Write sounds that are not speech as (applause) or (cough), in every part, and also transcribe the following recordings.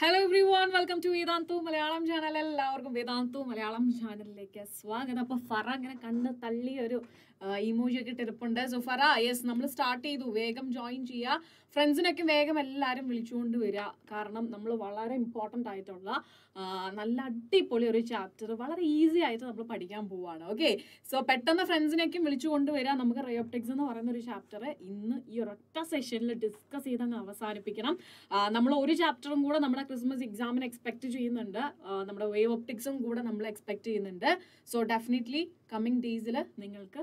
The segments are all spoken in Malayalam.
Hello everyone welcome to Vedantu Malayalam channel എല്ലാവർക്കും വേദാന്തു മലയാളം ചാനലിലേക്ക് സ്വാഗതം. അപ്പൊ ഫറ ഇങ്ങനെ കണ്ണ് തള്ളി ഒരു ഇമോജി ഒക്കെ ഇട്ടിരിപ്പുണ്ട്. സോ ഫറ യെസ് നമ്മൾ സ്റ്റാർട്ട് ചെയ്തു. വേഗം ജോയിൻ ചെയ്യുക ഫ്രണ്ട്സിനൊക്കെ വേഗം എല്ലാവരും വിളിച്ചുകൊണ്ട് വരിക കാരണം നമ്മൾ വളരെ ഇമ്പോർട്ടന്റ് ആയിട്ടുള്ള നല്ല അടിപൊളി ഒരു ചാപ്റ്റർ വളരെ ഈസി ആയിട്ട് നമ്മൾ പഠിക്കാൻ പോവാണ്. ഓക്കെ സോ പെട്ടെന്ന് ഫ്രണ്ട്സിനൊക്കെ വിളിച്ചുകൊണ്ട് വരിക നമുക്ക് റയോപ്റ്റിക്സ് എന്ന് പറയുന്ന ഒരു ചാപ്റ്റർ ഇന്ന് ഈ ഒരൊറ്റ സെഷനിൽ ഡിസ്കസ് ചെയ്ത് അങ്ങ് അവസാനിപ്പിക്കണം നമ്മൾ ഒരു ചാപ്റ്ററും കൂടെ നമ്മുടെ ക്രിസ്മസ് എക്സാമിന് എക്സ്പെക്ട് ചെയ്യുന്നുണ്ട്. നമ്മുടെ വേവ് ഒപ്റ്റിക്സും കൂടെ നമ്മൾ എക്സ്പെക്ട് ചെയ്യുന്നുണ്ട്. സോ ഡെഫിനറ്റ്ലി കമ്മിങ് ഡേയ്സിൽ നിങ്ങൾക്ക്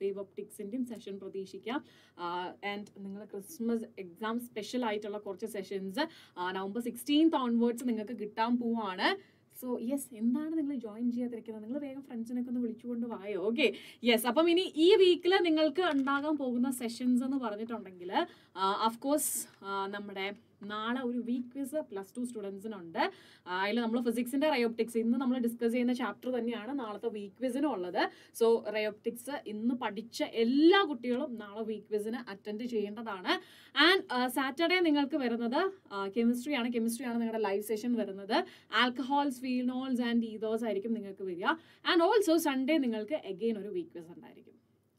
വേവ് ഒപ്റ്റിക്സിന്റെയും സെഷൻ പ്രതീക്ഷിക്കാം. ആൻഡ് നിങ്ങൾ ക്രിസ്മസ് എക്സാം സ്പെഷ്യൽ ആയിട്ടുള്ള കുറച്ച് സെഷൻസ് നവംബർ സിക്സ്റ്റീൻത്ത് ഓൺവേർഡ്സ് നിങ്ങൾക്ക് കിട്ടാൻ പോവാണ്. സോ യെസ് എന്താണ് നിങ്ങൾ ജോയിൻ ചെയ്യാതിരിക്കുന്നത്? നിങ്ങൾ വേഗം ഫ്രണ്ട്സിനൊക്കെ ഒന്ന് വിളിച്ചുകൊണ്ട് വായോ? ഓക്കെ യെസ് അപ്പം ഇനി ഈ വീക്കിൽ നിങ്ങൾക്ക് ഉണ്ടാകാൻ പോകുന്ന സെഷൻസ് എന്ന് പറഞ്ഞിട്ടുണ്ടെങ്കിൽ അഫ്കോഴ്സ് നമ്മുടെ നാളെ ഒരു വീക്ക് ക്വിസ് പ്ലസ് ടു സ്റ്റുഡൻസിനുണ്ട് അതിൽ നമ്മൾ ഫിസിക്സിന്റെ റയോപ്റ്റിക്സ് ഇന്ന് നമ്മൾ ഡിസ്കസ് ചെയ്യുന്ന ചാപ്റ്റർ തന്നെയാണ് നാളത്തെ വീക്ക് ക്വിസിനും ഉള്ളത്. സോ റയോപ്റ്റിക്സ് ഇന്ന് പഠിച്ച എല്ലാ കുട്ടികളും നാളെ വീക്ക് ക്വിസിന് അറ്റൻഡ് ചെയ്യേണ്ടതാണ്. ആൻഡ് സാറ്റർഡേ നിങ്ങൾക്ക് വരുന്നത് കെമിസ്ട്രി ആണ്. കെമിസ്ട്രി ആണ് നിങ്ങളുടെ ലൈവ് സെഷൻ വരുന്നത്. ആൽക്കഹോൾസ് ഫീനോൾസ് ആൻഡ് ഈതോസ് ആയിരിക്കും നിങ്ങൾക്ക് വരിക. ആൻഡ് ഓൾസോ സൺഡേ നിങ്ങൾക്ക് എഗെയിൻ ഒരു വീക്ക് ക്വിസ് ഉണ്ടായിരിക്കും.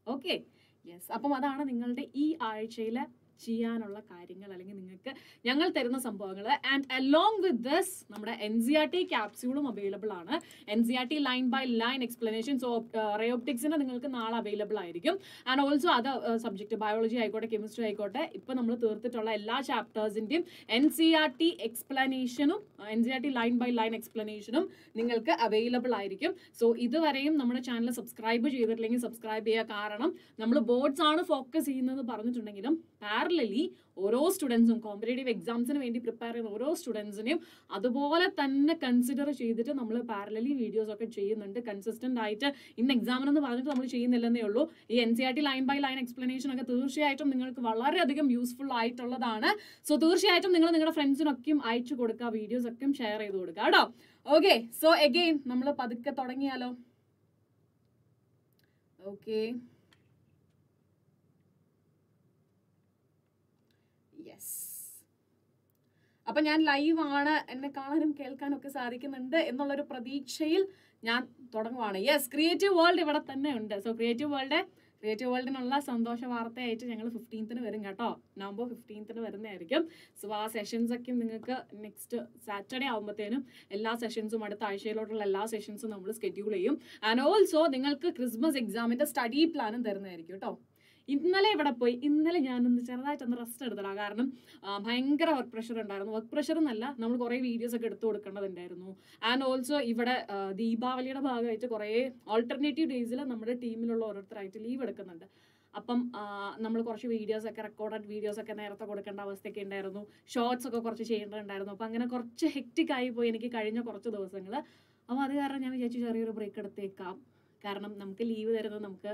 ഓക്കെ യെസ് അപ്പം അതാണ് നിങ്ങളുടെ ഈ ആഴ്ചയിലെ ചെയ്യാനുള്ള കാര്യങ്ങൾ അല്ലെങ്കിൽ നിങ്ങൾക്ക് ഞങ്ങൾ തരുന്ന സംഭവങ്ങൾ. ആൻഡ് അലോങ് വിത്ത് ദിസ് നമ്മുടെ എൻ സി ആർ ടി ക്യാപ്സ്യൂളും അവൈലബിൾ ആണ്. N C R T line by line explanation so റയോപ്റ്റിക്സിന് നിങ്ങൾക്ക് നാളെ അവൈലബിൾ ആയിരിക്കും. ആൻഡ് ഓൾസോ അത് സബ്ജക്ട് ബയോളജി ആയിക്കോട്ടെ കെമിസ്ട്രി ആയിക്കോട്ടെ ഇപ്പം നമ്മൾ തീർത്തിട്ടുള്ള എല്ലാ ചാപ്റ്റേഴ്സിന്റെയും N C R T എക്സ്പ്ലനേഷനും N C R T line by line എക്സ്പ്ലനേഷനും നിങ്ങൾക്ക് അവൈലബിൾ ആയിരിക്കും. സോ ഇതുവരെയും നമ്മുടെ ചാനൽ സബ്സ്ക്രൈബ് ചെയ്തിട്ടില്ലെങ്കിൽ സബ്സ്ക്രൈബ് ചെയ്യുക. കാരണം നമ്മൾ ബോർഡ്സ് ആണ് ഫോക്കസ് ചെയ്യുന്നത് പറഞ്ഞിട്ടുണ്ടെങ്കിലും പാരലലി ഓരോ സ്റ്റുഡൻസും കോമ്പറ്റേറ്റീവ് എക്സാംസിന് വേണ്ടി പ്രിപ്പയർ ചെയ്യുന്ന ഓരോ സ്റ്റുഡൻസിനെയും അതുപോലെ തന്നെ കൺസിഡർ ചെയ്തിട്ട് നമ്മൾ പാരലലി വീഡിയോസ് ഒക്കെ ചെയ്യുന്നുണ്ട്. കൺസിസ്റ്റന്റ് ആയിട്ട് ഇന്ന് എക്സാമിനെന്ന് പറഞ്ഞിട്ട് നമ്മൾ ചെയ്യുന്നില്ലെന്നേ ഉള്ളൂ. ഈ N C R T line by line explanation ഒക്കെ തീർച്ചയായിട്ടും നിങ്ങൾക്ക് വളരെയധികം യൂസ്ഫുൾ ആയിട്ടുള്ളതാണ്. സോ തീർച്ചയായിട്ടും നിങ്ങൾ നിങ്ങളുടെ ഫ്രണ്ട്സിനൊക്കെയും അയച്ചു കൊടുക്കുക വീഡിയോസ് ഒക്കെ ഷെയർ ചെയ്ത് കൊടുക്കുക കേട്ടോ. ഓക്കെ സോ എഗെയിൻ നമ്മൾ പതുക്കെ തുടങ്ങിയാലോ? ഓക്കെ യെസ് അപ്പൊ ഞാൻ ലൈവ് ആണ് എന്നെ കാണാനും കേൾക്കാനും ഒക്കെ സാധിക്കുന്നുണ്ട് എന്നുള്ളൊരു പ്രതീക്ഷയിൽ ഞാൻ തുടങ്ങുവാണ്. യെസ് ക്രിയേറ്റീവ് വേൾഡ് ഇവിടെ തന്നെ ഉണ്ട്. സോ ക്രിയേറ്റീവ് വേൾഡ് ക്രിയേറ്റീവ് വേൾഡിനുള്ള സന്തോഷ വാർത്തയായിട്ട് ഞങ്ങൾ ഫിഫ്റ്റീൻത്തിന് വരും കേട്ടോ. നവംബർ ഫിഫ്റ്റീൻത്തിന് വരുന്നതായിരിക്കും. സോ ആ സെഷൻസ് ഒക്കെ നിങ്ങൾക്ക് നെക്സ്റ്റ് സാറ്റർഡേ ആകുമ്പോഴത്തേനും എല്ലാ സെഷൻസും അടുത്ത ആഴ്ചയിലോട്ടുള്ള എല്ലാ സെഷൻസും നമ്മൾ സ്കെഡ്യൂൾ ചെയ്യും. ആൻഡ് ഓൾസോ നിങ്ങൾക്ക് ക്രിസ്മസ് എക്സാമിന്റെ സ്റ്റഡി പ്ലാനും തരുന്നതായിരിക്കും കേട്ടോ. ഇന്നലെ ഇവിടെ പോയി? ഇന്നലെ ഞാനൊന്ന് ചെറുതായിട്ടൊന്ന് റെസ്റ്റ് എടുത്തടാ. കാരണം ഭയങ്കര വർക്ക് പ്രഷർ ഉണ്ടായിരുന്നു. വർക്ക് പ്രഷർ എന്നല്ല നമ്മൾ കുറേ വീഡിയോസ് ഒക്കെ എടുത്തു കൊടുക്കേണ്ടതുണ്ടായിരുന്നു. ആൻഡ് ഓൾസോ ഇവിടെ ദീപാവലിയുടെ ഭാഗമായിട്ട് കുറേ ഓൾട്ടർനേറ്റീവ് ഡേയ്സിൽ നമ്മുടെ ടീമിലുള്ള ഓരോരുത്തരായിട്ട് ലീവ് എടുക്കുന്നുണ്ട്. അപ്പം നമ്മൾ കുറച്ച് വീഡിയോസ് ഒക്കെ റെക്കോർഡഡ് വീഡിയോസ് ഒക്കെ നേരത്തെ കൊടുക്കേണ്ട അവസ്ഥയൊക്കെ ഉണ്ടായിരുന്നു. ഷോർട്സ് ഒക്കെ കുറച്ച് ചെയ്യേണ്ടതുണ്ടായിരുന്നു. അപ്പം അങ്ങനെ കുറച്ച് ഹെക്റ്റിക് ആയി പോയി എനിക്ക് കഴിഞ്ഞ കുറച്ച് ദിവസങ്ങൾ അപ്പോൾ അത് കാരണം ഞാൻ വിചാരിച്ചു ചെറിയൊരു ബ്രേക്ക് എടുത്തേക്കാം. കാരണം നമുക്ക് ലീവ് തരുന്നത് നമുക്ക്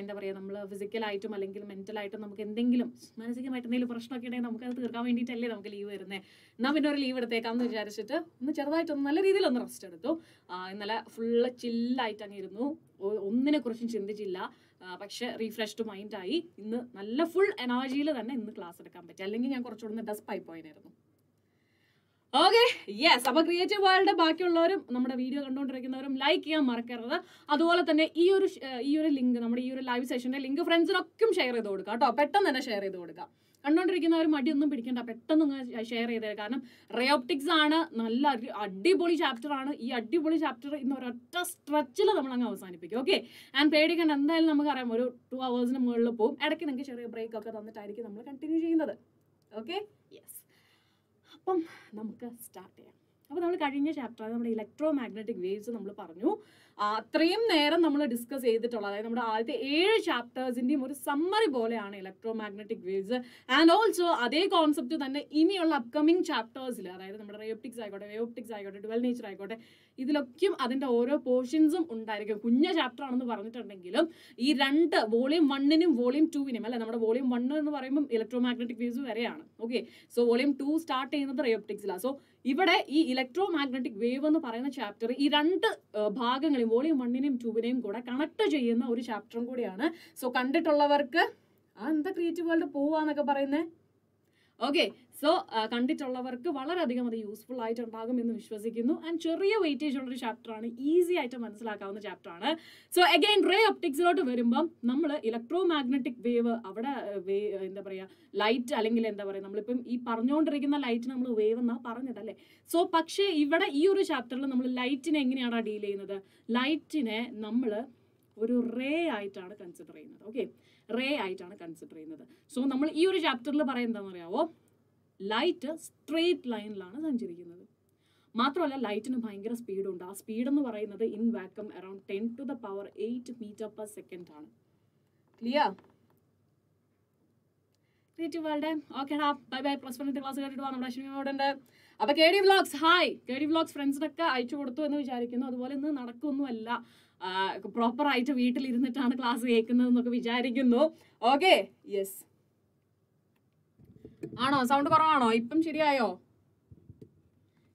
എന്താ പറയുക നമ്മൾ ഫിസിക്കലായിട്ടും അല്ലെങ്കിൽ മെന്റലായിട്ടും നമുക്ക് എന്തെങ്കിലും മാനസികമായിട്ട് എന്തെങ്കിലും പ്രശ്നമൊക്കെ ഉണ്ടെങ്കിൽ നമുക്ക് അത് തീർക്കാൻ വേണ്ടിയിട്ടല്ലേ നമുക്ക് ലീവ് തരുന്നത് എന്നാൽ പിന്നെ ഒരു ലീവ് എടുത്തേക്കാം എന്ന് വിചാരിച്ചിട്ട് ഒന്ന് ചെറുതായിട്ടൊന്ന് നല്ല രീതിയിൽ ഒന്ന് റെസ്റ്റ് എടുത്തു. ഇന്നലെ ഫുള്ള് ചില്ലായിട്ട് അങ്ങ് ഇരുന്നു. ഒന്നിനെ കുറിച്ചും ചിന്തിച്ചില്ല. പക്ഷെ റീഫ്രഷ്ഡ് മൈൻഡായി ഇന്ന് നല്ല ഫുൾ എനർജിയിൽ തന്നെ ഇന്ന് ക്ലാസ് എടുക്കാൻ പറ്റി. അല്ലെങ്കിൽ ഞാൻ കുറച്ചുകൂടെ ഡസ്പായി പോയനായിരുന്നു. ഓക്കെ യെസ് അപ്പൊ ക്രിയേറ്റീവ് വേൾഡ് ബാക്കിയുള്ളവരും നമ്മുടെ വീഡിയോ കണ്ടുകൊണ്ടിരിക്കുന്നവരും ലൈക്ക് ചെയ്യാൻ മറക്കരുത്. അതുപോലെ തന്നെ ഈ ഒരു ഈ ഒരു ലിങ്ക് നമ്മുടെ ഈ ഒരു ലൈവ് സെഷന്റെ ലിങ്ക് ഫ്രണ്ട്സിനൊക്കെ ഷെയർ ചെയ്ത് കൊടുക്കുക കേട്ടോ. പെട്ടെന്ന് തന്നെ ഷെയർ ചെയ്ത് കൊടുക്കുക കണ്ടുകൊണ്ടിരിക്കുന്നവർ മടിയൊന്നും പിടിക്കണ്ട. പെട്ടെന്ന് ഷെയർ ചെയ്തേ കാരണം റയോപ്റ്റിക്സ് ആണ് നല്ല അടിപൊളി ചാപ്റ്റർ ആണ്. ഈ അടിപൊളി ചാപ്റ്റർ ഇന്ന് ഒരൊറ്റ സ്ട്രെച്ചിൽ നമ്മൾ അങ്ങ് അവസാനിപ്പിക്കും. ഓക്കെ ആൻഡ് പേടിക്കേണ്ട. എന്തായാലും നമുക്കറിയാം. ഒരു ടു അവേഴ്സിന് മുകളിൽ പോകും ഇടയ്ക്ക് നിങ്ങൾക്ക് ചെറിയ ബ്രേക്ക് ഒക്കെ തന്നിട്ടായിരിക്കും നമ്മൾ കണ്ടിന്യൂ ചെയ്യുന്നത്. ഓക്കെ അപ്പം നമുക്ക് സ്റ്റാർട്ട് ചെയ്യാം. അപ്പോൾ നമ്മൾ കഴിഞ്ഞ ചാപ്റ്റർ നമ്മുടെ ഇലക്ട്രോ മാഗ്നറ്റിക് വേവ്സ് നമ്മൾ പറഞ്ഞു. അത്രയും നേരം നമ്മൾ ഡിസ്കസ് ചെയ്തിട്ടുള്ള അതായത് നമ്മുടെ ആദ്യത്തെ ഏഴ് ചാപ്റ്റേഴ്സിന്റെയും ഒരു സമ്മറി പോലെയാണ് electromagnetic waves and also അതേ കോൺസെപ്റ്റ് തന്നെ ഇനിയുള്ള അപ്കമിങ് ചാപ്റ്റേഴ്സിൽ അതായത് നമ്മുടെ റയോപ്റ്റിക്സ് ആയിക്കോട്ടെ വേയോപ്റ്റിക്സ് ആയിക്കോട്ടെ ഡുവൽ നേച്ചർ ആയിക്കോട്ടെ ഇതിലൊക്കെയും അതിന്റെ ഓരോ പോർഷൻസും ഉണ്ടായിരിക്കും. കുഞ്ഞ ചാപ്റ്റർ ആണെന്ന് പറഞ്ഞിട്ടുണ്ടെങ്കിലും ഈ രണ്ട് വോളിയം വണ്ണിനും വോളിയം ടൂവിനും അല്ലെ നമ്മുടെ വോളിയം വണ്ണ് എന്ന് പറയുമ്പോൾ ഇലക്ട്രോ മാഗ്നറ്റിക് വേവ്സ് വരെയാണ്. Okay so volume two start ചെയ്യുന്നത് റയോപ്റ്റിക്സിലാണ് സോ ഇവിടെ ഈ ഇലക്ട്രോ മാഗ്നറ്റിക് വേവ് എന്ന് പറയുന്ന ചാപ്റ്റർ ഈ രണ്ട് ഭാഗങ്ങളെയും വോളിയം വണ്ണിനെയും ടൂവിനെയും കൂടെ കണക്ട് ചെയ്യുന്ന ഒരു ചാപ്റ്ററും കൂടിയാണ്. സോ കണ്ടിട്ടുള്ളവർക്ക് ആ എന്താ ക്രിയേറ്റീവ് വേൾഡ് പോവാന്നൊക്കെ പറയുന്നത് ഓക്കെ സോ കണ്ടിട്ടുള്ളവർക്ക് വളരെയധികം അത് യൂസ്ഫുൾ ആയിട്ട് ഉണ്ടാകും എന്ന് വിശ്വസിക്കുന്നു. ആൻഡ് ചെറിയ വെയിറ്റേജ് ഉള്ള ഒരു ചാപ്റ്റർ ആണ് ഈസി ആയിട്ട് മനസ്സിലാക്കാവുന്ന ചാപ്റ്റർ ആണ്. സോ അഗൈൻ റേ ഒപ്റ്റിക്സിലോട്ട് വരുമ്പം നമ്മൾ ഇലക്ട്രോ മാഗ്നറ്റിക് വേവ് അവിടെ എന്താ പറയുക ലൈറ്റ് അല്ലെങ്കിൽ എന്താ പറയുക നമ്മളിപ്പം ഈ പറഞ്ഞുകൊണ്ടിരിക്കുന്ന ലൈറ്റ് നമ്മൾ വേവ് എന്നാ പറഞ്ഞതല്ലേ? സോ പക്ഷേ ഇവിടെ ഈ ഒരു ചാപ്റ്ററിൽ നമ്മൾ ലൈറ്റിനെ എങ്ങനെയാണ് ഡീൽ ചെയ്യുന്നത്? ലൈറ്റിനെ നമ്മൾ ഒരു റേ ആയിട്ടാണ് കൺസിഡർ ചെയ്യുന്നത്. ഓക്കെ റേ ആയിട്ടാണ് കൺസിഡർ ചെയ്യുന്നത്. സോ നമ്മൾ ഈ ഒരു ചാപ്റ്ററിൽ പറയുന്നതെന്ന് അറിയാവോ ലൈറ്റ് സ്ട്രെയിറ്റ് ലൈനിലാണ് സഞ്ചരിക്കുന്നത്. മാത്രമല്ല ലൈറ്റിന് ഭയങ്കര സ്പീഡുണ്ട് ആ സ്പീഡ് എന്ന് പറയുന്നത് in vacuum around ten to the power eight meter per second ആണ്. Clear bye bye plus class വാ. നമ്മുടെ അശ്വിനി അവിടെ ഉണ്ട് അപ്പൊ K D vlogs hi K D vlogs ഫ്രണ്ട്സിനൊക്കെ അയച്ചു കൊടുത്തു എന്ന് വിചാരിക്കുന്നു. അതുപോലെ ഇന്ന് നടക്കൊന്നുമല്ല. പ്രോപ്പർ ആയിട്ട് വീട്ടിലിരുന്നിട്ടാണ് ക്ലാസ് കേൾക്കുന്നത് എന്നൊക്കെ വിചാരിക്കുന്നു. ഓക്കെ യെസ് ആണോ? സൗണ്ട് കുറവാണോ? ഇപ്പം ശരിയായോ?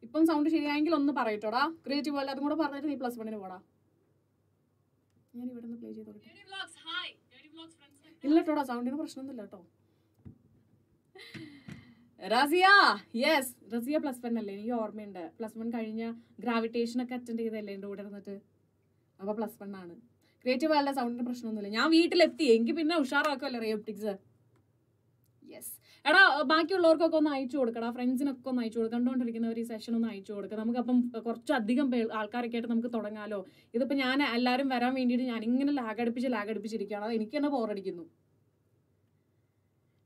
ഇപ്പം സൗണ്ട് ശരിയായെങ്കിൽ ഒന്ന് പറയട്ടോടാ. ക്രിയേറ്റീവ് അല്ല അതും കൂടെ പറഞ്ഞിട്ട് നീ പ്ലസ് വണ്ണിന് പോടാ. ഞാൻ ഇവിടെ നിന്ന് പ്ലേ ചെയ്തോട്ടെ ഇല്ല കേട്ടോടാ സൗണ്ടിന് പ്രശ്നമൊന്നുമില്ല കേട്ടോ Raziya yes Raziya plus one അല്ലേ? എനിക്ക് ഓർമ്മയുണ്ട്. പ്ലസ് വൺ കഴിഞ്ഞ ഗ്രാവിറ്റേഷൻ ഒക്കെ അറ്റൻഡ് ചെയ്തല്ലേ എന്റെ കൂടെ ഇരുന്നിട്ട്? അപ്പൊ പ്ലസ് വൺ ആണ്. ക്രിയേറ്റീവ് അല്ല സൗണ്ടിന് പ്രശ്നമൊന്നുമില്ല. ഞാൻ വീട്ടിലെത്തി. എങ്കിൽ പിന്നെ ഉഷാറാക്കുമല്ലോ റിയോപ്റ്റിക്സ് യെസ് എടാ ബാക്കിയുള്ളവർക്കൊക്കെ ഒന്ന് അയച്ചു കൊടുക്കടാ. ഫ്രണ്ട്സിനൊക്കെ ഒന്ന് അയച്ചു കൊടുക്കുക കണ്ടുകൊണ്ടിരിക്കുന്നവർ ഈ സെഷൻ ഒന്ന് അയച്ചു കൊടുക്കുക നമുക്കപ്പം കുറച്ചധികം ആൾക്കാരൊക്കെ ആയിട്ട് നമുക്ക് തുടങ്ങാലോ. ഇതിപ്പോൾ ഞാൻ എല്ലാവരും വരാൻ വേണ്ടിയിട്ട് ഞാൻ ഇങ്ങനെ ലാഗടിപ്പിച്ച് ലാഗടിപ്പിച്ചിരിക്കുകയാണ് എനിക്ക് തന്നെ ബോറടിക്കുന്നു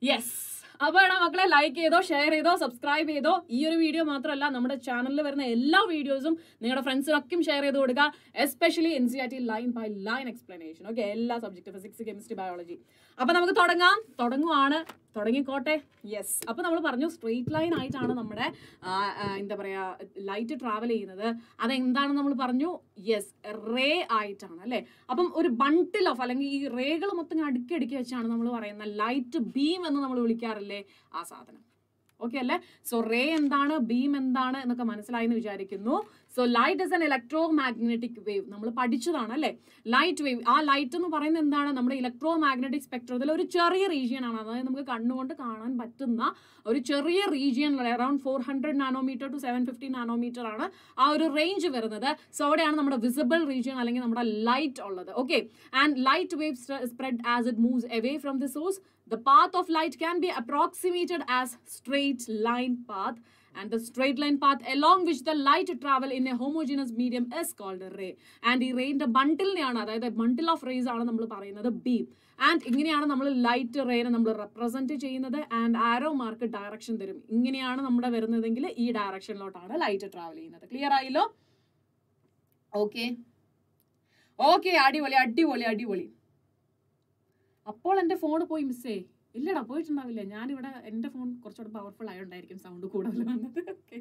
യെസ് അപ്പോൾ എടാ മക്കളെ ലൈക്ക് ചെയ്തോ ഷെയർ ചെയ്തോ സബ്സ്ക്രൈബ് ചെയ്തോ. ഈ ഒരു വീഡിയോ മാത്രമല്ല നമ്മുടെ ചാനലിൽ വരുന്ന എല്ലാ വീഡിയോസും നിങ്ങളുടെ ഫ്രണ്ട്സിനൊക്കെയും ഷെയർ ചെയ്ത് കൊടുക്കുക especially N C R T line by line explanation okay എല്ലാ സബ്ജക്റ്റ് ഫിസിക്സ് കെമിസ്ട്രി ബയോളജി അപ്പോൾ നമുക്ക് തുടങ്ങാം. തുടങ്ങുവാണ് തുടങ്ങിക്കോട്ടെ. യെസ് അപ്പോൾ നമ്മൾ പറഞ്ഞു സ്ട്രെയിറ്റ് ലൈൻ ആയിട്ടാണ് നമ്മുടെ എന്താ പറയുക ലൈറ്റ് ട്രാവൽ ചെയ്യുന്നത്. അതെന്താണെന്ന് നമ്മൾ പറഞ്ഞു? യെസ് റേ ആയിട്ടാണ് അല്ലേ? അപ്പം ഒരു ബണ്ടിൽ ഓഫ് അല്ലെങ്കിൽ ഈ റേകൾ മൊത്തം അടുക്കി അടുക്കി വെച്ചാണ് നമ്മൾ പറയുന്ന ലൈറ്റ് ബീം എന്ന് നമ്മൾ വിളിക്കാറില്ലേ ആ സാധനം. ഓക്കെ അല്ലേ? സോ റേ എന്താണ്? ബീം എന്താണ്? എന്നൊക്കെ മനസ്സിലായി എന്ന് വിചാരിക്കുന്നു. So light is an electromagnetic wave നമ്മൾ പഠിച്ചതാണ് അല്ലേ? ലൈറ്റ് വേവ് ആ ലൈറ്റ് എന്ന് പറയുന്നത് എന്താണ്? നമ്മുടെ ഇലക്ട്രോ മാഗ്നറ്റിക് സ്പെക്ട്രത്തിൽ ഒരു ചെറിയ റീജിയൻ ആണ്. അതായത് നമുക്ക് കണ്ണുകൊണ്ട് കാണാൻ പറ്റുന്ന ഒരു ചെറിയ region around four hundred nanometre to seven fifty nanometre ആണ് ആ ഒരു റേഞ്ച് വരുന്നത്. സോ അവിടെയാണ് നമ്മുടെ വിസിബിൾ റീജിയൻ അല്ലെങ്കിൽ നമ്മുടെ ലൈറ്റ് ഉള്ളത്. Okay and light wave spread as it moves away from the source the path of light can be approximated as straight line path. And the straight line path along which the light travel in a homogeneous medium is called a ray. And ഈ റേന്റെ ബണ്ടിലിനെയാണ് അതായത് ബണ്ടിൽ ഓഫ് റേസ് ആണ് നമ്മൾ പറയുന്നത് ബീം ആൻഡ് ഇങ്ങനെയാണ് നമ്മൾ ലൈറ്റ് റേനെ നമ്മൾ റെപ്രസെന്റ് ചെയ്യുന്നത് ആൻഡ് ആരോ മാർക്ക് ഡയറക്ഷൻ തരും. ഇങ്ങനെയാണ് നമ്മുടെ വരുന്നതെങ്കിൽ ഈ ഡയറക്ഷനിലോട്ടാണ് ലൈറ്റ് ട്രാവൽ ചെയ്യുന്നത്. ക്ലിയർ ആയില്ലോ? ഓക്കെ ഓക്കെ അടിപൊളി അടിപൊളി അടിപൊളി. അപ്പോൾ എന്റെ ഫോൺ പോയി മിസ്സേ ഇല്ലടാ പോയിട്ടുണ്ടാവില്ല. ഞാനിവിടെ എന്റെ ഫോൺ കുറച്ചുകൂടെ പവർഫുൾ ആയതുകൊണ്ടായിരിക്കും സൗണ്ട് കൂടുതൽ വന്നത്. Okay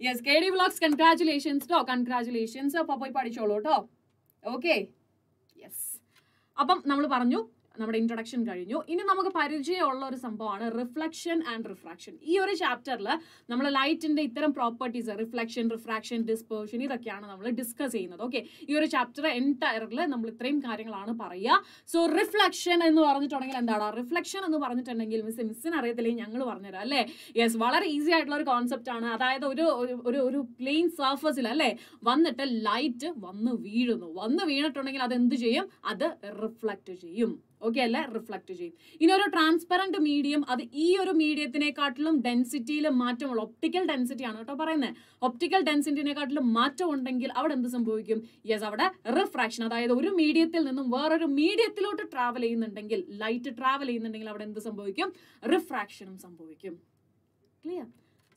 yes K D vlogs congratulations കേട്ടോ കൺഗ്രാചുലേഷൻസ് അപ്പോൾ പോയി പഠിച്ചോളൂ കേട്ടോ ഓക്കെ യെസ് അപ്പം നമ്മൾ പറഞ്ഞു നമ്മുടെ ഇൻട്രൊഡക്ഷൻ കഴിഞ്ഞു. ഇനി നമുക്ക് പരിചയമുള്ള ഒരു സംഭവമാണ് റിഫ്ലക്ഷൻ ആൻഡ് റിഫ്രാക്ഷൻ ഈ ഒരു ചാപ്റ്ററിൽ നമ്മൾ ലൈറ്റിന്റെ ഇത്തരം പ്രോപ്പർട്ടീസ് റിഫ്ലക്ഷൻ റിഫ്രാക്ഷൻ ഡിസ്പേർഷൻ ഇതൊക്കെയാണ് നമ്മൾ ഡിസ്കസ് ചെയ്യുന്നത്. ഓക്കെ ഈ ഒരു ചാപ്റ്റർ എന്റയറിൽ നമ്മൾ ഇത്രയും കാര്യങ്ങളാണ് പറയുക. സോ റിഫ്ലക്ഷൻ എന്ന് പറഞ്ഞിട്ടുണ്ടെങ്കിൽ എന്താണ്? റിഫ്ലക്ഷൻ എന്ന് പറഞ്ഞിട്ടുണ്ടെങ്കിൽ മിസ് മിസ്സിന് അറിയത്തില്ലേ? ഞങ്ങൾ പറഞ്ഞുതരാം അല്ലേ? യെസ് വളരെ ഈസി ആയിട്ടുള്ള ഒരു കോൺസെപ്റ്റ് ആണ്. അതായത് ഒരു ഒരു- ഒരു ഒരു പ്ലെയിൻ സർഫസിൽ അല്ലേ? വന്നിട്ട് ലൈറ്റ് വന്ന് വീഴുന്നു. വന്ന് വീണിട്ടുണ്ടെങ്കിൽ അത് എന്ത് ചെയ്യും? അത് റിഫ്ലക്ട് ചെയ്യും. ഓക്കെ അല്ല? റിഫ്ലക്ട് ചെയ്യും. ഇനി ഒരു ട്രാൻസ്പെറന്റ് മീഡിയം അത് ഈ ഒരു മീഡിയത്തിനെക്കാട്ടിലും ഡെൻസിറ്റിയിൽ മാറ്റമുള്ള ഒപ്റ്റിക്കൽ ഡെൻസിറ്റി ആണ് കേട്ടോ പറയുന്നത് ഒപ്റ്റിക്കൽ ഡെൻസിറ്റിനെക്കാട്ടിലും മാറ്റം ഉണ്ടെങ്കിൽ അവിടെ എന്ത് സംഭവിക്കും? യെസ് അവിടെ റിഫ്രാക്ഷൻ അതായത് ഒരു മീഡിയത്തിൽ നിന്നും വേറൊരു മീഡിയത്തിലോട്ട് ട്രാവൽ ചെയ്യുന്നുണ്ടെങ്കിൽ ലൈറ്റ് ട്രാവൽ ചെയ്യുന്നുണ്ടെങ്കിൽ അവിടെ എന്ത് സംഭവിക്കും? റിഫ്രാക്ഷനും സംഭവിക്കും. ക്ലിയർ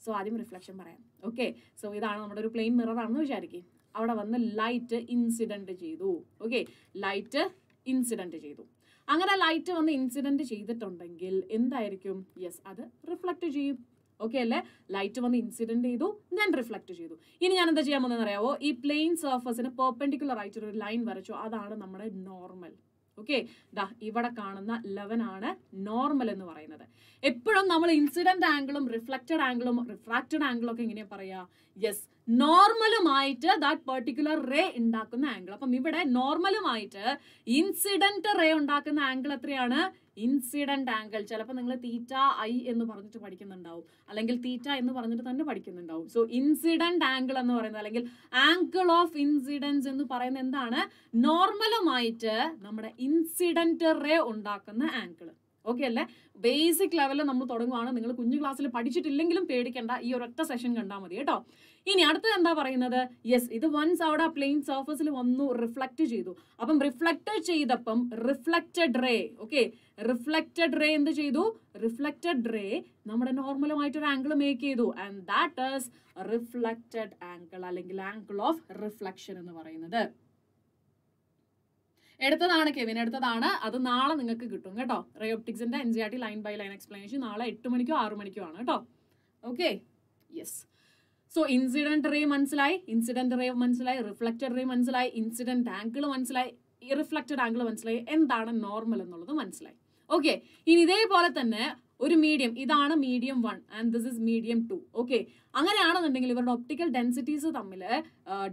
സോ ആദ്യം റിഫ്ലക്ഷൻ പറയാം. ഓക്കെ സോ ഇതാണ് നമ്മുടെ ഒരു പ്ലെയിൻ മിറർ ആണെന്ന് വിചാരിക്കും. അവിടെ വന്ന് ലൈറ്റ് ഇൻസിഡന്റ് ചെയ്തു. ഓക്കെ ലൈറ്റ് ഇൻസിഡന്റ് ചെയ്തു. അങ്ങനെ ലൈറ്റ് വന്ന് ഇൻസിഡന്റ് ചെയ്തിട്ടുണ്ടെങ്കിൽ എന്തായിരിക്കും? യെസ് അത് റിഫ്ലക്ട് ചെയ്യും. ഓക്കെ അല്ലേ? ലൈറ്റ് വന്ന് ഇൻസിഡന്റ് ചെയ്തു ഞാൻ റിഫ്ലക്ട് ചെയ്തു. ഇനി ഞാൻ എന്താ ചെയ്യാൻ പോകുന്നത് അറിയാവോ? ഈ പ്ലെയിൻ സർഫസിന് പെർപെൻഡിക്കുലർ ആയിട്ട് ഒരു ലൈൻ വരച്ചു. അതാണ് നമ്മുടെ നോർമൽ ഓക്കെ ദാ ഇവിടെ കാണുന്ന ലെവൻ ആണ് നോർമൽ എന്ന് പറയുന്നത്. എപ്പോഴും നമ്മൾ ഇൻസിഡന്റ് ആംഗിളും റിഫ്ലക്റ്റഡ് ആംഗിളും റിഫ്രാക്റ്റഡ് ആംഗിളും ഒക്കെ എങ്ങനെയാ പറയാ? യെസ് നോർമലുമായിട്ട് ദാറ്റ് പെർട്ടിക്കുലർ റേ ഉണ്ടാക്കുന്ന ആംഗിൾ അപ്പം ഇവിടെ നോർമലുമായിട്ട് ഇൻസിഡന്റ് റേ ഉണ്ടാക്കുന്ന ആംഗിൾ എത്രയാണ്? ഇൻസിഡന്റ് ആംഗിൾ ചിലപ്പോൾ നിങ്ങൾ തീറ്റ ഐ എന്ന് പറഞ്ഞിട്ട് പഠിക്കുന്നുണ്ടാവും. അല്ലെങ്കിൽ തീറ്റ എന്ന് പറഞ്ഞിട്ട് തന്നെ പഠിക്കുന്നുണ്ടാവും. സോ ഇൻസിഡന്റ് ആംഗിൾ എന്ന് പറയുന്നത് അല്ലെങ്കിൽ ആംഗിൾ ഓഫ് ഇൻസിഡൻസ് എന്ന് പറയുന്നത് എന്താണ്? നോർമലുമായിട്ട് നമ്മുടെ ഇൻസിഡന്റ് റേ ഉണ്ടാക്കുന്ന ആംഗിൾ ഓക്കെ അല്ലേ? ബേസിക് ലെവലിൽ നമ്മൾ തുടങ്ങുവാണ്. നിങ്ങൾ കുഞ്ഞു ക്ലാസ്സിൽ പഠിച്ചിട്ടില്ലെങ്കിലും പേടിക്കേണ്ട. ഈ ഒരൊറ്റ സെഷൻ കണ്ടാൽ മതി കേട്ടോ. ഇനി അടുത്തത് എന്താ പറയുന്നത്? യെസ് ഇത് വൺസ് അവിടെ പ്ലെയിൻ സർഫസിൽ വന്നു റിഫ്ലക്ട് ചെയ്തു. അപ്പം റിഫ്ലക്ട് ചെയ്തപ്പം reflected ray okay reflected ray എന്ത് ചെയ്തു? റിഫ്ലക്റ്റഡ് റേ നമ്മുടെ നോർമലുമായിട്ട് ഒരു ആംഗിൾ മേക്ക് ചെയ്തു. And that is reflected angle അല്ലെങ്കിൽ ആംഗിൾ ഓഫ് റിഫ്ലക്ഷൻ എന്ന് പറയുന്നത്. എടുത്തതാണ് കെവിൻ. എടുത്തതാണ്. അത് നാളെ നിങ്ങൾക്ക് കിട്ടും കേട്ടോ. Ray റയോപ്റ്റിക്സിന്റെ N C R T line by line explanation നാളെ എട്ട് മണിക്കോ ആറു മണിക്കോ ആണ് കേട്ടോ. Okay yes so incident ray മനസ്സിലായി ഇൻസിഡന്റ് റേ മനസ്സിലായി റിഫ്ലക്റ്റഡ് റേ മനസ്സിലായി ഇൻസിഡന്റ് ആംഗിൾ മനസ്സിലായി റിഫ്ലക്റ്റഡ് ആംഗിൾ മനസ്സിലായി എന്താണ് നോർമൽ എന്നുള്ളത് മനസ്സിലായി. ഓക്കെ ഇനി ഇതേപോലെ തന്നെ ഒരു മീഡിയം ഇതാണ് medium one and this is medium two okay അങ്ങനെയാണെന്നുണ്ടെങ്കിൽ ഇവരുടെ ഒപ്റ്റിക്കൽ ഡെൻസിറ്റീസ് തമ്മിൽ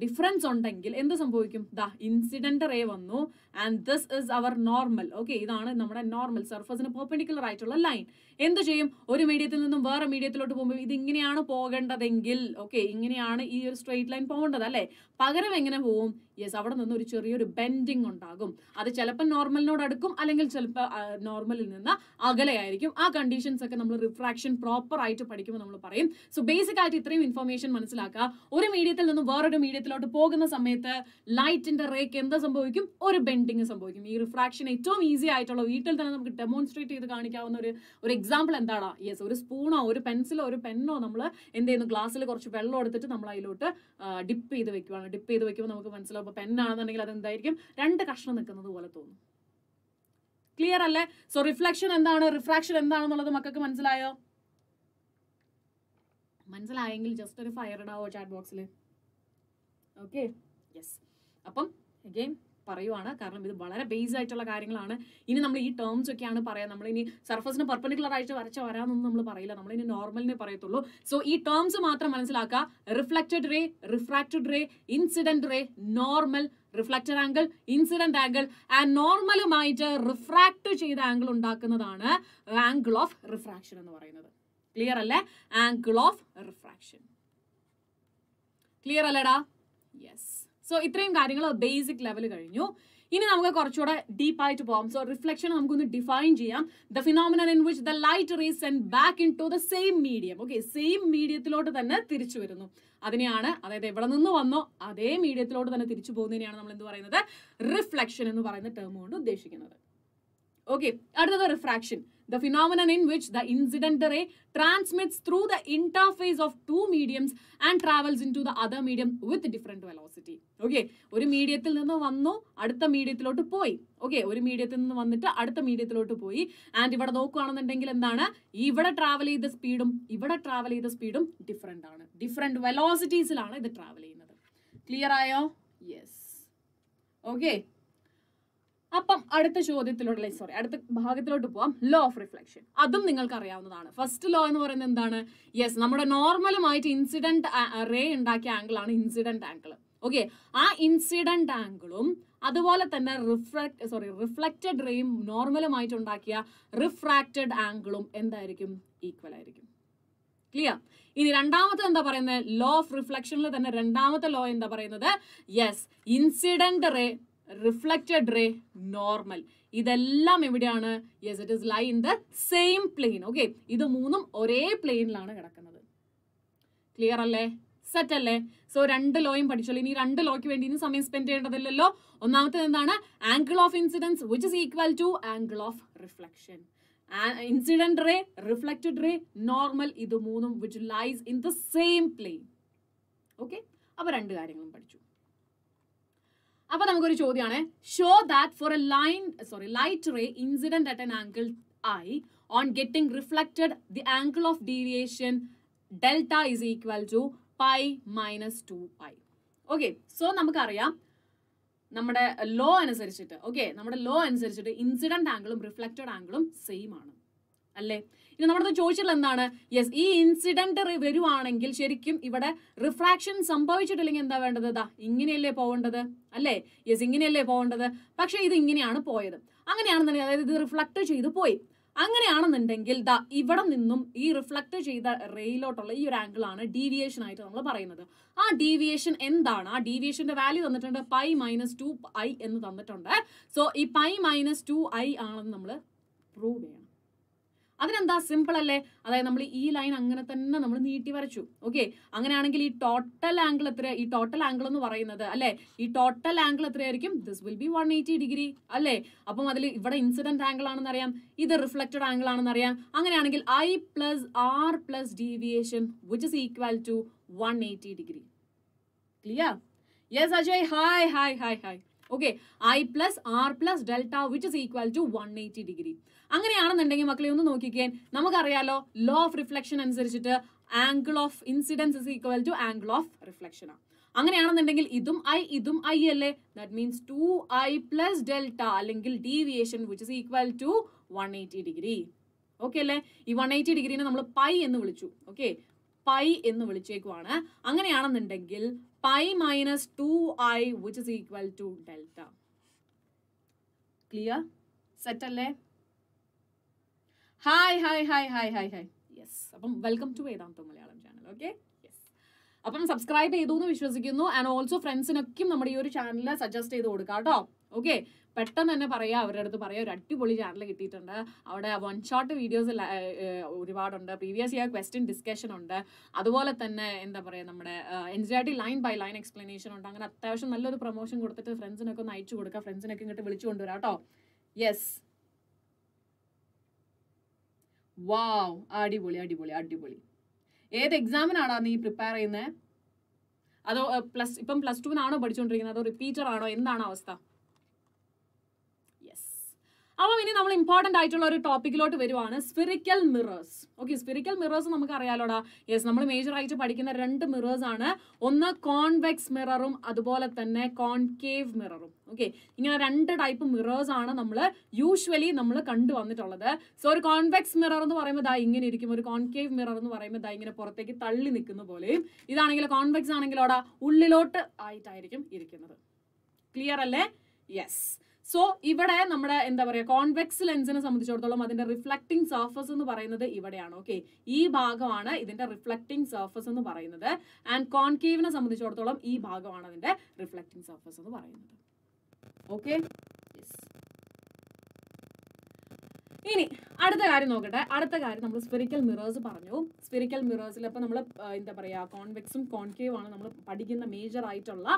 ഡിഫറൻസ് ഉണ്ടെങ്കിൽ എന്ത് സംഭവിക്കും? ദാ ഇൻസിഡന്റ് റേ വന്നു. And this is our normal okay ഇതാണ് നമ്മുടെ നോർമൽ സർഫസിന് പെർപെൻഡിക്കുലർ ആയിട്ടുള്ള ലൈൻ എന്ത് ചെയ്യും? ഒരു മീഡിയത്തിൽ നിന്നും വേറെ മീഡിയത്തിലോട്ട് പോകുമ്പോൾ ഇത് ഇങ്ങനെയാണ് പോകേണ്ടതെങ്കിൽ ഓക്കെ ഇങ്ങനെയാണ് ഈ ഒരു സ്ട്രെയിറ്റ് ലൈൻ പോകേണ്ടത് അല്ലേ? പകരം എങ്ങനെ പോവും? യെസ് അവിടെ നിന്ന് ഒരു ചെറിയൊരു ബെൻഡിങ് ഉണ്ടാകും. അത് ചിലപ്പോൾ നോർമലിനോട് അടുക്കും അല്ലെങ്കിൽ ചിലപ്പോൾ നോർമലിൽ നിന്ന് അകലെയായിരിക്കും. ആ കണ്ടീഷൻസ് ഒക്കെ നമ്മൾ റിഫ്രാക്ഷൻ പ്രോപ്പർ ആയിട്ട് പഠിക്കുമ്പോൾ നമ്മൾ പറയും. സോ ബേസിക് ആയിട്ട് ഇത്രയും ഇൻഫർമേഷൻ മനസ്സിലാക്കുക. ഒരു മീഡിയത്തിൽ നിന്നും വേറൊരു മീഡിയത്തിലോട്ട് പോകുന്ന സമയത്ത് ലൈറ്റിന്റെ റേക്ക് എന്താ സംഭവിക്കും? ഒരു ബെൻഡിങ് സംഭവിക്കും. ഈ റിഫ്രാക്ഷൻ ഏറ്റവും ഈസി ആയിട്ടുള്ള വീട്ടിൽ തന്നെ നമുക്ക് ഡെമോൺസ്ട്രേറ്റ് ചെയ്ത് കാണിക്കാവുന്ന ഒരു ഒരു എക്സാമ്പിൾ എന്താണോ യെസ് ഒരു സ്പൂണോ ഒരു പെൻസിലോ ഒരു പെന്നോ നമ്മൾ എന്ത് ചെയ്യുന്നു? ഗ്ലാസ്സിൽ കുറച്ച് വെള്ളം എടുത്തിട്ട് നമ്മൾ അതിലോട്ട് ഡിപ്പ് ചെയ്ത് വെക്കുവാണ്. ഡിപ്പ് ചെയ്ത് വെക്കുമ്പോൾ നമുക്ക് മനസ്സിലാവും. ഇപ്പോൾ പെന്നാണെന്നുണ്ടെങ്കിൽ അത് എന്തായിരിക്കും? രണ്ട് കഷ്ണം നിൽക്കുന്നത് പോലെ തോന്നും. ക്ലിയർ അല്ലേ? സോ റിഫ്ലക്ഷൻ എന്താണ്? റിഫ്രാക്ഷൻ എന്താണെന്നുള്ളത് മക്കൾക്ക് മനസ്സിലായോ? മനസ്സിലായെങ്കിൽ ജസ്റ്റ് ഒരു ഫയർ ഇടാവോ ചാറ്റ് ബോക്സിൽ ഓക്കെ യെസ് അപ്പം അഗെയിൻ പറയുവാണ് കാരണം ഇത് വളരെ ബേസ് ആയിട്ടുള്ള കാര്യങ്ങളാണ്. ഇനി നമ്മൾ ഈ ടേംസ് ഒക്കെയാണ് പറയാം നമ്മൾ ഇനി സർഫസിന് പെർപ്പൻഡിക്കുലർ ആയിട്ട് വരച്ച വരാമെന്നൊന്നും നമ്മൾ പറയില്ല. നമ്മൾ ഇനി നോർമലിനെ പറയത്തുള്ളൂ. സോ ഈ ടേംസ് മാത്രം മനസ്സിലാക്കുക reflected ray refracted ray incident ray normal reflected angle incident angle and നോർമലുമായിട്ട് refract ചെയ്ത ആംഗിൾ ഉണ്ടാക്കുന്നതാണ് ആംഗിൾ ഓഫ് റിഫ്രാക്ഷൻ എന്ന് പറയുന്നത്. ക്ലിയർ അല്ലേ? ആംഗിൾ ഓഫ് റിഫ്രാക്ഷൻ ക്ലിയർ അല്ലേടാ? യെസ് സോ ഇത്രയും കാര്യങ്ങൾ ബേസിക് ലെവൽ കഴിഞ്ഞു. ഇനി നമുക്ക് കുറച്ചുകൂടെ ഡീപ്പ് ആയിട്ട് പോകാം സോ റിഫ്ലക്ഷൻ നമുക്കൊന്ന് ഡിഫൈൻ ചെയ്യാം. The phenomenon in which the light rays sent back into the same medium okay same മീഡിയത്തിലോട്ട് തന്നെ തിരിച്ചു വരുന്നു. അതിനെയാണ് അതായത് എവിടെ നിന്ന് വന്നോ അതേ മീഡിയത്തിലോട്ട് തന്നെ തിരിച്ചു പോകുന്നതിനെയാണ് നമ്മൾ എന്ത് പറയുന്നത്? റിഫ്ലക്ഷൻ എന്ന് പറയുന്ന ടേം കൊണ്ട് ഉദ്ദേശിക്കുന്നത്. ഓക്കെ അടുത്തത് refraction the phenomenon in which the incident ray transmits through the interface of two mediums and travels into the other medium with different velocity. Okay ഒരു മീഡിയത്തിൽ നിന്ന് വന്നു അടുത്ത മീഡിയത്തിലോട്ട് പോയി. ഓക്കെ ഒരു മീഡിയത്തിൽ നിന്ന് വന്നിട്ട് അടുത്ത മീഡിയത്തിലോട്ട് പോയി. ആൻഡ് ഇവിടെ നോക്കുകയാണെന്നുണ്ടെങ്കിൽ എന്താണ്? ഇവിടെ ട്രാവൽ ചെയ്ത സ്പീഡും ഇവിടെ ട്രാവൽ ചെയ്ത സ്പീഡും ഡിഫറെന്റ് ആണ്. ഡിഫറെന്റ് വെലോസിറ്റീസിലാണ് ഇത് ട്രാവൽ ചെയ്യുന്നത്. ക്ലിയർ ആയോ? യെസ് ഓക്കെ അപ്പം അടുത്ത ചോദ്യത്തിലോട്ട് സോറി അടുത്ത ഭാഗത്തിലോട്ട് പോവാം. ലോ ഓഫ് റിഫ്ലക്ഷൻ അതും നിങ്ങൾക്ക് അറിയാവുന്നതാണ്. ഫസ്റ്റ് ലോ എന്ന് പറയുന്നത് എന്താണ്? യെസ് നമ്മുടെ നോർമലുമായിട്ട് ഇൻസിഡന്റ് റേ ഉണ്ടാക്കിയ ആംഗിളാണ് ഇൻസിഡന്റ് ആംഗിൾ ഓക്കെ ആ ഇൻസിഡന്റ് ആംഗിളും അതുപോലെ തന്നെ റിഫ്ലക്ട് സോറി റിഫ്ലക്റ്റഡ് റേയും നോർമലുമായിട്ട് ഉണ്ടാക്കിയ റിഫ്രാക്റ്റഡ് ആംഗിളും എന്തായിരിക്കും? ഈക്വൽ ആയിരിക്കും. ക്ലിയർ ഇനി രണ്ടാമത്തെ എന്താ പറയുന്നത്? ലോ ഓഫ് റിഫ്ലക്ഷനിൽ തന്നെ രണ്ടാമത്തെ ലോ എന്താ പറയുന്നത്? Yes incident ray reflected ray normal ഇതെല്ലാം എവിടെയാണ്? Yes it is lie in the same plane okay ഇത് മൂന്നും ഒരേ പ്ലെയിനിലാണ് കിടക്കുന്നത്. ക്ലിയർ അല്ലേ? സെറ്റ് അല്ലേ? സോ രണ്ട് ലോയും പഠിച്ചോളൂ. ഇനി രണ്ട് ലോയ്ക്ക് വേണ്ടി ഇനി സമയം സ്പെൻഡ് ചെയ്യേണ്ടതില്ലല്ലോ. ഒന്നാമത്തെ എന്താണ്? Angle of incidence which is equal to angle of reflection incident ray reflected ray normal ഇത് മൂന്നും which lies in the same plane okay അപ്പൊ രണ്ട് കാര്യങ്ങളും പഠിച്ചു. അപ്പൊ നമുക്കൊരു ചോദ്യമാണ് show that for a line sorry light ray incident at an angle i on getting reflected the angle of deviation delta is equal to pi minus two pi okay so നമുക്കറിയാം നമ്മുടെ ലോ അനുസരിച്ചിട്ട് ഓക്കെ നമ്മുടെ ലോ അനുസരിച്ചിട്ട് ഇൻസിഡന്റ് ആംഗിളും റിഫ്ലക്റ്റഡ് ആംഗിളും സെയിം ആണ്. അല്ലേ? ഇനി നമ്മുടെ ചോദിച്ചിട്ടുള്ള എന്താണ്? യെസ് ഈ ഇൻസിഡന്റ് വരുവാണെങ്കിൽ ശരിക്കും ഇവിടെ റിഫ്രാക്ഷൻ സംഭവിച്ചിട്ടില്ലെങ്കിൽ എന്താ വേണ്ടത്? ഇതാ ഇങ്ങനെയല്ലേ പോകേണ്ടത്? അല്ലേ? യെസ് ഇങ്ങനെയല്ലേ പോകേണ്ടത്? പക്ഷേ ഇത് ഇങ്ങനെയാണ് പോയത്. അങ്ങനെയാണെന്നുണ്ടെങ്കിൽ അതായത് ഇത് റിഫ്ലക്ട് ചെയ്ത് പോയി. അങ്ങനെയാണെന്നുണ്ടെങ്കിൽ ദാ ഇവിടെ നിന്നും ഈ റിഫ്ലക്ട് ചെയ്ത റെയിലോട്ടുള്ള ഈ ഒരു ആംഗിൾ ആണ് ഡീവിയേഷൻ ആയിട്ട് നമ്മൾ പറയുന്നത്. ആ ഡീവിയേഷൻ എന്താണ്? ആ ഡീവിയേഷന്റെ വാല്യൂ തന്നിട്ടുണ്ട് പൈ മൈനസ് ടു ഐ എന്ന് തന്നിട്ടുണ്ട്. സോ ഈ പൈ മൈനസ് ടു ഐ ആണെന്ന് നമ്മൾ പ്രൂവ് ചെയ്യണം. അതിനെന്താ? സിമ്പിൾ അല്ലേ? അതായത് നമ്മൾ ഈ ലൈൻ അങ്ങനെ തന്നെ നമ്മൾ നീട്ടി വരച്ചു. ഓക്കെ അങ്ങനെയാണെങ്കിൽ ഈ ടോട്ടൽ ആംഗിൾ എത്ര? ഈ ടോട്ടൽ ആംഗിൾ എന്ന് പറയുന്നത് അല്ലേ? ഈ ടോട്ടൽ ആംഗിൾ എത്രയായിരിക്കും? This will be one eighty degree അല്ലേ? അപ്പം അതിൽ ഇവിടെ ഇൻസിഡന്റ് ആംഗിൾ ആണെന്ന് അറിയാം. ഇത് റിഫ്ലക്റ്റഡ് ആംഗിൾ ആണെന്ന് അറിയാം. അങ്ങനെയാണെങ്കിൽ i plus r plus deviation which is equal to one eighty degree clear yes Ajay hi hi hi hi okay i plus r plus delta which is equal to one eighty degree അങ്ങനെയാണെന്നുണ്ടെങ്കിൽ മക്കളെ ഒന്ന് നോക്കിക്കേൻ. നമുക്കറിയാലോ ലോ ഓഫ് റിഫ്ലക്ഷൻ അനുസരിച്ചിട്ട് angle of incidence is equal to angle of reflection ആണ്. അങ്ങനെയാണെന്നുണ്ടെങ്കിൽ ഇതും ഐ ഇതും ഐ അല്ലേ? That means two i plus delta അല്ലെങ്കിൽ deviation which is equal to one eighty degree okay അല്ലേ? ഈ വൺ എയ്റ്റി ഡിഗ്രീനെ നമ്മൾ പൈ എന്ന് വിളിച്ചു. ഓക്കെ പൈ എന്ന് വിളിച്ചേക്കുവാണ്. അങ്ങനെയാണെന്നുണ്ടെങ്കിൽ pi minus two i which is equal to delta clear set അല്ലേ? Hi hi hi hi hi hi yes അപ്പം welcome to Vedantham Malayalam channel okay yes അപ്പം സബ്സ്ക്രൈബ് ചെയ്തു എന്ന് വിശ്വസിക്കുന്നു. ആൻഡ് ഓൾസോ ഫ്രണ്ട്സിനൊക്കെയും നമ്മുടെ ഈ ഒരു ചാനൽ സജസ്റ്റ് ചെയ്ത് കൊടുക്കാം കേട്ടോ. ഓക്കെ പെട്ടെന്ന് തന്നെ പറയാം. അവരുടെ അടുത്ത് പറയാം. ഒരു അടിപൊളി ചാനൽ കിട്ടിയിട്ടുണ്ട്. അവിടെ വൺ ഷോട്ട് വീഡിയോസ് ഒരുപാടുണ്ട്. പ്രീവിയസ് ഇയർ ക്വസ്റ്റ്യൻ ഡിസ്കഷൻ ഉണ്ട്. അതുപോലെ തന്നെ എന്താ പറയുക നമ്മുടെ N C R T line by line explanation ഉണ്ട്. അങ്ങനെ അത്യാവശ്യം നല്ലൊരു പ്രൊമോഷൻ കൊടുത്തിട്ട് ഫ്രണ്ട്സിനൊക്കെ ഒന്ന് അയച്ചു കൊടുക്കുക ഫ്രണ്ട്സിനൊക്കെ ഇങ്ങോട്ട് വിളിച്ചു കൊണ്ടുവരാം കേട്ടോ. യെസ് വാവ് അടിപൊളി അടിപൊളി അടിപൊളി. ഏത് എക്സാമിനാണോ നീ പ്രിപ്പയർ ചെയ്യുന്നത് അതോ പ്ലസ് ഇപ്പം പ്ലസ് ടുവിനാണോ പഠിച്ചുകൊണ്ടിരിക്കുന്നത് അതോ റിപ്പീറ്റർ ആണോ? എന്താണ് അവസ്ഥ? അപ്പം ഇനി നമ്മൾ ഇമ്പോർട്ടന്റ് ആയിട്ടുള്ള ഒരു ടോപ്പിക്കിലോട്ട് വരുവാണ് spherical mirrors okay spherical mirrors നമുക്ക് അറിയാലോടാ യെസ് നമ്മൾ മേജർ ആയിട്ട് പഠിക്കുന്ന രണ്ട് മിറേഴ്സ് ആണ്. ഒന്ന് കോൺവെക്സ് മിററും അതുപോലെ തന്നെ കോൺകേവ് മിററും ഓക്കെ ഇങ്ങനെ രണ്ട് ടൈപ്പ് മിറേഴ്സ് ആണ് നമ്മൾ യൂഷ്വലി നമ്മൾ കണ്ടു വന്നിട്ടുള്ളത് സോ ഒരു കോൺവെക്സ് മിറർ എന്ന് പറയുമ്പോൾ ദാ ഇങ്ങനെ ഇരിക്കും. ഒരു കോൺകേവ് മിറർ എന്ന് പറയുമ്പോൾ ദാ ഇങ്ങനെ പുറത്തേക്ക് തള്ളി നിൽക്കുന്ന പോലെയും ഇതാണെങ്കിൽ കോൺവെക്സ് ആണെങ്കിലോടാ ഉള്ളിലോട്ട് ആയിട്ടായിരിക്കും ഇരിക്കുന്നത്. ക്ലിയർ അല്ലേ? യെസ് സോ ഇവിടെ നമ്മുടെ എന്താ പറയുക കോൺവെക്സ് ലെൻസിനെ സംബന്ധിച്ചിടത്തോളം അതിന്റെ റിഫ്ലക്ടിങ് സർഫസ് എന്ന് പറയുന്നത് ഇവിടെയാണ് ഓക്കെ ഈ ഭാഗമാണ് ഇതിന്റെ റിഫ്ലക്ടിങ് സർഫസ് എന്ന് പറയുന്നത്. ആൻഡ് കോൺകേവിനെ സംബന്ധിച്ചിടത്തോളം ഈ ഭാഗമാണ് അതിന്റെ റിഫ്ലക്ടിങ് സർഫസ് എന്ന് പറയുന്നത്. ഓക്കെ ഇനി അടുത്ത കാര്യം നോക്കട്ടെ. അടുത്ത കാര്യം നമ്മൾ സ്പിരിക്കൽ മിറേഴ്സ് പറഞ്ഞു. സ്പിരിക്കൽ മിറേഴ്സിൽ അപ്പോൾ നമ്മൾ എന്താ പറയുക കോൺവെക്സും കോൺകേവ് ആണ് നമ്മൾ പഠിക്കുന്ന മേജർ ആയിട്ടുള്ള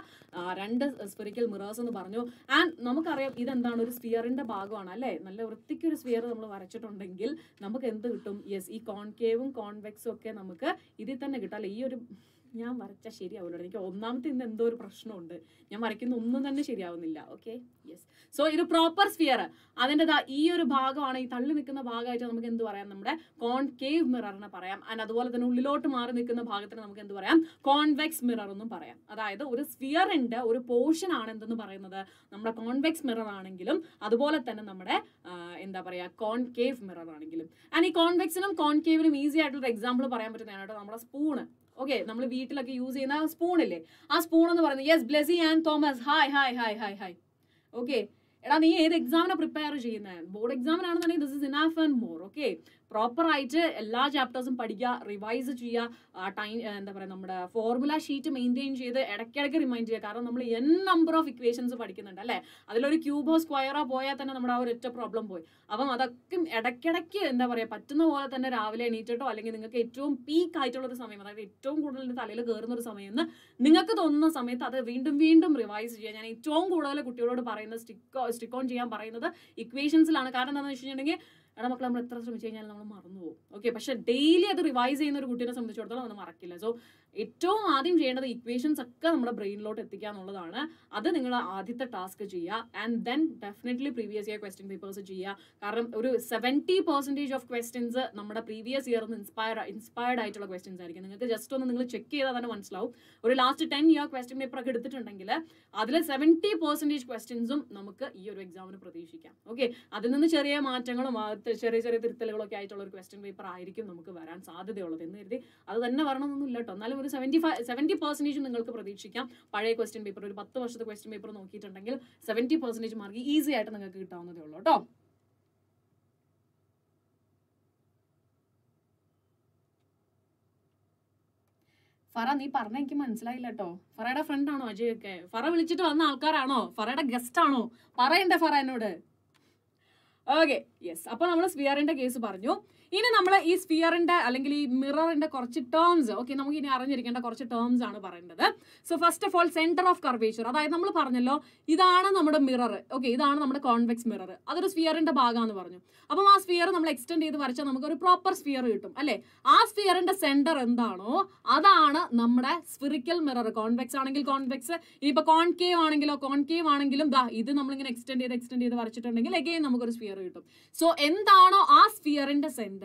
രണ്ട് സ്പിരിക്കൽ മിറേഴ്സ് എന്ന് പറഞ്ഞു. ആൻഡ് നമുക്കറിയാം ഇതെന്താണ്? ഒരു സ്പിയറിന്റെ ഭാഗമാണ് അല്ലേ? നല്ല വൃത്തിക്ക് ഒരു സ്ഫിയർ നമ്മൾ വരച്ചിട്ടുണ്ടെങ്കിൽ നമുക്ക് എന്ത് കിട്ടും? യെസ് ഈ കോൺകേവും കോൺവെക്സും ഒക്കെ നമുക്ക് ഇതിൽ തന്നെ കിട്ടും. അല്ലെ? ഈ ഒരു ഞാൻ വരച്ചാൽ ശരിയാവില്ല എനിക്ക് ഒന്നാമത്തെ ഇന്ന് എന്തോ ഒരു പ്രശ്നമുണ്ട്. ഞാൻ വരയ്ക്കുന്ന ഒന്നും തന്നെ ശരിയാവുന്നില്ല. ഓക്കെ യെസ് സോ ഇത് പ്രോപ്പർ സ്ഫിയർ അതിന്റെ ഈ ഒരു ഭാഗമാണ് ഈ തള്ളി നിൽക്കുന്ന ഭാഗമായിട്ട് നമുക്ക് എന്ത് പറയാം? നമ്മുടെ കോൺകേവ് മിററിനെ പറയാം. ആൻഡ് അതുപോലെ തന്നെ ഉള്ളിലോട്ട് മാറി നിൽക്കുന്ന ഭാഗത്തിന് നമുക്ക് എന്ത് പറയാം? കോൺവെക്സ് മിറർ എന്നും പറയാം. അതായത് ഒരു സ്ഫിയറിന്റെ ഒരു പോർഷൻ ആണ് എന്തെന്ന് പറയുന്നത്. നമ്മുടെ കോൺവെക്സ് മിറർ ആണെങ്കിലും അതുപോലെ തന്നെ നമ്മുടെ എന്താ പറയുക കോൺകേവ് മിറർ ആണെങ്കിലും. ആൻഡ് ഈ കോൺവെക്സിനും കോൺകേവിനും ഈസി ആയിട്ടുള്ള എക്സാമ്പിൾ പറയാൻ പറ്റുന്നതാണ് കേട്ടോ. നമ്മുടെ സ്പൂണ് ഓക്കെ നമ്മൾ വീട്ടിലൊക്കെ യൂസ് ചെയ്യുന്ന സ്പൂൺ ഇല്ലേ? ആ സ്പൂൺ എന്ന് പറയുന്നത് yes Blessy and Thomas hi hi hi hi hi okay എടാ നീ ഏത് എക്സാമിനെ പ്രിപ്പയർ ചെയ്യുന്നത് board എക്സാമിനാണെന്നുണ്ടെങ്കിൽ this is enough and more okay proper ആയിട്ട് എല്ലാ ചാപ്റ്റേഴ്സും പഠിക്കുക റിവൈസ് ചെയ്യുക ടൈം എന്താ പറയുക നമ്മുടെ ഫോർമുല ഷീറ്റ് മെയിന്റെയിൻ ചെയ്ത് ഇടയ്ക്കിടയ്ക്ക് റിമൈൻഡ് ചെയ്യുക. കാരണം നമ്മൾ എൻ നമ്പർ ഓഫ് ഇക്വേഷൻസ് പഠിക്കുന്നുണ്ട് അല്ലേ? അതിലൊരു ക്യൂബോ സ്ക്വയറോ പോയാൽ തന്നെ നമ്മുടെ ആ ഒരു ഒറ്റ പ്രോബ്ലം പോയി. അപ്പം അതൊക്കെ ഇടയ്ക്കിടയ്ക്ക് എന്താ പറയുക പറ്റുന്ന പോലെ തന്നെ രാവിലെ എണീറ്റിട്ടോ അല്ലെങ്കിൽ നിങ്ങൾക്ക് ഏറ്റവും പീക്ക് ആയിട്ടുള്ള ഒരു സമയം അതായത് ഏറ്റവും കൂടുതൽ തലയിൽ കയറുന്ന ഒരു സമയം എന്ന് നിങ്ങൾക്ക് തോന്നുന്ന സമയത്ത് അത് വീണ്ടും വീണ്ടും റിവൈസ് ചെയ്യുക. ഞാൻ ഏറ്റവും കൂടുതൽ കുട്ടികളോട് പറയുന്നത് സ്റ്റിക്ക് സ്റ്റിക്ക് ഓൺ ചെയ്യാൻ പറയുന്നത് ഇക്വേഷൻസിലാണ് കാരണം എന്താണെന്ന് വെച്ച് കഴിഞ്ഞിട്ടുണ്ടെങ്കിൽ എടാ മക്കൾ നമ്മൾ എത്ര ശ്രമിച്ചു കഴിഞ്ഞാൽ നമ്മൾ മറന്നു പോകും ഓക്കെ പക്ഷെ ഡെയിലി അത് റിവൈസ് ചെയ്യുന്ന ഒരു കുട്ടീനെ സംബന്ധിച്ചിടത്തോളം അത് മറക്കില്ല. സോ ഏറ്റവും ആദ്യം ചെയ്യേണ്ടത് ഇക്വേഷൻസ് ഒക്കെ നമ്മുടെ ബ്രെയിനിലോട്ട് എത്തിക്കുക എന്നുള്ളതാണ്. അത് നിങ്ങൾ ആദ്യത്തെ ടാസ്ക് ചെയ്യുക. And then definitely previous year question papers ചെയ്യുക. കാരണം ഒരു സെവന്റി പെർസെന്റേജ് ഓഫ് ക്വസ്റ്റ്യൻസ് നമ്മുടെ പ്രീവിയസ് ഇയർ ഇൻസ്പയർ ഇൻസ്പയർഡ് ആയിട്ടുള്ള ക്വസ്റ്റ്യൻസ് ആയിരിക്കും. നിങ്ങൾക്ക് ജസ്റ്റ് ഒന്ന് നിങ്ങൾ ചെക്ക് ചെയ്താൽ തന്നെ മനസ്സിലാവും. ഒരു last ten year question paper ഒക്കെ എടുത്തിട്ടുണ്ടെങ്കിൽ അതിൽ സെവന്റി പെർസെന്റേജ് ക്വസ്റ്റ്യൻസും നമുക്ക് ഈ ഒരു എക്സാമിന് പ്രതീക്ഷിക്കാം. ഓക്കെ അതിൽ നിന്ന് ചെറിയ മാറ്റങ്ങളും ചെറിയ ചെറിയ തിരുത്തലുകളൊക്കെ ആയിട്ടുള്ള ഒരു ക്വസ്റ്റ്യൻ പേപ്പർ ആയിരിക്കും നമുക്ക് വരാൻ സാധ്യതയുള്ളത് എന്ന് കരുതി. അത് തന്നെ വരണമെന്നൊന്നും ഇല്ല കേട്ടോ എന്നാലും ഒരു സെവന്റി ഫൈവ് സെവന്റി പെർസെന്റേജ് നിങ്ങൾക്ക് പ്രതീക്ഷിക്കാം. പഴയ ക്വസ്റ്റ്യൻ പേപ്പർ ഒരു പത്ത് വർഷത്തെ ക്വസ്റ്റ്യൻ പേപ്പർ നോക്കിയിട്ടുണ്ടെങ്കിൽ സെവന്റി പെർസെന്റേജ് മാർക്ക് ഈസി ആയിട്ട് നിങ്ങൾക്ക് കിട്ടാവുന്നതേ ഉള്ളൂ കേട്ടോ. ഫറ നീ പറഞ്ഞ എനിക്ക് മനസ്സിലായില്ല കേട്ടോ. ഫറയുടെ ഫ്രണ്ട് ആണോ അജയ് ഒക്കെ ഫറ വിളിച്ചിട്ട് വന്ന ആൾക്കാരാണോ? ഫറയുടെ ഗസ്റ്റ് ആണോ? പറയണ്ടേ ഫറ എന്നോട്. ഓക്കെ യെസ് അപ്പോൾ നമ്മൾ സ്വിയറിന്റെ കേസ് പറഞ്ഞു. ഇനി നമ്മൾ ഈ സ്പിയറിന്റെ അല്ലെങ്കിൽ ഈ മിററിന്റെ കുറച്ച് ടേംസ് ഓക്കെ നമുക്ക് ഇനി അറിഞ്ഞിരിക്കേണ്ട കുറച്ച് ടേംസ് ആണ് പറയുന്നത് so first of all centre of curvature അതായത് നമ്മൾ പറഞ്ഞല്ലോ ഇതാണ് നമ്മുടെ മിറർ ഓക്കെ ഇതാണ് നമ്മുടെ കോൺവെക്സ് മിറർ അതൊരു സ്പിയറിന്റെ ഭാഗമാണെന്ന് പറഞ്ഞു. അപ്പം ആ സ്പിയർ നമ്മൾ എക്സ്റ്റെൻഡ് ചെയ്ത് വരച്ചാൽ നമുക്ക് ഒരു പ്രോപ്പർ സ്പിയർ കിട്ടും അല്ലെ? ആ സ്പിയറിന്റെ സെന്റർ എന്താണോ അതാണ് നമ്മുടെ സ്പിറിക്കൽ മിറർ കോൺവെക്സ് ആണെങ്കിൽ കോൺവെക്സ് ഇപ്പൊ കോൺകേവ് ആണെങ്കിലോ കോൺകേവ് ആണെങ്കിലും ദാ ഇത് നമ്മളിങ്ങനെ എക്സ്റ്റെൻഡ് ചെയ്ത് എക്സ്റ്റെൻഡ് ചെയ്ത് വരച്ചിട്ടുണ്ടെങ്കിൽ എഗെയിൻ നമുക്കൊരു സ്പിയർ കിട്ടും. സോ എന്താണോ ആ സ്പിയറിന്റെ സെന്റർ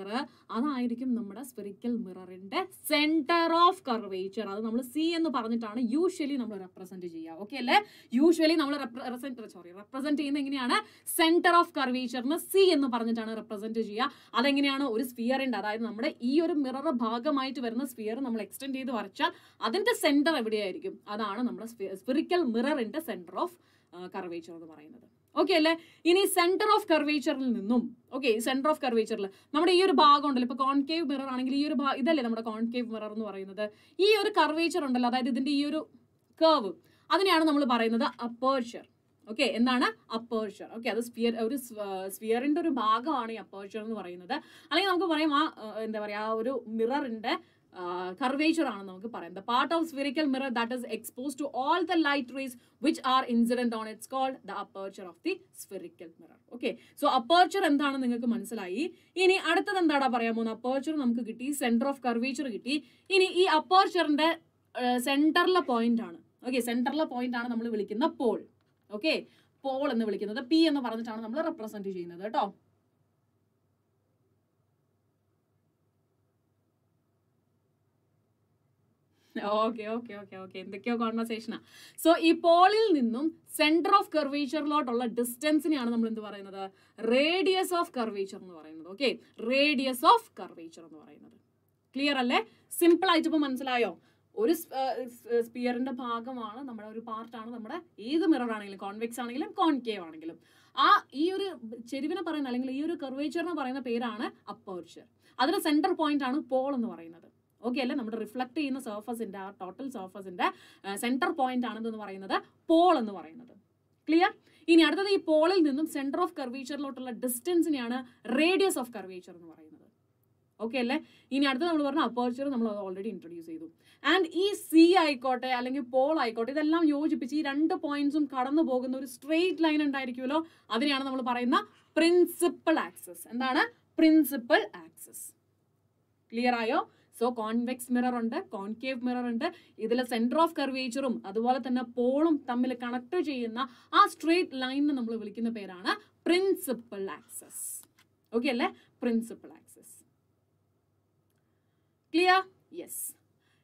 അതായിരിക്കും നമ്മുടെ സ്പെറിക്കൽ മിററിന്റെ സെന്റർ ഓഫ് കർവേച്ചർ അത് നമ്മൾ സി എന്ന് പറഞ്ഞിട്ടാണ് യൂഷ്വലി നമ്മൾ റെപ്രസെന്റ് ചെയ്യുക. ഓക്കെ അല്ലേ? യൂഷ്വലി നമ്മൾ റെപ്രസെന്റ് സോറി റെപ്രസെന്റ് ചെയ്യുന്നത് എങ്ങനെയാണ്? സെന്റർ ഓഫ് കർവേച്ചറിന് സി എന്ന് പറഞ്ഞിട്ടാണ് റെപ്രസെന്റ് ചെയ്യുക. അതെങ്ങനെയാണ്? ഒരു സ്ഫിയറിന്റെ അതായത് നമ്മുടെ ഈ ഒരു മിറർ ഭാഗമായിട്ട് വരുന്ന സ്ഫിയർ നമ്മൾ എക്സ്റ്റെൻഡ് ചെയ്ത് വരച്ചാൽ അതിന്റെ സെന്റർ എവിടെയായിരിക്കും? അതാണ് നമ്മുടെ സ്പിറിക്കൽ മിററിന്റെ സെന്റർ ഓഫ് കർവേച്ചർ എന്ന് പറയുന്നത്. ഓക്കെ അല്ലേ? ഇനി സെന്റർ ഓഫ് കർവേച്ചറിൽ നിന്നും ഓക്കെ സെന്റർ ഓഫ് കർവേച്ചറിൽ നമ്മുടെ ഈ ഒരു ഭാഗം ഉണ്ടല്ലോ ഇപ്പൊ കോൺകേവ് മിറർ ആണെങ്കിൽ ഈ ഒരു ഭാഗം ഇതല്ലേ നമ്മുടെ കോൺകേവ് മിറർ എന്ന് പറയുന്നത്. ഈ ഒരു കർവേച്ചർ ഉണ്ടല്ലോ അതായത് ഇതിന്റെ ഈ ഒരു കേവ് അതിനെയാണ് നമ്മൾ പറയുന്നത് അപ്പേർച്ചർ ഓക്കെ എന്താണ്? അപ്പേർച്ചർ ഓക്കെ അത് സ്പിയർ ഒരു സ്പിയറിന്റെ ഒരു ഭാഗമാണ് ഈ അപ്പേർച്ചർ എന്ന് പറയുന്നത്. അല്ലെങ്കിൽ നമുക്ക് പറയാം ആ എന്താ പറയാ ആ ഒരു മിററിന്റെ കർവേച്ചർ ആണ് നമുക്ക് പറയാം. The part of spherical mirror that is expose to all the light rays which are incident on it's called the aperture of the spherical mirror okay so aperture എന്താണ് നിങ്ങൾക്ക് മനസ്സിലായി. ഇനി അടുത്തത് എന്താടാ പറയാൻ പോകുന്നത്? അപ്പേർച്ചർ നമുക്ക് കിട്ടി സെന്റർ ഓഫ് കർവേച്ചർ കിട്ടി. ഇനി ഈ അപ്പേർച്ചറിന്റെ സെന്ററിലെ പോയിന്റ് ആണ്. ഓക്കെ സെന്ററിലെ പോയിന്റ് ആണ് നമ്മൾ വിളിക്കുന്ന പോൾ ഓക്കെ പോൾ എന്ന് വിളിക്കുന്നത് പി എന്ന് പറഞ്ഞിട്ടാണ് നമ്മൾ റെപ്രസെന്റ് ചെയ്യുന്നത് കേട്ടോ. (laughs) Okay okay okay okay. എന്തൊക്കെയോ കോൺവെർസേഷനാ സോ ഈ പോളിൽ നിന്നും സെന്റർ ഓഫ് കർവേച്ചറിലോട്ടുള്ള ഡിസ്റ്റൻസിനെയാണ് നമ്മൾ എന്ത് പറയുന്നത്? റേഡിയസ് ഓഫ് കർവേച്ചർ എന്ന് പറയുന്നത്. ഓക്കെ റേഡിയസ് ഓഫ് കർവേച്ചർ എന്ന് പറയുന്നത്. ക്ലിയർ അല്ലേ? സിമ്പിൾ ആയിട്ട് ഇപ്പൊ മനസ്സിലായോ? ഒരു സ്പിയറിന്റെ ഭാഗമാണ് നമ്മുടെ ഒരു പാർട്ടാണ് നമ്മുടെ ഏത് മിറർ ആണെങ്കിലും കോൺവെക്സ് ആണെങ്കിലും കോൺകേവ് ആണെങ്കിലും. ആ ഈ ഒരു ചെരുവിനെ പറയുന്ന അല്ലെങ്കിൽ ഈ ഒരു കർവേച്ചർ എന്ന് പറയുന്ന പേരാണ് അപ്പർച്ചർ അതിന്റെ സെന്റർ പോയിന്റ് ആണ് പോൾ എന്ന് പറയുന്നത്. ഓക്കെ അല്ലേ? നമ്മുടെ റിഫ്ലക്ട് ചെയ്യുന്ന സർഫസിന്റെ ആ ടോട്ടൽ സർഫസിന്റെ സെന്റർ പോയിന്റ് ആണെന്ന് പറയുന്നത് പോൾ എന്ന് പറയുന്നത്. ക്ലിയർ ഇനി അടുത്തത് ഈ പോളിൽ നിന്നും സെന്റർ ഓഫ് കർവേച്ചറിലോട്ടുള്ള ഡിസ്റ്റൻസിനെയാണ് റേഡിയസ് ഓഫ് കർവേച്ചർ എന്ന് പറയുന്നത്. ഓക്കെ അല്ലേ? ഇനി അടുത്ത് നമ്മൾ പറഞ്ഞ അപ്പേർച്ചർ നമ്മൾ ഓൾറെഡി ഇൻട്രൊഡ്യൂസ് ചെയ്തു. ആൻഡ് ഈ സി ആയിക്കോട്ടെ അല്ലെങ്കിൽ പോൾ ആയിക്കോട്ടെ ഇതെല്ലാം യോജിപ്പിച്ച് ഈ രണ്ട് പോയിന്റ്സും കടന്നു പോകുന്ന ഒരു സ്ട്രെയിറ്റ് ലൈൻ ഉണ്ടായിരിക്കുമല്ലോ? അതിനെയാണ് നമ്മൾ പറയുന്ന പ്രിൻസിപ്പൽ ആക്സസ് എന്താണ്? പ്രിൻസിപ്പൽ ആക്സസ് ക്ലിയർ ആയോ? സോ കോൺവെക്സ് മിറർ ഉണ്ട് കോൺകേവ് മിറർ ഉണ്ട്. ഇതിലെ സെന്റർ ഓഫ് കർവേച്ചറും അതുപോലെ തന്നെ പോളും തമ്മിൽ കണക്ട് ചെയ്യുന്ന ആ സ്ട്രേറ്റ് ലൈനിനെ നമ്മൾ വിളിക്കുന്ന പേരാണ് പ്രിൻസിപ്പൽ ആക്സസ് ഓക്കെ അല്ലേ? പ്രിൻസിപ്പൽ ആക്സസ് ക്ലിയർ യെസ്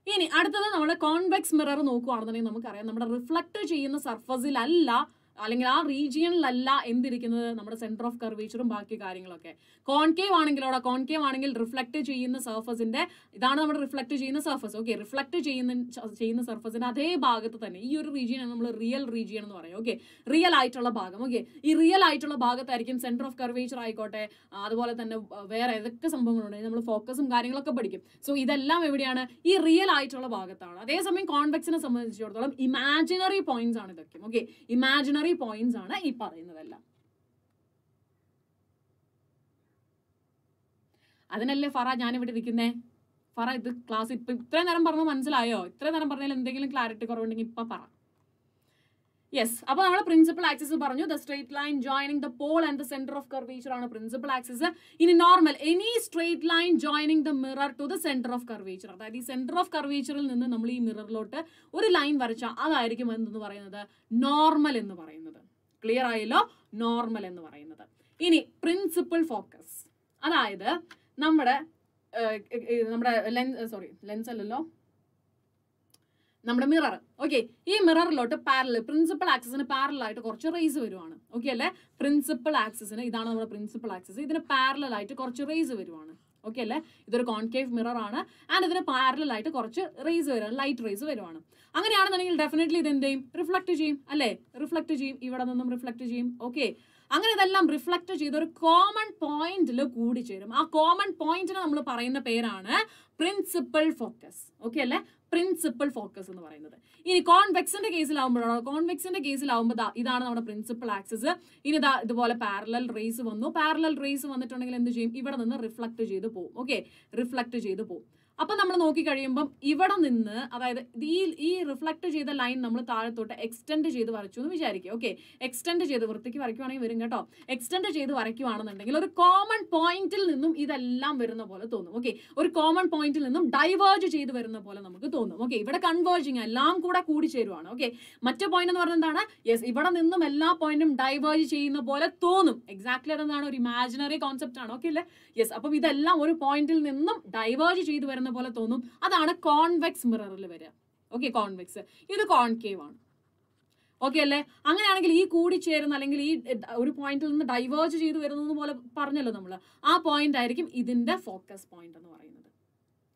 ഇനി അടുത്തത് നമ്മൾ കോൺവെക്സ് മിറർ നോക്കുകയാണെന്നുണ്ടെങ്കിൽ നമുക്കറിയാം നമ്മുടെ റിഫ്ലക്ട് ചെയ്യുന്ന സർഫസിലല്ല അല്ലെങ്കിൽ ആ റീജിയണിലല്ല എന്തിരിക്കുന്നത് നമ്മുടെ സെന്റർ ഓഫ് കർവേച്ചറും ബാക്കി കാര്യങ്ങളൊക്കെ. കോൺകേവ് ആണെങ്കിലോ കോൺകേവ് ആണെങ്കിൽ റിഫ്ലക്ട് ചെയ്യുന്ന സർഫസിന്റെ ഇതാണ് നമ്മൾ റിഫ്ലക്ട് ചെയ്യുന്ന സർഫസ് ഓക്കെ റിഫ്ലക്ട് ചെയ്യുന്ന ചെയ്യുന്ന സർഫസിന്റെ അതേ ഭാഗത്ത് തന്നെ ഈ ഒരു റീജിയൻ നമ്മൾ റിയൽ റീജിയൻ എന്ന് പറയും. ഓക്കെ റിയൽ ആയിട്ടുള്ള ഭാഗം. ഓക്കെ ഈ റിയൽ ആയിട്ടുള്ള ഭാഗത്തായിരിക്കും സെന്റർ ഓഫ് കർവേച്ചർ ആയിക്കോട്ടെ. അതുപോലെ തന്നെ വേറെ ഏതൊക്കെ സംഭവങ്ങളുണ്ടെങ്കിൽ നമ്മൾ ഫോക്കസും കാര്യങ്ങളൊക്കെ പഠിക്കും. സോ ഇതെല്ലാം എവിടെയാണ്? ഈ റിയൽ ആയിട്ടുള്ള ഭാഗത്താണ്. അതേസമയം കോൺവെക്സിനെ സംബന്ധിച്ചിടത്തോളം ഇമാജിനറി പോയിന്റ്സ് ആണ് ഇതൊക്കെ. ഓക്കെ ഇമാജിനറി പോയിന്റ്സ് ആണ് ഈ പറയുന്നതെല്ലാം. അതിനല്ലേ ഫറ ഞാനിവിടെ ഇരിക്കുന്നേ? ഫറ ഇത് ക്ലാസ് ഇപ്പൊ ഇത്രയും നേരം പറഞ്ഞു മനസ്സിലായോ? ഇത്രയും നേരം പറഞ്ഞാൽ എന്തെങ്കിലും ക്ലാരിറ്റി കുറവുണ്ടെങ്കിൽ ഇപ്പൊ പറ. യെസ് അപ്പോൾ നമ്മൾ പ്രിൻസിപ്പൽ ആക്സിസ് പറഞ്ഞു. The straight line joining the pole and the centre of curvature ആണ് പ്രിൻസിപ്പൽ ആക്സിസ് ഇനി normal any straight line joining the mirror to the centre of curvature അതായത് ഈ സെന്റർ ഓഫ് കർവേച്ചറിൽ നിന്ന് നമ്മൾ ഈ മിററിലോട്ട് ഒരു ലൈൻ വരച്ചാൽ അതായിരിക്കും എന്തെന്ന് പറയുന്നത്? നോർമൽ എന്ന് പറയുന്നത്. ക്ലിയർ ആയല്ലോ? നോർമൽ എന്ന് പറയുന്നത്. ഇനി പ്രിൻസിപ്പൽ ഫോക്കസ് അതായത് നമ്മുടെ നമ്മുടെ ലെൻസ് സോറി ലെൻസ് അല്ലല്ലോ? നമ്മുടെ മിറർ ഓക്കെ ഈ മിററിലോട്ട് പാരൽ പ്രിൻസിപ്പൽ ആക്സിന് പാരലായിട്ട് കുറച്ച് റേസ് വരുവാണ്. ഓക്കെ അല്ലേ? പ്രിൻസിപ്പൽ ആക്സിസിന് ഇതാണ് നമ്മുടെ പ്രിൻസിപ്പൽ ആക്സിസ് ഇതിന് പാരലായിട്ട് കുറച്ച് റേസ് വരുവാണ്. ഓക്കെ അല്ലേ? ഇതൊരു കോൺകേവ് മിറർ ആണ്. ആൻഡ് ഇതിന് പാരലായിട്ട് കുറച്ച് റേസ് വരുവാണ് ലൈറ്റ് റേസ് വരുവാണ്. അങ്ങനെയാണെന്നുണ്ടെങ്കിൽ ഡെഫിനറ്റ്ലി ഇത് എന്ത് ചെയ്യും? റിഫ്ലക്ട് ചെയ്യും അല്ലേ? റിഫ്ലക്ട് ചെയ്യും ഇവിടെ നിന്നും റിഫ്ലക്ട് ചെയ്യും. ഓക്കെ അങ്ങനെ ഇതെല്ലാം റിഫ്ലക്ട് ചെയ്ത് ഒരു കോമൺ പോയിന്റിൽ കൂടി ചേരും ആ കോമൺ പോയിന്റിന് നമ്മൾ പറയുന്ന പേരാണ് പ്രിൻസിപ്പൽ ഫോക്കസ് ഓക്കെ അല്ലേ? പ്രിൻസിപ്പൽ ഫോക്കസ് എന്ന് പറയുന്നത്. ഇനി കോൺവെക്സിന്റെ കേസിലാവുമ്പോഴാണോ കോൺവെക്സിന്റെ കേസിലാവുമ്പോൾ ഇതാണ് നമ്മുടെ പ്രിൻസിപ്പൽ ആക്സസ് ഇനി ഇതാ ഇതുപോലെ പാരലൽ റേസ് വന്നു. പാരലൽ റേസ് വന്നിട്ടുണ്ടെങ്കിൽ എന്ത് ചെയ്യും? ഇവിടെ നിന്ന് റിഫ്ലക്ട് ചെയ്ത് പോകും ഓക്കെ റിഫ്ലക്ട് ചെയ്ത് പോകും അപ്പൊ നമ്മൾ നോക്കി കഴിയുമ്പം ഇവിടെ നിന്ന് അതായത് ഈ ഈ റിഫ്ലക്ട് ചെയ്ത ലൈൻ നമ്മൾ താഴത്തോട്ട് എക്സ്റ്റെൻഡ് ചെയ്ത് വരച്ചു എന്ന് വിചാരിക്കുക. ഓക്കെ എക്സ്റ്റെൻഡ് ചെയ്ത് വൃത്തിക്ക് വരയ്ക്കുവാണെങ്കിൽ വരും കേട്ടോ. എക്സ്റ്റെൻഡ് ചെയ്ത് വരയ്ക്കുവാണെന്നുണ്ടെങ്കിൽ ഒരു കോമൺ പോയിന്റിൽ നിന്നും ഇതെല്ലാം വരുന്ന പോലെ തോന്നും. ഓക്കെ ഒരു കോമൺ പോയിന്റിൽ നിന്നും ഡൈവേർജ് ചെയ്ത് വരുന്ന പോലെ നമുക്ക് തോന്നും. ഓക്കെ ഇവിടെ കൺവേർജിങ് എല്ലാം കൂടെ കൂടി ചേരുവാണ്. ഓക്കെ മറ്റേ പോയിന്റ് എന്ന് പറഞ്ഞാൽ എന്താണ്? യെസ് ഇവിടെ നിന്നും എല്ലാ പോയിന്റും ഡൈവേർജ് ചെയ്യുന്ന പോലെ തോന്നും. എക്സാക്ട്ലി അതെന്താണ്? ഒരു ഇമാജിനറി കോൺസെപ്റ്റ് ആണ്. ഓക്കെ അല്ലേ? യെസ് അപ്പം ഇതെല്ലാം ഒരു പോയിന്റിൽ നിന്നും ഡൈവേർജ് ചെയ്ത് വരുന്ന പോലെ തോന്നും. അതാണ് കോൺവെക്സ് മിററിൽ വരിക. ഓക്കെ കോൺവെക്സ് ഇത് കോൺകേവ് ആണ്. ഓക്കെ അല്ലേ? അങ്ങനെയാണെങ്കിൽ ഈ കൂടിച്ചേരുന്ന അല്ലെങ്കിൽ ഈ ഒരു പോയിന്റിൽ നിന്ന് ഡൈവേർജ് ചെയ്ത് വരുന്നത് പോലെ പറഞ്ഞല്ലോ നമ്മൾ ആ പോയിന്റ് ആയിരിക്കും ഇതിന്റെ ഫോക്കസ് പോയിന്റ് എന്ന് പറയുന്നത്.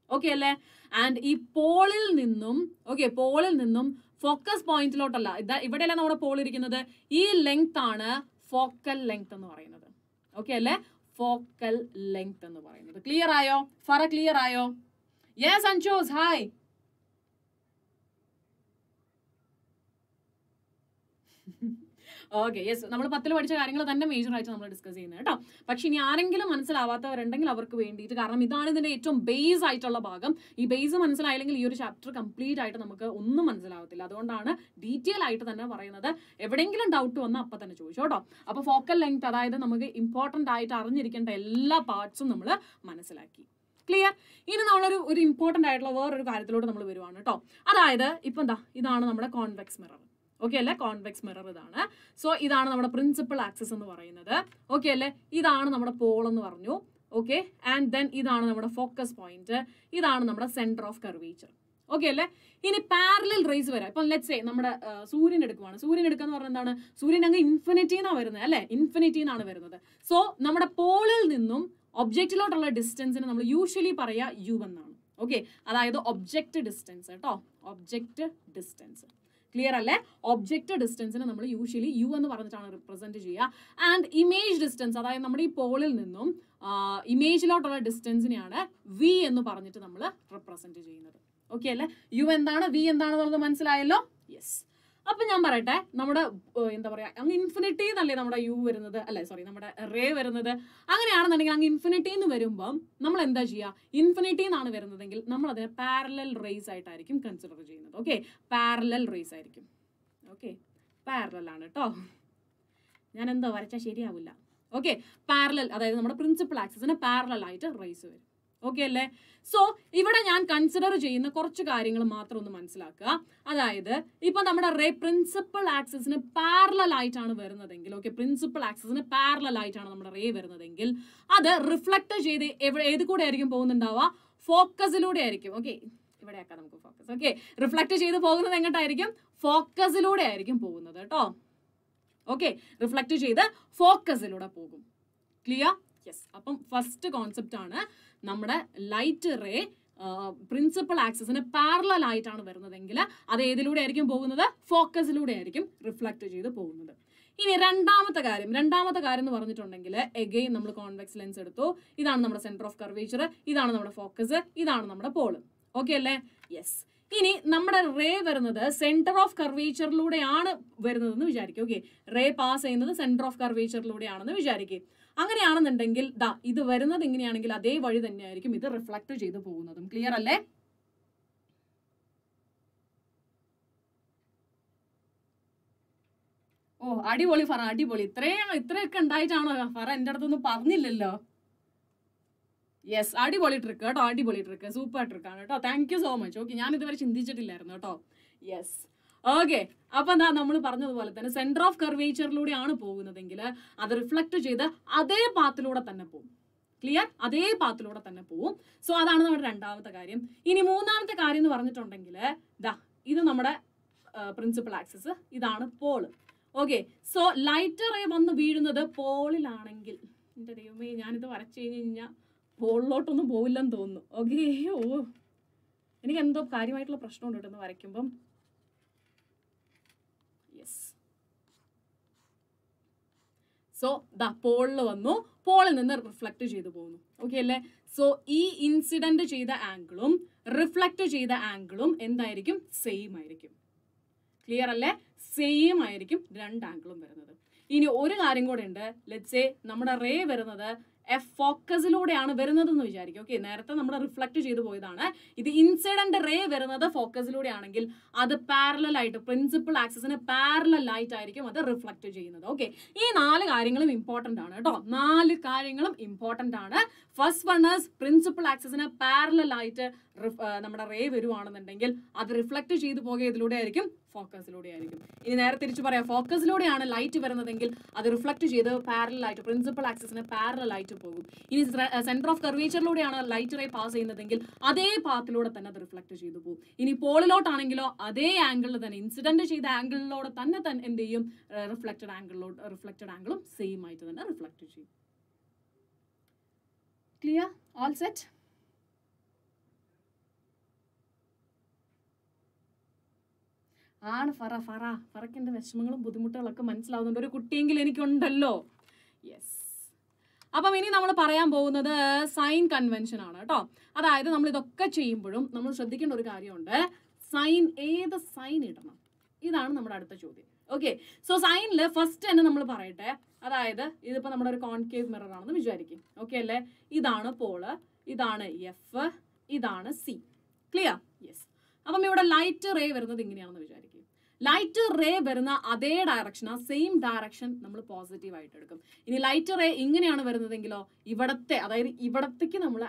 ഓക്കെ അല്ലേ? ആൻഡ് ഈ പോളിൽ നിന്നും ഓക്കെ പോളിൽ നിന്നും ഫോക്കസ് പോയിന്റിലോട്ടല്ല ഇതാ ഇവിടെയല്ല നമ്മുടെ പോൾ ഇരിക്കുന്നത്? ഈ ലെങ്ത് ആണ് ഫോക്കൽ ലെങ്ത് എന്ന് പറയുന്നത്. ഓക്കെ അല്ലേ? ഫോക്കൽ ലെങ്ത് എന്ന് പറയുന്നത്. ക്ലിയർ ആയോ? ഫറ ക്ലിയർ ആയോ? Yes Anchos, hi. Okay yes നമ്മൾ പത്തിൽ പഠിച്ച കാര്യങ്ങൾ തന്നെ മേജർ ആയിട്ട് നമ്മൾ ഡിസ്കസ് ചെയ്യുന്നത് കേട്ടോ. പക്ഷെ ഇനി ആരെങ്കിലും മനസ്സിലാവാത്തവരുണ്ടെങ്കിൽ അവർക്ക് വേണ്ടിയിട്ട് കാരണം ഇതാണ് ഇതിന്റെ ഏറ്റവും ബേസ് ആയിട്ടുള്ള ഭാഗം. ഈ ബേസ് മനസ്സിലായില്ലെങ്കിൽ ഈ ഒരു ചാപ്റ്റർ കംപ്ലീറ്റ് ആയിട്ട് നമുക്ക് ഒന്നും മനസ്സിലാവത്തില്ല. അതുകൊണ്ടാണ് ഡീറ്റെയിൽ ആയിട്ട് തന്നെ പറയുന്നത്. എവിടെയെങ്കിലും ഡൗട്ട് വന്നാൽ അപ്പം തന്നെ ചോദിച്ചു കേട്ടോ. അപ്പോൾ ഫോക്കൽ ലെങ്ത് അതായത് നമുക്ക് ഇമ്പോർട്ടന്റ് ആയിട്ട് അറിഞ്ഞിരിക്കേണ്ട എല്ലാ പാർട്സും നമ്മൾ മനസ്സിലാക്കി. ക്ലിയർ ഇനി നമ്മളൊരു ഒരു ഇമ്പോർട്ടന്റ് ആയിട്ടുള്ള വേറൊരു കാര്യത്തിലോട്ട് നമ്മൾ വരുവാണ് കേട്ടോ അതായത് ഇപ്പം എന്താ ഇതാണ് നമ്മുടെ കോൺവെക്സ് മിറർ ഓക്കെ അല്ലേ? കോൺവെക്സ് മിറർ ഇതാണ്. സോ ഇതാണ് നമ്മുടെ പ്രിൻസിപ്പൽ ആക്സസ് എന്ന് പറയുന്നത്. ഓക്കെ അല്ലേ? ഇതാണ് നമ്മുടെ പോൾ എന്ന് പറഞ്ഞു. ഓക്കെ ആൻഡ് ദെൻ ഇതാണ് നമ്മുടെ ഫോക്കസ് പോയിന്റ് ഇതാണ് നമ്മുടെ സെന്റർ ഓഫ് കർവേച്ചർ ഓക്കെ അല്ലേ? ഇനി പാരലൽ റേസ് വരാം. ഇപ്പം ലെറ്റ്സ് സേ നമ്മുടെ സൂര്യൻ എടുക്കുവാണ്. സൂര്യൻ എടുക്കുക എന്ന് പറഞ്ഞാൽ എന്താണ്? സൂര്യൻ അങ്ങ് ഇൻഫിനിറ്റിന്നാണ് വരുന്നത് അല്ലേ? ഇൻഫിനിറ്റിന്നാണ് വരുന്നത്. സോ നമ്മുടെ പോളിൽ നിന്നും ഒബ്ജക്റ്റിലോട്ടുള്ള ഡിസ്റ്റൻസിന് നമ്മൾ യൂഷ്വലി പറയുക യു എന്നാണ്. ഓക്കെ അതായത് ഒബ്ജക്റ്റ് ഡിസ്റ്റൻസ് കേട്ടോ ഒബ്ജക്റ്റ് ഡിസ്റ്റൻസ് ക്ലിയർ അല്ലേ? ഒബ്ജക്റ്റ് ഡിസ്റ്റൻസിന് നമ്മൾ യൂഷ്വലി യു എന്ന് പറഞ്ഞിട്ടാണ് റിപ്രസെന്റ് ചെയ്യുക ആൻഡ് ഇമേജ് ഡിസ്റ്റൻസ് അതായത് നമ്മുടെ ഈ പോളിൽ നിന്നും ഇമേജിലോട്ടുള്ള ഡിസ്റ്റൻസിനെയാണ് വി എന്ന് പറഞ്ഞിട്ട് നമ്മൾ റിപ്രസെന്റ് ചെയ്യുന്നത്. ഓക്കെ അല്ലേ? യു എന്താണ്? വി എന്താണെന്നുള്ളത് മനസ്സിലായല്ലോ? യെസ് അപ്പൊ ഞാൻ പറയട്ടെ നമ്മുടെ എന്താ പറയാ അങ്ങ് ഇൻഫിനിറ്റി എന്നല്ലേ നമ്മുടെ യു വരുന്നത്? അല്ലെ സോറി നമ്മുടെ റേ വരുന്നത്. അങ്ങനെയാണെന്നുണ്ടെങ്കിൽ അങ്ങ് ഇൻഫിനിറ്റി എന്ന് വരുമ്പം നമ്മൾ എന്താ ചെയ്യുക ഇൻഫിനിറ്റി എന്നാണ് വരുന്നതെങ്കിൽ നമ്മൾ അതിനെ പാരലൽ റേസ് ആയിട്ടായിരിക്കും കൺസിഡർ ചെയ്യുന്നത്. ഓക്കെ പാരലൽ റേസ് ആയിരിക്കും. ഓക്കെ പാരലൽ ആണ് കേട്ടോ ഞാൻ എന്താ വരച്ചാൽ ശരിയാവില്ല. ഓക്കെ പാരലൽ അതായത് നമ്മുടെ പ്രിൻസിപ്പൽ ആക്സിസിന് പാരലൽ ആയിട്ട് റേസ് വരും. ഓക്കെ അല്ലേ? സോ ഇവിടെ ഞാൻ കൺസിഡർ ചെയ്യുന്ന കുറച്ച് കാര്യങ്ങൾ മാത്രം ഒന്ന് മനസ്സിലാക്കുക. അതായത് ഇപ്പൊ നമ്മുടെ റേ പ്രിൻസിപ്പൽ ആക്സസിന് പാരലൽ ആയിട്ടാണ് വരുന്നതെങ്കിൽ ഓക്കെ പ്രിൻസിപ്പൽ ആക്സസിന് പാരലൽ ആയിട്ടാണ് നമ്മുടെ റേ വരുന്നതെങ്കിൽ അത് റിഫ്ലക്ട് ചെയ്ത് എവിടെ ഏത് കൂടെ ആയിരിക്കും പോകുന്നുണ്ടാവുക? ഫോക്കസിലൂടെ ആയിരിക്കും. ഓക്കെ ഇവിടെ ആക്കാം നമുക്ക് ഫോക്കസ് ഓക്കെ റിഫ്ലക്ട് ചെയ്ത് പോകുന്നത് എങ്ങോട്ടായിരിക്കും? ഫോക്കസിലൂടെ ആയിരിക്കും പോകുന്നത് കേട്ടോ. ഓക്കെ റിഫ്ലക്ട് ചെയ്ത് ഫോക്കസിലൂടെ പോകും. ക്ലിയർ യെസ് അപ്പം ഫസ്റ്റ് കോൺസെപ്റ്റ് ആണ് നമ്മുടെ ലൈറ്റ് റേ പ്രിൻസിപ്പൽ ആക്സസിന് പാരലൽ ആയിട്ടാണ് വരുന്നതെങ്കിൽ അത് ഏതിലൂടെ ആയിരിക്കും പോകുന്നത്? ഫോക്കസിലൂടെ ആയിരിക്കും റിഫ്ലക്ട് ചെയ്ത് പോകുന്നത്. ഇനി രണ്ടാമത്തെ കാര്യം രണ്ടാമത്തെ കാര്യം എന്ന് പറഞ്ഞിട്ടുണ്ടെങ്കിൽ എഗെയിൻ നമ്മൾ കോൺവെക്സ് ലെൻസ് എടുത്തു. ഇതാണ് നമ്മുടെ സെന്റർ ഓഫ് കർവേച്ചർ ഇതാണ് നമ്മുടെ ഫോക്കസ് ഇതാണ് നമ്മുടെ പോൾ ഓക്കെ അല്ലേ? യെസ് ഇനി നമ്മുടെ റേ വരുന്നത് സെന്റർ ഓഫ് കർവേച്ചറിലൂടെയാണ് വരുന്നതെന്ന് വിചാരിക്കുക. ഓക്കെ റേ പാസ് ചെയ്യുന്നത് സെന്റർ ഓഫ് കർവേച്ചറിലൂടെയാണെന്ന് വിചാരിക്കും അങ്ങനെയാണെന്നുണ്ടെങ്കിൽ ദാ ഇത് വരുന്നത് എങ്ങനെയാണെങ്കിൽ അതേ വഴി തന്നെയായിരിക്കും ഇത് റിഫ്ലക്ട് ചെയ്ത് പോകുന്നതും. ക്ലിയർ അല്ലേ? ഓ അടിപൊളി ഫറ അടിപൊളി. ഇത്രയും ഇത്രയൊക്കെ ഉണ്ടായിട്ടാണോ ഫറ എന്റെ അടുത്തൊന്നും പറഞ്ഞില്ലല്ലോ? യെസ് അടിപൊളി ട്രിക്ക് കേട്ടോ അടിപൊളി ട്രിക്ക് സൂപ്പർ ട്രിക്കാണ് കേട്ടോ. Thank you so much okay ഞാൻ ഇതുവരെ ചിന്തിച്ചിട്ടില്ലായിരുന്നു കേട്ടോ. യെസ് ഓക്കെ അപ്പൊ എന്താ നമ്മൾ പറഞ്ഞതുപോലെ തന്നെ സെന്റർ ഓഫ് കർവേച്ചറിലൂടെയാണ് പോകുന്നതെങ്കിൽ അത് റിഫ്ലക്ട് ചെയ്ത് അതേ പാത്തിലൂടെ തന്നെ പോകും ക്ലിയർ അതേ പാത്തിലൂടെ തന്നെ പോവും. സോ അതാണ് നമ്മുടെ രണ്ടാമത്തെ കാര്യം. ഇനി മൂന്നാമത്തെ കാര്യം എന്ന് പറഞ്ഞിട്ടുണ്ടെങ്കിൽ ദാ ഇത് നമ്മുടെ പ്രിൻസിപ്പൽ ആക്സസ് ഇതാണ് pole okay so light ray വന്ന് വീഴുന്നത് പോളിലാണെങ്കിൽ എന്റെ ദൈവമേ ഞാനിത് വരച്ചു കഴിഞ്ഞ് കഴിഞ്ഞാൽ പോളിലോട്ടൊന്നും പോവില്ലെന്ന് തോന്നുന്നു. ഓക്കെ ഓ. എനിക്ക് എന്തോ കാര്യമായിട്ടുള്ള പ്രശ്നമുണ്ട് കേട്ടോ വരയ്ക്കുമ്പം യെസ് സോ ദ പോളിൽ വന്നു. പോളിൽ നിന്ന് റിഫ്ലക്ട് ചെയ്തു പോകുന്നു. ഓക്കെ അല്ലേ? സോ ഈ ഇൻസിഡന്റ് ചെയ്ത ആംഗിളും റിഫ്ലക്ട് ചെയ്ത ആംഗിളും എന്തായിരിക്കും? സെയിം ആയിരിക്കും. ക്ലിയർ അല്ലേ? സെയിം ആയിരിക്കും രണ്ട് ആംഗിളും വരുന്നത്. ഇനി ഒരു കാര്യം കൂടെ ഉണ്ട്. ലെറ്റ്സേ നമ്മുടെ റേ വരുന്നത് എഫ് ഫോക്കസിലൂടെയാണ് വരുന്നത് എന്ന് വിചാരിക്കും ഓക്കെ നേരത്തെ നമ്മൾ റിഫ്ലക്ട് ചെയ്തു പോയതാണ്. ഇത് ഇൻസിഡന്റ് റേ വരുന്നത് ഫോക്കസിലൂടെ ആണെങ്കിൽ അത് പാരലൽ ആയിട്ട് പ്രിൻസിപ്പൽ ആക്സിന് പാരലൽ ആയിട്ടായിരിക്കും അത് റിഫ്ലക്ട് ചെയ്യുന്നത്. ഓക്കെ ഈ നാല് കാര്യങ്ങളും ഇമ്പോർട്ടന്റ് ആണ് കേട്ടോ. നാല് കാര്യങ്ങളും ഇമ്പോർട്ടന്റ് ആണ്. ഫസ്റ്റ് വൺ is പ്രിൻസിപ്പൽ ആക്സസിന് പാരലൽ ആയിട്ട് നമ്മുടെ റേ വരുവാണെന്നുണ്ടെങ്കിൽ അത് റിഫ്ലക്ട് ചെയ്തു പോകുക ഇതിലൂടെ ആയിരിക്കും ഫോക്കസിലൂടെ ആയിരിക്കും ഇനി നേരെ തിരിച്ചു പറയാം. ഫോക്കസിലൂടെയാണ് ലൈറ്റ് വരുന്നതെങ്കിൽ അത് റിഫ്ലക്ട് ചെയ്ത് പാരലൽ ആയിട്ട് പ്രിൻസിപ്പൽ പാരലൽ ആയിട്ട് പോകും. ഇനി സെന്റർ ഓഫ് കർവേച്ചറിലൂടെയാണ് ലൈറ്റ് റേ പാസ് ചെയ്യുന്നതെങ്കിൽ അതേ പാത്തിലൂടെ തന്നെ അത് റിഫ്ലക്ട് ചെയ്തു പോകും. ഇനി പോളിലോട്ടാണെങ്കിലോ അതേ ആംഗിളിൽ തന്നെ ഇൻസിഡന്റ് ചെയ്ത ആംഗിളിലൂടെ തന്നെ തന്നെ എന്ത് ചെയ്യും? റിഫ്ലക്റ്റഡ് ആംഗിളിലോട്ട് റിഫ്ലക്റ്റഡ് ആംഗിളും സെയിം ആയിട്ട് തന്നെ റിഫ്ലക്ട് ചെയ്യും. ക്ലിയർ ഓൾ സെറ്റ് ആണ് ഫറ ഫറ. ഫറയ്ക്ക് എന്റെ വിഷമങ്ങളും ബുദ്ധിമുട്ടുകളൊക്കെ മനസ്സിലാവുന്നുണ്ട്. ഒരു കുട്ടിയെങ്കിലും എനിക്കുണ്ടല്ലോ. യെസ് അപ്പം ഇനി നമ്മൾ പറയാൻ പോകുന്നത് സൈൻ കൺവെൻഷൻ ആണ് കേട്ടോ. അതായത് നമ്മൾ ഇതൊക്കെ ചെയ്യുമ്പോഴും നമ്മൾ ശ്രദ്ധിക്കേണ്ട ഒരു കാര്യമുണ്ട്. സൈൻ ഏത് സൈൻ ഇടണം? ഇതാണ് നമ്മുടെ അടുത്ത ചോദ്യം. ഓക്കെ സോ സൈനിൽ ഫസ്റ്റ് തന്നെ നമ്മൾ പറയട്ടെ. അതായത് ഇതിപ്പോൾ നമ്മുടെ ഒരു കോൺകേവ് മിറർ ആണെന്ന് വിചാരിക്കും. ഓക്കെ അല്ലേ? ഇതാണ് പോൾ ഇതാണ് എഫ് ഇതാണ് സി ക്ലിയർ യെസ് അപ്പം ഇവിടെ ലൈറ്റ് റേ വരുന്നത് ഇങ്ങനെയാണെന്ന് വിചാരിക്കും. ലൈറ്റ് റേ വരുന്ന അതേ ഡയറക്ഷൻ ആ സെയിം ഡയറക്ഷൻ നമ്മൾ പോസിറ്റീവ് ആയിട്ട് എടുക്കും. ഇനി ലൈറ്റ് റേ ഇങ്ങനെയാണ് വരുന്നതെങ്കിലോ ഇവിടത്തെ അതായത് ഇവിടത്തേക്ക് നമ്മൾ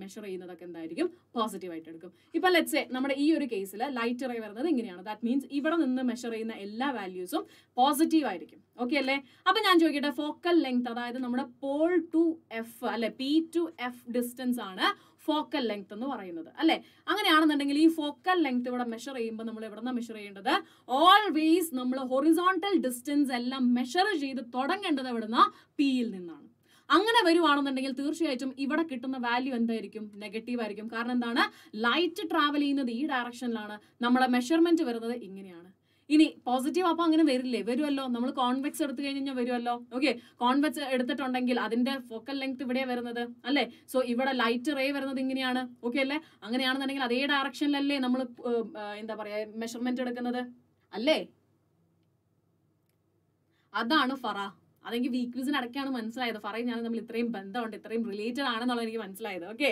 മെഷർ ചെയ്യുന്നതൊക്കെ എന്തായിരിക്കും? പോസിറ്റീവ് ആയിട്ട് എടുക്കും. ഇപ്പൊ ലെറ്റ്സേ നമ്മുടെ ഈ ഒരു കേസിൽ ലൈറ്റ് റേ വരുന്നത് ഇങ്ങനെയാണ്. ദാറ്റ് മീൻസ് ഇവിടെ നിന്ന് മെഷർ ചെയ്യുന്ന എല്ലാ വാല്യൂസും പോസിറ്റീവ് ആയിരിക്കും. ഓക്കെ അല്ലേ? അപ്പൊ ഞാൻ ചോദിക്കട്ടെ ഫോക്കൽ ലെങ്ത് അതായത് നമ്മുടെ പോൾ ടു എഫ് അല്ലെ പി ടു എഫ് ഡിസ്റ്റൻസ് ആണ് ഫോക്കൽ ലെങ്ത് എന്ന് പറയുന്നത്. അല്ലെ? അങ്ങനെയാണെന്നുണ്ടെങ്കിൽ ഈ ഫോക്കൽ ലെങ്ത് ഇവിടെ മെഷർ ചെയ്യുമ്പോൾ നമ്മൾ എവിടെ നിന്നാണ് മെഷർ ചെയ്യേണ്ടത്? ഓൾവേസ് നമ്മൾ ഹൊറിസോണ്ടൽ ഡിസ്റ്റൻസ് എല്ലാം മെഷർ ചെയ്ത് തുടങ്ങേണ്ടത് എവിടുന്ന? പിയിൽ നിന്നാണ്. അങ്ങനെ വരുവാണെന്നുണ്ടെങ്കിൽ തീർച്ചയായിട്ടും ഇവിടെ കിട്ടുന്ന വാല്യൂ എന്തായിരിക്കും? നെഗറ്റീവ് ആയിരിക്കും. കാരണം എന്താണ്? ലൈറ്റ് ട്രാവൽ ചെയ്യുന്നത് ഈ ഡയറക്ഷനിലാണ് നമ്മളെ മെഷർമെന്റ് വരുന്നത് ഇങ്ങനെയാണ്. ഇനി പോസിറ്റീവ് അപ്പൊ അങ്ങനെ വരില്ലേ? വരുമല്ലോ നമ്മൾ കോൺവെക്സ് എടുത്തു കഴിഞ്ഞാൽ വരുമല്ലോ ഓക്കെ കോൺവെക്സ് എടുത്തിട്ടുണ്ടെങ്കിൽ അതിന്റെ ഫോക്കൽ ലെങ്ത് ഇവിടെ വരുന്നത്. അല്ലേ? സോ ഇവിടെ ലൈറ്റ് റേ വരുന്നത് ഇങ്ങനെയാണ്. ഓക്കെ അല്ലേ? അങ്ങനെയാണെന്നുണ്ടെങ്കിൽ അതേ ഡയറക്ഷനിലല്ലേ നമ്മൾ എന്താ പറയാ മെഷർമെന്റ് എടുക്കുന്നത്? അല്ലേ? അതാണ് ഫറ. അതെനിക്ക് വീക്ക്നെസിന് ഇടയ്ക്കാണ് മനസ്സിലായത്. ഫറയും ഞാൻ നമ്മൾ ഇത്രയും ബന്ധമുണ്ട്. ഇത്രയും റിലേറ്റഡ് ആണെന്നുള്ളത് എനിക്ക് മനസ്സിലായത്. ഓക്കെ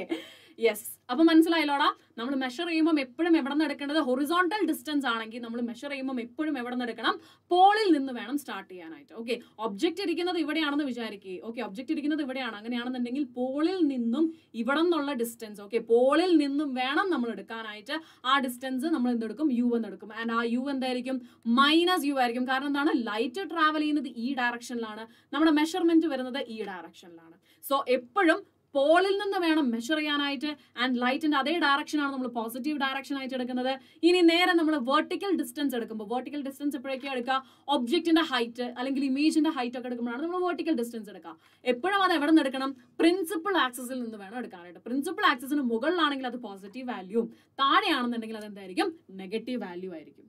യെസ് അപ്പൊ മനസ്സിലായല്ലോടാ? നമ്മൾ മെഷർ ചെയ്യുമ്പോൾ എപ്പോഴും എവിടെ നിന്ന് എടുക്കേണ്ടത്? ഹൊറിസോണ്ടൽ ഡിസ്റ്റൻസ് ആണെങ്കിൽ നമ്മൾ മെഷർ ചെയ്യുമ്പോൾ എപ്പോഴും എവിടെ നിന്ന് എടുക്കണം? പോളിൽ നിന്ന് വേണം സ്റ്റാർട്ട് ചെയ്യാനായിട്ട്. ഓക്കെ ഒബ്ജക്റ്റ് ഇരിക്കുന്നത് ഇവിടെയാണെന്ന് വിചാരിക്കുക ഓക്കെ ഒബ്ജക്റ്റ് ഇരിക്കുന്നത് ഇവിടെയാണ്. അങ്ങനെയാണെന്നുണ്ടെങ്കിൽ പോളിൽ നിന്നും ഇവിടെ നിന്നുള്ള ഡിസ്റ്റൻസ് ഓക്കെ പോളിൽ നിന്നും വേണം നമ്മൾ എടുക്കാനായിട്ട്. ആ ഡിസ്റ്റൻസ് നമ്മൾ എന്തെടുക്കും യു എന്ന് എടുക്കും. ആൻഡ് ആ യു എന്തായിരിക്കും? മൈനസ് യു ആയിരിക്കും. കാരണം എന്താണ്? ലൈറ്റ് ട്രാവൽ ചെയ്യുന്നത് ഈ ഡയറക്ഷനിലാണ് നമ്മുടെ മെഷർമെന്റ് വരുന്നത് ഈ ഡയറക്ഷനിലാണ് സോ എപ്പോഴും പോളിൽ നിന്ന് വേണം മെഷർ ചെയ്യാനായിട്ട് ആൻഡ് ലൈറ്റിന്റെ അതേ ഡയറക്ഷനാണ് നമ്മൾ പോസിറ്റീവ് ഡയറക്ഷൻ ആയിട്ട് എടുക്കുന്നത്. ഇനി നേരെ നമ്മൾ വെർട്ടിക്കൽ ഡിസ്റ്റൻസ് എടുക്കുമ്പോൾ വെർട്ടിക്കൽ ഡിസ്റ്റൻസ് എപ്പോഴൊക്കെയാണ് എടുക്കുക? ഒബ്ജക്റ്റിന്റെ ഹൈറ്റ് അല്ലെങ്കിൽ ഇമേജിന്റെ ഹൈറ്റ് ഒക്കെ എടുക്കുമ്പോഴാണ് നമ്മൾ വെർട്ടിക്കൽ ഡിസ്റ്റൻസ് എടുക്കുക. എപ്പോഴും അത് എവിടെ നിന്ന് എടുക്കണം? പ്രിൻസിപ്പൽ ആക്സസിൽ നിന്ന് വേണം എടുക്കാനായിട്ട്. പ്രിൻസിപ്പൽ ആക്സസിന് മുകളിലാണെങ്കിൽ അത് പോസിറ്റീവ് വാല്യൂവും താഴെയാണെന്നുണ്ടെങ്കിൽ അത് എന്തായിരിക്കും? നെഗറ്റീവ് വാല്യൂ ആയിരിക്കും.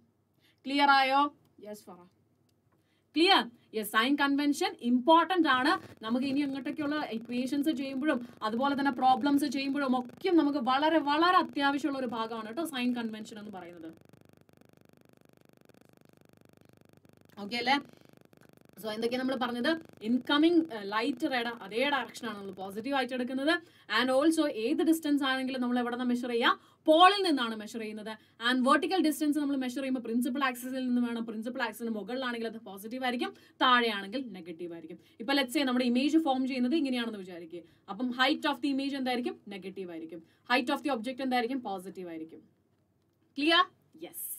ക്ലിയർ ആയോ? Yes Farah. Clear yes sign convention important ആണ്. നമുക്ക് ഇനി അങ്ങോട്ടൊക്കെയുള്ള ഇക്വേഷൻസ് ചെയ്യുമ്പോഴും അതുപോലെ തന്നെ പ്രോബ്ലംസ് ചെയ്യുമ്പോഴും ഒക്കെ നമുക്ക് വളരെ വളരെ അത്യാവശ്യമുള്ള ഒരു ഭാഗമാണ് കേട്ടോ സൈൻ കൺവെൻഷൻ എന്ന് പറയുന്നത്. ഓക്കെ അല്ലേ? സോ എന്തൊക്കെയാണ് നമ്മൾ പറഞ്ഞത്? ഇൻകമിങ് ലൈറ്റ് റേഡ് അതേ ഡയറക്ഷനാണ് നമ്മൾ പോസിറ്റീവ് ആയിട്ട് എടുക്കുന്നത്. ആൻഡ് ഓൾസോ ഏത് ഡിസ്റ്റൻസ് ആണെങ്കിലും നമ്മൾ എവിടെ നിന്ന് മെഷർ ചെയ്യുക പോളിൽ നിന്നാണ് മെഷർ ചെയ്യുന്നത്. ആൻഡ് വെർട്ടിക്കൽ ഡിസ്റ്റൻസ് നമ്മൾ മെഷർ ചെയ്യുമ്പോൾ പ്രിൻസിപ്പൽ ആക്സിസിൽ നിന്ന് വേണം. പ്രിൻസിപ്പൽ ആക്സിന് മുകളിലാണെങ്കിൽ അത് പോസിറ്റീവ് ആയിരിക്കും. താഴെയാണെങ്കിൽ നെഗറ്റീവ് ആയിരിക്കും. ഇപ്പൊ ലെറ്റ്സ് സേ നമ്മുടെ ഇമേജ് ഫോം ചെയ്യുന്നത് ഇങ്ങനെയാണെന്ന് വിചാരിക്കുക അപ്പം ഹൈറ്റ് ഓഫ് ദി ഇമേജ് എന്തായിരിക്കും? നെഗറ്റീവ് ആയിരിക്കും. ഹൈറ്റ് ഓഫ് ദി ഒബ്ജക്റ്റ് എന്തായിരിക്കും? പോസിറ്റീവ് ആയിരിക്കും. ക്ലിയർ യെസ്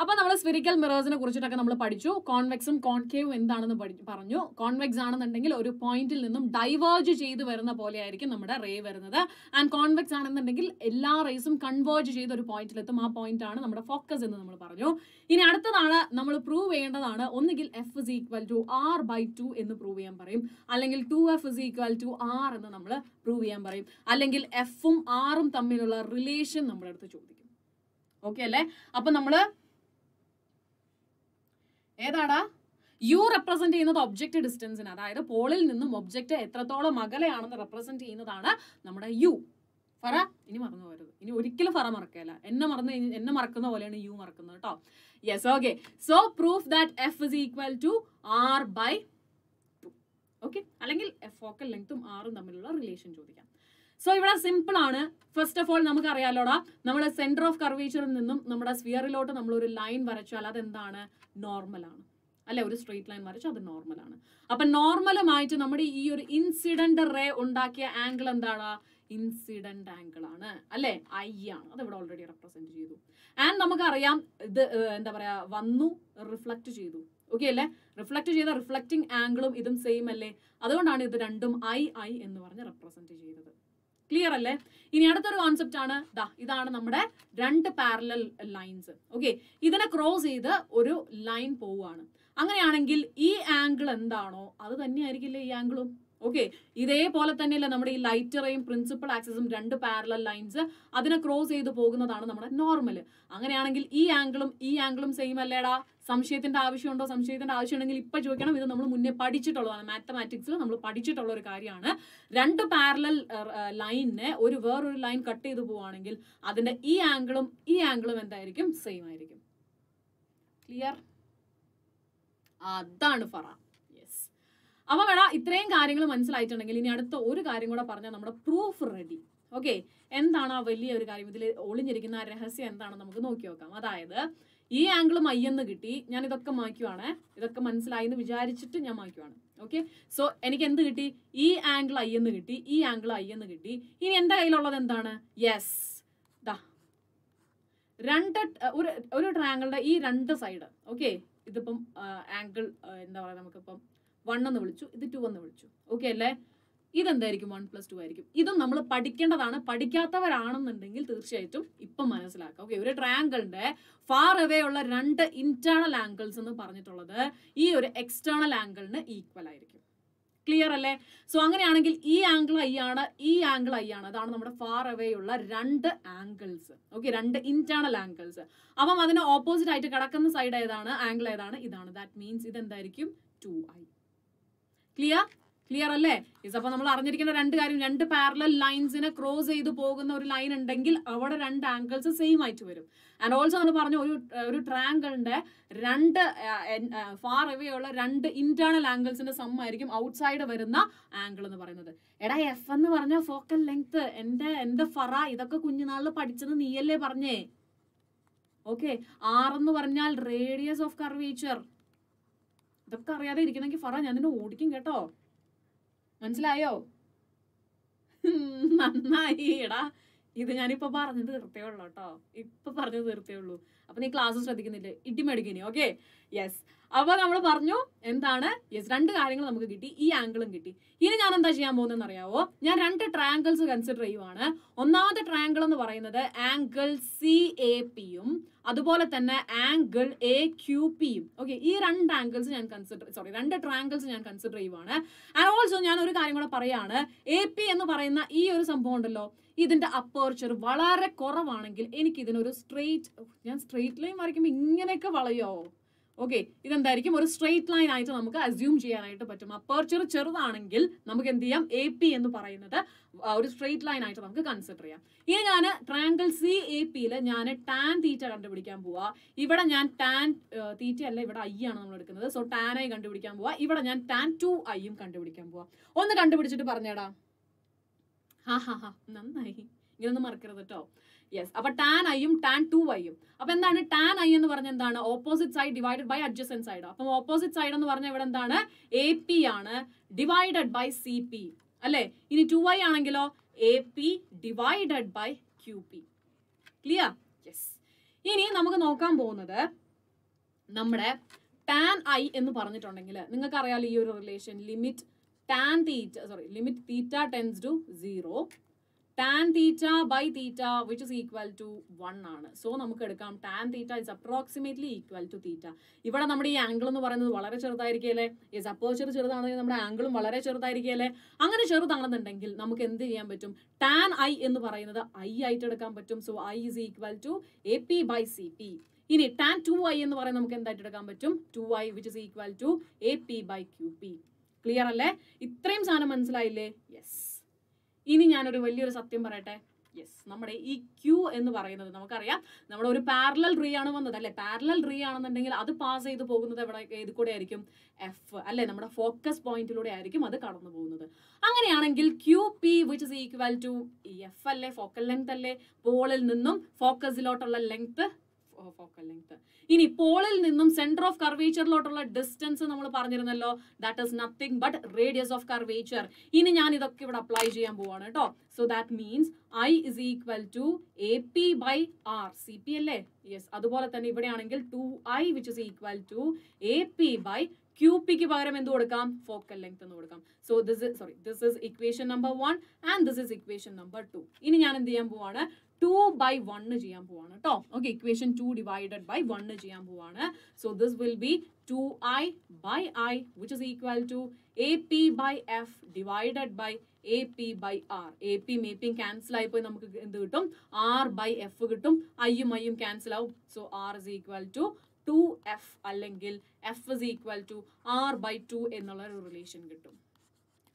അപ്പൊ നമ്മൾ സ്പിരിക്കൽ മിറേഴ്സിനെ കുറിച്ചിട്ടൊക്കെ നമ്മൾ പഠിച്ചു. കോൺവെക്സും കോൺകേവും എന്താണെന്ന് പറഞ്ഞു. കോൺവെക്സ് ആണെന്നുണ്ടെങ്കിൽ ഒരു പോയിന്റിൽ നിന്നും ഡൈവേർജ് ചെയ്ത് വരുന്ന പോലെ ആയിരിക്കും നമ്മുടെ റേ വരുന്നത്. ആൻഡ് കോൺവെക്സ് ആണെന്നുണ്ടെങ്കിൽ എല്ലാ റേസും കൺവേർജ് ചെയ്ത് ഒരു പോയിന്റിലെത്തും ആ പോയിന്റ് ആണ് നമ്മുടെ ഫോക്കസ് എന്ന് നമ്മൾ പറഞ്ഞു. ഇനി അടുത്തതാണ് നമ്മൾ പ്രൂവ് ചെയ്യേണ്ടതാണ്. ഒന്നുകിൽ F is equal to R by two എന്ന് പ്രൂവ് ചെയ്യാൻ പറയും. അല്ലെങ്കിൽ two F is equal to R എന്ന് നമ്മൾ പ്രൂവ് ചെയ്യാൻ പറയും. അല്ലെങ്കിൽ എഫും ആറും തമ്മിലുള്ള റിലേഷൻ നമ്മുടെ അടുത്ത് ചോദിക്കും. ഓക്കെ അല്ലേ? അപ്പൊ നമ്മൾ ഏതാടാ? യു റെപ്രസെന്റ് ചെയ്യുന്നത് ഒബ്ജക്റ്റ് ഡിസ്റ്റൻസിന് അതായത് പോളിൽ നിന്നും ഒബ്ജക്റ്റ് എത്രത്തോളം അകലെയാണെന്ന് റെപ്രസെന്റ് ചെയ്യുന്നതാണ് നമ്മുടെ യു ഫറ ഇനി മറന്നു പോരുത് ഇനി ഒരിക്കലും ഫറ മറക്കല്ല എന്നെ മറന്നു എന്നെ മറക്കുന്ന പോലെയാണ് യു മറക്കുന്നത് കേട്ടോ. Yes okay so proof that F is equal to R by two okay അല്ലെങ്കിൽ എഫ് ഫോക്കൽ ലെങ്ത്തും ആറും തമ്മിലുള്ള റിലേഷൻ ചോദിക്കാം. സോ ഇവിടെ സിമ്പിൾ ആണ്. ഫസ്റ്റ് ഓഫ് ഓൾ നമുക്ക് അറിയാലോടാ നമ്മുടെ സെന്റർ ഓഫ് കർവേച്ചറിൽ നിന്നും നമ്മുടെ സ്ഫിയറിലോട്ട് നമ്മൾ ഒരു ലൈൻ വരച്ചാൽ അതെന്താണ്? നോർമൽ ആണ്. അല്ലെ? ഒരു സ്ട്രെയിറ്റ് ലൈൻ വരച്ചു അത് നോർമൽ ആണ്. അപ്പൊ നോർമലുമായിട്ട് നമ്മുടെ ഈ ഒരു ഇൻസിഡന്റ് റേ ഉണ്ടാക്കിയ ആംഗിൾ എന്താണ് ഇൻസിഡന്റ് ആംഗിൾ ആണ്. അല്ലെ? ഐ ആണ്. അത് ഇവിടെ ഓൾറെഡി റെപ്രസെന്റ് ചെയ്തു. ആൻഡ് നമുക്കറിയാം ഇത് എന്താ പറയാ? വന്നു റിഫ്ലക്ട് ചെയ്തു. ഓക്കെ അല്ലേ? റിഫ്ലക്ട് ചെയ്ത റിഫ്ലക്റ്റിംഗ് ആംഗിളും ഇതും സെയിം അല്ലേ? അതുകൊണ്ടാണ് ഇത് രണ്ടും ഐ ഐ എന്ന് പറഞ്ഞ് റെപ്രസെന്റ് ചെയ്തത്. ക്ലിയർ അല്ലേ? ഇനി അടുത്തൊരു കോൺസെപ്റ്റ് ആണ്. ദാ ഇതാണ് നമ്മുടെ രണ്ട് പാരലൽ ലൈൻസ് ഓക്കെ ഇതിനെ ക്രോസ് ചെയ്ത് ഒരു ലൈൻ പോവുകയാണ്. അങ്ങനെയാണെങ്കിൽ ഈ ആംഗിൾ എന്താണോ? അത് തന്നെയായിരിക്കില്ലേ ഈ ആംഗിളും ഓക്കെ ഇതേപോലെ തന്നെയല്ലേ നമ്മുടെ ഈ ലൈറ്ററേയും പ്രിൻസിപ്പൽ ആക്സിസും രണ്ട് പാരലൽ ലൈൻസ് അതിനെ ക്രോസ് ചെയ്ത് പോകുന്നതാണ് നമ്മുടെ നോർമൽ അങ്ങനെയാണെങ്കിൽ ഈ ആംഗിളും ഈ ആംഗിളും സെയിം അല്ലേടാ? സംശയത്തിന്റെ ആവശ്യമുണ്ടോ? സംശയത്തിന്റെ ആവശ്യമുണ്ടെങ്കിൽ ഇപ്പൊ ചോദിക്കണം. ഇത് നമ്മൾ മുന്നേ പഠിച്ചിട്ടുള്ളതാണ്. മാത്തമാറ്റിക്സിൽ നമ്മൾ പഠിച്ചിട്ടുള്ള ഒരു കാര്യമാണ്. രണ്ട് പാരലൽ ലൈനിനെ ഒരു വേറൊരു ലൈൻ കട്ട് ചെയ്തു പോവാണെങ്കിൽ അതിന്റെ ഈ ആംഗിളും ഈ ആംഗിളും എന്തായിരിക്കും? സെയിം ആയിരിക്കും. ക്ലിയർ അതാണ് ഫറ. യെസ് അപ്പൊ വേടാ ഇത്രയും കാര്യങ്ങൾ മനസ്സിലായിട്ടുണ്ടെങ്കിൽ ഇനി അടുത്ത ഒരു കാര്യം കൂടെ പറഞ്ഞാൽ നമ്മുടെ പ്രൂഫ് റെഡി ഓക്കെ എന്താണ് ആ വലിയ ഒരു കാര്യം? ഇതിൽ ഒളിഞ്ഞിരിക്കുന്ന ആ രഹസ്യം എന്താണെന്ന് നമുക്ക് നോക്കി നോക്കാം. അതായത് ഈ ആംഗിൾ മയ്യെന്ന് കിട്ടി. ഞാൻ ഇതൊക്കെ മായ്ക്കുവാണ്. ഇതൊക്കെ മനസ്സിലായി എന്ന് വിചാരിച്ചിട്ട് ഞാൻ മായ്ക്കുവാണ്. ഓക്കെ സോ എനിക്ക് എന്ത് കിട്ടി? ഈ ആംഗിൾ ഐ എന്ന് കിട്ടി. ഈ ആംഗിൾ ഐ എന്ന് കിട്ടി. ഇനി എന്റെ കയ്യിലുള്ളത് എന്താണ്? യെസ് ദാ. രണ്ട് ഒരു ഒരു ട്രയാങ്കിളുടെ ഈ രണ്ട് സൈഡ് ഓക്കെ ഇതിപ്പം ആംഗിൾ എന്താ പറയുക നമുക്കിപ്പം വൺ എന്ന് വിളിച്ചു. ഇത് ടു എന്ന് വിളിച്ചു. ഓക്കെ അല്ലേ? ഇതെന്തായിരിക്കും? വൺ പ്ലസ് ടു ആയിരിക്കും. ഇതും നമ്മൾ പഠിക്കേണ്ടതാണ്. പഠിക്കാത്തവരാണെന്നുണ്ടെങ്കിൽ തീർച്ചയായിട്ടും ഇപ്പം മനസ്സിലാക്കാം. ഓക്കെ ഒരു ട്രയാങ്കിളിന്റെ ഫാർ അവേ ഉള്ള രണ്ട് ഇന്റേണൽ ആംഗിൾസ് എന്ന് പറഞ്ഞിട്ടുള്ളത് ഈ ഒരു എക്സ്റ്റേണൽ ആംഗിളിന് ഈക്വൽ ആയിരിക്കും. ക്ലിയർ അല്ലേ? സോ അങ്ങനെയാണെങ്കിൽ ഈ ആംഗിൾ ഐ ആണ് ഈ ആംഗിൾ ഐ ആണ്. അതാണ് നമ്മുടെ ഫാർ അവേ ഉള്ള രണ്ട് ആംഗിൾസ് ഓക്കെ രണ്ട് ഇന്റേണൽ ആംഗിൾസ് അപ്പം അതിന് ഓപ്പോസിറ്റ് ആയിട്ട് കിടക്കുന്ന സൈഡ് ഏതാണ്? ആംഗിൾ ഏതാണ്? ഇതാണ്. ദാറ്റ് മീൻസ് ഇതെന്തായിരിക്കും? ടു ഐ ക്ലിയർ ക്ലിയർ അല്ലേ? ഇസ് അപ്പൊ നമ്മൾ അറിഞ്ഞിരിക്കേണ്ട രണ്ട് കാര്യം രണ്ട് പാരലൽ ലൈൻസിനെ ക്രോസ് ചെയ്ത് പോകുന്ന ഒരു ലൈൻ ഉണ്ടെങ്കിൽ അവിടെ രണ്ട് ആംഗിൾസ് സെയിം ആയിട്ട് വരും. ആൻഡ് ഓൾസോ നമ്മൾ പറഞ്ഞു ഒരു ഒരു ട്രാങ്കിളിന്റെ രണ്ട് ഫാർ അവേ ഉള്ള രണ്ട് ഇന്റേണൽ ആംഗിൾസിന്റെ സം ആയിരിക്കും ഔട്ട്സൈഡ് വരുന്ന ആംഗിൾ എന്ന് പറയുന്നത്. എടാ എഫ് എന്ന് പറഞ്ഞ ഫോക്കൽ ലെങ്ത് എന്റെ എന്റെ ഫറ ഇതൊക്കെ കുഞ്ഞുനാളിൽ പഠിച്ചത് നീയല്ലേ പറഞ്ഞേ? ഓക്കെ ആർ എന്ന് പറഞ്ഞാൽ റേഡിയസ് ഓഫ് കർവേച്ചർ ഇതൊക്കെ അറിയാതെ ഇരിക്കണമെങ്കിൽ ഫറ ഞാൻ നിന്നെ ഓടിക്കും കേട്ടോ. മനസ്സിലായോ? (laughs) നന്നായി എടാ ഇത് ഞാനിപ്പോ പറഞ്ഞു തീർത്തേ ഉള്ളൂ കേട്ടോ. ഇപ്പൊ പറഞ്ഞു തീർത്തേ ഉള്ളൂ. അപ്പൊ നീ ക്ലാസ് ശ്രദ്ധിക്കുന്നില്ലേ? ഇടിമടിക്കിനി ഓക്കെ യെസ് അപ്പൊ നമ്മൾ പറഞ്ഞു എന്താണ്? യെസ് രണ്ട് കാര്യങ്ങൾ നമുക്ക് കിട്ടി ഈ ആംഗിളും കിട്ടി. ഇനി ഞാൻ എന്താ ചെയ്യാൻ പോകുന്നതെന്ന് അറിയാവോ ഞാൻ രണ്ട് ട്രയാങ്കിൾസ് കൺസിഡർ ചെയ്യുവാണ്. ഒന്നാമത്തെ ട്രയാങ്കിൾ എന്ന് പറയുന്നത് ആംഗിൾ സി എ പിയും അതുപോലെ തന്നെ ആംഗിൾ എ ക്യു പിയും ഓക്കെ ഈ രണ്ട് ആംഗിൾസ് ഞാൻ കൺസിഡർ സോറി രണ്ട് ട്രയാങ്കിൾസ് ഞാൻ കൺസിഡർ ചെയ്യുവാണ്. ആൻഡ് ഓൾസോ ഞാൻ ഒരു കാര്യം കൂടെ പറയാണ് എ പി എന്ന് പറയുന്ന ഈ ഒരു സംഭവം ഉണ്ടല്ലോ ഇതിന്റെ അപ്പർച്ചർ വളരെ കുറവാണെങ്കിൽ എനിക്ക് ഇതിനൊരു സ്ട്രെയിറ്റ് ഞാൻ സ്ട്രെയിറ്റ് ലൈൻ വരയ്ക്കുമ്പോൾ ഇങ്ങനെയൊക്കെ വളയോ ഓക്കെ ഇതെന്തായിരിക്കും? ഒരു സ്ട്രെയിറ്റ് ലൈൻ ആയിട്ട് നമുക്ക് അസ്യൂം ചെയ്യാനായിട്ട് പറ്റും. അപ്പർച്ചർ ചെറുതാണെങ്കിൽ നമുക്ക് എന്ത് ചെയ്യാം? എ പി എന്ന് പറയുന്നത് ഒരു സ്ട്രെയിറ്റ് ലൈൻ ആയിട്ട് നമുക്ക് കൺസിഡർ ചെയ്യാം. ഇനി ഞാൻ ട്രാങ്കിൾ സി എ പിയിൽ ഞാൻ ടാൻ തീറ്റ കണ്ടുപിടിക്കാൻ പോവാ. ഇവിടെ ഞാൻ ടാൻ തീറ്റ അല്ല ഇവിടെ ഐ ആണ് നമ്മൾ എടുക്കുന്നത്. സോ ടാൻ ഐ കണ്ടുപിടിക്കാൻ പോവാ. ഇവിടെ ഞാൻ ടാൻ ടു ഐയും കണ്ടുപിടിക്കാൻ പോവാ. ഒന്ന് കണ്ടുപിടിച്ചിട്ട് പറഞ്ഞേടാ. ഹാ ഹാ ഹാ നന്നായി. ഇങ്ങനൊന്നും മറക്കരുത് കേട്ടോ യെസ് അപ്പൊ ടാൻ ഐയും ടാൻ ടു ഐയും അപ്പൊ എന്താണ്? ടാൻ ഐ എന്ന് പറഞ്ഞ എന്താണ്? Opposite side divided by adjacent side അപ്പം ഓപ്പോസിറ്റ് സൈഡ് എന്ന് പറഞ്ഞ ഇവിടെ എന്താണ്? എ പി ആണ്. ഡിവൈഡഡ് ബൈ സി പി അല്ലെ? ഇനി ടു ഐ ആണെങ്കിലോ? A P divided by Q P clear yes ഇനി നമുക്ക് നോക്കാൻ പോകുന്നത് നമ്മുടെ ടാൻ ഐ എന്ന് പറഞ്ഞിട്ടുണ്ടെങ്കിൽ നിങ്ങൾക്ക് അറിയാലോ ഈ ഒരു relation limit tan theta sorry limit theta tends to zero tan theta by theta which is equal to one ആണ്. സോ നമുക്ക് എടുക്കാം. Tan theta is approximately equal to theta ഇവിടെ നമ്മുടെ ഈ ആംഗിൾ എന്ന് പറയുന്നത് വളരെ ചെറുതായിരിക്കുകയല്ലേ യെസ് അപ്പോച്ചർ ചെറുതാണെങ്കിൽ നമ്മുടെ ആംഗിളും വളരെ ചെറുതായിരിക്കുകയല്ലേ അങ്ങനെ ചെറുതാണെന്നുണ്ടെങ്കിൽ നമുക്ക് എന്ത് ചെയ്യാൻ പറ്റും? ടാൻ ഐ എന്ന് പറയുന്നത് ഐ ആയിട്ട് എടുക്കാൻ പറ്റും. So I is equal to A P by C P ഇനി ടാൻ ടു ഐ എന്ന് പറയുന്നത് നമുക്ക് എന്തായിട്ട് എടുക്കാൻ പറ്റും? Two I which is equal to A P by Q P clear അല്ലേ? ഇത്രയും സാധനം മനസ്സിലായില്ലേ? യെസ് ഇനി ഞാനൊരു വലിയൊരു സത്യം പറയട്ടെ? യെസ് നമ്മുടെ ഈ ക്യൂ എന്ന് പറയുന്നത് നമുക്കറിയാം. നമ്മുടെ ഒരു പാരലൽ റീ ആണ് വന്നത് അല്ലെ? പാരലൽ റീ ആണെന്നുണ്ടെങ്കിൽ അത് പാസ് ചെയ്ത് പോകുന്നത് എവിടെ? ഏത് കൂടെ ആയിരിക്കും? എഫ് അല്ലെ? നമ്മുടെ ഫോക്കസ് പോയിന്റിലൂടെ ആയിരിക്കും അത് കടന്നു പോകുന്നത്. അങ്ങനെയാണെങ്കിൽ Q P which is equal to F അല്ലേ? ഫോക്കൽ ലെങ്ത് അല്ലേ? പോളിൽ നിന്നും ഫോക്കസിലോട്ടുള്ള ലെങ്ത് ഫോക്കൽ ലെങ്ത് ഇനി പോളിൽ നിന്നും സെന്റർ ഓഫ് കർവേച്ചറിലോട്ടുള്ള ഡിസ്റ്റൻസ് നമ്മൾ പറഞ്ഞിരുന്നല്ലോ. That is nothing but radius of curvature ഇനി ഞാൻ ഇതൊക്കെ ഇവിടെ അപ്ലൈ ചെയ്യാൻ പോവാണ് കേട്ടോ. So that means I is equal to A P by R C P അല്ലേ? യെസ് അതുപോലെ തന്നെ ഇവിടെയാണെങ്കിൽ two I which is equal to A P by Q പിക്ക് പകരം എന്ത് കൊടുക്കാം? ഫോക്കൽ ലെങ്ത് എന്ന് കൊടുക്കാം. So this sorry this is equation number one and this is equation number two ഇനി ഞാൻ എന്ത് ചെയ്യാൻ പോവാണ്? ടു ബൈ വണ്ണ് ചെയ്യാൻ പോവാണ് കേട്ടോ okay equation two divided by one ചെയ്യാൻ പോവാണ്. So this will be two I by I which is equal to A P by F divided by A P by R A A പിയും ക്യാൻസൽ ആയിപ്പോയി നമുക്ക് എന്ത് കിട്ടും? ആർ ബൈ എഫ് കിട്ടും. ഐയും ഐയും ക്യാൻസൽ ആവും. So R is equal to two F അല്ലെങ്കിൽ F is equal to R by two എന്നുള്ള ഒരു റിലേഷൻ കിട്ടും.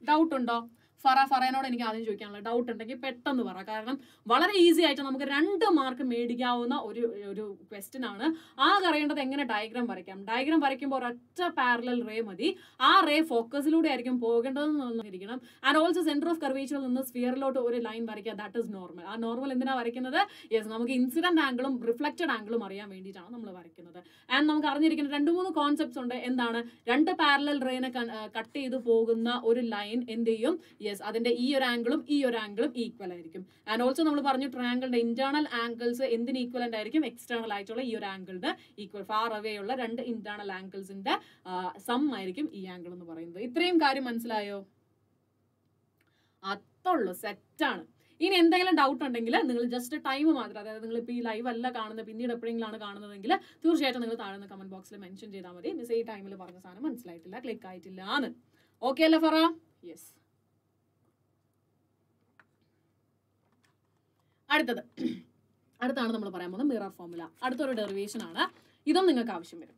ഡൗട്ട് ഉണ്ടോ? ഫറ ഫറേനോട് എനിക്ക് ആദ്യം ചോദിക്കാനുള്ള ഡൗട്ട് ഉണ്ടെങ്കിൽ പെട്ടെന്ന് പറ. കാരണം വളരെ ഈസി ആയിട്ട് നമുക്ക് രണ്ട് മാർക്ക് മേടിക്കാവുന്ന ഒരു ഒരു ക്വസ്റ്റ്യൻ ആണ്. ആകെ അറിയേണ്ടത് എങ്ങനെ ഡയഗ്രാം വരയ്ക്കാം? ഡയഗ്രാം വരയ്ക്കുമ്പോൾ ഒരൊറ്റ പാരലൽ റേ മതി. ആ റേ ഫോക്കസിലൂടെ ആയിരിക്കും പോകേണ്ടതെന്ന് ഇരിക്കണം ആൻഡ് ഓൾസോ സെന്റർ ഓഫ് കർവേച്ചറിൽ നിന്ന് സ്ഫിയറിലോട്ട് ഒരു ലൈൻ വരയ്ക്കുക ദാറ്റ് ഇസ് നോർമൽ ആ നോർമൽ എന്തിനാണ് വരയ്ക്കുന്നത്? യെസ് നമുക്ക് ഇൻസിഡന്റ് ആംഗിളും റിഫ്ലക്റ്റഡ് ആംഗിളും അറിയാൻ വേണ്ടിയിട്ടാണ് നമ്മൾ വരയ്ക്കുന്നത്. ആൻഡ് നമുക്ക് അറിഞ്ഞിരിക്കുന്ന രണ്ട് മൂന്ന് കോൺസെപ്റ്റ്സ് ഉണ്ട്. എന്താണ്? രണ്ട് പാരലൽ റേനെ കട്ട് ചെയ്ത് പോകുന്ന ഒരു ലൈൻ എന്ത് ചെയ്യും? യെസ് അതിന്റെ ഈ ഒരു ആംഗിളും ഈ ഒരു ആംഗിളും ഈക്വൽ ആയിരിക്കും. ആൻഡ് ഓൾസോ നമ്മൾ പറഞ്ഞു ട്രയാങ്കിളിന്റെ ഇന്റേണൽ ആംഗിൾസ് എന്തിന് ഈക്വലന്റ് ആയിരിക്കും എക്സ്റ്റേണൽ ആയിട്ടുള്ള ഈ ഒരു ആംഗിളിന് ഈക്വൽ ഫാർ അവേ ഉള്ള രണ്ട് ഇന്റേണൽ ആംഗിൾസിന്റെ സം ആയിരിക്കും ഈ ആംഗിൾ എന്ന് പറയുന്നത്. ഇത്രയും കാര്യം മനസ്സിലായോ? അത്തുള്ളൂ സെറ്റാണ് ഇനി എന്തെങ്കിലും ഡൗട്ട് ഉണ്ടെങ്കിൽ നിങ്ങൾ ജസ്റ്റ് ടൈം മാത്രം അതായത് നിങ്ങൾ ഇപ്പോൾ ഈ ലൈവ് അല്ല കാണുന്നത് പിന്നീട് എപ്പോഴെങ്കിലാണ് കാണുന്നതെങ്കിൽ തീർച്ചയായിട്ടും നിങ്ങൾ താഴെ കമന്റ് ബോക്സിൽ മെൻഷൻ ചെയ്താൽ മതി. മിസ് ഈ ടൈമിൽ പറഞ്ഞ സാധനം മനസ്സിലായിട്ടില്ല ക്ലിക്ക് ആയിട്ടില്ല എന്ന്. ഓക്കെ അല്ലേ ഫറ? യെസ് അടുത്തത്. അടുത്താണ് നമ്മൾ പറയാൻ പോകുന്നത് മിറർ ഫോമുല അടുത്തൊരു ഡെറിവേഷൻ ആണ്. ഇതും നിങ്ങൾക്ക് ആവശ്യം വരും.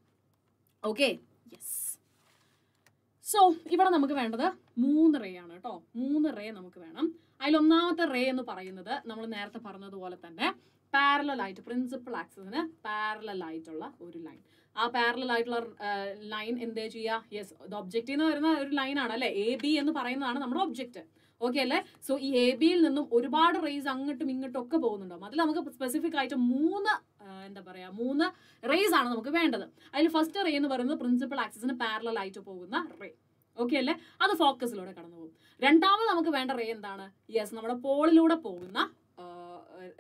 ഓക്കെ യെസ് സോ ഇവിടെ നമുക്ക് വേണ്ടത് മൂന്ന് റേ ആണ് കേട്ടോ. മൂന്ന് റേ നമുക്ക് വേണം. അതിൽ ഒന്നാമത്തെ റേ എന്ന് പറയുന്നത് നമ്മൾ നേരത്തെ പറഞ്ഞതുപോലെ തന്നെ പാരലൽ ആയിട്ട് പ്രിൻസിപ്പൽ ആക്സസിന് പാരലൽ ആയിട്ടുള്ള ഒരു ലൈൻ ആ പാരലൽ ആയിട്ടുള്ള ലൈൻ എന്തേ ചെയ്യുക? യെസ് ഒബ്ജക്റ്റ് എന്ന് വരുന്ന ഒരു ലൈൻ ആണ് അല്ലെ? എ ബി എന്ന് പറയുന്നതാണ് നമ്മുടെ ഒബ്ജക്റ്റ് ഓക്കെ അല്ലേ? സോ ഈ എ ബിയിൽ നിന്നും ഒരുപാട് റേസ് അങ്ങോട്ടും ഇങ്ങോട്ടും ഒക്കെ പോകുന്നുണ്ടാവും. അതിൽ നമുക്ക് സ്പെസിഫിക് ആയിട്ട് മൂന്ന് എന്താ പറയാ മൂന്ന് റേസ് ആണ് നമുക്ക് വേണ്ടത്. അതിൽ ഫസ്റ്റ് റേ എന്ന് പറയുന്നത് പ്രിൻസിപ്പൽ ആക്സിന് പാരലൽ ആയിട്ട് പോകുന്ന റേ ഓക്കെ അല്ലേ? അത് ഫോക്കസിലൂടെ കടന്നു പോകും. രണ്ടാമത് നമുക്ക് വേണ്ട റേ എന്താണ്? യെസ് നമ്മുടെ പോളിലൂടെ പോകുന്ന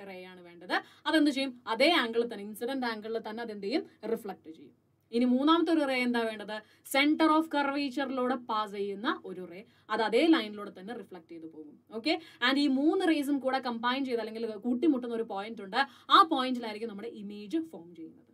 റേ ആണ് വേണ്ടത്. അതെന്ത് ചെയ്യും? അതേ ആംഗിളിൽ തന്നെ ഇൻസിഡന്റ് ആംഗിളിൽ തന്നെ അതെന്ത് ചെയ്യും? റിഫ്ലക്ട് ചെയ്യും. ഇനി മൂന്നാമത്തെ ഒരു റേ എന്താ വേണ്ടത്? സെന്റർ ഓഫ് കർവേച്ചറിലൂടെ പാസ് ചെയ്യുന്ന ഒരു റേ. അത് അതേ ലൈനിലൂടെ തന്നെ റിഫ്ലക്ട് ചെയ്ത് പോകും. ഓക്കെ ആൻഡ് ഈ മൂന്ന് റേസും കൂടെ കമ്പൈൻ ചെയ്ത് അല്ലെങ്കിൽ കൂട്ടിമുട്ടുന്ന ഒരു പോയിന്റ് ഉണ്ട്. ആ പോയിന്റിലായിരിക്കും നമ്മുടെ ഇമേജ് ഫോം ചെയ്യുന്നത്.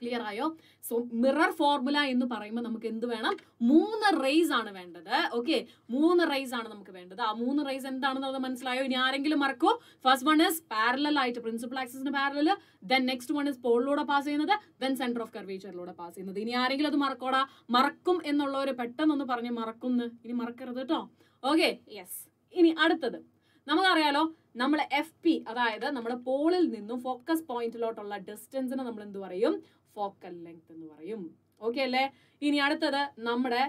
ക്ലിയർ ആയോ? സോ മിറർ ഫോർമുല എന്ന് പറയുമ്പോൾ നമുക്ക് എന്ത് വേണം? മൂന്ന് റൈസ് ആണ് വേണ്ടത്. ഓക്കെ മൂന്ന് റൈസ് ആണ് നമുക്ക് വേണ്ടത്. ആ മൂന്ന് റൈസ് എന്താണെന്നുള്ളത് മനസ്സിലായോ? ഇനി ആരെങ്കിലും മറക്കോ ഫസ്റ്റ് വൺ ഇസ് പാരലൽ ആയിട്ട് principal ആക്സിന് parallel then next one is പോളിലൂടെ pass ചെയ്യുന്നത് ദെൻ സെന്റർ ഓഫ് കർവേച്ചറിലൂടെ പാസ് ചെയ്യുന്നത്. ഇനി ആരെങ്കിലും അത് മറക്കോടാ? മറക്കും എന്നുള്ളവർ പെട്ടെന്നൊന്ന് പറഞ്ഞ് മറക്കുന്നു. ഇനി മറക്കരുത് കേട്ടോ ഓക്കെ യെസ് ഇനി അടുത്തത്. നമുക്കറിയാലോ നമ്മൾ എഫ് പി അതായത് നമ്മുടെ പോളിൽ നിന്നും ഫോക്കസ് പോയിന്റിലോട്ടുള്ള ഡിസ്റ്റൻസിനെ നമ്മൾ എന്ത് പറയും? ഫോക്കൽ ലെങ്ത് എന്ന് പറയും. ഓക്കെ അല്ലേ? ഇനി അടുത്തത് നമ്മുടെ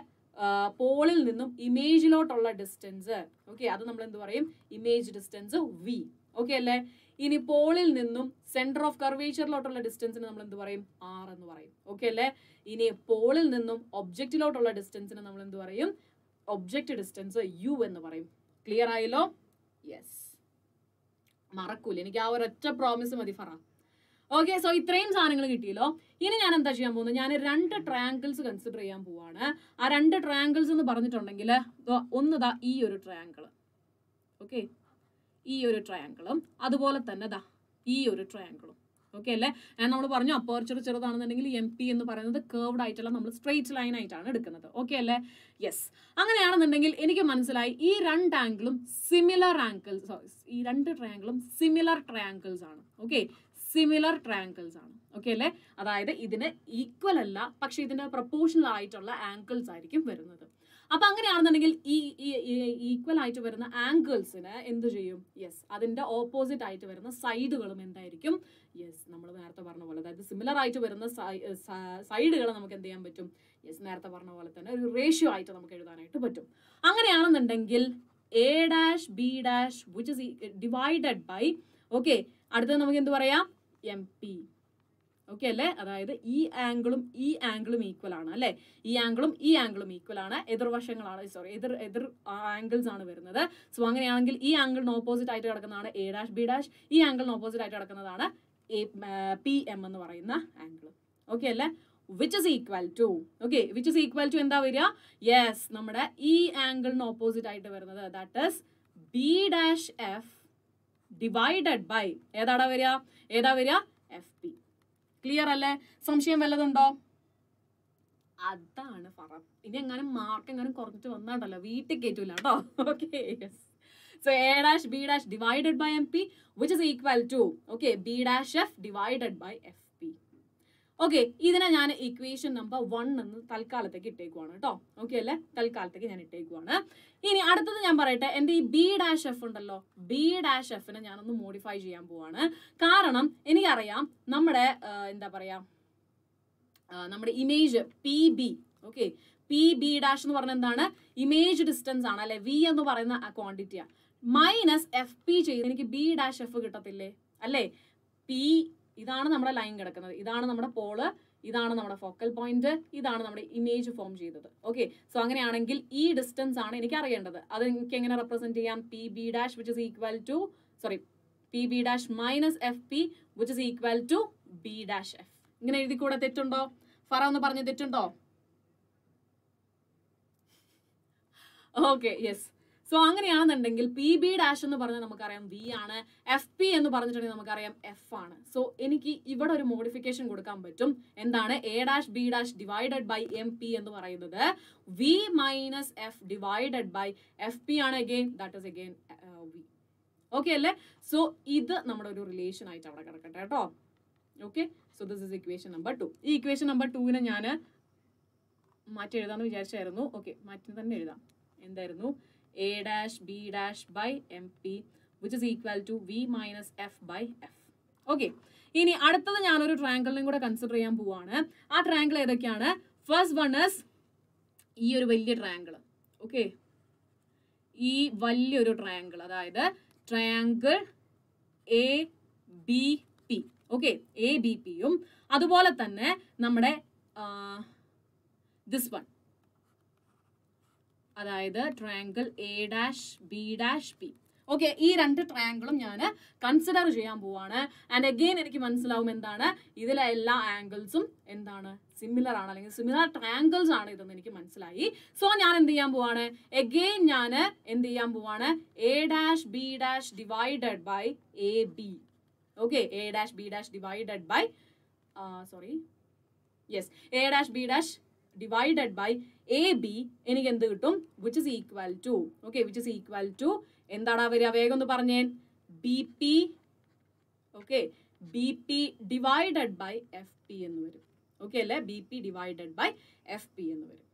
പോളിൽ നിന്നും ഇമേജിലോട്ടുള്ള ഡിസ്റ്റൻസ്. ഓക്കെ അത് നമ്മൾ എന്ത് പറയും? ഇമേജ് ഡിസ്റ്റൻസ് വി ഓക്കെ അല്ലേ? ഇനി പോളിൽ നിന്നും സെന്റർ ഓഫ് കർവേച്ചറിലോട്ടുള്ള ഡിസ്റ്റൻസിന് നമ്മൾ എന്ത് പറയും? ആർ എന്ന് പറയും. ഓക്കെ അല്ലേ? ഇനി പോളിൽ നിന്നും ഒബ്ജക്റ്റിലോട്ടുള്ള ഡിസ്റ്റൻസിന് നമ്മൾ എന്ത് പറയും? ഒബ്ജക്റ്റ് ഡിസ്റ്റൻസ് യു എന്ന് പറയും. ക്ലിയർ ആയല്ലോ? യെസ് മറക്കൂല. എനിക്ക് ആ ഒരൊറ്റ പ്രോമിസ് മതി ഫറ. ഓക്കെ സോ ഇത്രയും സാധനങ്ങൾ കിട്ടിയല്ലോ. ഇനി ഞാൻ എന്താ ചെയ്യാൻ പോകുന്നത്? ഞാൻ രണ്ട് ട്രയാങ്കിൾസ് കൺസിഡർ ചെയ്യാൻ പോവാണ്. ആ രണ്ട് ട്രയാങ്കിൾസ് എന്ന് പറഞ്ഞിട്ടുണ്ടെങ്കിൽ ഒന്ന് ദാ ഈ ഒരു ട്രയാങ്കിൾ ഓക്കെ ഈ ഒരു ട്രയാങ്കിളും അതുപോലെ തന്നെ ദാ ഈ ഒരു ട്രയാങ്കിളും ഓക്കെ അല്ലേ? നമ്മൾ പറഞ്ഞു അപ്പർച്ചർ ചെറുതാണെന്നുണ്ടെങ്കിൽ എം പി എന്ന് പറയുന്നത് കേർവ്ഡ് ആയിട്ടുള്ള നമ്മൾ സ്ട്രെയിറ്റ് ലൈൻ ആയിട്ടാണ് എടുക്കുന്നത്. ഓക്കെ അല്ലേ? യെസ് അങ്ങനെയാണെന്നുണ്ടെങ്കിൽ എനിക്ക് മനസ്സിലായി ഈ രണ്ട് ആംഗിളും സിമിലർ ആംഗിൾസ് ഈ രണ്ട് ട്രയാങ്കിളും സിമിലർ ട്രയാങ്കിൾസ് ആണ്. ഓക്കെ സിമിലർ ട്രയാങ്കിൾസ് ആണ്. ഓക്കെ അല്ലേ? അതായത് ഇതിന് ഈക്വൽ അല്ല പക്ഷെ ഇതിന് പ്രപ്പോർഷണൽ ആയിട്ടുള്ള ആംഗിൾസ് ആയിരിക്കും വരുന്നത്. അപ്പൊ അങ്ങനെയാണെന്നുണ്ടെങ്കിൽ ഈ ഈക്വൽ ആയിട്ട് വരുന്ന ആംഗിൾസിന് എന്തു ചെയ്യും? യെസ് അതിന്റെ ഓപ്പോസിറ്റ് ആയിട്ട് വരുന്ന സൈഡുകളും എന്തായിരിക്കും? യെസ് നമ്മൾ നേരത്തെ പറഞ്ഞ പോലെ അതായത് സിമിലർ ആയിട്ട് വരുന്ന സൈഡുകൾ നമുക്ക് എന്ത് ചെയ്യാൻ പറ്റും? യെസ് നേരത്തെ പറഞ്ഞ പോലെ തന്നെ ഒരു റേഷ്യോ ആയിട്ട് നമുക്ക് എഴുതാനായിട്ട് പറ്റും. അങ്ങനെയാണെന്നുണ്ടെങ്കിൽ A dash B dash which is divided by okay അടുത്തത് നമുക്ക് എന്ത് പറയാം? എം പി ഓക്കെ അല്ലേ? അതായത് ഈ ആംഗിളും ഈ ആംഗിളും ഈക്വൽ ആണ് അല്ലേ? ഈ ആംഗിളും ഈ ആംഗിളും ഈക്വൽ ആണ്. എതിർവശങ്ങളാണ് സോറി എതിർ എതിർ ആംഗിൾസ് ആണ് വരുന്നത്. സോ അങ്ങനെയാണെങ്കിൽ ഈ ആംഗിളിന് ഓപ്പോസിറ്റ് ആയിട്ട് കിടക്കുന്നതാണ് എ ഡാഷ് ബി ഡാഷ് ഈ ആംഗിളിന് ഓപ്പോസിറ്റ് ആയിട്ട് കിടക്കുന്നതാണ് എ പി എം എന്ന് പറയുന്ന ആംഗിൾ ഓക്കെ അല്ലേ? Which is equal to okay which is equal to എന്താ വരിക? യെസ് നമ്മുടെ ഈ ആംഗിളിന് ഓപ്പോസിറ്റ് ആയിട്ട് വരുന്നത്. That is B dash F divided by ഏതാടാ വരിക? ഏതാ വരിക? എഫ് പി ക്ലിയർ അല്ലേ? സംശയം വല്ലതുണ്ടോ? അതാണ് ഫറ. ഇനി എങ്ങാനും മാർക്ക് എങ്ങാനും കുറഞ്ഞിട്ട് വന്നാണ്ടല്ലോ. വീട്ടിൽ കയറ്റൂല കേട്ടോ. Okay yes so A dash B dash divided by M P which is equal to okay B dash F divided by F okay ഇതിനെ ഞാൻ ഇക്വേഷൻ നമ്പർ വൺ എന്ന് തൽക്കാലത്തേക്ക് ഇട്ടേക്കുവാണ് കേട്ടോ. ഓക്കെ അല്ലേ? തൽക്കാലത്തേക്ക് ഞാൻ ഇട്ടേക്കുവാണ്. ഇനി അടുത്തത് ഞാൻ പറയട്ടെ എന്റെ ഈ ബി ഡാഷ് എഫ് ഉണ്ടല്ലോ ബി ഡാഷ് എഫിനെ ഞാനൊന്ന് മോഡിഫൈ ചെയ്യാൻ പോവാണ്. കാരണം എനിക്കറിയാം നമ്മുടെ എന്താ പറയാ നമ്മുടെ image P B okay P B dash എന്ന് പറഞ്ഞ എന്താണ്? ഇമേജ് ഡിസ്റ്റൻസ് ആണ് അല്ലെ? വി എന്ന് പറയുന്ന ക്വാണ്ടിറ്റിയാണ് മൈനസ് എഫ് പി ചെയ്ത് എനിക്ക് ബി ഡാഷ് എഫ് കിട്ടത്തില്ലേ? അല്ലേ? പി ഇതാണ് നമ്മുടെ ലൈൻ കിടക്കുന്നത്. ഇതാണ് നമ്മുടെ പോൾ ഇതാണ് നമ്മുടെ ഫോക്കൽ പോയിന്റ് ഇതാണ് നമ്മുടെ ഇമേജ് ഫോം ചെയ്തത്. ഓക്കെ സോ അങ്ങനെയാണെങ്കിൽ ഈ ഡിസ്റ്റൻസ് ആണ് എനിക്ക് അറിയേണ്ടത്. അത് എനിക്ക് എങ്ങനെ റെപ്രസെന്റ് ചെയ്യാം? P B dash which is equal to sorry P B dash minus F P which is equal to B dash F ഇങ്ങനെ എഴുതി കൂടെ തെറ്റുണ്ടോ? ഫറ ഒന്ന് പറഞ്ഞ് തെറ്റുണ്ടോ? ഓക്കെ യെസ് സോ അങ്ങനെയാണെന്നുണ്ടെങ്കിൽ പി ബി ഡാഷ് എന്ന് പറഞ്ഞാൽ നമുക്കറിയാം വി ആണ്. എഫ് പി എന്ന് പറഞ്ഞിട്ടുണ്ടെങ്കിൽ നമുക്കറിയാം എഫ് ആണ്. സോ എനിക്ക് ഇവിടെ ഒരു മോഡിഫിക്കേഷൻ കൊടുക്കാൻ പറ്റും. എന്താണ്? A dash B dash divided by M P എന്ന് പറയുന്നത് V minus F divided by F P ആണ് again that is again V okay അല്ലേ? സോ ഇത് നമ്മുടെ ഒരു റിലേഷൻ ആയിട്ട് അവിടെ കിടക്കട്ടെ കേട്ടോ. Okay so this is equation number two ഈ ഇക്വേഷൻ നമ്പർ ടുവിനെ ഞാൻ മാറ്റി എഴുതാമെന്ന് വിചാരിച്ചായിരുന്നു. ഓക്കെ മാറ്റി തന്നെ എഴുതാം. എന്തായിരുന്നു? Dash B dash by M P which is equal to V minus F by F okay ഇനി അടുത്തത് ഞാനൊരു ട്രാങ്കിളിനും കൂടെ കൺസിഡർ ചെയ്യാൻ പോവാണ്. ആ ട്രാങ്കിൾ ഏതൊക്കെയാണ്? ഫസ്റ്റ് വൺ ഇസ് ഈ ഒരു വലിയ ട്രയാങ്കിൾ ഓക്കെ ഈ വലിയൊരു ട്രയാങ്കിൾ അതായത് triangle A B P okay A B പിയും അതുപോലെ തന്നെ നമ്മുടെ ദിസ് വൺ അതായത് triangle A dash B dash P okay ഈ രണ്ട് ട്രയാങ്കിളും ഞാൻ കൺസിഡർ ചെയ്യാൻ പോവാണ്. ആൻഡ് അഗെയിൻ എനിക്ക് മനസ്സിലാവും എന്താണ്? ഇതിലെ എല്ലാ ആംഗിൾസും എന്താണ്? സിമിലർ ആണ്. അല്ലെങ്കിൽ സിമിലർ ട്രയാങ്കിൾസ് ആണ് ഇതെന്ന് എനിക്ക് മനസ്സിലായി. സോ ഞാൻ എന്ത് ചെയ്യാൻ പോവാണ്? എഗെയിൻ ഞാൻ എന്ത് ചെയ്യാൻ പോവാണ്? A dash B dash divided by A B okay A dash B dash divided by sorry yes A dash B dash divided by A B എനിക്ക് എന്ത് കിട്ടും which is equal to okay which is equal to എന്താടാ വരിക വേഗം ഒന്ന് പറഞ്ഞേ? B P okay B P divided by F P എന്ന് വരും. ഓക്കെ അല്ലേ? B P divided by F P എന്ന് വരും.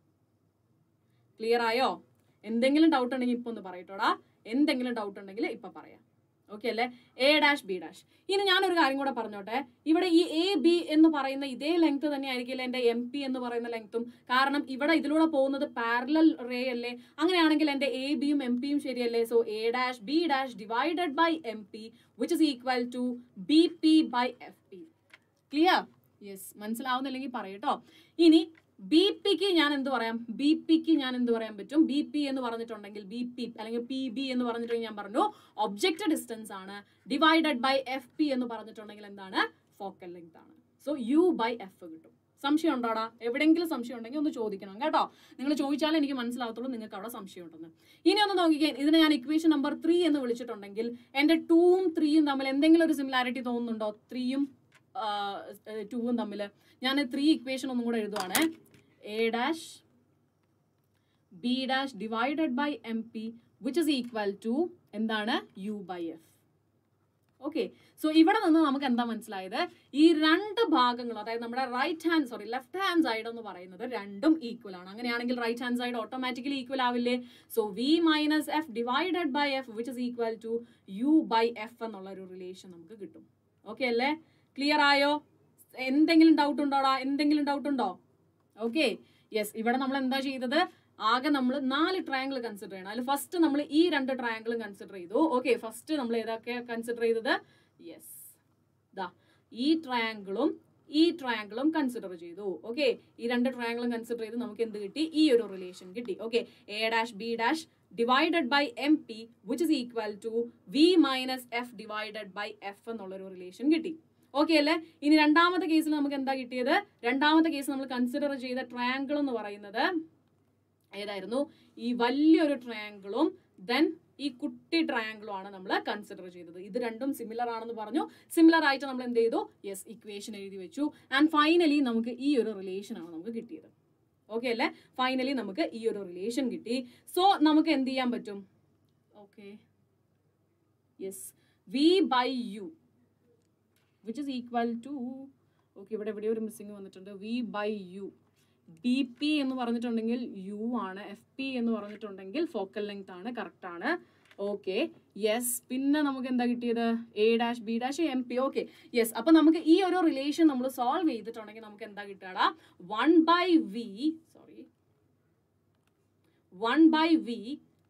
ക്ലിയർ ആയോ? എന്തെങ്കിലും ഡൗട്ട് ഉണ്ടെങ്കിൽ ഇപ്പൊ ഒന്ന് പറയട്ടോടാ. എന്തെങ്കിലും ഡൗട്ട് ഉണ്ടെങ്കിൽ ഇപ്പൊ പറയാം. ഓക്കെ അല്ലേ? എ ഡാഷ് ബി ഡാഷ് ഇനി ഞാനൊരു കാര്യം കൂടെ പറഞ്ഞോട്ടെ. ഇവിടെ ഈ എ ബി എന്ന് പറയുന്ന ഇതേ ലെങ്ത് തന്നെ ആയിരിക്കില്ല എന്റെ എം പി എന്ന് പറയുന്ന ലെങ്ത്തും കാരണം ഇവിടെ ഇതിലൂടെ പോകുന്നത് പാരലൽ റേ അല്ലേ? അങ്ങനെയാണെങ്കിൽ എന്റെ എ ബിയും എം പിയും ശരിയല്ലേ? So A dash B dash divided by M P which is equal to B P by F P clear yes മനസ്സിലാവുന്നില്ലെങ്കിൽ പറയട്ടോ ഇനി ബി പിക്ക് ഞാൻ എന്ത് പറയാം? ബി പിക്ക് ഞാൻ എന്ത് പറയാൻ പറ്റും? ബി പി എന്ന് പറഞ്ഞിട്ടുണ്ടെങ്കിൽ ബി പി അല്ലെങ്കിൽ പി ബി എന്ന് പറഞ്ഞിട്ടുണ്ടെങ്കിൽ ഞാൻ പറഞ്ഞു ഒബ്ജക്റ്റ് ഡിസ്റ്റൻസ് ആണ്. ഡിവൈഡഡ് ബൈ എഫ് പി എന്ന് പറഞ്ഞിട്ടുണ്ടെങ്കിൽ എന്താണ്? ഫോക്കൽ ലെങ്ത് ആണ്. സോ യു ബൈ എഫ് കിട്ടും. സംശയം ഉണ്ടോടാ എവിടെയെങ്കിലും സംശയം ഉണ്ടെങ്കിൽ ഒന്ന് ചോദിക്കണം കേട്ടോ. നിങ്ങൾ ചോദിച്ചാലേ എനിക്ക് മനസ്സിലാകത്തുള്ളൂ നിങ്ങൾക്ക് അവിടെ സംശയം ഉണ്ടെന്ന് ഇനി ഒന്ന് നോക്കിക്കേ ഇതിനെ ഞാൻ ഇക്വേഷൻ നമ്പർ ത്രീ എന്ന് വിളിച്ചിട്ടുണ്ടെങ്കിൽ എന്റെ ടൂവും ത്രീയും തമ്മിൽ എന്തെങ്കിലും ഒരു സിമിലാരിറ്റി തോന്നുന്നുണ്ടോ? ത്രീയും ടൂവും തമ്മിൽ ഞാൻ ത്രീ ഇക്വേഷൻ ഒന്നും കൂടെ എഴുതുവാണ്. Dash B dash divided by M P which is equal to എന്താണ്? U by F okay so ഇവിടെ നിന്ന് നമുക്ക് എന്താ മനസ്സിലായത്? ഈ രണ്ട് ഭാഗങ്ങളും അതായത് നമ്മുടെ right hand sorry left hand side എന്ന് പറയുന്നത് രണ്ടും ഈക്വൽ ആണ്. അങ്ങനെയാണെങ്കിൽ right hand side automatically equal ആവില്ലേ? So V minus F divided by F which is equal to U by F എന്നുള്ള ഒരു റിലേഷൻ നമുക്ക് കിട്ടും. ഓക്കെ അല്ലേ? ക്ലിയർ ആയോ? എന്തെങ്കിലും ഡൗട്ട് ഉണ്ടോടാ? എന്തെങ്കിലും ഡൗട്ട് ഉണ്ടോ? ഓക്കെ യെസ് ഇവിടെ നമ്മൾ എന്താ ചെയ്തത്? ആകെ നമ്മൾ നാല് ട്രയാങ്കിൾ കൺസിഡർ ചെയ്യണം. അതിൽ ഫസ്റ്റ് നമ്മൾ ഈ രണ്ട് ട്രയാങ്കിളും കൺസിഡർ ചെയ്തു. ഓക്കെ ഫസ്റ്റ് നമ്മൾ ഏതൊക്കെ കൺസിഡർ ചെയ്തത്? യെസ് ദാ ഈ ട്രയാങ്കിളും ഈ ട്രയാങ്കിളും കൺസിഡർ ചെയ്തു. ഓക്കെ ഈ രണ്ട് ട്രയാങ്കിളും കൺസിഡർ ചെയ്ത് നമുക്ക് എന്ത് കിട്ടി? ഈ ഒരു റിലേഷൻ കിട്ടി. Okay A dash B dash divided by M P which is equal to V minus F divided by F എന്നുള്ളൊരു റിലേഷൻ കിട്ടി. ഓക്കെ അല്ലേ? ഇനി രണ്ടാമത്തെ കേസിൽ നമുക്ക് എന്താ കിട്ടിയത്? രണ്ടാമത്തെ കേസ് നമ്മൾ കൺസിഡർ ചെയ്ത ട്രയാങ്കിൾ എന്ന് പറയുന്നത് ഏതായിരുന്നു? ഈ വലിയൊരു ട്രയാങ്കിളും ദെൻ ഈ കുട്ടി ട്രയാങ്കിളും ആണ് നമ്മൾ കൺസിഡർ ചെയ്തത്. ഇത് രണ്ടും സിമിലർ ആണെന്ന് പറഞ്ഞു. സിമിലർ ആയിട്ട് നമ്മൾ എന്ത് ചെയ്തു? യെസ് ഇക്വേഷൻ എഴുതി വെച്ചു. ആൻഡ് ഫൈനലി നമുക്ക് ഈ ഒരു റിലേഷൻ ആണ് നമുക്ക് കിട്ടിയത്. ഓക്കെ അല്ലേ? ഫൈനലി നമുക്ക് ഈ ഒരു റിലേഷൻ കിട്ടി. സോ നമുക്ക് എന്ത് ചെയ്യാൻ പറ്റും? Okay yes V by U which is equal to okay ഇവിടെ എവിടെയോ ഒരു മിസ്സിങ് വന്നിട്ടുണ്ട്. V by U B P എന്ന് പറഞ്ഞിട്ടുണ്ടെങ്കിൽ യു ആണ്. എഫ് പി എന്ന് പറഞ്ഞിട്ടുണ്ടെങ്കിൽ ഫോക്കൽ ലെങ്ത് ആണ്. കറക്റ്റ് ആണ്. ഓക്കെ യെസ് പിന്നെ നമുക്ക് എന്താ കിട്ടിയത്? A dash B dash M P okay yes അപ്പൊ നമുക്ക് ഈ ഒരു റിലേഷൻ നമ്മൾ സോൾവ് ചെയ്തിട്ടുണ്ടെങ്കിൽ നമുക്ക് എന്താ കിട്ടുക? One by V sorry one by V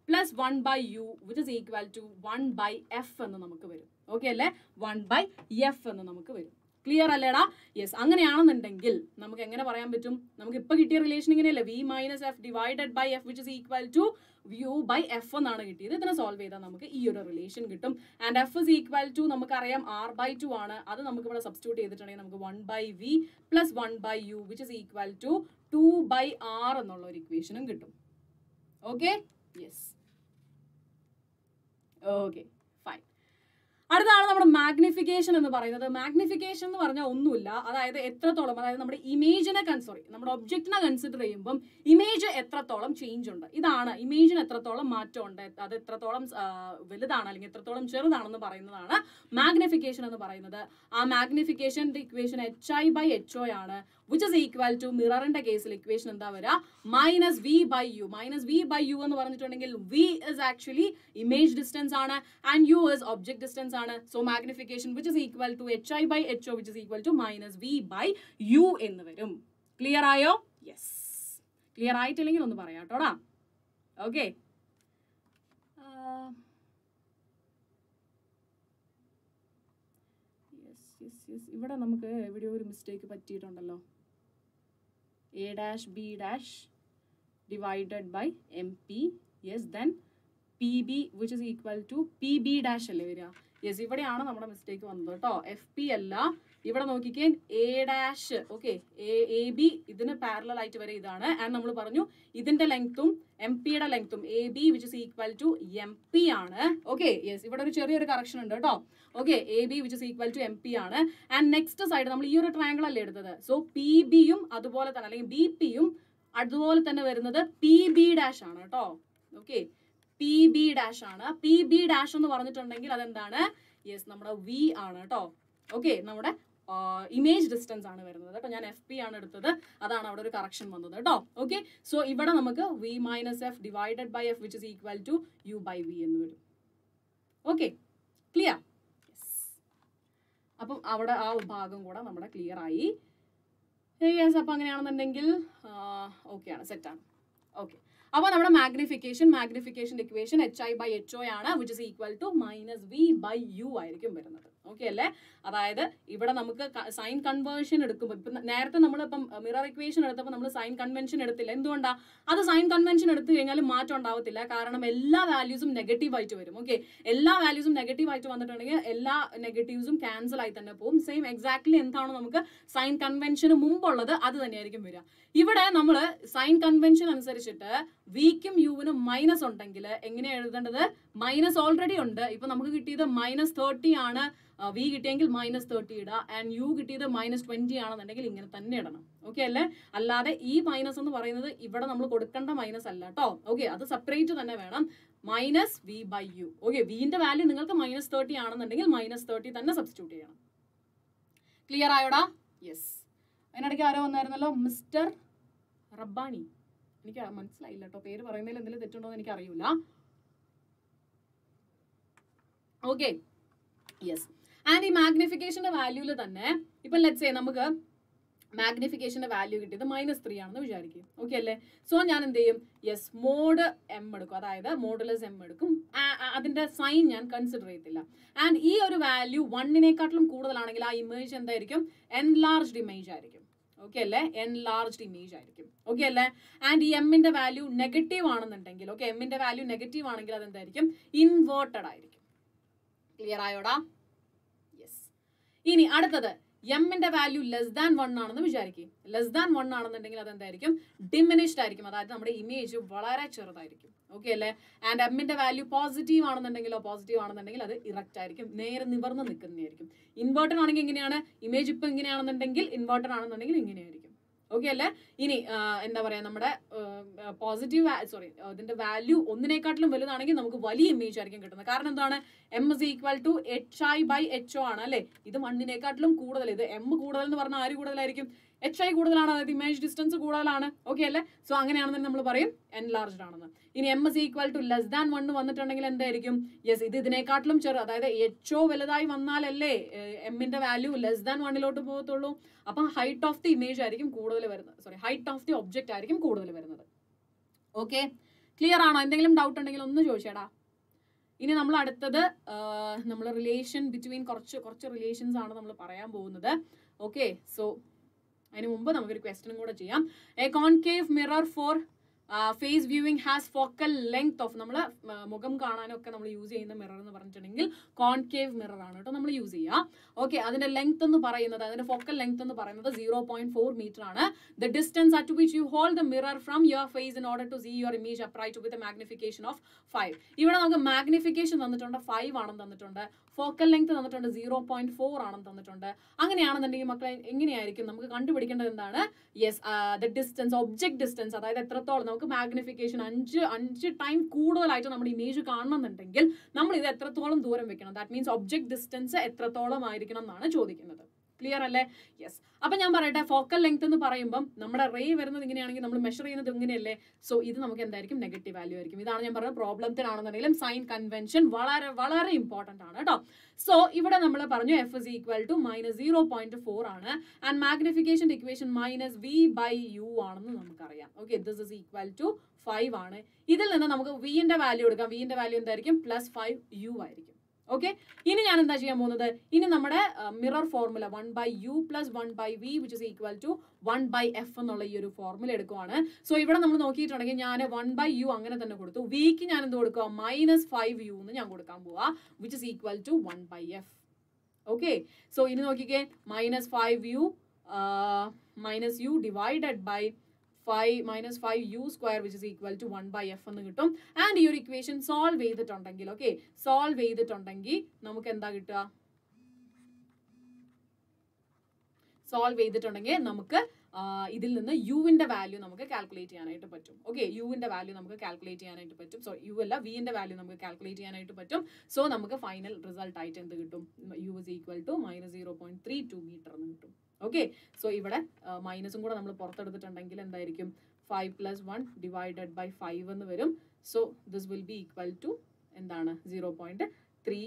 plus one by U which equal to one by F എന്ന് നമുക്ക് വരും. ഓക്കെ അല്ലേ? വൺ ബൈ എഫ് എന്ന് നമുക്ക് വരും. ക്ലിയർ അല്ലേടാ? യെസ് അങ്ങനെയാണെന്നുണ്ടെങ്കിൽ നമുക്ക് എങ്ങനെ പറയാൻ പറ്റും? നമുക്ക് ഇപ്പൊ കിട്ടിയ റിലേഷൻ ഇങ്ങനെയല്ലേ? V minus F divided by F which is equal to U by F എന്നാണ് കിട്ടിയത്. ഇതിനെ സോൾവ് ചെയ്താൽ നമുക്ക് ഈ ഒരു റിലേഷൻ കിട്ടും. And F is equal to നമുക്കറിയാം ആർ ബൈ ടു ആണ്. അത് നമുക്ക് ഇവിടെ സബ്സ്റ്റിറ്റ്യൂട്ട് ചെയ്തിട്ടുണ്ടെങ്കിൽ നമുക്ക് one by V plus one by U which is equal to two by R എന്നുള്ള ഒരു ഇക്വേഷനും കിട്ടും. ഓക്കെ യെസ് ഓക്കെ അടുത്താണ് നമ്മുടെ മാഗ്നിഫിക്കേഷൻ എന്ന് പറയുന്നത്. മാഗ്നിഫിക്കേഷൻ എന്ന് പറഞ്ഞാൽ ഒന്നുമില്ല. അതായത് എത്രത്തോളം അതായത് നമ്മുടെ ഇമേജിനെ സോറി നമ്മുടെ ഒബ്ജക്റ്റിനെ കൺസിഡർ ചെയ്യുമ്പം ഇമേജ് എത്രത്തോളം ചേഞ്ച് ഉണ്ട്. ഇതാണ് ഇമേജിന് എത്രത്തോളം മാറ്റം ഉണ്ട്. അത് എത്രത്തോളം വലുതാണ് അല്ലെങ്കിൽ എത്രത്തോളം ചെറുതാണെന്ന് പറയുന്നതാണ് മാഗ്നിഫിക്കേഷൻ എന്ന് പറയുന്നത്. ആ മാഗ്നിഫിക്കേഷന്റെ equation H I by H O ആണ്. വിച്ച് ഇസ് ഈക്വൽ ടു മിററിന്റെ കേസിൽ ഇക്വേഷൻ എന്താ വരിക minus V by U minus V by U എന്ന് പറഞ്ഞിട്ടുണ്ടെങ്കിൽ V is actually image distance ആണ്. And U is object distance ആണ്. So magnification which is equal to H I by H O which is equal to minus V by U എന്ന് വരും. ക്ലിയർ ആയോ? യെസ് ക്ലിയർ ആയിട്ടില്ലെങ്കിൽ ഒന്ന് പറയാം കേട്ടോടാ ഓക്കെ യെസ് ഇവിടെ നമുക്ക് എവിടെയോ ഒരു mistake പറ്റിയിട്ടുണ്ടല്ലോ. Dash divided by M P yes then P B which is equal to P B dash അല്ലേ വരിക? യെസ് ഇവിടെയാണ് നമ്മുടെ മിസ്റ്റേക്ക് വന്നത് പി അല്ല ഇവിടെ നോക്കിക്കേൻ A dash okay A B ഇതിന് പാരലൽ ആയിട്ട് വരെ ഇതാണ്. ആൻഡ് നമ്മൾ പറഞ്ഞു ഇതിന്റെ ലെങ്ത്തും എം പിയുടെ ലെങ്ത്തും A B which is equal to M P ആണ്. ഓക്കെ യെസ് ഇവിടെ ഒരു ചെറിയൊരു കറക്ഷൻ ഉണ്ട് കേട്ടോ. Okay A B which is equal to M P ആണ്. ആൻഡ് നെക്സ്റ്റ് സൈഡ് നമ്മൾ ഈ ഒരു ട്രയാങ്കിൾ അല്ലേ എടുത്തത്? സോ പി ബിയും അതുപോലെ തന്നെ അല്ലെങ്കിൽ ബി പിയും അതുപോലെ തന്നെ വരുന്നത് പി ബി ഡാഷ് ആണ് കേട്ടോ. ഓക്കെ പി ബി ഡാഷ് ആണ്. പി ബി ഡാഷ് എന്ന് പറഞ്ഞിട്ടുണ്ടെങ്കിൽ അതെന്താണ്? യെസ് നമ്മുടെ വി ആണ് കേട്ടോ. ഓക്കെ നമ്മുടെ ഇമേജ് ഡിസ്റ്റൻസ് ആണ് വരുന്നത്. കേട്ടോ ഞാൻ എഫ് പി ആണ് എടുത്തത്. അതാണ് അവിടെ ഒരു കറക്ഷൻ വന്നത് കേട്ടോ. ഓക്കെ സോ ഇവിടെ നമുക്ക് V minus F divided by F which is equal to U by V എന്ന് വരും. ഓക്കെ ക്ലിയർ അപ്പം അവിടെ ആ ഭാഗം കൂടെ നമ്മുടെ ക്ലിയർ ആയി. യെസ് അപ്പം അങ്ങനെയാണെന്നുണ്ടെങ്കിൽ ഓക്കെ ആണ്. സെറ്റാണ് ഓക്കെ അപ്പോൾ നമ്മുടെ magnification magnification equation H I by H O ആണ് which is equal to minus V by U ആയിരിക്കും വരുന്നത്. ഓക്കെ അല്ലേ? അതായത് ഇവിടെ നമുക്ക് സൈൻ കൺവേർഷൻ എടുക്കുമ്പോൾ ഇപ്പം നേരത്തെ നമ്മൾ ഇപ്പം മിറർ ഇക്വേഷൻ എടുത്തപ്പോൾ നമ്മൾ സൈൻ കൺവെൻഷൻ എടുത്തില്ല. എന്തുകൊണ്ടാ? അത് സൈൻ കൺവെൻഷൻ എടുത്തു കഴിഞ്ഞാൽ മാറ്റം ഉണ്ടാവത്തില്ല. കാരണം എല്ലാ വാല്യൂസും നെഗറ്റീവ് ആയിട്ട് വരും. ഓക്കെ എല്ലാ വാല്യൂസും നെഗറ്റീവ് ആയിട്ട് വന്നിട്ടുണ്ടെങ്കിൽ എല്ലാ നെഗറ്റീവ്സും ക്യാൻസൽ ആയി തന്നെ പോകും സെയിം എക്സാക്ട്ലി എന്താണോ നമുക്ക് സൈൻ കൺവെൻഷന് മുമ്പുള്ളത് അത് തന്നെയായിരിക്കും വരിക. ഇവിടെ നമ്മൾ സൈൻ കൺവെൻഷൻ അനുസരിച്ചിട്ട് വിക്കും യുവിനും മൈനസ് ഉണ്ടെങ്കിൽ എങ്ങനെയാണ് എഴുതേണ്ടത്? മൈനസ് ഓൾറെഡി ഉണ്ട്. ഇപ്പൊ നമുക്ക് കിട്ടിയത് മൈനസ് തേർട്ടി ആണ്. വി കിട്ടിയെങ്കിൽ മൈനസ് തേർട്ടി ഇടുക ആൻഡ് യു കിട്ടിയത് മൈനസ് ട്വന്റി ആണെന്നുണ്ടെങ്കിൽ ഇങ്ങനെ തന്നെ ഇടണം. ഓക്കെ അല്ലേ? അല്ലാതെ ഈ മൈനസ് എന്ന് പറയുന്നത് ഇവിടെ നമ്മൾ കൊടുക്കേണ്ട മൈനസ് അല്ല കേട്ടോ ഓക്കെ അത് സെപ്പറേറ്റ് തന്നെ വേണം. Minus V by U okay വിന്റെ വാല്യൂ നിങ്ങൾക്ക് മൈനസ് തേർട്ടി ആണെന്നുണ്ടെങ്കിൽ മൈനസ് തേർട്ടി തന്നെ സബ്സ്റ്റിറ്റ്യൂട്ട് ചെയ്യണം. ക്ലിയർ ആയോടാ? യെസ് അതിനിടയ്ക്ക് ആരോ വന്നായിരുന്നല്ലോ? മിസ്റ്റർ റബ്ബാണി. എനിക്ക് മനസ്സിലായില്ല കേട്ടോ പേര് പറയുന്നതിൽ എന്തെങ്കിലും തെറ്റുണ്ടോ എന്ന് എനിക്ക് ഓക്കെ യെസ് ആൻഡ് ഈ മാഗ്നിഫിക്കേഷന്റെ വാല്യൂൽ തന്നെ ഇപ്പൊ ലെറ്റ്സ് സേ നമുക്ക് മാഗ്നിഫിക്കേഷന്റെ വാല്യൂ കിട്ടിയത് മൈനസ് ത്രീ ആണെന്ന് വിചാരിക്കും. ഓക്കെ അല്ലേ? സോ ഞാൻ എന്ത് ചെയ്യും? യെസ് മോഡ് എം എടുക്കും. അതായത് മോഡുലസ് എം എടുക്കും. അതിന്റെ സൈൻ ഞാൻ കൺസിഡർ ചെയ്യത്തില്ല. ആൻഡ് ഈ ഒരു വാല്യൂ വണ്ണിനെക്കാട്ടിലും കൂടുതലാണെങ്കിൽ ആ ഇമേജ് എന്തായിരിക്കും? എൻലാർജ്ഡ് ഇമേജ് ആയിരിക്കും. ഓക്കെ അല്ലേ? എൻലാർജ്ഡ് ഇമേജ് ആയിരിക്കും. ഓക്കെ അല്ലേ? ആൻഡ് ഈ എമ്മിന്റെ വാല്യൂ നെഗറ്റീവ് ആണെന്നുണ്ടെങ്കിൽ ഓക്കെ എമ്മിന്റെ വാല്യൂ നെഗറ്റീവ് ആണെങ്കിൽ അത് എന്തായിരിക്കും ഇൻവേർട്ടഡ് ആയിരിക്കും. ക്ലിയർ ആയോടാ? യെസ് ഇനി അടുത്തത് എമ്മിന്റെ വാല്യൂ ലെസ് ദാൻ വൺ ആണെന്ന് വിചാരിക്കും. ലെസ് ദാൻ വൺ ആണെന്നുണ്ടെങ്കിൽ അത് എന്തായിരിക്കും ഡിമിനിഷ്ഡ് ആയിരിക്കും. അതായത് നമ്മുടെ ഇമേജ് വളരെ ചെറുതായിരിക്കും. ഓക്കെ അല്ലേ? ആൻഡ് എമ്മിന്റെ വാല്യൂ പോസിറ്റീവ് ആണെന്നുണ്ടെങ്കിലോ പോസിറ്റീവ് ആണെന്നുണ്ടെങ്കിൽ അത് ഇറക്റ്റ് ആയിരിക്കും. നേരെ നിവർന്ന് നിൽക്കുന്നതായിരിക്കും. ഇൻവേർട്ടർ ആണെങ്കിൽ ഇങ്ങനെയാണ് ഇമേജ് ഇപ്പൊ ഇങ്ങനെയാണെന്നുണ്ടെങ്കിൽ ഇൻവേർട്ടർ ആണെന്നുണ്ടെങ്കിൽ ഇങ്ങനെയായിരിക്കും. ഓക്കെ അല്ലേ? ഇനി എന്താ പറയാ നമ്മുടെ പോസിറ്റീവ് സോറി ഇതിന്റെ വാല്യൂ ഒന്നിനെക്കാട്ടിലും വലുതാണെങ്കിൽ നമുക്ക് വലിയ ഇമേജ് ആയിരിക്കും കിട്ടുന്നത്. കാരണം എന്താണ്? M is equal to H I by H O ആണ് അല്ലേ? ഇത് വണ്ണിനെക്കാട്ടിലും കൂടുതൽ. ഇത് എം കൂടുതൽ എന്ന് പറഞ്ഞാൽ ആര് കൂടുതലായിരിക്കും? എച്ച് ഐ കൂടുതലാണ് അതായത് ഇമേജ് ഡിസ്റ്റൻസ് കൂടുതലാണ്. ഓക്കെ അല്ലേ? സോ അങ്ങനെയാണെന്ന് നമ്മൾ പറയും. എൻലാർജ്ഡ് ആണെന്ന്. ഇനി M is equal to less than one വന്നിട്ടുണ്ടെങ്കിൽ എന്തായിരിക്കും? യെസ് ഇത് ഇതിനെക്കാട്ടിലും ചെറു അതായത് എച്ച് ഒ വലുതായി വന്നാലല്ലേ എമ്മിന്റെ വാല്യൂ ലെസ് ദാൻ വണ്ണിലോട്ട് പോകത്തുള്ളൂ. അപ്പം ഹൈറ്റ് ഓഫ് ദി ഇമേജ് ആയിരിക്കും കൂടുതൽ വരുന്നത്. Sorry height of the object ആയിരിക്കും കൂടുതൽ വരുന്നത്. ഓക്കെ ക്ലിയർ ആണോ? എന്തെങ്കിലും ഡൗട്ട് ഉണ്ടെങ്കിൽ ഒന്ന് ചോദിച്ചേടാ. ഇനി നമ്മൾ അടുത്തത് നമ്മൾ റിലേഷൻ ബിറ്റ്വീൻ കുറച്ച് കുറച്ച് റിലേഷൻസ് ആണ് നമ്മൾ പറയാൻ പോകുന്നത്. ഓക്കെ സോ അതിന് മുമ്പ് നമുക്കൊരു ക്വസ്റ്റ്യനും കൂടെ ചെയ്യാം. A concave mirror for face viewing has focal length of നമ്മൾ മുഖം കാണാനൊക്കെ നമ്മൾ യൂസ് ചെയ്യുന്ന മിറർ എന്ന് പറഞ്ഞിട്ടുണ്ടെങ്കിൽ കോൺകേവ് മിറർ ആണ് കേട്ടോ നമ്മൾ യൂസ് ചെയ്യുക. ഓക്കെ അതിന്റെ ലെങ്ത് എന്ന് പറയുന്നത് അതിന്റെ ഫോക്കൽ ലെങ്ത് എന്ന് പറയുന്നത് സീറോ പോയിന്റ് ഫോർ മീറ്റർ ആണ്. The distance at which you hold the mirror from your face in order to see your image upright with magnification of five ഇവിടെ നമുക്ക് മാഗ്നിഫിക്കേഷൻ തന്നിട്ടുണ്ട് ഫൈവ് ആണെന്ന് തന്നിട്ടുണ്ട്. ഫോക്കൽ ലെങ്ത് തന്നിട്ടുണ്ട് സീറോ പോയിന്റ് ഫോർ ആണെന്ന് തന്നിട്ടുണ്ട്. അങ്ങനെയാണെന്നുണ്ടെങ്കിൽ മക്കളെ എങ്ങനെയായിരിക്കും? നമുക്ക് കണ്ടുപിടിക്കേണ്ടത് എന്താണ്? Yes the distance object distance അതായത് എത്രത്തോളം നമുക്ക് മാഗ്നിഫിക്കേഷൻ അഞ്ച് അഞ്ച് ടൈം കൂടുതലായിട്ട് നമ്മുടെ ഇമേജ് കാണണമെന്നുണ്ടെങ്കിൽ നമ്മൾ ഇത് എത്രത്തോളം ദൂരം വെക്കണം? ദാറ്റ് മീൻസ് ഒബ്ജക്ട് ഡിസ്റ്റൻസ് എത്രത്തോളം ആയിരിക്കണം എന്നാണ് ചോദിക്കുന്നത്. ക്ലിയർ അല്ലേ? യെസ് അപ്പൊ ഞാൻ പറയട്ടെ ഫോക്കൽ ലെങ്ത് എന്ന് പറയുമ്പോൾ നമ്മുടെ റേ വരുന്നത് ഇങ്ങനെയാണെങ്കിൽ നമ്മൾ മെഷർ ചെയ്യുന്നത് ഇങ്ങനെയല്ലേ? സോ ഇത് നമുക്ക് എന്തായിരിക്കും? നെഗറ്റീവ് വാല്യൂ ആയിരിക്കും. ഇതാണ് ഞാൻ പറഞ്ഞത് പ്രോബ്ലത്തിനാണെന്നുണ്ടെങ്കിലും സൈൻ കൺവെൻഷൻ വളരെ വളരെ ഇമ്പോർട്ടന്റ് ആണ് കേട്ടോ. സോ ഇവിടെ നമ്മൾ പറഞ്ഞു F is equal to minus zero point four ആണ്. And magnification equation minus V by U ആണെന്ന് നമുക്കറിയാം. Okay this is equal to five ആണ്. ഇതിൽ നിന്ന് നമുക്ക് വിന്റെ വാല്യൂ എടുക്കാം. വിന്റെ വാല്യൂ എന്തായിരിക്കും? പ്ലസ് ഫൈവ് യു ആയിരിക്കും. ഓക്കെ ഇനി ഞാൻ എന്താ ചെയ്യാൻ പോകുന്നത്? ഇനി നമ്മുടെ mirror formula one by U plus one by V which is equal to one by F എന്നുള്ള ഈ ഒരു ഫോർമുല എടുക്കുവാണ്. സോ ഇവിടെ നമ്മൾ നോക്കിയിട്ടുണ്ടെങ്കിൽ ഞാൻ വൺ ബൈ യു അങ്ങനെ തന്നെ കൊടുത്തു. വിക്ക് ഞാൻ എന്ത് കൊടുക്കുക? മൈനസ് ഫൈവ് യു എന്ന് ഞാൻ കൊടുക്കാൻ പോവാ which is equal to one by F okay so ഇനി നോക്കിക്കേ. Minus five U minus U divided by five minus five U square which is equal to one by F എന്ന് കിട്ടും. ആൻഡ് ഈ ഒരു ഇക്വേഷൻ സോൾവ് ചെയ്തിട്ടുണ്ടെങ്കിൽ ഓക്കെ സോൾവ് ചെയ്തിട്ടുണ്ടെങ്കിൽ നമുക്ക് എന്താ കിട്ടുക? സോൾവ് ചെയ്തിട്ടുണ്ടെങ്കിൽ നമുക്ക് ഇതിൽ നിന്ന് യുവിന്റെ വാല്യൂ നമുക്ക് കാൽക്കുലേറ്റ് ചെയ്യാനായിട്ട് പറ്റും. ഓക്കെ യുവിന്റെ വാല്യൂ നമുക്ക് കാൽക്കുലേറ്റ് ചെയ്യാനായിട്ട് പറ്റും. സോ യു അല്ല വിന്റെ വാല്യൂ നമുക്ക് കാൽക്കുലേറ്റ് ചെയ്യാനായിട്ട് പറ്റും. സോ നമുക്ക് ഫൈനൽ റിസൾട്ട് ആയിട്ട് എന്ത് കിട്ടും? U is equal to minus zero point three two metre എന്ന് കിട്ടും. ഓക്കെ സോ ഇവിടെ മൈനസും കൂടെ നമ്മൾ പുറത്തെടുത്തിട്ടുണ്ടെങ്കിൽ എന്തായിരിക്കും? Five plus one divided by five എന്ന് വരും. So this will be equal to എന്താണ്? Zero point three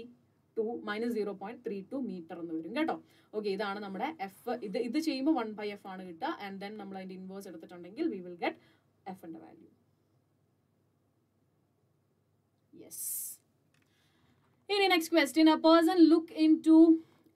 two minus zero point three two metre എന്ന് വരും കേട്ടോ. ഓക്കെ ഇതാണ് നമ്മുടെ എഫ് ഇത് ഇത് ചെയ്യുമ്പോൾ വൺ ബൈ എഫ് ആണ് കിട്ടുക. ആൻഡ് ദെൻ നമ്മൾ അതിന്റെ ഇൻവേഴ്സ് എടുത്തിട്ടുണ്ടെങ്കിൽ വി വിൽ ഗെറ്റ് എഫിന്റെ വാല്യൂ യെസ് ഇനി next question a person look into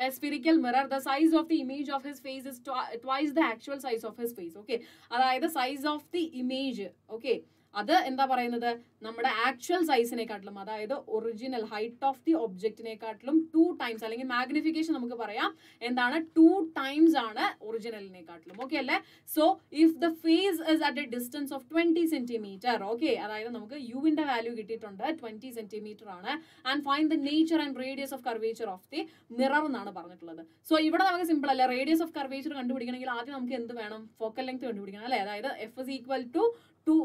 a spherical mirror the size of the image of his face is twi- twice the actual size of his face okay അതായത് size of the image okay അത് എന്താ പറയുന്നത്? നമ്മുടെ ആക്ച്വൽ സൈസിനെക്കാട്ടിലും അതായത് ഒറിജിനൽ ഹൈറ്റ് ഓഫ് ദി ഒബ്ജക്റ്റിനെക്കാട്ടിലും ടു ടൈംസ് അല്ലെങ്കിൽ മാഗ്നിഫിക്കേഷൻ നമുക്ക് പറയാം. എന്താണ്? ടു ടൈംസ് ആണ് ഒറിജിനലിനെക്കാട്ടിലും ഓക്കെ അല്ലേ? So if the face is at a distance of twenty centimetre okay അതായത് നമുക്ക് യുവിന്റെ വാല്യൂ കിട്ടിയിട്ടുണ്ട് ട്വന്റി സെന്റിമീറ്റർ ആണ്. And find the nature and radius of curvature of the mirror എന്നാണ് പറഞ്ഞിട്ടുള്ളത്. സോ ഇവിടെ നമുക്ക് സിമ്പിൾ അല്ല? റേഡിയസ് ഓഫ് കർവേച്ചർ കണ്ടുപിടിക്കണമെങ്കിൽ ആദ്യം നമുക്ക് എന്ത് വേണം? ഫോക്കൽ ലെങ്ത് കണ്ടുപിടിക്കണം അല്ലേ? അതായത് F is equal to two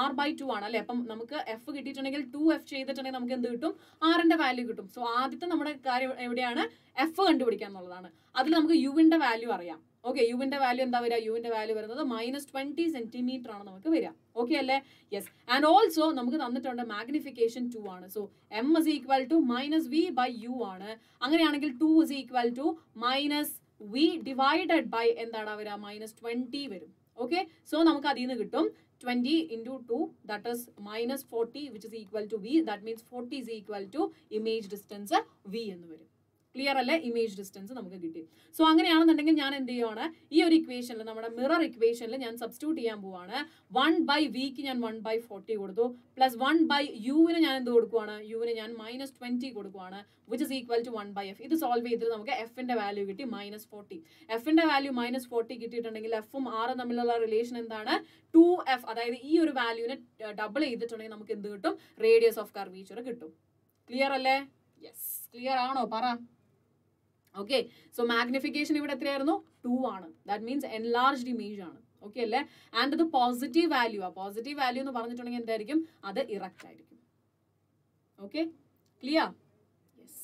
R by two ആണ് അല്ലേ? അപ്പം നമുക്ക് എഫ് കിട്ടിയിട്ടുണ്ടെങ്കിൽ ടു എഫ് ചെയ്തിട്ടുണ്ടെങ്കിൽ നമുക്ക് എന്ത് കിട്ടും? ആറിന്റെ വാല്യൂ കിട്ടും. സോ ആദ്യത്തെ നമ്മുടെ കാര്യം എവിടെയാണ്? എഫ് കണ്ടുപിടിക്കുക എന്നുള്ളതാണ്. അതിൽ നമുക്ക് യുവിന്റെ വാല്യൂ അറിയാം. ഓക്കെ യുവിന്റെ വാല്യൂ എന്താ വരിക? യുവിന്റെ വാല്യൂ വരുന്നത് മൈനസ് ട്വന്റി സെന്റിമീറ്റർ ആണ് നമുക്ക് വരിക. ഓക്കെ അല്ലേ? യെസ് ആൻഡ് ഓൾസോ നമുക്ക് തന്നിട്ടുണ്ട് മാഗ്നിഫിക്കേഷൻ ടു ആണ്. So M is equal to minus V by U ആണ്. അങ്ങനെയാണെങ്കിൽ two is equal to minus V divided by എന്താണ് വരിക? മൈനസ് ട്വന്റി വരും. ഓക്കെ സോ നമുക്ക് അതിൽ നിന്ന് കിട്ടും twenty into two that is minus forty which is equal to V that means forty is equal to image distance V എന്ന് വരും. ക്ലിയർ അല്ലേ? ഇമേജ് ഡിസ്റ്റൻസ് നമുക്ക് കിട്ടി. സോ അങ്ങനെയാണെന്നുണ്ടെങ്കിൽ ഞാൻ എന്ത് ചെയ്യുവാണ്? ഈ ഒരു ഇക്വേഷനിൽ നമ്മുടെ മിറർ ഇക്വേഷനിൽ ഞാൻ സബ്സ്റ്റിറ്റ്യൂട്ട് ചെയ്യാൻ പോവാണ്. വൺ ബൈ വിക്ക് ഞാൻ വൺ ബൈ ഫോർട്ടി കൊടുത്തു. പ്ലസ് വൺ ബൈ യുവിന് ഞാൻ എന്ത് കൊടുക്കുവാണ്? യുവിന് ഞാൻ മൈനസ് ട്വന്റി കൊടുക്കുവാണ് which is equal to one by F ഇത് സോൾവ് ചെയ്തിട്ട് നമുക്ക് എഫിന്റെ വാല്യൂ കിട്ടി മൈനസ് ഫോർട്ടി എഫിന്റെ വാല്യൂ മൈനസ് ഫോർട്ടി കിട്ടിയിട്ടുണ്ടെങ്കിൽ എഫും ആറും തമ്മിലുള്ള റിലേഷൻ എന്താണ്? ടു എഫ് അതായത് ഈ ഒരു വാല്യൂവിനെ ഡബിൾ ചെയ്തിട്ടുണ്ടെങ്കിൽ നമുക്ക് എന്ത് കിട്ടും? റേഡിയസ് ഓഫ് കർവീച്ചർ കിട്ടും. ക്ലിയർ അല്ലേ? യെസ് ക്ലിയർ ആണോ? പറ. ഓക്കെ സോ മാഗ്നിഫിക്കേഷൻ ഇവിടെ എത്രയായിരുന്നു? ടു ആണ്. ദാറ്റ് മീൻസ് എൻലാർജ്ഡ് ഇമേജ് ആണ്. ഓക്കെ അല്ലേ? ആൻഡ് ഇത് പോസിറ്റീവ് വാല്യൂ ആ. പോസിറ്റീവ് വാല്യൂ എന്ന് പറഞ്ഞിട്ടുണ്ടെങ്കിൽ എന്തായിരിക്കും? അത് ഇറക്റ്റ് ആയിരിക്കും. ഓക്കെ ക്ലിയർ യെസ്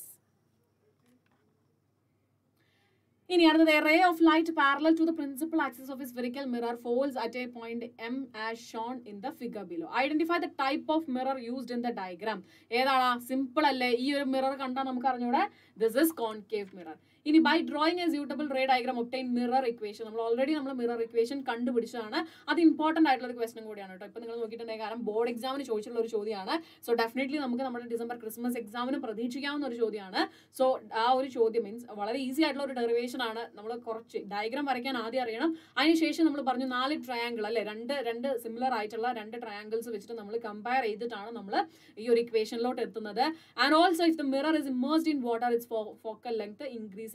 ഇനി അടുത്തത് ray of light parallel to the principal axis of spherical mirror falls at a point M as shown in the figure below identify the type of mirror used in the diagram ഏതാണ് സിമ്പിൾ അല്ലേ? ഈ ഒരു മിറർ കണ്ടാൽ നമുക്ക് അറിഞ്ഞൂടെ ദിസ് ഇസ് കോൺകേവ് മിറർ ഇനി by drawing a suitable ray diagram obtain mirror equation നമ്മൾ ഓൾറെഡി നമ്മൾ മിറർ ഇക്വേഷൻ കണ്ടുപിടിച്ചതാണ്. അത് ഇമ്പോർട്ടന്റ് ആയിട്ടുള്ള ഒരു ക്വസ്റ്റൻ കൂടിയാണ് കേട്ടോ. ഇപ്പോൾ നിങ്ങൾ നോക്കിയിട്ടുണ്ടെങ്കിൽ കാരണം ബോർഡ് എക്സാമിന് ചോദിച്ചിട്ടുള്ള ഒരു ചോദ്യമാണ്. സോ ഡെഫിനറ്റ്ലി നമുക്ക് നമ്മുടെ ഡിസംബർ ക്രിസ്മസ് എക്സാമിന് പ്രതീക്ഷിക്കാവുന്ന ഒരു ചോദ്യമാണ്. സോ ആ ഒരു ചോദ്യം മീൻസ് വളരെ ഈസി ആയിട്ടുള്ള ഒരു ഡെറിവേഷൻ ആണ്. നമ്മൾ കുറച്ച് ഡയഗ്രാം വരയ്ക്കാൻ ആദ്യം അറിയണം. അതിനുശേഷം നമ്മൾ പറഞ്ഞു നാല് ട്രയാങ്കിൾ അല്ലെ? രണ്ട് രണ്ട് സിമിലർ ആയിട്ടുള്ള രണ്ട് ട്രയാങ്കിൾസ് വെച്ചിട്ട് നമ്മൾ കമ്പയർ ചെയ്തിട്ടാണ് നമ്മൾ ഈ ഒരു ഇക്വേഷനിലോട്ട് എത്തുന്നത്. And also if the mirror is immersed in water its focal length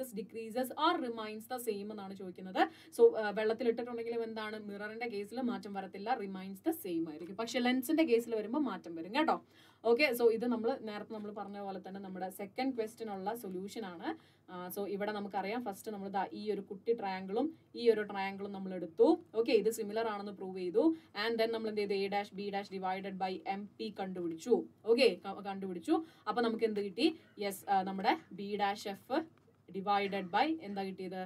increases decreases or remains the same എന്നാണ് ചോദിക്കുന്നത്. സോ വെള്ളത്തിൽ ഇട്ടിട്ടുണ്ടെങ്കിലും എന്താണ്? മിററിന്റെ കേസിൽ മാറ്റം വരത്തില്ല റിമൈൻസ് ദ സെയിം ആയിരിക്കും. പക്ഷെ ലെൻസിന്റെ കേസിൽ വരുമ്പോൾ മാറ്റം വരും കേട്ടോ. ഓക്കെ സോ ഇത് നമ്മൾ നേരത്തെ നമ്മൾ പറഞ്ഞ പോലെ തന്നെ നമ്മുടെ സെക്കൻഡ് ക്വസ്റ്റിനുള്ള സൊല്യൂഷൻ ആണ്. സോ ഇവിടെ നമുക്കറിയാം. ഫസ്റ്റ് നമ്മൾ ഈ ഒരു കുട്ടി ട്രയാങ്കിളും ഈ ഒരു ട്രയാങ്കിളും നമ്മൾ എടുത്തു. ഓക്കെ ഇത് സിമിലർ ആണെന്ന് പ്രൂവ് ചെയ്തു. ആൻഡ് ദെൻ നമ്മൾ എന്ത് ചെയ്തു? A dash B dash divided by M P കണ്ടുപിടിച്ചു. ഓക്കെ കണ്ടുപിടിച്ചു. അപ്പൊ നമുക്ക് എന്ത് കിട്ടി? യെസ് നമ്മുടെ B dash F divided by എന്താ കിട്ടിയത്?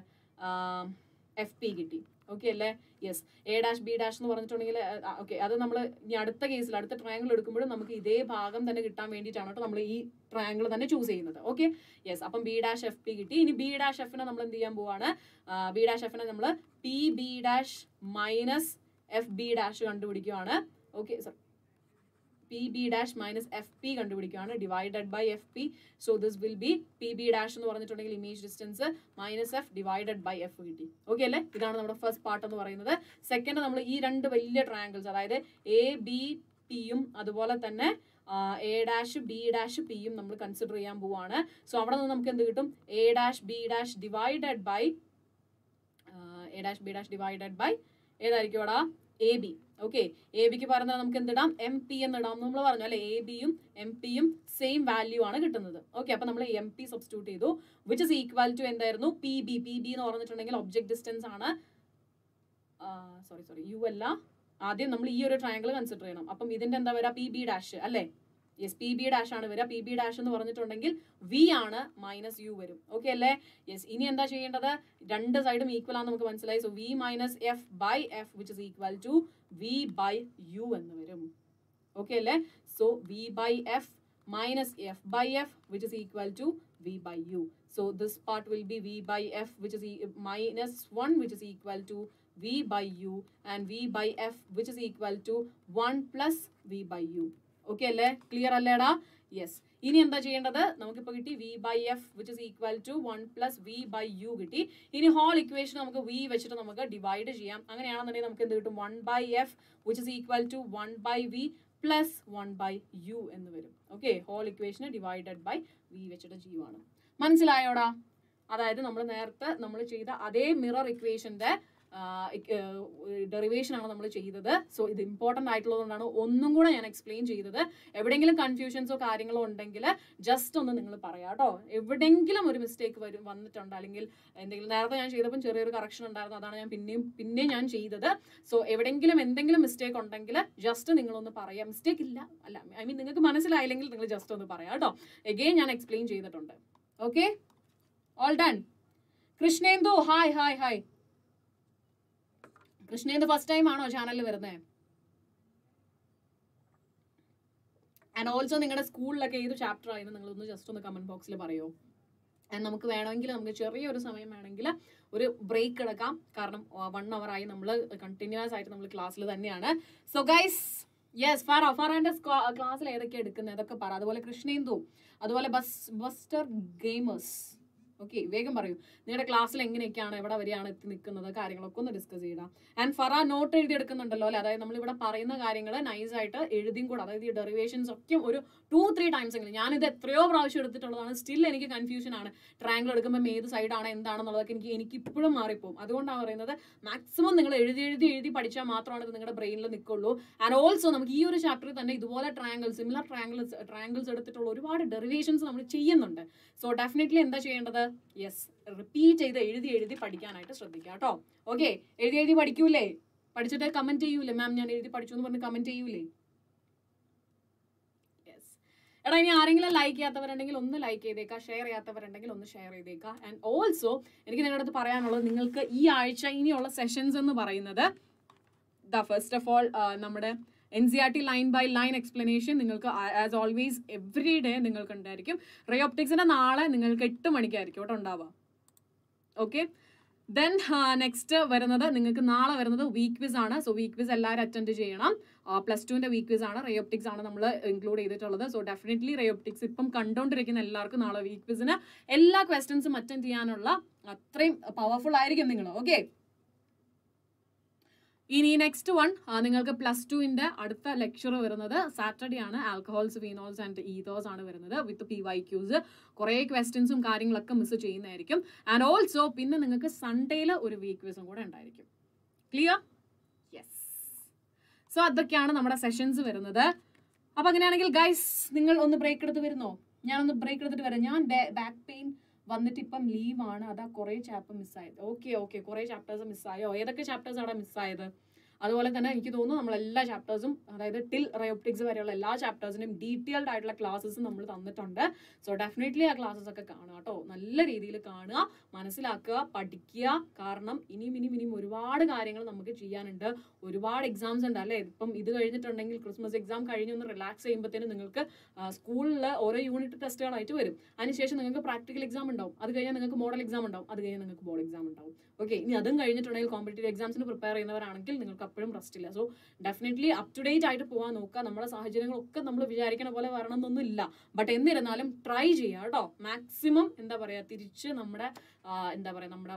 എഫ് പി കിട്ടി. ഓക്കെ അല്ലേ? Yes A dash B dash എന്ന് പറഞ്ഞിട്ടുണ്ടെങ്കിൽ ഓക്കെ അത് നമ്മൾ ഇനി അടുത്ത കേസിൽ അടുത്ത ട്രയാങ്കിൾ എടുക്കുമ്പോഴും നമുക്ക് ഇതേ ഭാഗം തന്നെ കിട്ടാൻ വേണ്ടിയിട്ടാണ് കേട്ടോ നമ്മൾ ഈ ട്രയാങ്കിൾ തന്നെ ചൂസ് ചെയ്യുന്നത്. ഓക്കെ യെസ് അപ്പം ബി ഡാഷ് എഫ് പി കിട്ടി. ഇനി ബി ഡാഷ് എഫിനെ നമ്മൾ എന്ത് ചെയ്യാൻ പോവാണ്? ബി ഡാഷ് എഫിനെ നമ്മൾ P B dash minus F B dash കണ്ടുപിടിക്കുവാണ്. Okay sorry P B dash minus F P കണ്ടുപിടിക്കുകയാണ്. Divided by F P so this will be P B dash എന്ന് പറഞ്ഞിട്ടുണ്ടെങ്കിൽ image distance minus F divided by F കിട്ടി ഓക്കെ അല്ലേ? ഇതാണ് നമ്മുടെ ഫസ്റ്റ് പാർട്ട് എന്ന് പറയുന്നത്. സെക്കൻഡ് നമ്മൾ ഈ രണ്ട് വലിയ ട്രയാങ്കിൾസ് അതായത് എ ബി പിയും അതുപോലെ തന്നെ എ ഡാഷ് ബി ഡാഷ് പിയും നമ്മൾ കൺസിഡർ ചെയ്യാൻ പോവാണ്. സോ അവിടെ നിന്ന് നമുക്ക് എന്ത് കിട്ടും? A dash B dash divided by A dash B dash divided by ഏതായിരിക്കും അവിടെ? എ ബി ഓക്കെ എ ബിക്ക് പറഞ്ഞാൽ നമുക്ക് എന്തിടാം? എം പി എന്നിടാം നമ്മൾ പറഞ്ഞു. അല്ലെ? എ ബിയും എം പിയും സെയിം വാല്യൂ ആണ് കിട്ടുന്നത്. ഓക്കെ അപ്പൊ നമ്മൾ എം പി സബ്സ്റ്റിറ്റ്യൂട്ട് ചെയ്തു. വിച്ച് ഇസ് ഈക്വൽ ടു എന്തായിരുന്നു? പി ബി പി ബി എന്ന് പറഞ്ഞിട്ടുണ്ടെങ്കിൽ ഒബ്ജക്ട് ഡിസ്റ്റൻസ് ആണ് സോറി സോറി യു അല്ല. ആദ്യം നമ്മൾ ഈ ഒരു ട്രയാങ്കിൾ കൺസിഡർ ചെയ്യണം. അപ്പം ഇതിന്റെ എന്താ വരാ പി ബി ഡാഷ് അല്ലേ? യെസ് പി ബി ഡാഷ് ആണ് വരിക. പി ബി ഡാഷ് എന്ന് പറഞ്ഞിട്ടുണ്ടെങ്കിൽ വി ആണ് മൈനസ് യു വരും. ഓക്കെ അല്ലേ? യെസ് ഇനി എന്താ ചെയ്യേണ്ടത്? രണ്ട് സൈഡും ഈക്വൽ ആണെന്ന് നമുക്ക് മനസ്സിലായി. So V minus F by F which is equal to V by U എന്ന് വരും. ഓക്കെ അല്ലേ? So V by F minus f by f which is equal to v by u. So this part will be v by f which is e- minus 1 which is equal to v by u and v by f which is equal to 1 plus v by u. Okay അല്ലേ? ക്ലിയർ അല്ലേടാ? യെസ് ഇനി എന്താ ചെയ്യേണ്ടത്? നമുക്കിപ്പോൾ കിട്ടി V by F which is equal to one plus V by U കിട്ടി. ഇനി ഹോൾ ഇക്വേഷൻ നമുക്ക് വി വെച്ചിട്ട് നമുക്ക് ഡിവൈഡ് ചെയ്യാം. അങ്ങനെയാണെന്നുണ്ടെങ്കിൽ നമുക്ക് എന്ത് കിട്ടും? One by F which is equal to one by V plus one by U എന്ന് വരും. ഓക്കെ ഹോൾ ഇക്വേഷന് ഡിവൈഡഡ് ബൈ വി വെച്ചിട്ട് ചെയ്യുവാണ്. മനസ്സിലായോടാ? അതായത് നമ്മൾ നേരത്തെ നമ്മൾ ചെയ്ത അതേ മിറർ ഇക്വേഷന്റെ ഡെറിവേഷൻ ആണ് നമ്മൾ ചെയ്തത്. സോ ഇത് ഇമ്പോർട്ടന്റ് ആയിട്ടുള്ളതുകൊണ്ടാണ് ഒന്നും കൂടെ ഞാൻ എക്സ്പ്ലെയിൻ ചെയ്തത്. എവിടെയെങ്കിലും കൺഫ്യൂഷൻസോ കാര്യങ്ങളോ ഉണ്ടെങ്കിൽ ജസ്റ്റ് ഒന്ന് നിങ്ങൾ പറയാം കേട്ടോ എവിടെയെങ്കിലും ഒരു മിസ്റ്റേക്ക് വരും വന്നിട്ടുണ്ട് അല്ലെങ്കിൽ എന്തെങ്കിലും നേരത്തെ ഞാൻ ചെയ്തപ്പോൾ ചെറിയൊരു കറക്ഷൻ ഉണ്ടായിരുന്നു അതാണ് ഞാൻ പിന്നെയും പിന്നെയും ഞാൻ ചെയ്തത്. സോ എവിടെയെങ്കിലും എന്തെങ്കിലും മിസ്റ്റേക്ക് ഉണ്ടെങ്കിൽ ജസ്റ്റ് നിങ്ങളൊന്ന് പറയാം. മിസ്റ്റേക്ക് ഇല്ല അല്ല ഐ മീൻ നിങ്ങൾക്ക് മനസ്സിലായില്ലെങ്കിൽ നിങ്ങൾ ജസ്റ്റ് ഒന്ന് പറയാം കേട്ടോ എഗെയിൻ ഞാൻ എക്സ്പ്ലെയിൻ ചെയ്തിട്ടുണ്ട്. Okay all done Krishnendu hi hi hi Krishnendu first time ആണോ ചാനലിൽ വരുന്നത് ആൻഡ് ഓൾസോ നിങ്ങളുടെ സ്കൂളിലൊക്കെ ഏത് ചാപ്റ്റർ ആയിരുന്നു? നിങ്ങളൊന്ന് ജസ്റ്റ് ഒന്ന് കമന്റ് ബോക്സിൽ പറയോ? ആൻഡ് നമുക്ക് വേണമെങ്കിൽ നമുക്ക് ചെറിയൊരു സമയം വേണമെങ്കിൽ ഒരു ബ്രേക്ക് എടുക്കാം. കാരണം വൺ ആയി നമ്മൾ കണ്ടിന്യൂസ് ആയിട്ട് നമ്മൾ ക്ലാസ്സിൽ തന്നെയാണ്. സോ ഗൈസ് യെസ് ഫാർ ഫാറാന്റെ ക്ലാസ്സിൽ ഏതൊക്കെ എടുക്കുന്നത് ഏതൊക്കെ പറ. അതുപോലെ കൃഷ്ണേന്ദു അതുപോലെ ബസ് ബസ്റ്റർ ഗെയിമേഴ്സ്. ഓക്കെ വേഗം പറയൂ. നിങ്ങളുടെ ക്ലാസ്സിൽ എങ്ങനെയൊക്കെയാണ് എവിടെ വരെയാണ് എത്തി നിൽക്കുന്നത് കാര്യങ്ങളൊക്കെ ഒന്ന് ഡിസ്കസ് ചെയ്യണം ആൻഡ് ഫറ നോട്ട് എഴുതി എടുക്കുന്നുണ്ടല്ലോ അല്ലേ? അതായത് നമ്മൾ ഇവിടെ പറയുന്ന കാര്യങ്ങൾ നൈസായിട്ട് എഴുതിയും കൂടെ അതായത് ഈ ഡെറിവേഷൻസ് ഒക്കെ ഒരു ടു ത്രീ ടൈംസ് എങ്കിലും ഞാനിത് എത്രയോ പ്രാവശ്യം എടുത്തിട്ടുള്ളതാണ്. സ്റ്റിൽ എനിക്ക് കൺഫ്യൂഷൻ ആണ്. ട്രാങ്കിൾ എടുക്കുമ്പോൾ ഏത് സൈഡാണ് എന്താണെന്നുള്ളതൊക്കെ എനിക്ക് എനിക്ക് ഇപ്പോഴും മാറിപ്പോകും അതുകൊണ്ടാണ് പറയുന്നത് മാക്സിമം നിങ്ങൾ എഴുതി എഴുതി എഴുതി പഠിച്ചാൽ മാത്രമാണ് ഇത് നിങ്ങളുടെ ബ്രെയിനിൽ നിൽക്കുള്ളൂ ആൻഡ് ഓൾസോ നമുക്ക് ഈ ഒരു ചാപ്റ്ററിൽ തന്നെ ഇതുപോലെ ട്രാങ്കിൾ സിമിലർ ട്രാങ്കിൾസ് ട്രാങ്കിൾസ് എടുത്തിട്ടുള്ള ഒരുപാട് ഡെറിവേഷൻസ് നമ്മൾ ചെയ്യുന്നുണ്ട്. സോ ഡെഫിനറ്റ്ലി എന്താ ചെയ്യേണ്ടത്? യെസ് റിപ്പീറ്റ് ചെയ്ത് എഴുതി എഴുതി പഠിക്കാനായിട്ട് ശ്രദ്ധിക്കുക കേട്ടോ. ഓക്കെ എഴുതി എഴുതി പഠിക്കൂലേ? പഠിച്ചിട്ട് കമന്റ് ചെയ്യൂലേ? മാം ഞാൻ എഴുതി പഠിച്ചു എന്ന് പറഞ്ഞ് കമന്റ് ചെയ്യൂലേ? എടാ ഇനി ആരെങ്കിലും ലൈക്ക് ചെയ്യാത്തവരുണ്ടെങ്കിൽ ഒന്ന് ലൈക്ക് ചെയ്തേക്കാം ഷെയർ ചെയ്യാത്തവരുണ്ടെങ്കിൽ ഒന്ന് ഷെയർ ചെയ്തേക്കാം. ആൻഡ് ഓൾസോ എനിക്ക് നിങ്ങളുടെ അടുത്ത് പറയാനുള്ളത് നിങ്ങൾക്ക് ഈ ആഴ്ച ഇനിയുള്ള സെഷൻസ് എന്ന് പറയുന്നത് ദ ഫസ്റ്റ് ഓഫ് ഓൾ നമ്മുടെ N C R T line by line explanation നിങ്ങൾക്ക് ആസ് ഓൾവേസ് എവറി ഡേ നിങ്ങൾക്ക് ഉണ്ടായിരിക്കും. റേ ഓപ്റ്റിക്സിന്റെ നാളെ നിങ്ങൾക്ക് എട്ട് മണിക്കായിരിക്കും കേട്ടോ ഉണ്ടാവുക. ഓക്കെ ദെൻ നെക്സ്റ്റ് വരുന്നത് നിങ്ങൾക്ക് നാളെ വരുന്നത് വീക്ക് വിസ് ആണ്. സോ വീക്ക് വിസ് എല്ലാവരും അറ്റൻഡ് ചെയ്യണം. പ്ലസ് ടുവിന്റെ വീക്ക് വിസ് ആണ്. റേ റയോപ്റ്റിക്സ് ആണ് നമ്മൾ ഇൻക്ലൂഡ് ചെയ്തിട്ടുള്ളത്. സോ ഡെഫിനറ്റ്ലി റയോപ്റ്റിക്സ് ഇപ്പം കണ്ടുകൊണ്ടിരിക്കുന്ന എല്ലാവർക്കും നാളെ വീക്ക് വിസിന് എല്ലാ ക്വസ്റ്റ്യൻസും അറ്റൻഡ് ചെയ്യാനുള്ള അത്രയും പവർഫുൾ ആയിരിക്കും നിങ്ങൾ ഓക്കെ ഇനി നെക്സ്റ്റ് വൺ നിങ്ങൾക്ക് പ്ലസ് ടുവിന്റെ അടുത്ത ലെക്ചർ വരുന്നത് സാറ്റർഡേ ആണ്. ആൽക്കഹോൾസ് ഫീനോൾസ് ആൻഡ് ഈതോസ് ആണ് വരുന്നത് വിത്ത് പി വൈ ക്യൂസ് കുറേ ക്വസ്റ്റ്യൻസും കാര്യങ്ങളൊക്കെ മിസ് ചെയ്യുന്നതായിരിക്കും. ആൻഡ് ഓൾസോ പിന്നെ നിങ്ങൾക്ക് സൺഡേയിൽ ഒരു വീക്ക് വിസും കൂടെ ഉണ്ടായിരിക്കും. ക്ലിയർ സോ അതൊക്കെയാണ് നമ്മുടെ സെഷൻസ് വരുന്നത്. അപ്പൊ അങ്ങനെയാണെങ്കിൽ ഗൈസ് നിങ്ങൾ ഒന്ന് ബ്രേക്ക് എടുത്ത് വരുന്നോ? ഞാനൊന്ന് ബ്രേക്ക് എടുത്തിട്ട് വരാം. ഞാൻ ബാക്ക് പെയിൻ വന്നിട്ട് ഇപ്പം ലീവാണ് അതാ കുറേ ചാപ്റ്റർ മിസ്സായത് ഓക്കെ ഓക്കെ കുറേ ചാപ്റ്റേഴ്സ് മിസ്സായോ ഏതൊക്കെ ചാപ്റ്റേഴ്സ് ആണ് മിസ്സായത് അതുപോലെ തന്നെ എനിക്ക് തോന്നുന്നു നമ്മൾ എല്ലാ ചാപ്റ്റേഴ്സും അതായത് ടിൽ റയോപ്റ്റിക്സ് വരെയുള്ള എല്ലാ ചാപ്റ്റേഴ്സിനും ഡീറ്റെയിൽഡ് ആയിട്ടുള്ള ക്ലാസ്സസ് നമ്മൾ തന്നിട്ടുണ്ട്. സോ ഡെഫിനറ്റ്ലി ആ ക്ലാസ്സസ് ഒക്കെ കാണുക കേട്ടോ. നല്ല രീതിയിൽ കാണുക മനസ്സിലാക്കുക പഠിക്കുക. കാരണം ഇനിയും ഇനിയും ഇനിയും ഒരുപാട് കാര്യങ്ങൾ നമുക്ക് ചെയ്യാനുണ്ട്. ഒരുപാട് എക്സാംസ് ഉണ്ട് അല്ലേ? ഇപ്പം ഇത് കഴിഞ്ഞിട്ടുണ്ടെങ്കിൽ ക്രിസ്മസ് എക്സാം കഴിഞ്ഞ് ഒന്ന് റിലാക്സ് ചെയ്യുമ്പോഴത്തേനും നിങ്ങൾക്ക് സ്കൂളിൽ ഓരോ യൂണിറ്റ് ടെസ്റ്റുകളായിട്ട് വരും. അതിനുശേഷം നിങ്ങൾക്ക് പ്രാക്ടിക്കൽ എക്സാം ഉണ്ടാവും. അത് കഴിഞ്ഞാൽ നിങ്ങൾക്ക് മോഡൽ എക്സാം ഉണ്ടാവും. അത് കഴിഞ്ഞാൽ നിങ്ങൾക്ക് ബോർഡ് എക്സാം ഉണ്ടാവും. ഓക്കെ ഇനി അതും കഴിഞ്ഞിട്ടുണ്ടെങ്കിൽ കോമ്പറ്റേറ്റീവ് എക്സാംസിന് പ്രിപ്പയർ ചെയ്യുന്നവരാണെങ്കിൽ നിങ്ങൾക്ക് അപ്പോഴും റെസ്റ്റ് ഇല്ല. So definitely up to date ആയിട്ട് പോകാൻ നോക്കുക നമ്മുടെ സാഹചര്യങ്ങളൊക്കെ നമ്മൾ വിചാരിക്കണ പോലെ വരണം എന്നൊന്നും ഇല്ല ബട്ട് എന്നിരുന്നാലും ട്രൈ ചെയ്യുക കേട്ടോ. മാക്സിമം എന്താ പറയുക തിരിച്ച് നമ്മുടെ എന്താ പറയുക നമ്മുടെ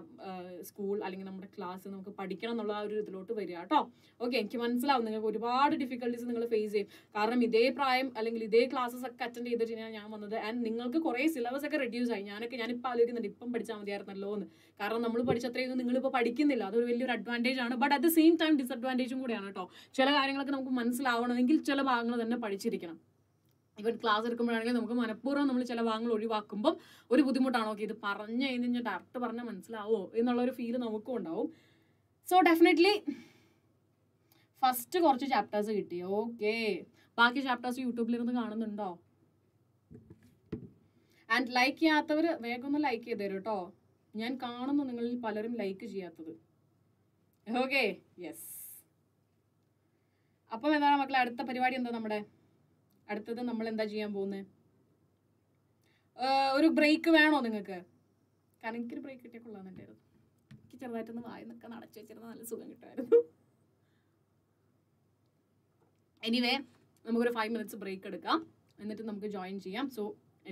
സ്കൂൾ അല്ലെങ്കിൽ നമ്മുടെ ക്ലാസ് നമുക്ക് പഠിക്കണം എന്നുള്ള ആ ഒരു ഇതിലോട്ട് വരിക കേട്ടോ. ഓക്കെ എനിക്ക് മനസ്സിലാവും നിങ്ങൾക്ക് ഒരുപാട് ഡിഫിക്കൽട്ടീസ് നിങ്ങൾ ഫേസ് ചെയ്യും. കാരണം ഇതേ പ്രായം അല്ലെങ്കിൽ ഇതേ ക്ലാസ്സസ് ഒക്കെ അറ്റൻഡ് ചെയ്തിട്ട് ഞാൻ വന്നത് ആൻഡ് നിങ്ങൾക്ക് കുറേ സിലബസ് ഒക്കെ റെഡ്യൂസ് ആയി. ഞാനൊക്കെ ഞാനിപ്പോൾ ആലോചിക്കുന്നുണ്ട് ഇപ്പം പഠിച്ചാൽ മതിയായിരുന്നല്ലോ എന്ന് കാരണം നമ്മൾ പഠിച്ചത്രയൊന്നും നിങ്ങളിപ്പോൾ പഠിക്കുന്നില്ല. അതൊരു വലിയൊരു അഡ്വാന്റേജ് ആണ്. But at the same time ഡിസഡ്വാന്റേജും കൂടിയാണ് കേട്ടോ ചില കാര്യങ്ങളൊക്കെ നമുക്ക് മനസ്സിലാവണമെങ്കിൽ ചില ഭാഗങ്ങൾ തന്നെ പഠിച്ചിരിക്കണം. ഇവൻ ക്ലാസ് എടുക്കുമ്പോഴാണെങ്കിൽ നമുക്ക് മനഃപൂർവം നമ്മൾ ചില ഭാഗങ്ങൾ ഒഴിവാക്കുമ്പം ഒരു ബുദ്ധിമുട്ടാണ്? ഓക്കെ ഇത് പറഞ്ഞു കഴിഞ്ഞാൽ ഡയറക്റ്റ് പറഞ്ഞാൽ മനസ്സിലാവോ? എന്നുള്ള ഒരു ഫീൽ നമുക്കും ഉണ്ടാവും. സോ ഡെഫിനറ്റ്ലി ഫസ്റ്റ് കുറച്ച് ചാപ്റ്റേഴ്സ് കിട്ടി. ഓക്കെ ബാക്കി ചാപ്റ്റേഴ്സ് യൂട്യൂബിലിരുന്ന് കാണുന്നുണ്ടോ? ആൻഡ് ലൈക്ക് ചെയ്യാത്തവർ വേഗം ഒന്ന് ലൈക്ക് ചെയ്ത് തരും കേട്ടോ ഞാൻ കാണുന്നു നിങ്ങളിൽ പലരും ലൈക്ക് ചെയ്യാത്തത്. ഓക്കെ യെസ് അപ്പം എന്താണ് മക്കളെ അടുത്ത പരിപാടി എന്താ നമ്മുടെ? അടുത്തത് നമ്മൾ എന്താ ചെയ്യാൻ പോകുന്നത് ഒരു ബ്രേക്ക് വേണോ നിങ്ങൾക്ക്? കാരണം എനിക്കൊരു ബ്രേക്ക് കിട്ടിയ കൊള്ളാന്നുണ്ടായിരുന്നു എനിക്ക് ചെറുതായിട്ടൊന്ന് വായി നിൽക്കാൻ അടച്ചു വെച്ചിരുന്ന നല്ല സുഖം കിട്ടുമായിരുന്നു. എനിവേ നമുക്കൊരു ഫൈവ് മിനിറ്റ്സ് ബ്രേക്ക് എടുക്കാം. എന്നിട്ട് നമുക്ക് ജോയിൻ ചെയ്യാം. സോ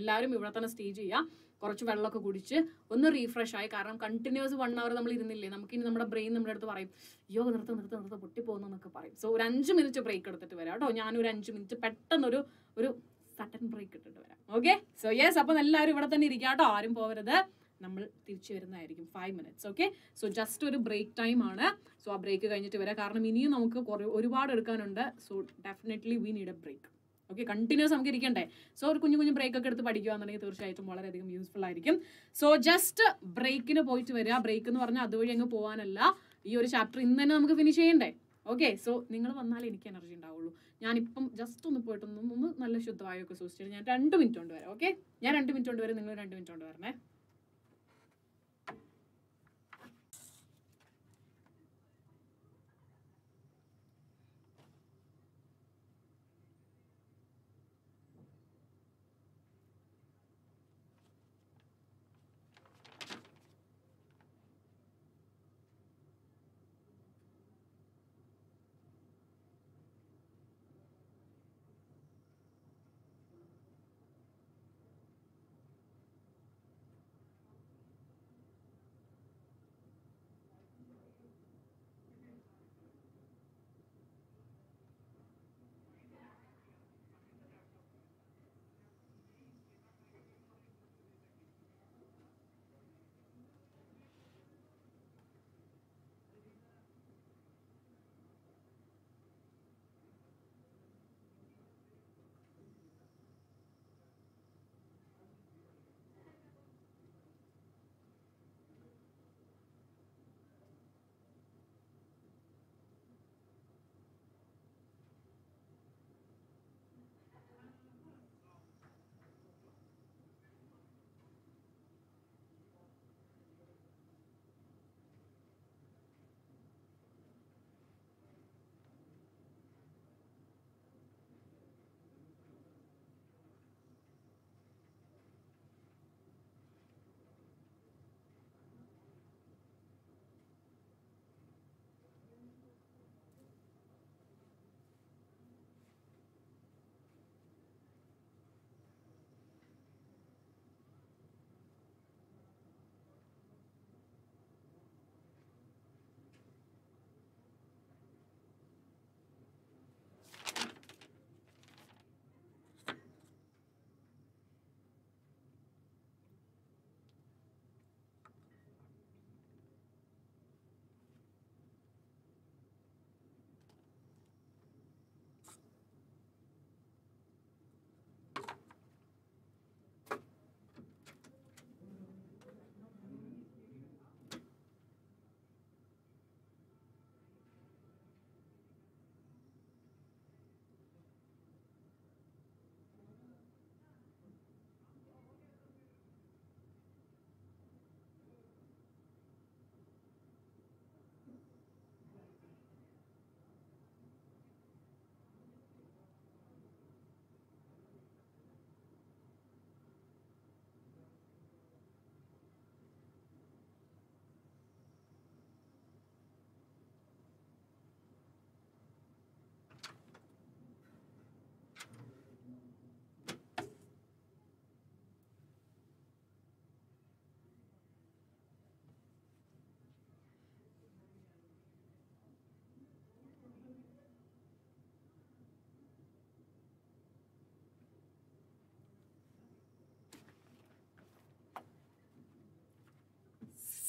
എല്ലാവരും ഇവിടെ തന്നെ സ്റ്റേ ചെയ്യാം കുറച്ച് വെള്ളമൊക്കെ കുടിച്ച് ഒന്ന് റീഫ്രഷ് ആയി. കാരണം കണ്ടിന്യൂസ് വൺ അവർ നമ്മൾ ഇരുന്നില്ലേ നമുക്കിനി നമ്മുടെ ബ്രെയിൻ നമ്മുടെ അടുത്ത് പറയും അയ്യോ നിർത്ത് നിർത്ത് നിർത്ത് പൊട്ടിപ്പോകുന്നു എന്നൊക്കെ പറയും. സോ ഒരു അഞ്ച് മിനിറ്റ് ബ്രേക്ക് എടുത്തിട്ട് വരാം കേട്ടോ. ഞാനൊരു അഞ്ച് മിനിറ്റ് പെട്ടെന്നൊരു ഒരു സട്ടൻ ബ്രേക്ക് ഇട്ടിട്ട് വരാം. ഓക്കെ സോ യെസ് അപ്പം എല്ലാവരും ഇവിടെ തന്നെ ഇരിക്കാം കേട്ടോ. ആരും പോകരുത് നമ്മൾ തിരിച്ചു വരുന്നതായിരിക്കും five minutes okay so just ഒരു ബ്രേക്ക് ടൈം ആണ്. സോ ആ ബ്രേക്ക് കഴിഞ്ഞിട്ട് വരാം. കാരണം ഇനിയും നമുക്ക് കുറേ ഒരുപാട് എടുക്കാനുണ്ട്. So definitely we need a break okay continues നമുക്ക് ഇരിക്കണ്ടേ. സോ ഒരു കുഞ്ഞു കുഞ്ഞു ബ്രേക്ക് ഒക്കെ എടുത്ത് പഠിക്കുകയാണെന്നുണ്ടെങ്കിൽ തീർച്ചയായിട്ടും വളരെയധികം യൂസ്ഫുൾ ആയിരിക്കും. സോ ജസ്റ്റ് ബ്രേക്കിന് പോയിട്ട് വരിക ബ്രേക്ക് എന്ന് പറഞ്ഞാൽ അതുവഴി അങ്ങ് പോകാനല്ല ഈ ഒരു ചാപ്റ്റർ ഇന്ന് തന്നെ നമുക്ക് ഫിനിഷ് ചെയ്യണ്ടേ. ഓക്കെ സോ നിങ്ങൾ വന്നാൽ എനിക്ക് എനർജി ഉണ്ടാവുള്ളൂ. ഞാനിപ്പം ജസ്റ്റ് ഒന്ന് പോയിട്ടൊന്നും ഒന്ന് നല്ല ശുദ്ധമായൊക്കെ സൂക്ഷിച്ചിട്ട് ഞാൻ രണ്ട് മിനിറ്റ് കൊണ്ട് വരാം. ഓക്കെ ഞാൻ രണ്ട് മിനിറ്റ് കൊണ്ട് വരും. നിങ്ങൾ രണ്ട് മിനിറ്റ് കൊണ്ട് വരണേ.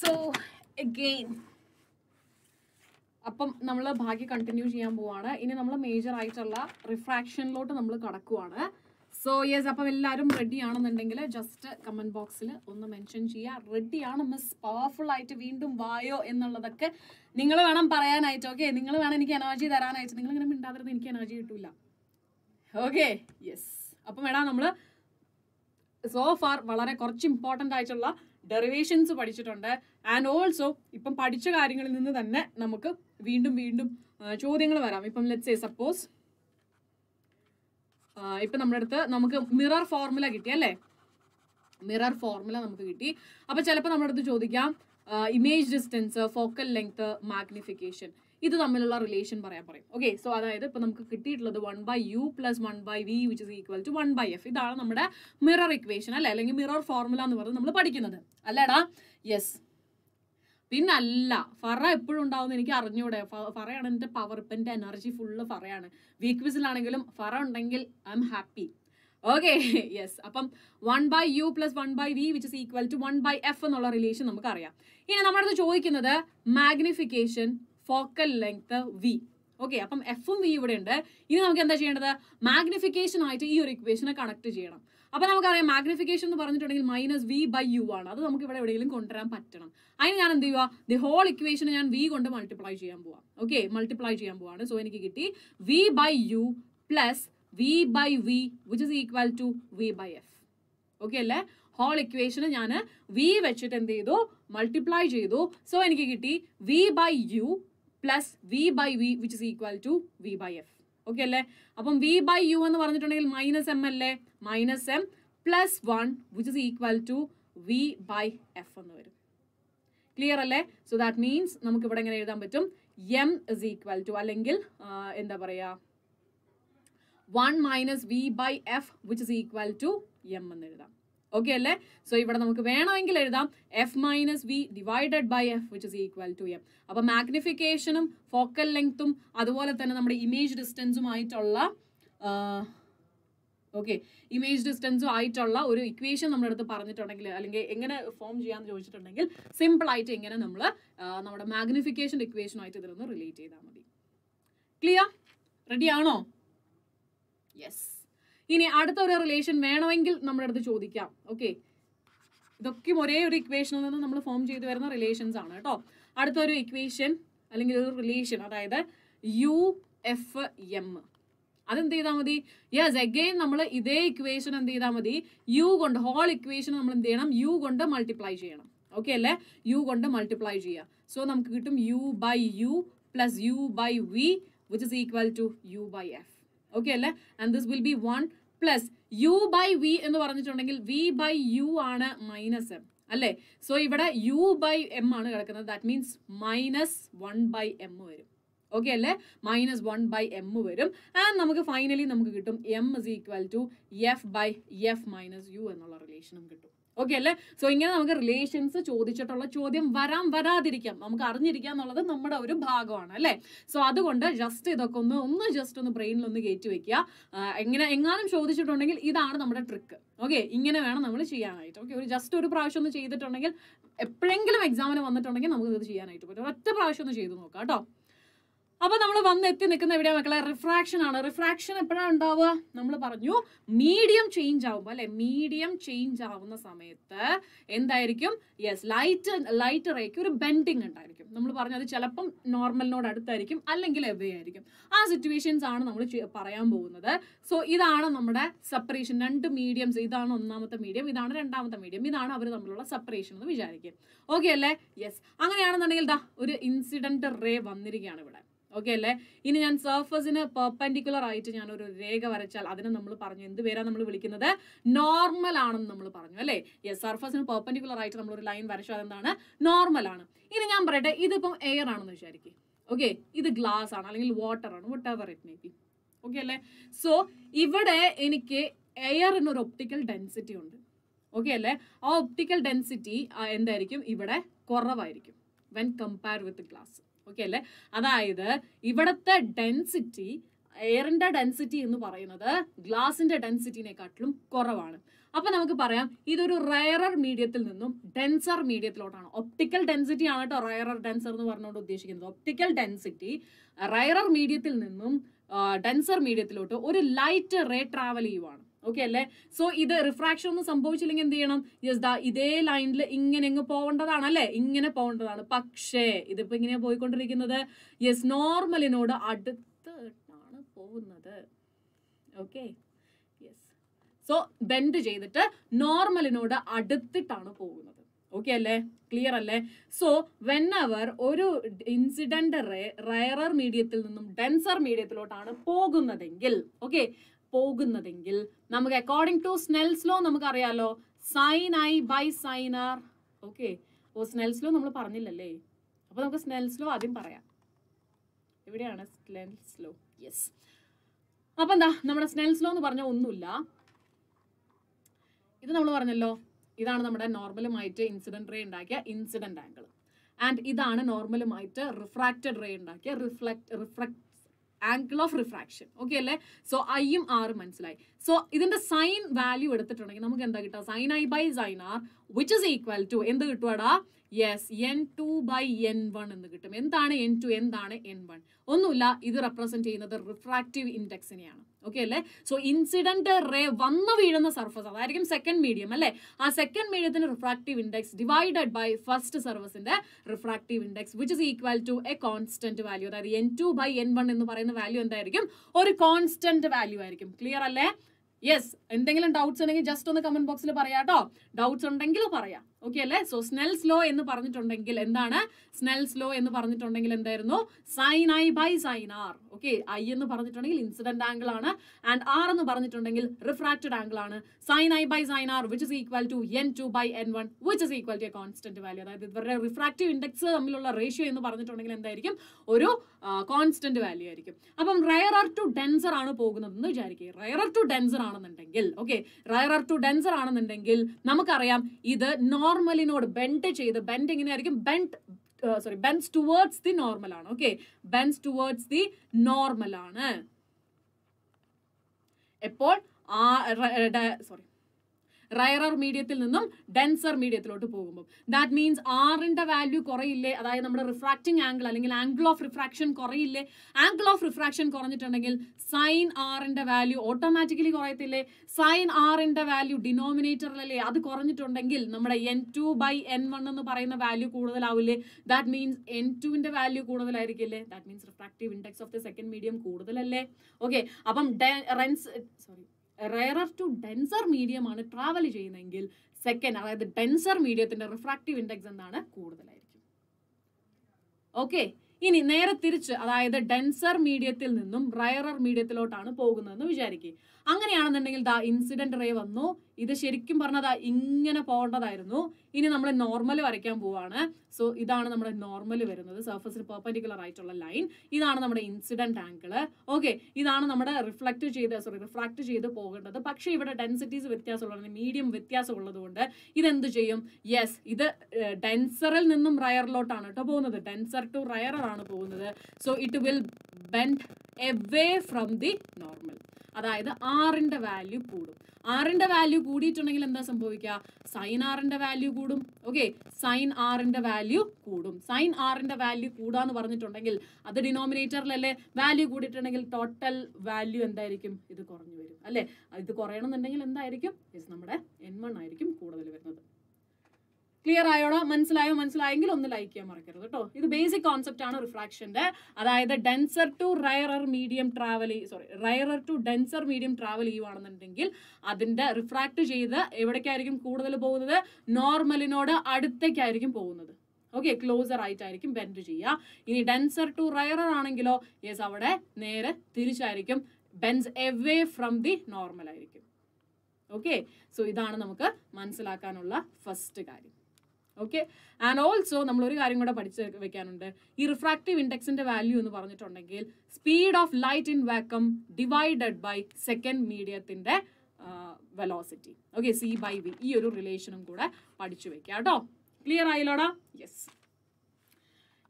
സോ അഗെയിൻ അപ്പം നമ്മൾ ഭാഗ്യ കണ്ടിന്യൂ ചെയ്യാൻ പോവാണ്. ഇനി നമ്മൾ മേജർ ആയിട്ടുള്ള റിഫ്രാക്ഷനിലോട്ട് നമ്മൾ കടക്കുവാണ്. സോ യെസ് അപ്പം എല്ലാവരും റെഡി ആണെന്നുണ്ടെങ്കിൽ ജസ്റ്റ് കമന്റ് ബോക്സിൽ ഒന്ന് മെൻഷൻ ചെയ്യുക റെഡിയാണ് മിസ് പവർഫുൾ ആയിട്ട് വീണ്ടും വായോ എന്നുള്ളതൊക്കെ നിങ്ങൾ വേണം പറയാനായിട്ട് ഓക്കെ നിങ്ങൾ വേണം എനിക്ക് എനർജി തരാനായിട്ട്. നിങ്ങൾ ഇങ്ങനെ മിണ്ടാതിരുന്ന് എനിക്ക് എനർജി കിട്ടില്ല ഓക്കെ യെസ് അപ്പം വേണം നമ്മൾ സോ ഫാർ വളരെ കുറച്ച് ഇമ്പോർട്ടന്റ് ആയിട്ടുള്ള ഡെറിവേഷൻസ് പഠിച്ചിട്ടുണ്ട് ആൻഡ് ഓൾസോ ഇപ്പം പഠിച്ച കാര്യങ്ങളിൽ നിന്ന് തന്നെ നമുക്ക് വീണ്ടും വീണ്ടും ചോദ്യങ്ങൾ വരാം. ഇപ്പം ലെറ്റ്സ് സേ സപ്പോസ് ഇപ്പം നമ്മുടെ അടുത്ത് നമുക്ക് മിറർ ഫോർമുല കിട്ടി അല്ലേ? മിറർ ഫോർമുല നമുക്ക് കിട്ടി. അപ്പം ചിലപ്പോൾ നമ്മുടെ അടുത്ത് ചോദിക്കാം image distance focal length magnification ഇത് തമ്മിലുള്ള റിലേഷൻ പറയാൻ പറയും. ഓക്കെ സോ അതായത് ഇപ്പം നമുക്ക് കിട്ടിയിട്ടുള്ളത് one by U plus one by V which is equal to one by F ഇതാണ് നമ്മുടെ മിറർ ഇക്വേഷൻ അല്ലെ? അല്ലെങ്കിൽ മിറർ ഫോർമുല എന്ന് പറയുന്നത് നമ്മൾ പഠിക്കുന്നത്. അല്ലേടാ? യെസ് പിന്നല്ല ഫറ എപ്പോഴും ഉണ്ടാവും എനിക്ക് അറിഞ്ഞൂടെ. ഫറയാണ് എന്റെ പവർ ഇപ്പം എന്റെ എനർജി ഫുള്ള് ഫറയാണ്. വീക്ക് വിസിലാണെങ്കിലും ഫറ ഉണ്ടെങ്കിൽ I'm happy okay yes അപ്പം one by U plus one by V which is equal to one by F എന്നുള്ള റിലേഷൻ നമുക്കറിയാം. ഇനി നമ്മുടെ അടുത്ത് ചോദിക്കുന്നത് magnification focal length V okay അപ്പം എഫും വി ഇവിടെ ഉണ്ട് ഇനി നമുക്ക് എന്താ ചെയ്യേണ്ടത്? മാഗ്നിഫിക്കേഷൻ ആയിട്ട് ഈ ഒരു ഇക്വേഷനെ കണക്ട് ചെയ്യണം. അപ്പൊ നമുക്കറിയാം മാഗ്നിഫിക്കേഷൻ എന്ന് പറഞ്ഞിട്ടുണ്ടെങ്കിൽ മൈനസ് വി ബൈ യു ആണ്. അത് നമുക്ക് ഇവിടെ എവിടെയെങ്കിലും കൊണ്ടുവരാൻ പറ്റണം. അതിന് ഞാൻ എന്ത് ചെയ്യുക ദി ഹോൾ ഇക്വേഷൻ ഞാൻ വി കൊണ്ട് മൾട്ടിപ്ലൈ ചെയ്യാൻ പോവാം. ഓക്കെ മൾട്ടിപ്ലൈ ചെയ്യാൻ പോവാണ്. സോ എനിക്ക് കിട്ടി V by U plus V by V which is equal to V by F okay അല്ലേ? ഹോൾ ഇക്വേഷന് ഞാൻ വി വെച്ചിട്ട് എന്ത് ചെയ്തു? മൾട്ടിപ്ലൈ ചെയ്തു. സോ എനിക്ക് കിട്ടി V by U plus V by V which is equal to V by F okay അല്ലേ? അപ്പം വി ബൈ യു എന്ന് പറഞ്ഞിട്ടുണ്ടെങ്കിൽ മൈനസ് എം അല്ലേ? Minus M plus one which is equal to V by F എന്ന് വരും. ക്ലിയർ അല്ലേ? സോ ദാറ്റ് മീൻസ് നമുക്ക് ഇവിടെ എങ്ങനെ എഴുതാൻ പറ്റും? എം ഇസ് ഈക്വൽ ടു അല്ലെങ്കിൽ എന്താ പറയാ? One minus V by F which is equal to M എന്ന് എഴുതാം. ഓക്കെ അല്ലേ? സോ ഇവിടെ നമുക്ക് വേണമെങ്കിൽ എഴുതാം. F minus V divided by F which is equal to M അപ്പൊ മാഗ്നിഫിക്കേഷനും ഫോക്കൽ ലെങ്ത്തും അതുപോലെ തന്നെ നമ്മുടെ ഇമേജ് ഡിസ്റ്റൻസുമായിട്ടുള്ള ഓക്കെ ഇമേജ് ഡിസ്റ്റൻസും ആയിട്ടുള്ള ഒരു ഇക്വേഷൻ നമ്മുടെ അടുത്ത് പറഞ്ഞിട്ടുണ്ടെങ്കിൽ അല്ലെങ്കിൽ എങ്ങനെ ഫോം ചെയ്യാന്ന് ചോദിച്ചിട്ടുണ്ടെങ്കിൽ സിമ്പിൾ ആയിട്ട് എങ്ങനെ നമ്മൾ നമ്മുടെ മാഗ്നിഫിക്കേഷൻ ഇക്വേഷനുമായിട്ട് ഇതിലൊന്ന് റിലേറ്റ് ചെയ്താൽ മതി. ക്ലിയർ റെഡി ആണോ? യെസ് ഇനി അടുത്ത ഒരു റിലേഷൻ വേണമെങ്കിൽ നമ്മുടെ അടുത്ത് ചോദിക്കാം. ഓക്കെ ഇതൊക്കെ ഒരേ ഒരു ഇക്വേഷനിൽ നിന്ന് നമ്മൾ ഫോം ചെയ്ത് വരുന്ന റിലേഷൻസ് ആണ് കേട്ടോ. അടുത്തൊരു ഇക്വേഷൻ അല്ലെങ്കിൽ ഒരു റിലേഷൻ അതായത് യു എഫ് എം അതെന്ത് ചെയ്താൽ മതി? യെസ് അഗെയിൻ നമ്മൾ ഇതേ ഇക്വേഷൻ എന്ത് ചെയ്താൽ മതി? യു കൊണ്ട് ഹോൾ ഇക്വേഷൻ നമ്മൾ എന്ത് ചെയ്യണം യു കൊണ്ട് മൾട്ടിപ്ലൈ ചെയ്യണം. ഓക്കെ അല്ലേ? യു കൊണ്ട് മൾട്ടിപ്ലൈ ചെയ്യുക സോ നമുക്ക് കിട്ടും U by U plus U by V which is equal to U by F okay അല്ലേ? And this will be one plus U by V എന്ന് പറഞ്ഞിട്ടുണ്ടെങ്കിൽ വി ബൈ യു ആണ് മൈനസ് എം അല്ലേ? സോ ഇവിടെ യു ബൈ എം ആണ് കിടക്കുന്നത്. That means minus one by M വരും. ഓക്കെ അല്ലേ? മൈനസ് വൺ ബൈ എം വരും. ആൻഡ് നമുക്ക് ഫൈനലി നമുക്ക് കിട്ടും M is equal to F by F minus U എന്നുള്ള റിലേഷനും കിട്ടും. ഓക്കെ അല്ലേ? സോ ഇങ്ങനെ നമുക്ക് റിലേഷൻസ് ചോദിച്ചിട്ടുള്ള ചോദ്യം വരാം വരാതിരിക്കാം. നമുക്ക് അറിഞ്ഞിരിക്കാം എന്നുള്ളത് നമ്മുടെ ഒരു ഭാഗമാണ് അല്ലേ? സോ അതുകൊണ്ട് ജസ്റ്റ് ഇതൊക്കെ ഒന്ന് ഒന്ന് ജസ്റ്റ് ഒന്ന് ബ്രെയിനിൽ ഒന്ന് കയറ്റി വെക്കുക. എങ്ങനെ എങ്ങാനും ചോദിച്ചിട്ടുണ്ടെങ്കിൽ ഇതാണ് നമ്മുടെ ട്രിക്ക് ഓക്കെ ഇങ്ങനെ വേണം നമ്മൾ ചെയ്യാനായിട്ട്. ഓക്കെ ഒരു ജസ്റ്റ് ഒരു പ്രാവശ്യം ഒന്ന് ചെയ്തിട്ടുണ്ടെങ്കിൽ എപ്പോഴെങ്കിലും എക്സാമിന് വന്നിട്ടുണ്ടെങ്കിൽ നമുക്ക് ഇത് ചെയ്യാനായിട്ട് പറ്റും. ഒറ്റ പ്രാവശ്യം ഒന്ന് ചെയ്തു നോക്കാം കേട്ടോ. അപ്പൊ നമ്മൾ വന്ന് എത്തി നിൽക്കുന്ന എവിടെയാ മക്കളെ? റിഫ്രാക്ഷൻ ആണ്. റിഫ്രാക്ഷൻ എപ്പോഴാണ് ഉണ്ടാവുക? നമ്മൾ പറഞ്ഞു മീഡിയം ചേഞ്ച് ആവുമ്പോൾ അല്ലെ? മീഡിയം ചേഞ്ച് ആവുന്ന സമയത്ത് എന്തായിരിക്കും? യെസ് ലൈറ്റ് ലൈറ്റ് റേക്ക് ഒരു ബെൻഡിങ് ഉണ്ടായിരിക്കും. നമ്മൾ പറഞ്ഞത് ചിലപ്പം നോർമലിനോട് അടുത്തായിരിക്കും അല്ലെങ്കിൽ എവേ ആയിരിക്കും. ആ സിറ്റുവേഷൻസ് ആണ് നമ്മൾ പറയാൻ പോകുന്നത്. സോ ഇതാണ് നമ്മുടെ സെപ്പറേഷൻ രണ്ട് മീഡിയംസ് ഇതാണ് ഒന്നാമത്തെ മീഡിയം ഇതാണ് രണ്ടാമത്തെ മീഡിയം ഇതാണ് അവർ തമ്മിലുള്ള സെപ്പറേഷൻ എന്ന് വിചാരിക്കും. ഓക്കെ അല്ലേ? യെസ് അങ്ങനെയാണെന്നുണ്ടെങ്കിൽ ദാ ഒരു ഇൻസിഡന്റ് റേ വന്നിരിക്കുകയാണ് ഇവിടെ. ഓക്കെ അല്ലേ? ഇനി ഞാൻ സർഫസിന് പെർപെൻഡിക്കുലർ ആയിട്ട് ഞാൻ ഒരു രേഖ വരച്ചാൽ അതിനെ നമ്മൾ പറഞ്ഞു. എന്ത് പേരാ നമ്മൾ വിളിക്കുന്നത്? നോർമൽ ആണെന്ന് നമ്മൾ പറഞ്ഞു അല്ലേ? യെസ് സർഫസിന് പെർപെൻഡിക്കുലർ ആയിട്ട് നമ്മൾ ഒരു ലൈൻ വരച്ചാൽ അതെന്താണ്? നോർമൽ ആണ്. ഇനി ഞാൻ പറയട്ടെ ഇതിപ്പം എയർ ആണെന്ന് വിചാരിക്കും. ഓക്കെ ഇത് ഗ്ലാസ് ആണ് അല്ലെങ്കിൽ വാട്ടർ ആണ് whatever it may be okay അല്ലേ? സോ ഇവിടെ എനിക്ക് എയറിന് ഒരു ഒപ്റ്റിക്കൽ ഡെൻസിറ്റി ഉണ്ട്. ഓക്കെ അല്ലേ? ആ ഒപ്റ്റിക്കൽ ഡെൻസിറ്റി എന്തായിരിക്കും? ഇവിടെ കുറവായിരിക്കും when compare with glass okay അല്ലേ? അതായത് ഇവിടുത്തെ ഡെൻസിറ്റി എയറിന്റെ ഡെൻസിറ്റി എന്ന് പറയുന്നത് ഗ്ലാസിന്റെ ഡെൻസിറ്റിനെക്കാട്ടിലും കുറവാണ്. അപ്പൊ നമുക്ക് പറയാം ഇതൊരു റയറർ മീഡിയത്തിൽ നിന്നും ഡെൻസർ മീഡിയത്തിലോട്ടാണ് ഒപ്റ്റിക്കൽ ഡെൻസിറ്റി ആണ് കേട്ടോ റയറർ ഡെൻസർ എന്ന് പറഞ്ഞുകൊണ്ട് ഉദ്ദേശിക്കുന്നത്. ഒപ്റ്റിക്കൽ ഡെൻസിറ്റി റയറർ മീഡിയത്തിൽ നിന്നും ഡെൻസർ മീഡിയത്തിലോട്ട് ഒരു ലൈറ്റ് റേ ട്രാവൽ ചെയ്യുവാണ്. ഓക്കെ അല്ലേ? സോ ഇത് റിഫ്രാക്ഷൻ ഒന്നും സംഭവിച്ചില്ലെങ്കിൽ എന്ത് ചെയ്യണം? ജസ്റ്റ് ദാ ഇതേ ലൈനിൽ ഇങ്ങനെ ഇങ്ങ് പോകേണ്ടതാണ് അല്ലേ? ഇങ്ങനെ പോകേണ്ടതാണ്. പക്ഷേ ഇതിപ്പോ ഇങ്ങനെ പോയിക്കൊണ്ടിരിക്കുന്നത്. യെസ് നോർമലിനോട് അടുത്തിട്ടാണ് പോകുന്നത്. ഓക്കെ യെസ് സോ ബെൻഡ് ചെയ്തിട്ട് നോർമലിനോട് അടുത്തിട്ടാണ് പോകുന്നത്. ഓക്കെ അല്ലേ? ക്ലിയർ അല്ലേ? സോ വെൻ അവർ ഒരു ഇൻസിഡന്റ് റയറർ മീഡിയത്തിൽ നിന്നും ഡെൻസർ മീഡിയത്തിലോട്ടാണ് പോകുന്നതെങ്കിൽ ഓക്കെ പോകുന്നതെങ്കിൽ നമുക്ക് അക്കോർഡിംഗ് ടു സ്നെൽസ് ലോ നമുക്കറിയാലോ sine I by sine R okay oh Snell's law നമ്മൾ പറഞ്ഞില്ലല്ലേ? അപ്പോൾ നമുക്ക് സ്നെൽസ് ലോ ആദ്യം പറയാം. എവിടെയാണ് സ്നെൽസ് ലോ യെസ് അപ്പം എന്താ? നമ്മുടെ സ്നെൽസ് ലോ എന്ന് പറഞ്ഞാൽ ഒന്നുമില്ല. ഇത് നമ്മൾ പറഞ്ഞല്ലോ. ഇതാണ് നമ്മുടെ നോർമലുമായിട്ട് ഇൻസിഡന്റ് റേ ഉണ്ടാക്കിയ ഇൻസിഡന്റ് ആംഗിൾ ആൻഡ് ഇതാണ് നോർമലുമായിട്ട് റിഫ്രാക്റ്റഡ് റേ ഉണ്ടാക്കിയ reflect reflect angle of refraction okay അല്ലേ? സോ ഐയും ആറും മനസ്സിലായി. സോ ഇതിന്റെ സൈൻ വാല്യൂ എടുത്തിട്ടുണ്ടെങ്കിൽ നമുക്ക് എന്താ കിട്ടുക? Sine I by sine R which is equal to എന്ത് കിട്ടുവാടാ? Yes N two by N one എന്ന് കിട്ടും. എന്താണ് എൻ ടു എന്താണ് എൻ വൺ ഒന്നുമില്ല ഇത് റെപ്രസെന്റ് ചെയ്യുന്നത് റിഫ്രാക്റ്റീവ് ഇൻഡെക്സിനെയാണ് ഓക്കെ അല്ലേ? സോ ഇൻസിഡന്റ് റേ വന്നു വീഴുന്ന സർഫസ് അതായിരിക്കും സെക്കൻഡ് മീഡിയം അല്ലേ? ആ സെക്കൻഡ് മീഡിയത്തിന്റെ refractive index divided by first സർഫസിന്റെ refractive index which is equal to a constant value അതായത് N two by N one എന്ന് പറയുന്ന വാല്യൂ എന്തായിരിക്കും? ഒരു കോൺസ്റ്റന്റ് വാല്യൂ ആയിരിക്കും. ക്ലിയർ അല്ലേ? യെസ് എന്തെങ്കിലും ഡൗട്ട്സ് ഉണ്ടെങ്കിൽ ജസ്റ്റ് ഒന്ന് കമന്റ് ബോക്സിൽ പറയാം കേട്ടോ ഡൗട്ട്സ് ഉണ്ടെങ്കിൽ പറയാം. ഓക്കെ അല്ലേ? സോ സ്നെൽസ് ലോ എന്ന് പറഞ്ഞിട്ടുണ്ടെങ്കിൽ എന്താണ്? സ്നെൽസ് ലോ എന്ന് പറഞ്ഞിട്ടുണ്ടെങ്കിൽ എന്തായിരുന്നു? Sine I by sine R okay I എന്ന് പറഞ്ഞിട്ടുണ്ടെങ്കിൽ ഇൻസിഡന്റ് ആംഗിൾ ആണ്. ആൻഡ് ആർ എന്ന് പറഞ്ഞിട്ടുണ്ടെങ്കിൽ റിഫ്രാക്റ്റഡ് ആംഗിൾ ആണ്. Sine I by sine R which is equal to N two by N one which is equal to constant value അതായത് ഇവരുടെ റിഫ്രാക്റ്റീവ് ഇൻഡെക്സ് തമ്മിലുള്ള റേഷ്യോ എന്ന് പറഞ്ഞിട്ടുണ്ടെങ്കിൽ എന്തായിരിക്കും? ഒരു കോൺസ്റ്റന്റ് വാല്യൂ ആയിരിക്കും. അപ്പം റയറർ ടു ഡെൻസർ ആണ് പോകുന്നത് എന്ന് വിചാരിക്കുക റയറർ ടു ഡെൻസർ ആണെന്നുണ്ടെങ്കിൽ ഓക്കെ റയറർ ടു ഡെൻസർ ആണെന്നുണ്ടെങ്കിൽ നമുക്കറിയാം ഇത് നോർമലിനോട് ബെൻഡ് ചെയ്ത് ബെൻഡ് എങ്ങനെയായിരിക്കും? Bend sorry bends towards the normal ആണ് okay bends towards the normal ആണ്. എപ്പോൾ? ആ സോറി റയറർ മീഡിയത്തിൽ നിന്നും ഡെൻസർ മീഡിയത്തിലോട്ട് പോകുമ്പോൾ ദാറ്റ് മീൻസ് ആറിന്റെ വാല്യൂ കുറയില്ലേ? അതായത് നമ്മുടെ റിഫ്രാക്റ്റിംഗ് ആംഗിൾ അല്ലെങ്കിൽ ആംഗിൾ ഓഫ് റിഫ്രാക്ഷൻ കുറയില്ലേ? ആംഗിൾ ഓഫ് റിഫ്രാക്ഷൻ കുറഞ്ഞിട്ടുണ്ടെങ്കിൽ സൈൻ ആറിന്റെ വാല്യൂ ഓട്ടോമാറ്റിക്കലി കുറയത്തില്ലേ? സൈൻ ആറിന്റെ വാല്യൂ ഡിനോമിനേറ്ററിലല്ലേ അത് കുറഞ്ഞിട്ടുണ്ടെങ്കിൽ നമ്മുടെ N two by N one എന്ന് പറയുന്ന വാല്യൂ കൂടുതലാവില്ലേ? ദാറ്റ് മീൻസ് എൻ ടുവിന്റെ value കൂടുതലായിരിക്കില്ലേ? That means refractive index of the second medium കൂടുതലല്ലേ? ഓക്കെ അപ്പം sorry rarer to denser medium ആണ് ട്രാവൽ ചെയ്യുന്നതെങ്കിൽ സെക്കൻഡ് അതായത് ഡെൻസർ മീഡിയത്തിന്റെ റിഫ്രാക്റ്റീവ് ഇൻഡെക്സ് എന്താണ്? കൂടുതലായിരിക്കും. ഓക്കെ ഇനി നേരെ തിരിച്ച് അതായത് ഡെൻസർ മീഡിയത്തിൽ നിന്നും റയറർ മീഡിയത്തിലോട്ടാണ് പോകുന്നതെന്ന് വിചാരിക്കുക അങ്ങനെയാണെന്നുണ്ടെങ്കിൽ ദാ ഇൻസിഡന്റ് റേ വന്നു. ഇത് ശരിക്കും പറഞ്ഞതാ ഇങ്ങനെ പോകേണ്ടതായിരുന്നു. ഇനി നമ്മൾ നോർമൽ വരയ്ക്കാൻ പോവാണ്. സോ ഇതാണ് നമ്മുടെ നോർമൽ വരുന്നത്. സർഫസിന് പെർപെൻഡിക്കുലർ ആയിട്ടുള്ള ലൈൻ ഇതാണ് നമ്മുടെ ഇൻസിഡന്റ് ആംഗിൾ ഓക്കെ ഇതാണ് നമ്മുടെ റിഫ്ലക്ട് ചെയ്ത് സോറി റിഫ്രാക്ട് ചെയ്ത് പോകേണ്ടത്. പക്ഷേ ഇവിടെ ഡെൻസിറ്റീസ് വ്യത്യാസമുള്ളത് മീഡിയം വ്യത്യാസമുള്ളത് കൊണ്ട് ഇതെന്ത് ചെയ്യും? യെസ് ഇത് ഡെൻസറിൽ നിന്നും റയറിലോട്ടാണ് കേട്ടോ പോകുന്നത്. ഡെൻസർ ടു റയറാണ് പോകുന്നത്. So it will bend away from the normal അതായത് ആറിന്റെ വാല്യൂ കൂടും. ആറിന്റെ വാല്യൂ കൂടിയിട്ടുണ്ടെങ്കിൽ എന്താ സംഭവിക്കുക? സൈൻ ആറിന്റെ വാല്യൂ കൂടും. ഓക്കെ സൈൻ ആറിന്റെ വാല്യൂ കൂടും. സൈൻ ആറിന്റെ വാല്യൂ കൂടാന്ന് പറഞ്ഞിട്ടുണ്ടെങ്കിൽ അത് ഡിനോമിനേറ്ററിലല്ലേ വാല്യൂ കൂടിയിട്ടുണ്ടെങ്കിൽ ടോട്ടൽ വാല്യൂ എന്തായിരിക്കും? ഇത് കുറഞ്ഞു വരും. അല്ലേ? ഇത് കുറയണമെന്നുണ്ടെങ്കിൽ എന്തായിരിക്കും? നമ്മുടെ എൻ വൺ ആയിരിക്കും കൂടുതൽ വരുന്നത്. ക്ലിയർ ആയോടോ? മനസ്സിലായോ? മനസ്സിലായെങ്കിൽ ഒന്ന് ലൈക്ക് ചെയ്യാൻ മറക്കരുത് കേട്ടോ. ഇത് ബേസിക് കോൺസെപ്റ്റ് ആണ് റിഫ്രാക്ഷന്റെ അതായത് denser to rarer medium travel sorry rarer to denser medium travel ചെയ്യുവാണെന്നുണ്ടെങ്കിൽ അതിന്റെ റിഫ്രാക്ട് ചെയ്ത് എവിടേക്കായിരിക്കും കൂടുതൽ പോകുന്നത്? നോർമലിനോട് അടുത്തേക്കായിരിക്കും പോകുന്നത്. ഓക്കെ ക്ലോസർ ആയിട്ടായിരിക്കും ബെൻഡ് ചെയ്യുക. ഇനി ഡെൻസർ ടു റയറർ ആണെങ്കിലോ? യെസ് അവിടെ നേരെ തിരിച്ചായിരിക്കും. Bends away from the normal ആയിരിക്കും. ഓക്കെ സോ ഇതാണ് നമുക്ക് മനസ്സിലാക്കാനുള്ള ഫസ്റ്റ് കാര്യം. ഓക്കെ ആൻഡ് ഓൾസോ നമ്മൾ ഒരു കാര്യം കൂടെ പഠിച്ചു വെക്കാനുണ്ട്. ഈ റിഫ്രാക്റ്റീവ് ഇൻഡെക്സിന്റെ വാല്യൂ എന്ന് പറഞ്ഞിട്ടുണ്ടെങ്കിൽ speed of light in vacuum divided by second മീഡിയത്തിന്റെ velocity okay C by V ഈ ഒരു റിലേഷനും കൂടെ പഠിച്ചു വെക്കുക കേട്ടോ? ക്ലിയർ ആയില്ലോടാ? യെസ്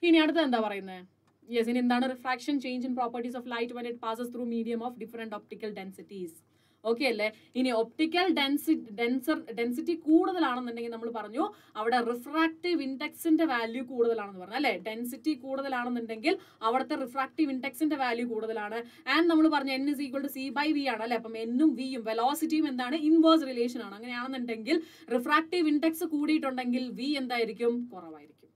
ഇനി അടുത്ത എന്താ പറയുന്നത് യെസ് ഇനി എന്താണ് refraction change in properties of light when it passes through medium of different optical densities okay അല്ലേ? ഇനി ഒപ്റ്റിക്കൽ ഡെൻസി ഡെൻസർ ഡെൻസിറ്റി കൂടുതലാണെന്നുണ്ടെങ്കിൽ നമ്മൾ പറഞ്ഞു അവിടെ റിഫ്രാക്റ്റീവ് ഇൻഡെക്സിന്റെ വാല്യൂ കൂടുതലാണെന്ന് പറഞ്ഞു. അല്ലേ? ഡെൻസിറ്റി കൂടുതലാണെന്നുണ്ടെങ്കിൽ അവിടുത്തെ റിഫ്രാക്റ്റീവ് ഇൻഡെക്സിന്റെ വാല്യൂ കൂടുതലാണ്. ആൻഡ് നമ്മൾ പറഞ്ഞു N is equal to C by V ആണ് അല്ലേ? അപ്പം എന്നും വിയും വെലോസിറ്റിയും എന്താണ്? ഇൻവേഴ്സ് റിലേഷൻ ആണ്. അങ്ങനെയാണെന്നുണ്ടെങ്കിൽ റിഫ്രാക്റ്റീവ് ഇൻഡെക്സ് കൂടിയിട്ടുണ്ടെങ്കിൽ വി എന്തായിരിക്കും? കുറവായിരിക്കും.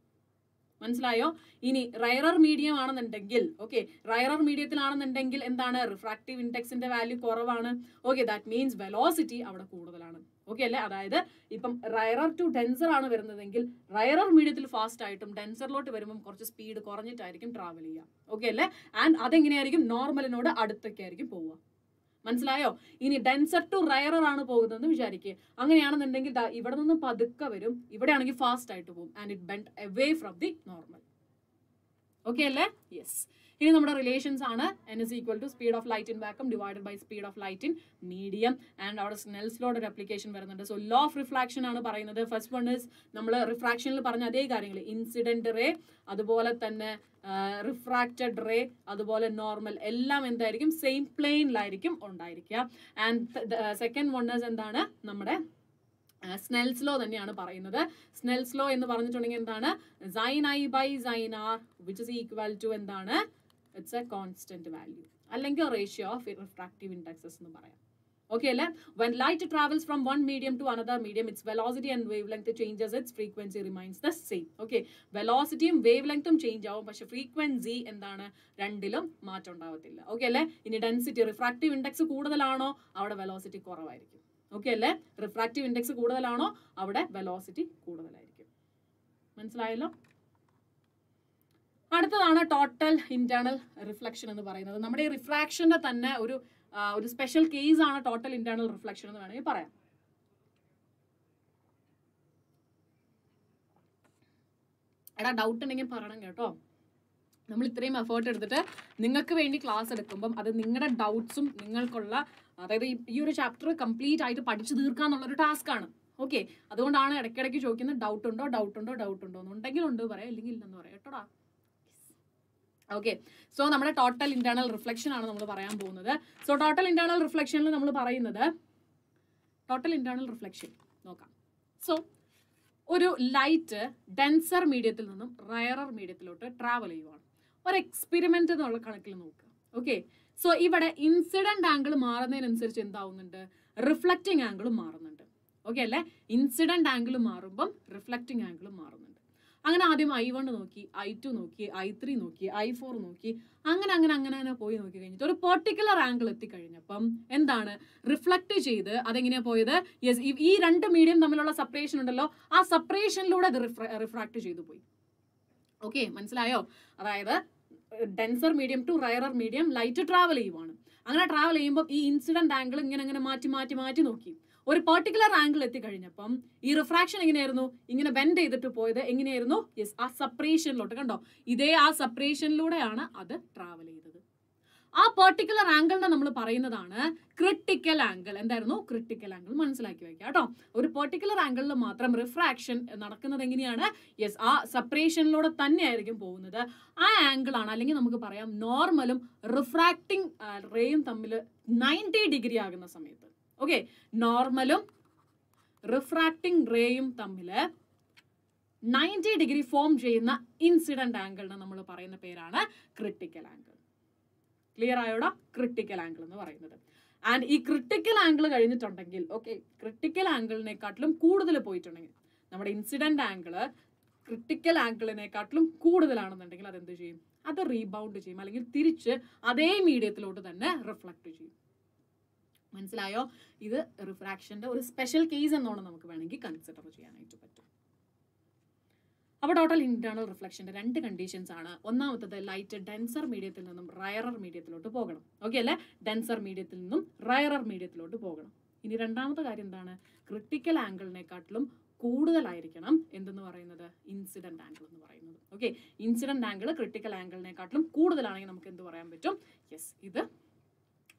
മനസ്സിലായോ? ഇനി റയറർ മീഡിയം ആണെന്നുണ്ടെങ്കിൽ ഓക്കെ റയറർ മീഡിയത്തിലാണെന്നുണ്ടെങ്കിൽ എന്താണ്? റിഫ്രാക്റ്റീവ് ഇൻഡെക്സിന്റെ വാല്യൂ കുറവാണ്. ഓക്കെ ദാറ്റ് മീൻസ് വെലോസിറ്റി അവിടെ കൂടുതലാണ്. ഓക്കെ അല്ലേ? അതായത് ഇപ്പം റയറർ ടു ഡെൻസർ ആണ് വരുന്നതെങ്കിൽ റയറർ മീഡിയത്തിൽ ഫാസ്റ്റ് ആയിട്ടും ഡെൻസറിലോട്ട് വരുമ്പോൾ കുറച്ച് സ്പീഡ് കുറഞ്ഞിട്ടായിരിക്കും ട്രാവൽ ചെയ്യുക. ഓക്കെ അല്ലേ? ആൻഡ് അതെങ്ങനെയായിരിക്കും? നോർമലിനോട് അടുത്തൊക്കെ ആയിരിക്കും പോവുക. മനസ്സിലായോ? ഇനി ഡെൻസർ ടു റയറർ ആണ് പോകുന്നതെന്ന് വിചാരിക്കുക അങ്ങനെയാണെന്നുണ്ടെങ്കിൽ ഇവിടെ നിന്ന് പതുക്കെ വരും. ഇവിടെ ആണെങ്കിൽ ഫാസ്റ്റ് ആയിട്ട് പോകും and it bend away from the normal okay അല്ലേ? യെസ് ഇനി നമ്മുടെ റിലേഷൻസ് ആണ്. N is equal to speed of light in vacuum divided by speed of light in medium and അവിടെ സ്നെൽസ് ലോഡ് ഒരു അപ്ലിക്കേഷൻ വരുന്നുണ്ട്. സോ ലോ ഓഫ് റിഫ്ലാക്ഷൻ ആണ് പറയുന്നത്. ഫസ്റ്റ് വൺ ഇസ് നമ്മൾ റിഫ്രാക്ഷനിൽ പറഞ്ഞ അതേ കാര്യങ്ങൾ. ഇൻസിഡന്റ് റേ അതുപോലെ തന്നെ റിഫ്രാക്റ്റഡ് റേ അതുപോലെ നോർമൽ എല്ലാം എന്തായിരിക്കും? സെയിം പ്ലെയിനിലായിരിക്കും ഉണ്ടായിരിക്കുക. ആൻഡ് സെക്കൻഡ് ഇസ് എന്താണ്? നമ്മുടെ സ്നെൽസ് ലോ തന്നെയാണ് പറയുന്നത്. സ്നെൽസ് ലോ എന്ന് പറഞ്ഞിട്ടുണ്ടെങ്കിൽ എന്താണ്? Sine I by sine R which is equal to എന്താണ്? ഇറ്റ്സ് എ കോൺസ്റ്റന്റ് വാല്യൂ അല്ലെങ്കിൽ റേഷ്യോ ഓഫ് റിഫ്രാക്റ്റീവ് ഇൻഡെക്സസ് എന്ന് പറയാം. ഓക്കെ അല്ലേ? When light travels from one medium to another medium its velocity and wavelength changes its frequency remains the same okay വെലോസിറ്റിയും wave ലെങ്ത്തും ചേഞ്ച് ആവും. പക്ഷെ ഫ്രീക്വൻസി എന്താണ്? രണ്ടിലും മാറ്റം ഉണ്ടാവത്തില്ല. ഓക്കെ അല്ലേ? ഇനി ഡെൻസിറ്റി റിഫ്രാക്റ്റീവ് ഇൻഡെക്സ് കൂടുതലാണോ? അവിടെ വെലോസിറ്റി കുറവായിരിക്കും. ഓക്കെ അല്ലേ? റിഫ്രാക്റ്റീവ് ഇൻഡെക്സ് കൂടുതലാണോ? അവിടെ വെലോസിറ്റി കൂടുതലായിരിക്കും. മനസ്സിലായല്ലോ? അടുത്തതാണ് ടോട്ടൽ ഇന്റേണൽ റിഫ്ലക്ഷൻ എന്ന് പറയുന്നത്. നമ്മുടെ ഈ റിഫ്രാക്ഷന്റെ തന്നെ ഒരു ഒരു സ്പെഷ്യൽ കേസ് ആണ് ടോട്ടൽ ഇന്റേണൽ റിഫ്ലക്ഷൻ എന്ന് വേണമെങ്കിൽ പറയാം. എടാ ഡൗട്ട് ഉണ്ടെങ്കിൽ പറയണം കേട്ടോ. നമ്മൾ ഇത്രയും എഫേർട്ട് എടുത്തിട്ട് നിങ്ങൾക്ക് വേണ്ടി ക്ലാസ് എടുക്കുമ്പം അത് നിങ്ങളുടെ ഡൗട്ട്സും നിങ്ങൾക്കുള്ള അതായത് ഈ- ഒരു ചാപ്റ്റർ കംപ്ലീറ്റ് ആയിട്ട് പഠിച്ചു തീർക്കാന്നുള്ളൊരു ടാസ്ക് ടാസ്ക്കാണ് ഓക്കെ അതുകൊണ്ടാണ് ഇടയ്ക്കിടയ്ക്ക് ചോദിക്കുന്നത് ഡൗട്ട് ഉണ്ടോ ഡൗട്ട് ഉണ്ടോ ഡൗട്ട് ഉണ്ടോ എന്നുണ്ടെങ്കിൽ ഉണ്ട് പറയാം. ഇല്ലെങ്കിൽ ഇല്ലെന്ന് പറയാം. കേട്ടോടാ? ഓക്കെ സോ നമ്മുടെ ടോട്ടൽ ഇന്റേണൽ റിഫ്ലക്ഷൻ ആണ് നമ്മൾ പറയാൻ പോകുന്നത്. സോ ടോട്ടൽ ഇന്റേണൽ റിഫ്ലക്ഷനിൽ നമ്മൾ പറയുന്നത് ടോട്ടൽ ഇന്റേണൽ റിഫ്ലക്ഷൻ നോക്കാം. സോ ഒരു ലൈറ്റ് ഡെൻസർ മീഡിയത്തിൽ നിന്നും റയറർ മീഡിയത്തിലോട്ട് ട്രാവൽ ചെയ്യുവാണ്. ഒരു എക്സ്പെരിമെന്റ് എന്നുള്ള കണക്കിൽ നോക്കുക. ഓക്കെ സോ ഇവിടെ ഇൻസിഡന്റ് ആംഗിൾ മാറുന്നതിനനുസരിച്ച് എന്താവുന്നുണ്ട്? റിഫ്ലക്റ്റിംഗ് ആംഗിളും മാറുന്നുണ്ട്. ഓക്കെ അല്ലേ? ഇൻസിഡന്റ് ആംഗിൾ മാറുമ്പം റിഫ്ലക്റ്റിംഗ് ആംഗിളും മാറുന്നുണ്ട്. അങ്ങനെ ആദ്യം ഐ വൺ നോക്കി ഐ ടു നോക്കി ഐ ത്രീ നോക്കി ഐ ഫോർ നോക്കി അങ്ങനെ അങ്ങനെ അങ്ങനെ അങ്ങനെ പോയി നോക്കി കഴിഞ്ഞിട്ട് ഒരു പെർട്ടിക്കുലർ ആംഗിൾ എത്തിക്കഴിഞ്ഞപ്പം എന്താണ്? റിഫ്ലക്ട് ചെയ്ത് അതെങ്ങനെയാ പോയത്? യെസ് ഈ രണ്ട് മീഡിയം തമ്മിലുള്ള സെപ്പറേഷൻ ഉണ്ടല്ലോ ആ സെപ്പറേഷനിലൂടെ അത് റിഫ്രാക്ട് ചെയ്തു പോയി. ഓക്കെ മനസ്സിലായോ? അതായത് denser medium to rarer medium light travel ചെയ്യുവാണ്. അങ്ങനെ ട്രാവൽ ചെയ്യുമ്പോൾ ഈ ഇൻസിഡന്റ് ആംഗിൾ ഇങ്ങനെ അങ്ങനെ മാറ്റി മാറ്റി മാറ്റി നോക്കി. ഒരു പെർട്ടിക്കുലർ ആംഗിൾ എത്തിക്കഴിഞ്ഞപ്പം ഈ റിഫ്രാക്ഷൻ എങ്ങനെയായിരുന്നു? ഇങ്ങനെ ബെൻഡ് ചെയ്തിട്ട് പോയത് എങ്ങനെയായിരുന്നു? യെസ് ആ സെപ്പറേഷനിലോട്ട് കണ്ടോ? ഇതേ ആ സെപ്പറേഷനിലൂടെയാണ് അത് ട്രാവൽ ചെയ്തത്. ആ പെർട്ടിക്കുലർ ആംഗിളിനെ നമ്മൾ പറയുന്നതാണ് ക്രിട്ടിക്കൽ ആംഗിൾ എന്തായിരുന്നു? ക്രിട്ടിക്കൽ ആംഗിൾ മനസ്സിലാക്കി വെക്കുക കേട്ടോ. ഒരു പെർട്ടിക്കുലർ ആംഗിളിൽ മാത്രം റിഫ്രാക്ഷൻ നടക്കുന്നത് എങ്ങനെയാണ്? യെസ് ആ സെപ്പറേഷനിലൂടെ തന്നെയായിരിക്കും പോകുന്നത്. ആ ആംഗിൾ ആണ് അല്ലെങ്കിൽ നമുക്ക് പറയാം നോർമലും റിഫ്രാക്ടിങ് റേയും തമ്മിൽ നയന്റി ഡിഗ്രി ആകുന്ന സമയത്ത്. ഓക്കെ നോർമലും റിഫ്രാക്റ്റിംഗ് റേയും തമ്മിൽ നയന്റി ഡിഗ്രി ഫോം ചെയ്യുന്ന ഇൻസിഡന്റ് ആംഗിളിന് നമ്മൾ പറയുന്ന പേരാണ് ക്രിട്ടിക്കൽ ആംഗിൾ ക്ലിയർ ആയോടാ? ക്രിട്ടിക്കൽ ആംഗിൾ എന്ന് പറയുന്നത്. ആൻഡ് ഈ ക്രിട്ടിക്കൽ ആംഗിൾ കഴിഞ്ഞിട്ടുണ്ടെങ്കിൽ ഓക്കെ ക്രിട്ടിക്കൽ ആംഗിളിനെക്കാട്ടിലും കൂടുതൽ പോയിട്ടുണ്ടെങ്കിൽ നമ്മുടെ ഇൻസിഡന്റ് ആംഗിൾ ക്രിട്ടിക്കൽ ആംഗിളിനെക്കാട്ടിലും കൂടുതലാണെന്നുണ്ടെങ്കിൽ അത് എന്ത് ചെയ്യും? അത് റീബൗണ്ട് ചെയ്യും. അല്ലെങ്കിൽ തിരിച്ച് അതേ മീഡിയത്തിലോട്ട് തന്നെ റിഫ്ലക്ട് ചെയ്യും. മനസ്സിലായോ? ഇത് റിഫ്രാക്ഷന്റെ ഒരു സ്പെഷ്യൽ കേസ് എന്നോണം നമുക്ക് വേണമെങ്കിൽ കൺസിഡർ ചെയ്യാനായിട്ട് പറ്റും. അപ്പോൾ ടോട്ടൽ ഇന്റേണൽ റിഫ്ലക്ഷന്റെ രണ്ട് കണ്ടീഷൻസ് ആണ്. ഒന്നാമത്തത് ലൈറ്റ് ഡെൻസർ മീഡിയത്തിൽ നിന്നും റയറർ മീഡിയത്തിലോട്ട് പോകണം. ഓക്കെ അല്ലേ? ഡെൻസർ മീഡിയത്തിൽ നിന്നും റയറർ മീഡിയത്തിലോട്ട് പോകണം. ഇനി രണ്ടാമത്തെ കാര്യം എന്താണ്? ക്രിട്ടിക്കൽ ആംഗിളിനെക്കാട്ടിലും കൂടുതലായിരിക്കണം എന്തെന്ന് പറയുന്നത്? ഇൻസിഡന്റ് ആംഗിൾ എന്ന് പറയുന്നത്. ഓക്കെ ഇൻസിഡന്റ് ആംഗിൾ ക്രിട്ടിക്കൽ ആംഗിളിനെക്കാട്ടിലും കൂടുതലാണെങ്കിൽ നമുക്ക് എന്ത് പറയാൻ പറ്റും? യെസ് ഇത്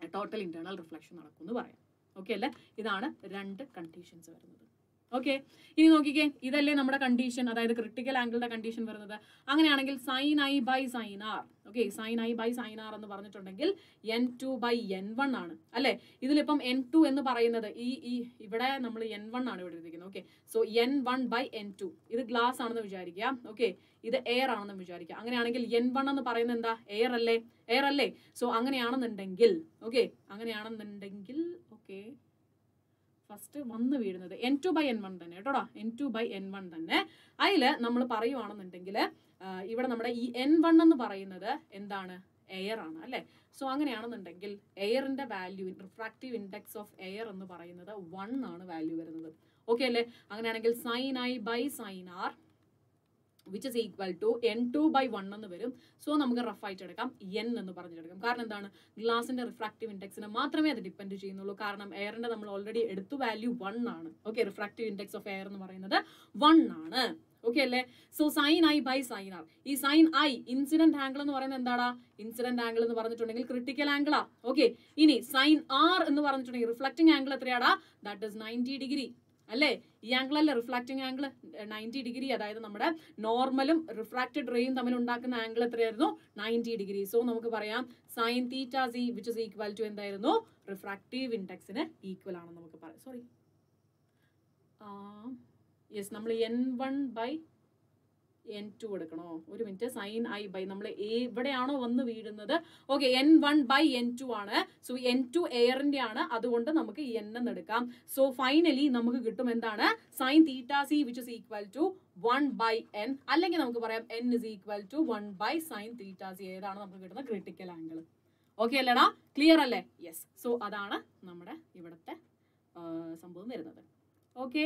ടോട്ടൽ ഇന്റേണൽ റിഫ്ലക്ഷൻ നടക്കും എന്ന് പറയാം. ഓക്കെ അല്ലേ? ഇതാണ് രണ്ട് കണ്ടീഷൻസ് വരുന്നത്. ഓക്കെ ഇനി നോക്കിക്കേ ഇതല്ലേ നമ്മുടെ കണ്ടീഷൻ അതായത് ക്രിട്ടിക്കൽ ആംഗിളുടെ കണ്ടീഷൻ വരുന്നത്. അങ്ങനെയാണെങ്കിൽ sine I by sine R okay sine I by sine R എന്ന് പറഞ്ഞിട്ടുണ്ടെങ്കിൽ N two by N one ആണ്. അല്ലെ? ഇതിലിപ്പം എൻ ടു എന്ന് പറയുന്നത് ഈ ഈ ഇവിടെ നമ്മൾ എൻ വൺ ആണ് ഇവിടെ എഴുതിയിരിക്കുന്നത് okay so N one by N two ഇത് ഗ്ലാസ് ആണെന്ന് വിചാരിക്കുക ഓക്കെ ഇത് എയർ ആണെന്ന് വിചാരിക്കുക. അങ്ങനെയാണെങ്കിൽ എൻ വൺ എന്ന് പറയുന്നത് എന്താ? എയർ അല്ലേ? എയർ അല്ലേ? സോ അങ്ങനെയാണെന്നുണ്ടെങ്കിൽ ഓക്കെ അങ്ങനെയാണെന്നുണ്ടെങ്കിൽ ഓക്കെ ഫസ്റ്റ് വന്ന് വീഴുന്നത് N two by N one തന്നെ കേട്ടോടാ. N two by N one തന്നെ. അതിൽ നമ്മൾ പറയുവാണെന്നുണ്ടെങ്കിൽ ഇവിടെ നമ്മുടെ ഈ എൻ വൺ എന്ന് പറയുന്നത് എന്താണ്? എയർ ആണ് അല്ലേ? സോ അങ്ങനെയാണെന്നുണ്ടെങ്കിൽ എയറിന്റെ value refractive index of air എന്ന് പറയുന്നത് വൺ ആണ് വാല്യൂ വരുന്നത്. ഓക്കെ അല്ലേ? അങ്ങനെയാണെങ്കിൽ sine I by sine R which is equal to N two by one എന്ന് വരും. സോ നമുക്ക് റഫ് ആയിട്ട് എടുക്കാം. എൻ എന്ന് പറഞ്ഞിട്ടെടുക്കാം കാരണം എന്താണ്? ഗ്ലാസിന്റെ റിഫ്രാക്റ്റീവ് ഇൻഡെക്സിനെ മാത്രമേ അത് ഡിപ്പെൻഡ് ചെയ്യുന്നുള്ളൂ. കാരണം എയറിന്റെ നമ്മൾ ഓൾറെഡി എടുത്തു വാല്യൂ വൺ ആണ്. Okay refractive index of air എന്ന് പറയുന്നത് വൺ ആണ്. ഓക്കെ അല്ലേ? So sine I by sine R ഈ സൈൻ ഐ ഇൻസിഡന്റ് ആംഗിൾ എന്ന് പറയുന്നത് എന്താടാ? ഇൻസിഡന്റ് ആംഗിൾ എന്ന് പറഞ്ഞിട്ടുണ്ടെങ്കിൽ ക്രിട്ടിക്കൽ ആംഗിളാ ഓക്കെ ഇനി സൈൻ ആർ എന്ന് പറഞ്ഞിട്ടുണ്ടെങ്കിൽ റിഫ്ലക്റ്റിംഗ് ആംഗിൾ എത്രയാടാ? ദാറ്റ് ഇസ് നയന്റി ഡിഗ്രി അല്ലേ? ഈ ആംഗിൾ അല്ലേ? റിഫ്ലാക്റ്റിംഗ് ആംഗിൾ നയന്റി ഡിഗ്രി അതായത് നമ്മുടെ നോർമലും റിഫ്രാക്റ്റഡ് റേയും തമ്മിൽ ഉണ്ടാക്കുന്ന ആംഗിൾ എത്രയായിരുന്നു? നയന്റി ഡിഗ്രി സോ നമുക്ക് പറയാം sine theta C which is equal to എന്തായിരുന്നു? റിഫ്രാക്റ്റീവ് ഇൻഡെക്സിന് ഈക്വൽ ആണെന്ന് നമുക്ക് പറയാം. സോറി യെസ് നമ്മൾ N one by N two എടുക്കണോ? ഒരു മിനിറ്റ്. സൈൻ ഐ ബൈ നമ്മൾ എവിടെയാണോ വന്ന് വീഴുന്നത്? Okay N one by N two ആണ്. സോ എൻ ടു എയറിന്റെ ആണ്. അതുകൊണ്ട് നമുക്ക് എൻ എന്ന് എടുക്കാം സോ ഫൈനലി നമുക്ക് കിട്ടും എന്താണ്? Sine theta C which is equal to one by N അല്ലെങ്കിൽ നമുക്ക് പറയാം N is equal to one by sine theta C ഏതാണ് നമുക്ക് കിട്ടുന്ന ക്രിട്ടിക്കൽ ആംഗിൾ ഓക്കെ അല്ലേടാ? ക്ലിയർ അല്ലേ? യെസ് സോ അതാണ് നമ്മുടെ ഇവിടുത്തെ സംഭവം വരുന്നത്. Okay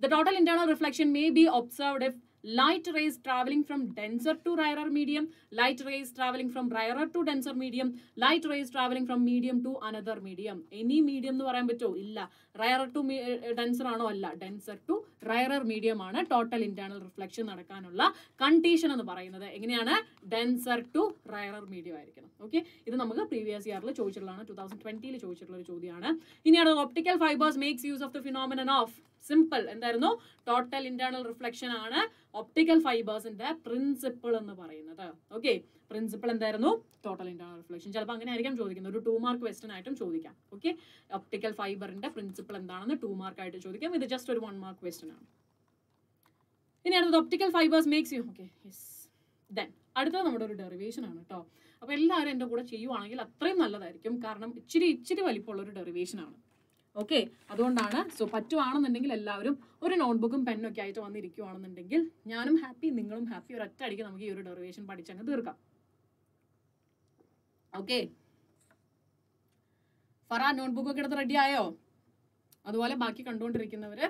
The total internal reflection may be observed if light rays traveling from denser to rarer medium, light rays traveling from rarer to denser medium, light rays traveling from medium to another medium. Any medium എന്ന് പറയാൻ പറ്റുമോ ഇല്ല. റയറർ ടു ഡെൻസർ ആണോ? അല്ല. ഡെൻസർ ടു റയറർ മീഡിയം ആണ് ടോട്ടൽ ഇന്റേണൽ റിഫ്ലക്ഷൻ നടക്കാനുള്ള കണ്ടീഷൻ എന്ന് പറയുന്നത്. എങ്ങനെയാണ്? ഡെൻസർ ടു റയറർ മീഡിയം ആയിരിക്കണം. ഓക്കെ ഇത് നമുക്ക് പ്രീവിയസ് ഇയറിൽ ചോദിച്ചിട്ടുള്ളതാണ്. ടൂ തൗസൻഡ് ട്വന്റിയിൽ ചോദിച്ചിട്ടുള്ള ഒരു ചോദ്യമാണ്. ഇനിയാണ് optical fibres makes use of the phenomenon of simple എന്തായിരുന്നു? ടോട്ടൽ ഇന്റേണൽ റിഫ്ലക്ഷൻ ആണ് ഒപ്റ്റിക്കൽ ഫൈബേഴ്സിന്റെ പ്രിൻസിപ്പിൾ എന്ന് പറയുന്നത്. ഓക്കെ പ്രിൻസിപ്പിൾ എന്തായിരുന്നു? ടോട്ടൽ ഇന്റേണൽ റിഫ്ലക്ഷൻ ചിലപ്പോൾ അങ്ങനെ ആയിരിക്കാം ചോദിക്കുന്നത്. ഒരു ടു മാർക്ക് ക്വസ്റ്റൻ ആയിട്ടും ചോദിക്കാം. ഓക്കെ ഒപ്റ്റിക്കൽ ഫൈബറിന്റെ പ്രിൻസിപ്പിൾ എന്താണെന്ന് ടു മാർക്ക് ആയിട്ട് ചോദിക്കാം. ഇത് ജസ്റ്റ് ഒരു വൺ മാർക്ക് ക്വസ്റ്റൻ ആണ്. ഇനി അടുത്തത് optical fibres makes you okay yes then അടുത്തത് നമ്മുടെ ഒരു ഡെറിവേഷൻ ആണ് കേട്ടോ അപ്പോൾ എല്ലാവരും എന്റെ കൂടെ ചെയ്യുവാണെങ്കിൽ അത്രയും നല്ലതായിരിക്കും. കാരണം ഇച്ചിരി ഇച്ചിരി വലിപ്പമുള്ള ഒരു ഡെറിവേഷൻ ആണ്. ഓക്കെ അതുകൊണ്ടാണ് സോ പറ്റുവാണെന്നുണ്ടെങ്കിൽ എല്ലാവരും ഒരു നോട്ട്ബുക്കും പെന്നും ഒക്കെ ആയിട്ട് വന്നിരിക്കുവാണെന്നുണ്ടെങ്കിൽ ഞാനും ഹാപ്പി നിങ്ങളും ഹാപ്പി ഒരു ഒറ്റ അടിക്ക് നമുക്ക് ഈ ഒരു ഡെറിവേഷൻ പഠിച്ചങ്ങ് തീർക്കാം. ഓക്കെ ഫറ നോട്ട്ബുക്കൊക്കെ എടുത്ത് റെഡി ആയോ? അതുപോലെ ബാക്കി കണ്ടുകൊണ്ടിരിക്കുന്നവര്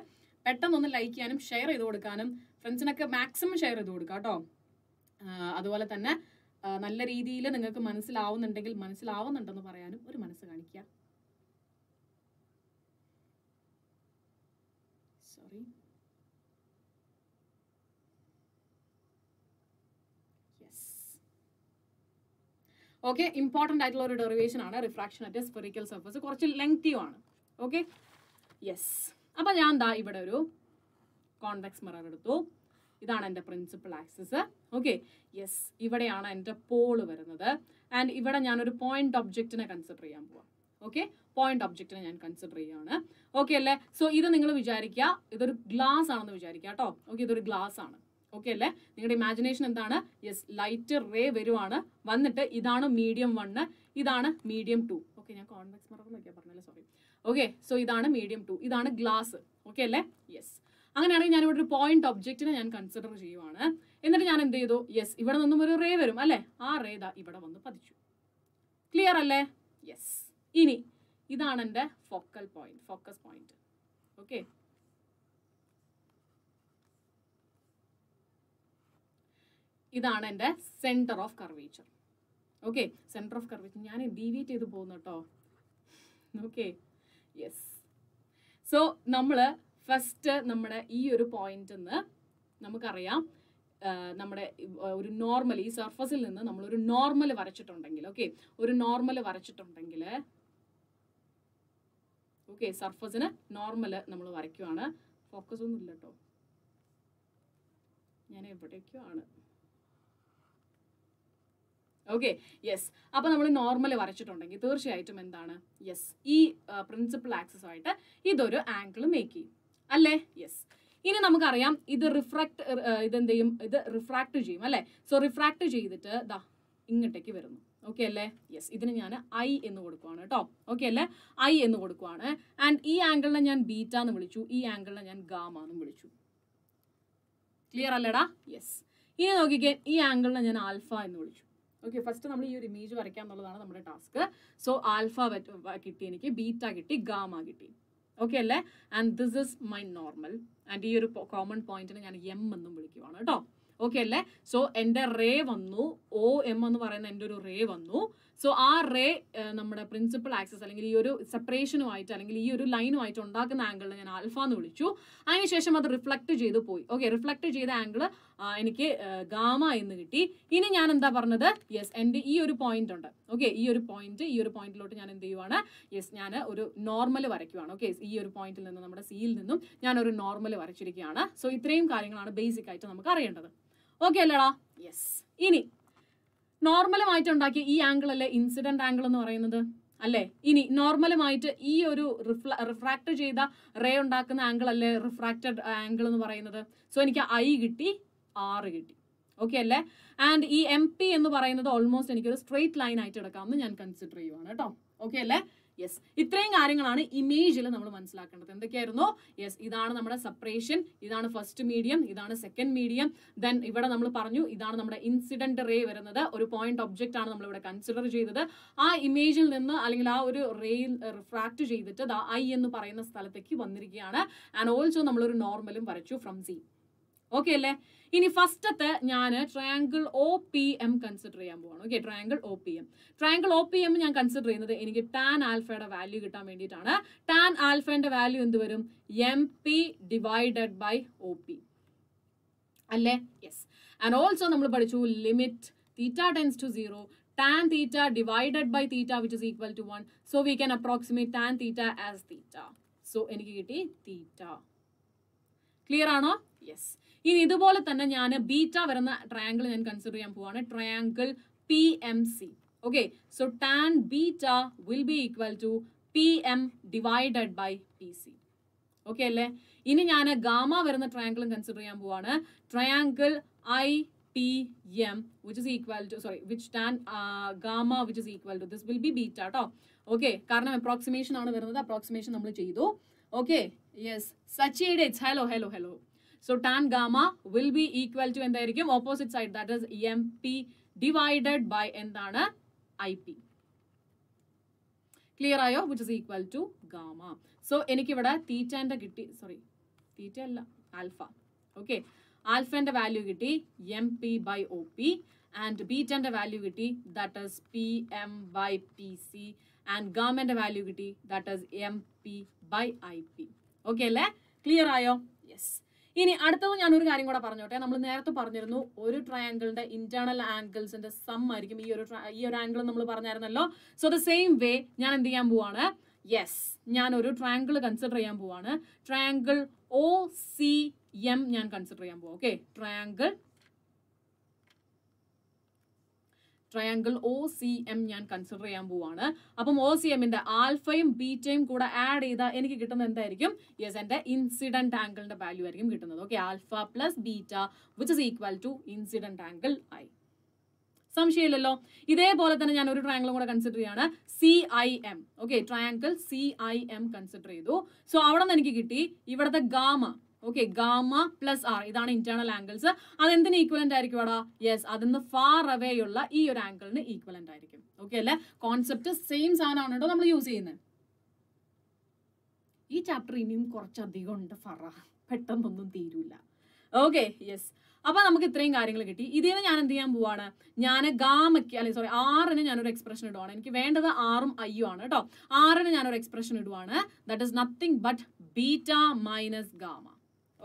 പെട്ടെന്നൊന്ന് ലൈക്ക് ചെയ്യാനും ഷെയർ ചെയ്ത് കൊടുക്കാനും ഫ്രണ്ട്സിനൊക്കെ മാക്സിമം ഷെയർ ചെയ്ത് കൊടുക്കാം കേട്ടോ. അതുപോലെ തന്നെ നല്ല രീതിയിൽ നിങ്ങൾക്ക് മനസ്സിലാവുന്നുണ്ടെങ്കിൽ മനസ്സിലാവുന്നുണ്ടെന്ന് പറയാനും ഒരു മനസ്സ് കാണിക്കുക സോറി യെസ് ഓക്കെ ഇമ്പോർട്ടന്റ് ആയിട്ടുള്ള ഒരു ഡെറിവേഷൻ ആണ് റിഫ്രാക്ഷൻ അറ്റ് സ്പെറിക്കൽ സർഫസ് കുറച്ച് ലെങ്തീവ് ആണ്. ഓക്കെ യെസ് അപ്പം ഞാൻ ദാ ഇവിടെ ഒരു കോൺവെക്സ് മിറർ എടുത്തു. ഇതാണ് എന്റെ പ്രിൻസിപ്പൽ ആക്സിസ് ഓക്കെ യെസ് ഇവിടെയാണ് എന്റെ പോൾ വരുന്നത്. ആൻഡ് ഇവിടെ ഞാനൊരു പോയിന്റ് ഒബ്ജക്റ്റിനെ കൺസിഡർ ചെയ്യാൻ പോവാം. ഓക്കെ പോയിന്റ് ഒബ്ജക്റ്റിനെ ഞാൻ കൺസിഡർ ചെയ്യുകയാണ് ഓക്കെ അല്ലേ? സോ ഇത് നിങ്ങൾ വിചാരിക്കുക ഇതൊരു ഗ്ലാസ് ആണെന്ന് വിചാരിക്കുക കേട്ടോ. ഓക്കെ ഇതൊരു ഗ്ലാസ് ആണ്. ഓക്കെ അല്ലേ? നിങ്ങളുടെ ഇമാജിനേഷൻ എന്താണ്? യെസ് ലൈറ്റ് റേ വരുവാണ്. വന്നിട്ട് ഇതാണ് മീഡിയം വണ്ണ് ഇതാണ് മീഡിയം ടു ഓക്കെ ഞാൻ കോൺവെക്സ് മറവ് നോക്കിയാൽ പറഞ്ഞല്ലേ സോറി ഓക്കെ സോ ഇതാണ് മീഡിയം ടു ഇതാണ് ഗ്ലാസ് ഓക്കെ അല്ലേ? യെസ് അങ്ങനെയാണെങ്കിൽ ഞാൻ ഇവിടെ ഒരു പോയിന്റ് ഒബ്ജക്റ്റിനെ ഞാൻ കൺസിഡർ ചെയ്യുവാണ്. എന്നിട്ട് ഞാൻ എന്ത് ചെയ്തു? യെസ് ഇവിടെ നിന്നും ഒരു റേ വരും അല്ലേ? ആ റേ ദാ ഇവിടെ വന്ന് പതിച്ചു. ക്ലിയർ അല്ലേ? യെസ് ഇനി ഇതാണ് എന്റെ focal point focus point okay ഇതാണ് എന്റെ centre of curvature okay centre of curvature ഞാൻ ഡീവിയേറ്റ് ചെയ്ത് പോകുന്നു കേട്ടോ ഓക്കെ യെസ് സോ നമ്മൾ ഫസ്റ്റ് നമ്മുടെ ഈ ഒരു പോയിന്റിൽ നിന്ന് നമുക്കറിയാം നമ്മുടെ ഒരു നോർമൽ ഈ സർഫസിൽ നിന്ന് നമ്മൾ ഒരു നോർമൽ വരച്ചിട്ടുണ്ടെങ്കിൽ ഓക്കെ ഒരു നോർമൽ വരച്ചിട്ടുണ്ടെങ്കിൽ ഓക്കെ സർഫസിന് നോർമൽ നമ്മൾ വരയ്ക്കുവാണ്. ഫോക്കസ് ഒന്നും ഇല്ല കേട്ടോ ഞാൻ എവിടേക്കോ ആണ്. ഓക്കെ യെസ് അപ്പൊ നമ്മൾ നോർമൽ വരച്ചിട്ടുണ്ടെങ്കിൽ തീർച്ചയായിട്ടും എന്താണ്? യെസ് ഈ പ്രിൻസിപ്പൽ ആക്സസ് ആയിട്ട് ഇതൊരു ആംഗിൾ മേക്ക് ചെയ്യും. അല്ലേ? യെസ് ഇനി നമുക്കറിയാം ഇത് റിഫ്രാക്ട് ഇതെന്ത് ചെയ്യും ഇത് റിഫ്രാക്ട് ചെയ്യും അല്ലേ? സോ റിഫ്രാക്ട് ചെയ്തിട്ട് ദാ ഇങ്ങോട്ടേക്ക് വരുന്നു. ഓക്കെ അല്ലേ? യെസ് ഇതിന് ഞാൻ ഐ എന്ന് കൊടുക്കുവാണ് കേട്ടോ. ഓക്കെ അല്ലേ? ഐ എന്ന് കൊടുക്കുവാണ്. ആൻഡ് ഈ ആംഗിളിനെ ഞാൻ ബീറ്റ എന്ന് വിളിച്ചു. ഈ ആംഗിളിനെ ഞാൻ ഗാമ എന്ന് വിളിച്ചു. ക്ലിയർ അല്ലേടാ? യെസ് ഇനി നോക്കിക്കേ. ഈ ആംഗിളിനെ ഞാൻ ആൽഫ എന്ന് വിളിച്ചു. ഓക്കെ ഫസ്റ്റ് നമ്മൾ ഈ ഒരു ഇമേജ് വരയ്ക്കുക എന്നുള്ളതാണ് നമ്മുടെ ടാസ്ക് സോ ആൽഫ കിട്ടി എനിക്ക് ബീറ്റ കിട്ടി ഗാമ കിട്ടി. ഓക്കെ അല്ലേ? And this is my normal and ഈ ഒരു കോമൺ പോയിന്റിന് ഞാൻ എം എന്നും വിളിക്കുവാണ് കേട്ടോ. ഓക്കെ അല്ലേ? സോ എന്റെ റേ വന്നു. ഒ എം എന്ന് പറയുന്ന എന്റെ ഒരു റേ വന്നു. സോ ആ റേ നമ്മുടെ പ്രിൻസിപ്പൽ ആക്സസ് അല്ലെങ്കിൽ ഈ ഒരു സെപ്പറേഷനുമായിട്ട് അല്ലെങ്കിൽ ഈ ഒരു ലൈനുമായിട്ട് ഉണ്ടാക്കുന്ന ആംഗിളിനെ ഞാൻ ആൽഫ എന്ന് വിളിച്ചു. അതിനുശേഷം അത് റിഫ്ലക്ട് ചെയ്ത് പോയി. ഓക്കെ റിഫ്ലക്ട് ചെയ്ത ആംഗിൾ എനിക്ക് ഗാമ എന്ന് കിട്ടി. ഇനി ഞാൻ എന്താ പറഞ്ഞത്? യെസ് എന്റെ ഈ ഒരു പോയിന്റ് ഉണ്ട്. ഓക്കെ ഈ ഒരു പോയിന്റ് ഈ ഒരു പോയിന്റിലോട്ട് ഞാൻ എന്ത് ചെയ്യുവാണ്? യെസ് ഞാൻ ഒരു നോർമൽ വരയ്ക്കുവാണ്. ഓക്കെ ഈ ഒരു പോയിന്റിൽ നിന്ന് നമ്മുടെ സിയിൽ നിന്നും ഞാൻ ഒരു നോർമൽ വരച്ചിരിക്കുകയാണ്. സോ ഇത്രയും കാര്യങ്ങളാണ് ബേസിക് ആയിട്ട് നമുക്ക് അറിയേണ്ടത്. ഓക്കെ അല്ലടാ? യെസ് ഇനി നോർമലുമായിട്ട് ഉണ്ടാക്കിയ ഈ ആംഗിൾ അല്ലേ ഇൻസിഡന്റ് ആംഗിൾ എന്ന് പറയുന്നത്? അല്ലേ? ഇനി നോർമലുമായിട്ട് ഈ ഒരു റിഫ്രാക്ട് ചെയ്ത റേ ഉണ്ടാക്കുന്ന ആംഗിൾ അല്ലേ റിഫ്രാക്റ്റഡ് ആംഗിൾ എന്ന് പറയുന്നത്? സോ എനിക്ക് ഐ കിട്ടി. ആറ് കിട്ടി. ഓക്കെ അല്ലേ? ആൻഡ് ഈ എം പി എന്ന് പറയുന്നത് ഓൾമോസ്റ്റ് എനിക്കൊരു സ്ട്രെയിറ്റ് ലൈൻ ആയിട്ട് എടുക്കാമെന്ന് ഞാൻ കൺസിഡർ ചെയ്യുവാണ് കേട്ടോ. ഓക്കെ അല്ലേ? യെസ് ഇത്രയും കാര്യങ്ങളാണ് ഇമേജിൽ നമ്മൾ മനസ്സിലാക്കേണ്ടത്. എന്തൊക്കെയായിരുന്നു? യെസ് ഇതാണ് നമ്മുടെ സെപ്പറേഷൻ ഇതാണ് ഫസ്റ്റ് മീഡിയം ഇതാണ് സെക്കൻഡ് മീഡിയം ദെൻ ഇവിടെ നമ്മൾ പറഞ്ഞു ഇതാണ് നമ്മുടെ ഇൻസിഡന്റ് റേ വരുന്നത്. ഒരു പോയിന്റ് ഒബ്ജക്റ്റ് ആണ് നമ്മൾ ഇവിടെ കൺസിഡർ ചെയ്തത്. ആ ഇമേജിൽ നിന്ന് അല്ലെങ്കിൽ ആ ഒരു റേയിൽ റിഫ്രാക്ട് ചെയ്തിട്ട് ദ ഐ എന്ന് പറയുന്ന സ്ഥലത്തേക്ക് വന്നിരിക്കുകയാണ്. ആൻഡ് ഓൾസോ നമ്മളൊരു നോർമലും വരച്ചു ഫ്രം സി ഓക്കെ അല്ലേ? ഇനി ഫസ്റ്റത്തെ ഞാൻ triangle O P M consider ചെയ്യാൻ പോവാണ്. Okay triangle O P M triangle O P M ഞാൻ കൺസിഡർ ചെയ്യുന്നത് എനിക്ക് ടാൻ ആൽഫയുടെ വാല്യൂ കിട്ടാൻ വേണ്ടിയിട്ടാണ്. ടാൻ ആൽഫയുടെ വാല്യൂ എന്ത് വരും? M P divided by O P അല്ലേ? യെസ് ആൻഡ് ഓൾസോ നമ്മൾ പഠിച്ചു limit theta tends to zero tan theta divided by theta which is equal to 1 so we can approximate tan theta as theta. So എനിക്ക് കിട്ടി theta. ക്ലിയർ ആണോ? യെസ് ഇനി ഇതുപോലെ തന്നെ ഞാൻ ബീറ്റ വരുന്ന ട്രയാങ്കിൾ ഞാൻ കൺസിഡർ ചെയ്യാൻ പോവാണ്. Triangle P M C okay so tan beta will be equal to P M divided by P C okay അല്ലേ? ഇനി ഞാൻ ഗാമ വരുന്ന ട്രയാങ്കിളും കൺസിഡർ ചെയ്യാൻ പോവാണ്. Triangle I P M which is equal to sorry which tan gamma which is equal to this will be beta കേട്ടോ ഓക്കെ കാരണം അപ്രോക്സിമേഷൻ ആണ് വരുന്നത്. അപ്രോക്സിമേഷൻ നമ്മൾ ചെയ്തു. ഓക്കെ യെസ് സച്ചിയുടെ hello hello hello so tan gamma will be equal to എന്തായിരിക്കും? Opposite side that is M P divided by എന്താണ്? ഐ പി ക്ലിയർ ആയോ? Which is equal to gamma so എനിക്കിവിടെ തീറ്റാന്റെ കിട്ടി സോറി തീറ്റ അല്ല ആൽഫ ഓക്കെ ആൽഫന്റെ വാല്യൂ കിട്ടി M P by O P and ബീറ്റന്റെ value കിട്ടി that is P M by P C and ഗാമന്റെ value കിട്ടി that is M P by I P okay അല്ലേ? ക്ലിയർ ആയോ? യെസ് ഇനി അടുത്തത് ഞാനൊരു കാര്യം കൂടെ പറഞ്ഞോട്ടെ. നമ്മൾ നേരത്തെ പറഞ്ഞിരുന്നു ഒരു ട്രയാങ്കിളിന്റെ ഇന്റേണൽ ആംഗിൾസിന്റെ സം ആയിരിക്കും ഈ ഒരു ഈ ഒരു ആംഗിൾ നമ്മൾ പറഞ്ഞായിരുന്നല്ലോ. സോ ദ സെയിം വേ ഞാൻ എന്ത് ചെയ്യാൻ പോവാണ്? യെസ് ഞാൻ ഒരു ട്രയാങ്കിൾ കൺസിഡർ ചെയ്യാൻ പോവാണ്. ട്രയാങ്കിൾ ഒ സി എം ഞാൻ കൺസിഡർ ചെയ്യാൻ പോവാം. Okay triangle triangle O C M ഞാൻ കൺസിഡർ ചെയ്യാൻ പോവാണ്. അപ്പം ഒ സി എമ്മിന്റെ ആൽഫയും ബീറ്റയും കൂടെ ആഡ് ചെയ്താൽ എനിക്ക് കിട്ടുന്നത് എന്തായിരിക്കും? യെസ് എന്റെ ഇൻസിഡന്റ് ആംഗിളിന്റെ വാല്യൂ ആയിരിക്കും കിട്ടുന്നത്. Okay alpha plus beta which is equal to incident angle I സംശയമില്ലല്ലോ? ഇതേപോലെ തന്നെ ഞാൻ ഒരു ട്രയാങ്കിളും കൂടെ കൺസിഡർ ചെയ്യാണ്. C I M okay triangle C I M consider ചെയ്തു. സോ അവിടെ നിന്ന് എനിക്ക് കിട്ടി ഇവിടുത്തെ gamma. Okay gamma plus R ഇതാണ് ഇന്റേണൽ ആംഗിൾസ് അതെന്തിന് ഈക്വലന്റ് ആയിരിക്കും അവിടെ യെസ് അതിന്ന് ഫാർ അവേ ഉള്ള ഈ ഒരു ആംഗിളിന് ഈക്വലന്റ് ആയിരിക്കും. ഓക്കെ അല്ലെ? കോൺസെപ്റ്റ് സെയിം സാധനമാണ് കേട്ടോ നമ്മൾ യൂസ് ചെയ്യുന്നത് ഈ ചാപ്റ്റർ ഇനിയും കുറച്ചധികം ഉണ്ട് ഫറ. പെട്ടെന്നൊന്നും തീരൂല. ഓക്കെ യെസ് അപ്പൊ നമുക്ക് ഇത്രയും കാര്യങ്ങൾ കിട്ടി. ഇതിൽ നിന്ന് ഞാൻ എന്ത് ചെയ്യാൻ പോവാണ്? ഞാൻ ഗാമയ്ക്ക് അല്ലെങ്കിൽ സോറി ആറിന് ഞാനൊരു എക്സ്പ്രഷൻ ഇടുവാണ്. എനിക്ക് വേണ്ടത് ആറും അയ്യും ആണ് കേട്ടോ ആറിന് ഞാനൊരു expression ഇടുവാണ്. That is nothing but beta minus gamma.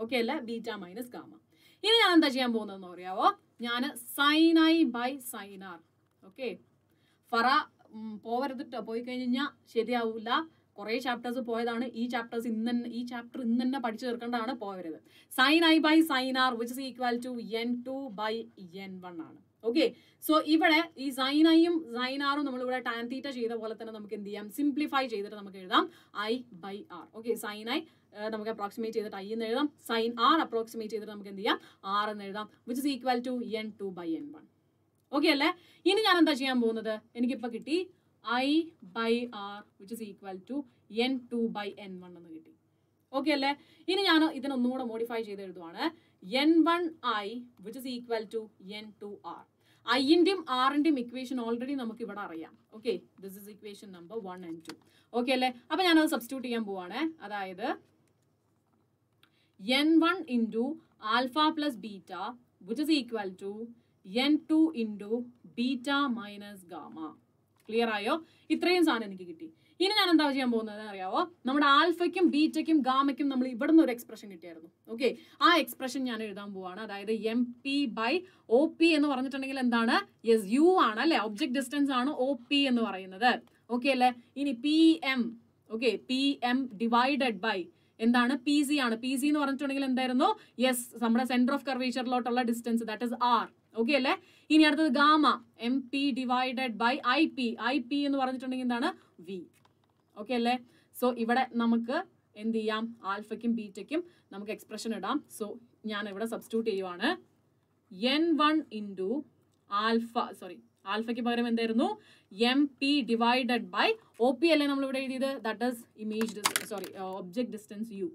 Okay അല്ല? Beta minus gamma. ഇനി ഞാൻ എന്താ ചെയ്യാൻ പോകുന്നതെന്ന് അറിയാവോ? ഞാൻ I by sine R okay Farah പോവരുത് പോയി കഴിഞ്ഞാൽ ശരിയാവില്ല കുറേ ചാപ്റ്റേഴ്സ് പോയതാണ്. ഈ ചാപ്റ്റേഴ്സ് ഇന്ന് ഈ ചാപ്റ്റർ ഇന്ന് തന്നെ പഠിച്ചു തീർക്കേണ്ടതാണ് പോവരുത്. Sine I by sine R which is equal to N two by N one ആണ്. ഓക്കെ സോ ഇവിടെ ഈ സൈൻ ഐയും സൈൻ ആറും നമ്മളിവിടെ ടാൻ തീറ്റ ചെയ്ത പോലെ തന്നെ നമുക്ക് എന്ത് ചെയ്യാം? സിംപ്ലിഫൈ ചെയ്തിട്ട് നമുക്ക് എഴുതാം. I by R okay sine I നമുക്ക് അപ്രോക്സിമേറ്റ് ചെയ്തിട്ട് ഐ എന്ന് എഴുതാം. സൈൻ ആർ അപ്രോക്സിമേറ്റ് ചെയ്തിട്ട് നമുക്ക് എന്ത് ചെയ്യാം? ആർ എന്ന് എഴുതാം. Which is equal to N two by N one okay അല്ലേ? ഇനി ഞാൻ എന്താ ചെയ്യാൻ പോകുന്നത്? എനിക്കിപ്പോൾ കിട്ടി I by R which is equal to N two by N one എന്ന് കിട്ടി. ഓക്കെ അല്ലേ? ഇനി ഞാൻ ഇതിനൊന്നും കൂടെ മോഡിഫൈ ചെയ്ത് എഴുതുവാണ്. N one I which is equal to N two R ഐന്റെയും ആറിന്റെയും ഇക്വേഷൻ ഓൾറെഡി നമുക്ക് ഇവിടെ അറിയാം. Okay this is equation number one and two okay അല്ലേ? അപ്പൊ ഞാനത് സബ്സ്റ്റിറ്റ്യൂട്ട് ചെയ്യാൻ പോവാണ്. അതായത് N one into alpha plus beta which is equal to N two into beta minus gamma clear ആയോ? ഇത്രയും സാധനം എനിക്ക് കിട്ടി. ഇനി ഞാൻ എന്താ ചെയ്യാൻ പോകുന്നത് അറിയാവോ? നമ്മുടെ ആൽഫയ്ക്കും ബീറ്റയ്ക്കും ഗാമയ്ക്കും നമ്മൾ ഇവിടെ നിന്ന് ഒരു എക്സ്പ്രഷൻ കിട്ടിയായിരുന്നു. ഓക്കെ ആ എക്സ്പ്രഷൻ ഞാൻ എഴുതാൻ പോവാണ്. അതായത് M P by O P എന്ന് പറഞ്ഞിട്ടുണ്ടെങ്കിൽ എന്താണ്? യെസ് യു ആണ് അല്ലെ? ഒബ്ജക്ട് ഡിസ്റ്റൻസ് ആണ് ഒ പി എന്ന് പറയുന്നത്. ഓക്കെ അല്ലേ? ഇനി P M okay P M divided by എന്താണ്? പി സി ആണ്. പി സി എന്ന് പറഞ്ഞിട്ടുണ്ടെങ്കിൽ എന്തായിരുന്നു? യെസ് നമ്മുടെ centre of കർവേച്ചറിലോട്ടുള്ള distance that is R okay അല്ലേ? ഇനി അടുത്തത് gamma. M P divided by I P I P എന്ന് പറഞ്ഞിട്ടുണ്ടെങ്കിൽ എന്താണ്? വി ഓക്കെ അല്ലേ? സോ ഇവിടെ നമുക്ക് എന്ത് ചെയ്യാം? ആൽഫയ്ക്കും ബീറ്റയ്ക്കും നമുക്ക് എക്സ്പ്രഷൻ ഇടാം. സോ ഞാൻ ഇവിടെ സബ്സ്റ്റിറ്റ്യൂട്ട് ചെയ്യുവാണ്. N one into alpha sorry ആൽഫയ്ക്ക് പകരം എന്തായിരുന്നു? M P divided by O P അല്ലേ നമ്മൾ ഇവിടെ എഴുതിയത് that is image sorry object distance U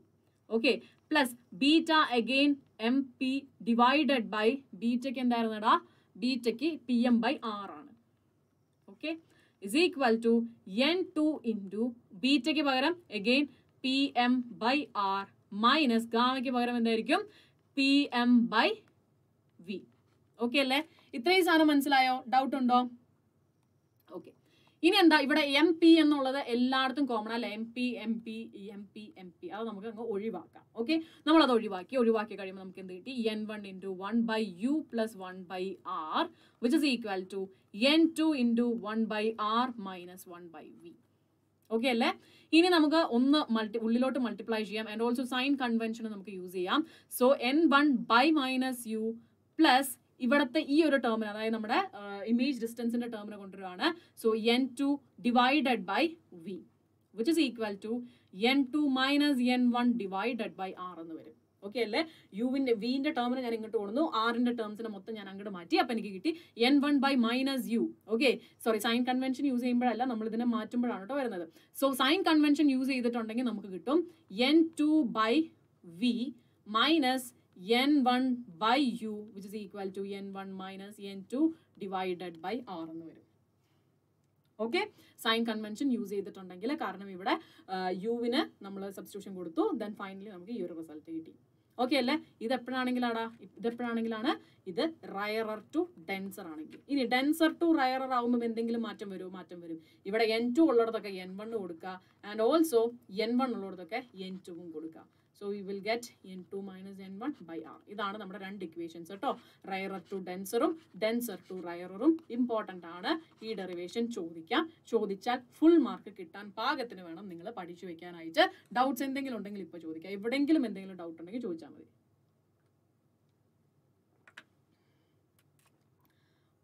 okay plus beta again M P divided by ബീറ്റയ്ക്ക് എന്തായിരുന്നടാ? ബീറ്റയ്ക്ക് പി എം ബൈ ആർ ആണ്. Okay is equal to N two into ബീറ്റയ്ക്ക് പകരം again P M by R minus ഗാമയ്ക്ക് പകരം എന്തായിരിക്കും? P M by V okay അല്ലേ? ഇത്രയും സാധനം മനസ്സിലായോ? ഡൗട്ട് ഉണ്ടോ? ഓക്കെ ഇനി എന്താ? ഇവിടെ എം പി എന്നുള്ളത് എല്ലായിടത്തും കോമൺ അല്ല? M P M P M P M P അത് നമുക്ക് അങ്ങ് ഒഴിവാക്കാം. ഓക്കെ നമ്മളത് ഒഴിവാക്കി. ഒഴിവാക്കി കഴിയുമ്പോൾ നമുക്ക് എന്ത് കിട്ടി? N one into one by U plus one by R which is equal to N two into one by R minus one by V okay അല്ലേ? ഇനി നമുക്ക് ഒന്ന് മൾട്ടി ഉള്ളിലോട്ട് മൾട്ടിപ്ലൈ ചെയ്യാം. ആൻഡ് ഓൾസോ സൈൻ കൺവെൻഷൻ നമുക്ക് യൂസ് ചെയ്യാം. So N one by minus U plus ഇവിടുത്തെ ഈ ഒരു ടേമിന് അതായത് നമ്മുടെ ഇമേജ് ഡിസ്റ്റൻസിന്റെ ടേമിനെ കൊണ്ടുവരുവാണ്. So N two divided by V which is equal to N two minus N one divided by R എന്ന് വരും. ഓക്കെ അല്ലേ? യുവിന്റെ വിന്റെ ടേമിന് ഞാൻ ഇങ്ങോട്ട് കൊടുന്നു ആറിന്റെ ടേംസിനെ മൊത്തം ഞാൻ അങ്ങോട്ട് മാറ്റി. അപ്പൊ എനിക്ക് കിട്ടി N one by minus U okay sorry sign convention use ചെയ്യുമ്പോഴല്ല നമ്മൾ ഇതിനെ മാറ്റുമ്പോഴാണ് കേട്ടോ വരുന്നത്. സോ സൈൻ കൺവെൻഷൻ യൂസ് ചെയ്തിട്ടുണ്ടെങ്കിൽ നമുക്ക് കിട്ടും N two by V minus N one by U which is equal to N one minus N two divided by R എന്ന് വരും. ഓക്കെ സൈൻ കൺവെൻഷൻ യൂസ് ചെയ്തിട്ടുണ്ടെങ്കിൽ കാരണം ഇവിടെ യുവിന് നമ്മൾ സബ്സ്റ്റിറ്റ്യൂഷൻ കൊടുത്തു ദെൻ ഫൈനലി നമുക്ക് ഈ ഒരു റിസൾട്ട് കിട്ടി. ഓക്കെ അല്ലേ? ഇത് എപ്പോഴാണെങ്കിലാടാ? ഇത് എപ്പോഴാണെങ്കിലാണ്? ഇത് റയറർ ടു ഡെൻസർ ആണെങ്കിൽ. ഇനി ഡെൻസർ ടു റയറർ ആകുമ്പോൾ എന്തെങ്കിലും മാറ്റം വരുമോ മാറ്റം വരും. ഇവിടെ എൻ ടു ഉള്ളിടത്തൊക്കെ എൻ വൺ കൊടുക്കുക ആൻഡ് ഓൾസോ എൻ വൺ ഉള്ളിടത്തൊക്കെ എൻ ടുവും കൊടുക്കുക. So we will get N two minus N one by R ഇതാണ് നമ്മുടെ രണ്ട് ഇക്വേഷൻസ് കേട്ടോ. റയറർ ടു ഡെൻസറും ഡെൻസർ ടു റയററും ഇമ്പോർട്ടന്റ് ആണ്. ഈ ഡെറിവേഷൻ ചോദിക്കാം. ചോദിച്ചാൽ ഫുൾ മാർക്ക് കിട്ടാൻ പാകത്തിന് വേണം നിങ്ങൾ പഠിച്ചു വെക്കാനായിട്ട്. ഡൗട്ട്സ് എന്തെങ്കിലും ഉണ്ടെങ്കിൽ ഇപ്പോൾ ചോദിക്കാം. എവിടെയെങ്കിലും എന്തെങ്കിലും ഡൗട്ട് ഉണ്ടെങ്കിൽ ചോദിച്ചാൽ മതി.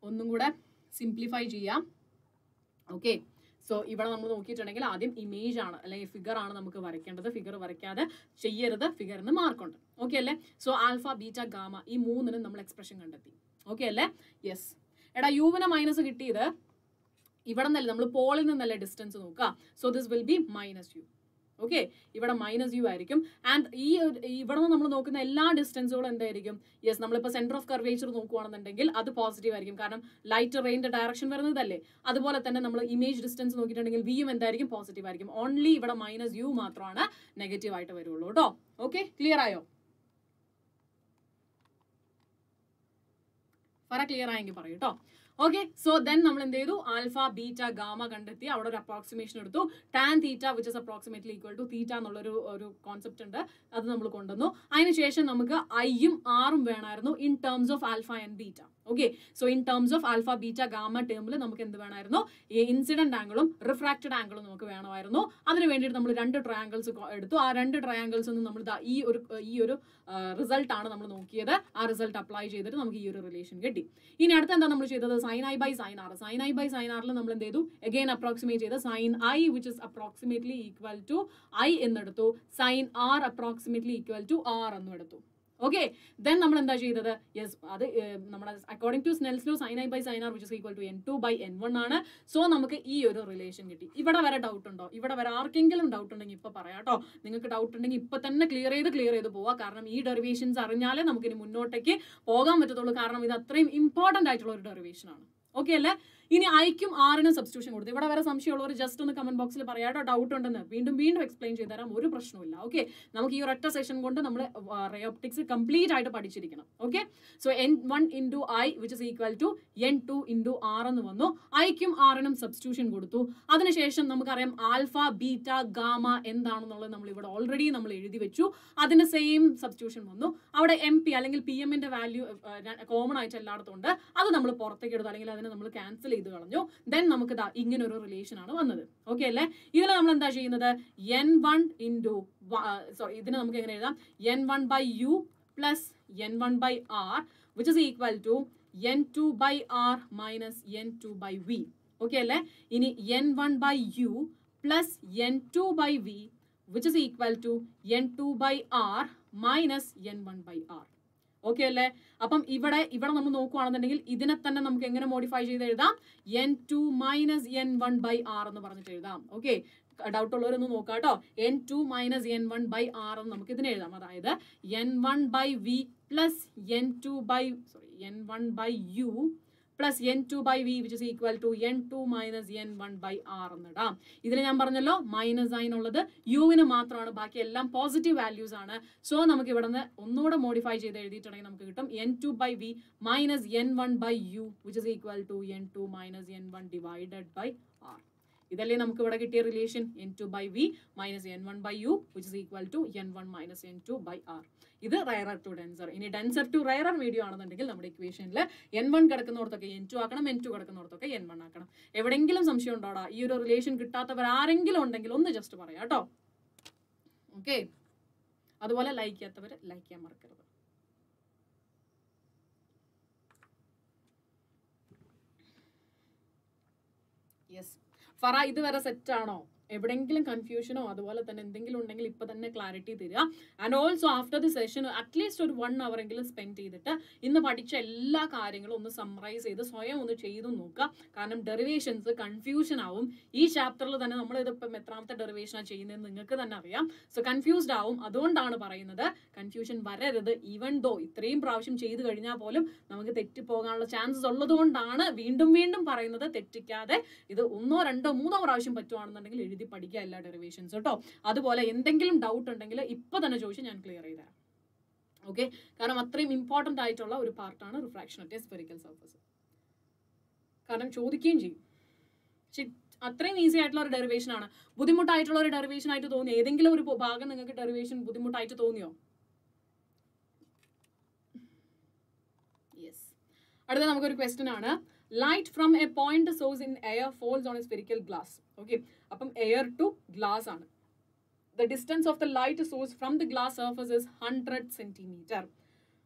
ഒന്നും കൂടെ സിംപ്ലിഫൈ ചെയ്യാം. ഓക്കെ സോ ഇവിടെ നമ്മൾ നോക്കിയിട്ടുണ്ടെങ്കിൽ ആദ്യം ഇമേജ് ആണ് അല്ലെങ്കിൽ ഫിഗർ ആണ് നമുക്ക് വരയ്ക്കേണ്ടത്. ഫിഗർ വരയ്ക്കാതെ ചെയ്യരുത്. ഫിഗറിന് മാർക്കുണ്ട് ഓക്കെ അല്ലേ? സോ ആൽഫ ബീറ്റ ഗാമ ഈ മൂന്നിനും നമ്മൾ എക്സ്പ്രഷൻ കണ്ടെത്തി. ഓക്കെ അല്ലേ? യെസ് എടാ യുവിന് മൈനസ് കിട്ടിയത് ഇവിടെ നിന്നല്ലേ നമ്മൾ പോളിൽ നിന്നല്ലേ ഡിസ്റ്റൻസ് നോക്കുക. So this will be minus U okay ഇവിടെ മൈനസ് യു ആയിരിക്കും. ആൻഡ് ഈ ഇവിടെ നിന്ന് നമ്മൾ നോക്കുന്ന എല്ലാ ഡിസ്റ്റൻസുകളും എന്തായിരിക്കും? യെസ് നമ്മളിപ്പോൾ സെന്റർ ഓഫ് കർവേച്ചർ നോക്കുകയാണെന്നുണ്ടെങ്കിൽ അത് പോസിറ്റീവ് ആയിരിക്കും. കാരണം ലൈറ്റ് റെയിന്റെ ഡയറക്ഷൻ വരുന്നതല്ലേ? അതുപോലെ തന്നെ നമ്മൾ ഇമേജ് ഡിസ്റ്റൻസ് നോക്കിയിട്ടുണ്ടെങ്കിൽ വിയും എന്തായിരിക്കും? പോസിറ്റീവ് ആയിരിക്കും. ഓൺലി ഇവിടെ മൈനസ് യു മാത്രമാണ് നെഗറ്റീവ് ആയിട്ട് വരുള്ളൂ കേട്ടോ. ഓക്കെ ക്ലിയർ ആയോ? പറ ക്ലിയർ ആയെങ്കിൽ പറയൂ കേട്ടോ. ഓക്കെ സോ ദെൻ നമ്മൾ എന്ത് ചെയ്തു ആൽഫ ബീറ്റ ഗാമ കണ്ടെത്തി അവിടെ ഒരു അപ്രോക്സിമേഷൻ എടുത്തു. Tan theta which is approximately equal to theta എന്നുള്ളൊരു ഒരു കോൺസെപ്റ്റ് ഉണ്ട്. അത് നമ്മൾ കൊണ്ടുവന്നു. അതിനുശേഷം നമുക്ക് ഐയും ആറും വേണമായിരുന്നു in terms of alpha and beta. Okay so in terms of alpha beta gamma ടേമിൽ നമുക്ക് എന്ത് വേണമായിരുന്നു? ഈ ഇൻസിഡന്റ് ആംഗിളും റിഫ്രാക്റ്റഡ് ആംഗിളും നമുക്ക് വേണമായിരുന്നു. അതിന് വേണ്ടിയിട്ട് നമ്മൾ രണ്ട് ട്രയാങ്കിൾസ് എടുത്തു. ആ രണ്ട് ട്രയാങ്കിൾസ് നമ്മൾ ദാ ഈ ഒരു ഈ ഒരു റിസൾട്ട് ആണ് നമ്മൾ നോക്കിയത്. ആ റിസൾട്ട് അപ്ലൈ ചെയ്തിട്ട് നമുക്ക് ഈ ഒരു റിലേഷൻ കിട്ടി. ഇനി അടുത്ത എന്താ നമ്മൾ ചെയ്തത്? Sine i by sine r sine i by sine ആറിൽ നമ്മൾ എന്ത് ചെയ്തു? അഗൈൻ അപ്രോക്സിമേറ്റ് ചെയ്ത് sine i which is approximately equal to i എന്നെടുത്തു. Sine r approximately equal to r എന്നും എടുത്തു ഓക്കെ ദെൻ നമ്മൾ എന്താ ചെയ്തത്? യെസ് അത് നമ്മുടെ according to Snell's law sine i by sine r which equal to n two by n one ആണ്. സോ നമുക്ക് ഈ ഒരു റിലേഷൻ കിട്ടി. ഇവിടെ വരെ ഡൗട്ട് ഉണ്ടോ? ഇവിടെ വരെ ആർക്കെങ്കിലും ഡൗട്ട് ഉണ്ടെങ്കിൽ ഇപ്പൊ പറയാം കേട്ടോ. നിങ്ങൾക്ക് ഡൗട്ട് ഉണ്ടെങ്കിൽ ഇപ്പൊ തന്നെ ക്ലിയർ ചെയ്ത് ക്ലിയർ ചെയ്ത് പോവാ. കാരണം ഈ ഡെറിവേഷൻസ് അറിഞ്ഞാലേ നമുക്ക് ഇനി മുന്നോട്ടേക്ക് പോകാൻ പറ്റത്തുള്ളൂ. കാരണം ഇത് അത്രയും ഇമ്പോർട്ടന്റ് ആയിട്ടുള്ള ഒരു ഡെറിവേഷൻ ആണ്. ഓക്കെ അല്ലേ? ഇനി ഐക്കും ആറിനും സബ്സ്റ്റിറ്റ്യൂഷൻ കൊടുത്തു. ഇവിടെ വരെ സംശയമുള്ളവർ ജസ്റ്റ് ഒന്ന് കമന്റ് ബോക്സിൽ പറയാട്ടോ ഡൗട്ട് ഉണ്ടെന്ന്. വീണ്ടും വീണ്ടും എക്സ്പ്ലെയിൻ ചെയ്ത് തരാം. ഒരു പ്രശ്നമില്ല ഓക്കെ നമുക്ക് ഈ ഒരൊറ്റ സെഷൻ കൊണ്ട് നമ്മൾ റയോപ്റ്റിക്സ് കംപ്ലീറ്റ് ആയിട്ട് പഠിച്ചിരിക്കണം. Okay so n one into i which is equal to n two into r എന്ന് വന്നു. ഐക്കും ആറിനും സബ്സ്റ്റിറ്റ്യൂഷൻ കൊടുത്തു. അതിനുശേഷം നമുക്കറിയാം ആൽഫ ബീറ്റ ഗാമ എന്താണെന്നുള്ളത് നമ്മൾ ഇവിടെ ഓൾറെഡി നമ്മൾ എഴുതി വെച്ചു. അതിന് സെയിം സബ്സ്റ്റിറ്റ്യൂഷൻ വന്നു. അവിടെ എം പി അല്ലെങ്കിൽ പി എമ്മിന്റെ വാല്യൂ കോമൺ ആയിട്ട് എല്ലായിടത്തും ഉണ്ട്. അത് നമ്മൾ പുറത്തേക്ക് എടുത്തു. അല്ലെങ്കിൽ അതിനെ നമ്മൾ ക്യാൻസൽ ചെയ്ത്. കളഞ്ഞു. ദെൻ നമുക്ക് ദാ ഇങ്ങനെ ഒരു റിലേഷൻ ആണ് വന്നത്. ഓക്കെ അല്ലേ? ഇതിൽ നമ്മൾ എന്താ ചെയ്യുന്നത്? എൻ വൺ ഇന്റു സോറി ഇതിനെ നമുക്ക് എങ്ങനെ എഴുതാം? N one by u plus n one by r which is equal to n two by r minus n two by v okay അല്ലേ? ഇനി n one by u plus n two by v which is equal to n two by r minus n one by r okay അല്ലേ? അപ്പം ഇവിടെ ഇവിടെ നമ്മൾ നോക്കുകയാണെന്നുണ്ടെങ്കിൽ ഇതിനെ തന്നെ നമുക്ക് എങ്ങനെ മോഡിഫൈ ചെയ്ത് എഴുതാം? N two minus n one by r എന്ന് പറഞ്ഞിട്ട് എഴുതാം. ഓക്കെ ഡൗട്ട് ഉള്ളവരൊന്ന് നോക്കാം കേട്ടോ n two minus n one by r എന്ന് നമുക്ക് ഇതിനെ എഴുതാം. അതായത് n one by v plus n two by sorry n one by u plus n two by v which is equal to n two minus n one by r എന്നിടാം ഇതിൽ ഞാൻ പറഞ്ഞല്ലോ മൈനസ് ആയി എന്നുള്ളത് യുവിന് മാത്രമാണ് ബാക്കി എല്ലാം പോസിറ്റീവ് വാല്യൂസ് ആണ്. സോ നമുക്ക് ഇവിടെ നിന്ന് ഒന്നുകൂടെ മോഡിഫൈ ചെയ്ത് എഴുതിയിട്ടുണ്ടെങ്കിൽ നമുക്ക് കിട്ടും n two by v minus n one by u which is equal to n two minus n one divided by r ഇതല്ലേ നമുക്ക് ഇവിടെ കിട്ടിയ relation n two by v minus n one by u which is equal to n one minus n two by r ഇത് റയറർ ടു ഡെൻസർ ഇനി ഡെൻസർ ടു റയറർ വീഡിയോ ആണെന്നുണ്ടെങ്കിൽ നമ്മുടെ ഇക്വേഷനിൽ എൻ വൺ കിടക്കുന്നിടത്തൊക്കെ എൻ ടു ആക്കണം എൻ ടു കിടക്കുന്നിടത്തൊക്കെ എൻ വൺ ആക്കണം. എവിടെയെങ്കിലും സംശയം ഉണ്ടോടാ? ഈ ഒരു റിലേഷൻ കിട്ടാത്തവർ ആരെങ്കിലും ഉണ്ടെങ്കിൽ ഒന്ന് ജസ്റ്റ് പറയാം കേട്ടോ. ഓക്കെ അതുപോലെ ലൈക്ക് ചെയ്യാത്തവർ ലൈക്ക് ചെയ്യാൻ മറക്കരുത്. യെസ് ഫറ ഇതുവരെ സെറ്റ് ആണോ? എവിടെയെങ്കിലും കൺഫ്യൂഷനോ അതുപോലെ തന്നെ എന്തെങ്കിലും ഉണ്ടെങ്കിൽ ഇപ്പൊ തന്നെ ക്ലാരിറ്റി തരിക. And also after the session at least ഒരു വൺ അവർ എങ്കിലും സ്പെൻഡ് ചെയ്തിട്ട് ഇന്ന് പഠിച്ച എല്ലാ കാര്യങ്ങളും ഒന്ന് സമ്മറൈസ് ചെയ്ത് സ്വയം ഒന്ന് ചെയ്തു നോക്കുക. കാരണം ഡെറിവേഷൻസ് കൺഫ്യൂഷൻ ആവും. ഈ ചാപ്റ്ററിൽ തന്നെ നമ്മൾ ഇതിപ്പം എത്രാമത്തെ ഡെറിവേഷനാണ് ചെയ്യുന്നത് നിങ്ങൾക്ക് തന്നെ അറിയാം. സോ കൺഫ്യൂസ്ഡ് ആവും. അതുകൊണ്ടാണ് പറയുന്നത് കൺഫ്യൂഷൻ വരരുത്. ഈവൻ ദോ ഇത്രയും പ്രാവശ്യം ചെയ്തു കഴിഞ്ഞാൽ പോലും നമുക്ക് തെറ്റിപ്പോകാനുള്ള ചാൻസസ് ഉള്ളതുകൊണ്ടാണ് വീണ്ടും വീണ്ടും പറയുന്നത് തെറ്റിക്കാതെ ഇത് ഒന്നോ രണ്ടോ മൂന്നോ പ്രാവശ്യം പറ്റുവാണെന്നുണ്ടെങ്കിൽ എഴുതി പഠിക്കുക എല്ലാ ഡെറിവേഷൻസ് കേട്ടോ? അതുപോലെ എന്തെങ്കിലും ഡൗട്ട് ഉണ്ടെങ്കിൽ ഇപ്പൊ തന്നെ ചോദിച്ചാൽ ഞാൻ ക്ലിയർ ചെയ്ത് ഓക്കെ കാരണം അത്രയും ഇമ്പോർട്ടന്റ് ആയിട്ടുള്ള ഒരു പാർട്ടാണ് റിഫ്രാക്ഷൻ അറ്റ് സ്പെറിക്കൽ സർഫസ് കാരണം ചോദിക്കുകയും ചെയ്യും. അത്രയും ഈസി ആയിട്ടുള്ള ഒരു ഡെറിവേഷൻ ആണ്. ബുദ്ധിമുട്ടായിട്ടുള്ള ഒരു ഡെറിവേഷൻ ആയിട്ട് തോന്നി ഏതെങ്കിലും ഒരു ഭാഗം നിങ്ങൾക്ക് ഡെറിവേഷൻ ബുദ്ധിമുട്ടായിട്ട് തോന്നിയോ? യെസ് അടുത്ത നമുക്കൊരു ക്വസ്റ്റ്യൻ ആണ്. Light from a point source in air falls on a spherical glass okay അപ്പം എയർ ടു ഗ്ലാസ് ആണ് the distance of the light source from the glass surface is 100 centimeter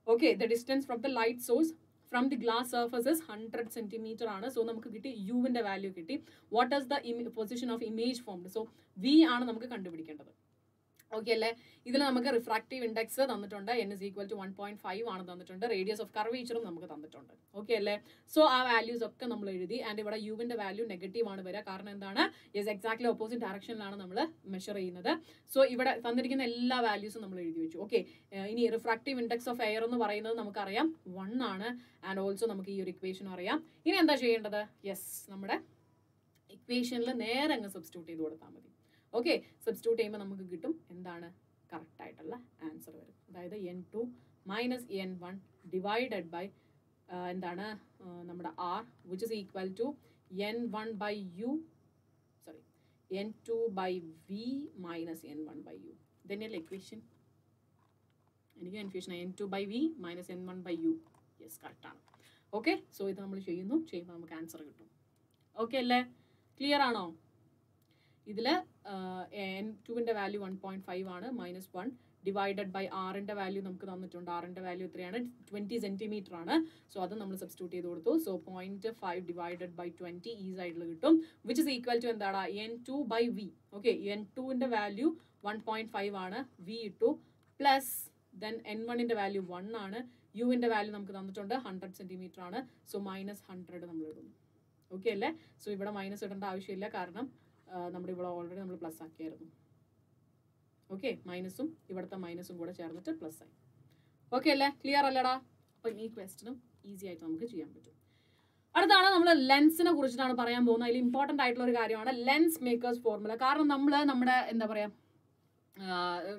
okay the distance from the light source from the glass surface is 100 centimeter ആണ് സോ നമുക്ക് കിട്ടി യുവിന്റെ വാല്യൂ കിട്ടി what is the position of image formed so v ആണ് നമുക്ക് കണ്ടുപിടിക്കേണ്ടത് ഓക്കെ അല്ലേ? ഇതിൽ നമുക്ക് റിഫ്രാക്റ്റീവ് ഇൻഡെക്സ് തന്നിട്ടുണ്ട്. N is equal to one point five ആണ് തന്നിട്ടുണ്ട്. റേഡിയസ് ഓഫ് കർവേച്ചറും നമുക്ക് തന്നിട്ടുണ്ട്. ഓക്കെ അല്ലേ? സോ ആ വാല്യൂസ് ഒക്കെ നമ്മൾ എഴുതി ആൻഡ് ഇവിടെ യുവിന്റെ വാല്യൂ നെഗറ്റീവ് ആണ് വരിക. കാരണം എന്താണ്? യെസ് എക്സാക്ട്ലി ഓപ്പോസിറ്റ് ഡയറക്ഷനിലാണ് നമ്മൾ മെഷർ ചെയ്യുന്നത്. സോ ഇവിടെ തന്നിരിക്കുന്ന എല്ലാ വാല്യൂസും നമ്മൾ എഴുതി വെച്ചു. ഓക്കെ ഇനി റിഫ്രാക്റ്റീവ് ഇൻഡെക്സ് ഓഫ് എയർ എന്ന് പറയുന്നത് നമുക്കറിയാം. വൺ ആണ്. ആൻഡ് ഓൾസോ നമുക്ക് ഈ ഒരു ഇക്വേഷൻ അറിയാം. ഇനി എന്താ ചെയ്യേണ്ടത്? യെസ് നമ്മുടെ ഇക്വേഷനിൽ നേരെ അങ്ങ് സബ്സ്റ്റിറ്റ്യൂട്ട് ചെയ്ത് കൊടുത്താൽ മതി. ഓക്കെ സബ്സ്റ്റിറ്റ്യൂട്ട് ചെയ്യുമ്പോൾ നമുക്ക് കിട്ടും എന്താണ്? കറക്റ്റ് ആയിട്ടുള്ള ആൻസർ വരും. അതായത് n two minus n one divided by എന്താണ്? നമ്മുടെ r which is equal to n one by u sorry n two by v minus n one by u ഇതന്നെയല്ലേ equation എനിക്ക് confusion n two by v minus n one by u yes കറക്റ്റാണ് ഓക്കെ സോ ഇത് നമ്മൾ ചെയ്യുന്നു. ചെയ്യുമ്പോൾ നമുക്ക് ആൻസർ കിട്ടും. ഓക്കെ അല്ലേ? ക്ലിയർ ആണോ? ഇതിൽ എൻ ടുവിന്റെ വാല്യൂ വൺ പോയിന്റ് ഫൈവ് ആണ് മൈനസ് വൺ ഡിവൈഡഡ് ബൈ ആറിന്റെ വാല്യൂ നമുക്ക് തന്നിട്ടുണ്ട്. ആറിന്റെ വാല്യൂ എത്രയാണ്? ട്വന്റി സെന്റിമീറ്റർ ആണ്. സോ അത് നമ്മൾ സബ്സ്റ്റിറ്റ്യൂട്ട് ചെയ്ത് കൊടുത്തു. So point five divided by twenty ഈ സൈഡിൽ കിട്ടും. വിച്ച് ഇസ് ഈക്വൽ ടു എന്താണ് n two by v okay n ടുവിന്റെ വാല്യൂ വൺ പോയിന്റ് ഫൈവ് ആണ്. വി ഇട്ടു. പ്ലസ് ദെൻ എൻ വണ്ണിന്റെ വാല്യൂ വൺ ആണ്. യുവിന്റെ വാല്യൂ നമുക്ക് തന്നിട്ടുണ്ട് ഹൺഡ്രഡ് സെന്റിമീറ്റർ ആണ്. സോ മൈനസ് ഹൺഡ്രഡ് നമ്മൾ ഇടുന്നു. ഓക്കെ അല്ലേ? സോ ഇവിടെ മൈനസ് ഇടേണ്ട ആവശ്യമില്ല. കാരണം നമ്മുടെ ഇവിടെ ഓൾറെഡി നമ്മൾ പ്ലസ് ആക്കിയായിരുന്നു. ഓക്കെ മൈനസും ഇവിടുത്തെ മൈനസും കൂടെ ചേർന്നിട്ട് പ്ലസ് ആയി. ഓക്കെ അല്ലേ? ക്ലിയർ അല്ലടാ? അപ്പം ഈ ക്വസ്റ്റിനും ഈസി ആയിട്ട് നമുക്ക് ചെയ്യാൻ പറ്റും. അടുത്താണ് നമ്മൾ ലെൻസിനെ കുറിച്ചിട്ടാണ് പറയാൻ പോകുന്നത്. അതിൽ ഇമ്പോർട്ടന്റ് ആയിട്ടുള്ള ഒരു കാര്യമാണ് ലെൻസ് മേക്കേഴ്സ് ഫോർമുല കാരണം നമ്മൾ നമ്മുടെ എന്താ പറയുക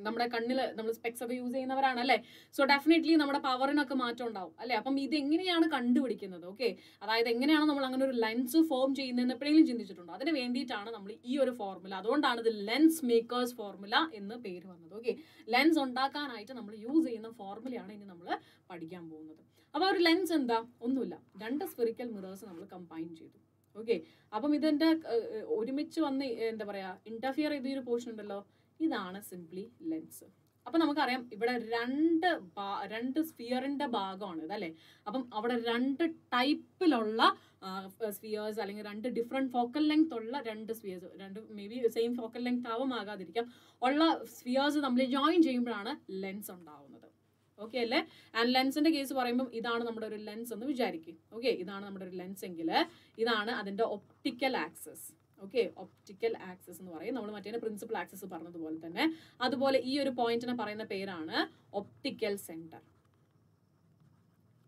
നമ്മുടെ കണ്ണിൽ നമ്മൾ സ്പെക്സ് ഒക്കെ യൂസ് ചെയ്യുന്നവരാണ് അല്ലേ? സോ ഡെഫിനറ്റ്ലി നമ്മുടെ പവറിനൊക്കെ മാറ്റം ഉണ്ടാവും അല്ലേ? അപ്പം ഇത് എങ്ങനെയാണ് കണ്ടുപിടിക്കുന്നത്? ഓക്കെ അതായത് എങ്ങനെയാണ് നമ്മൾ അങ്ങനെ ഒരു ലെൻസ് ഫോം ചെയ്യുന്നതെന്ന് എപ്പോഴെങ്കിലും ചിന്തിച്ചിട്ടുണ്ടോ? അതിന് വേണ്ടിയിട്ടാണ് നമ്മൾ ഈ ഒരു ഫോർമുല അതുകൊണ്ടാണ് ഇത് ലെൻസ് മേക്കേഴ്സ് ഫോർമുല എന്ന് പേര് വന്നത്. ഓക്കെ ലെൻസ് ഉണ്ടാക്കാനായിട്ട് നമ്മൾ യൂസ് ചെയ്യുന്ന ഫോർമുലയാണ് ഇനി നമ്മൾ പഠിക്കാൻ പോകുന്നത്. അപ്പോൾ ഒരു ലെൻസ് എന്താ? ഒന്നുമില്ല. രണ്ട് സ്പെറിക്കൽ മിറേഴ്സ് നമ്മൾ കമ്പൈൻ ചെയ്തു. ഓക്കെ അപ്പം ഇതിന്റെ ഒരുമിച്ച് വന്ന് എന്താ പറയാ ഇന്റർഫിയർ ചെയ്ത ഒരു പോർഷൻ ഉണ്ടല്ലോ? ഇതാണ് സിംപ്ലി ലെൻസ് അപ്പൊ നമുക്കറിയാം ഇവിടെ രണ്ട് രണ്ട് സ്ഫിയറിന്റെ ഭാഗമാണ് ഇതല്ലേ അപ്പം അവിടെ രണ്ട് ടൈപ്പിലുള്ള സ്ഫിയേഴ്സ് അല്ലെങ്കിൽ രണ്ട് ഡിഫറെന്റ് ഫോക്കൽ ലെങ്ത് ഉള്ള രണ്ട് സ്ഫിയേഴ്സ് രണ്ട് may be same focal length ആവും ആകാതിരിക്കാം. ഉള്ള സ്ഫിയേഴ്സ് നമ്മൾ ജോയിൻ ചെയ്യുമ്പോഴാണ് ലെൻസ് ഉണ്ടാവുന്നത്. ഓക്കെ അല്ലേ? ആൻഡ് ലെൻസിന്റെ കേസ് പറയുമ്പോൾ ഇതാണ് നമ്മുടെ ഒരു ലെൻസ് എന്ന് വിചാരിക്കും. ഓക്കെ ഇതാണ് നമ്മുടെ ഒരു ലെൻസ് എങ്കിൽ ഇതാണ് അതിന്റെ optical axis okay optical axis എന്ന് പറയും. നമ്മൾ മറ്റേ പ്രിൻസിപ്പൽ ആക്സസ് പറഞ്ഞതുപോലെ തന്നെ. അതുപോലെ ഈ ഒരു പോയിന്റിനെ പറയുന്ന പേരാണ് optical centre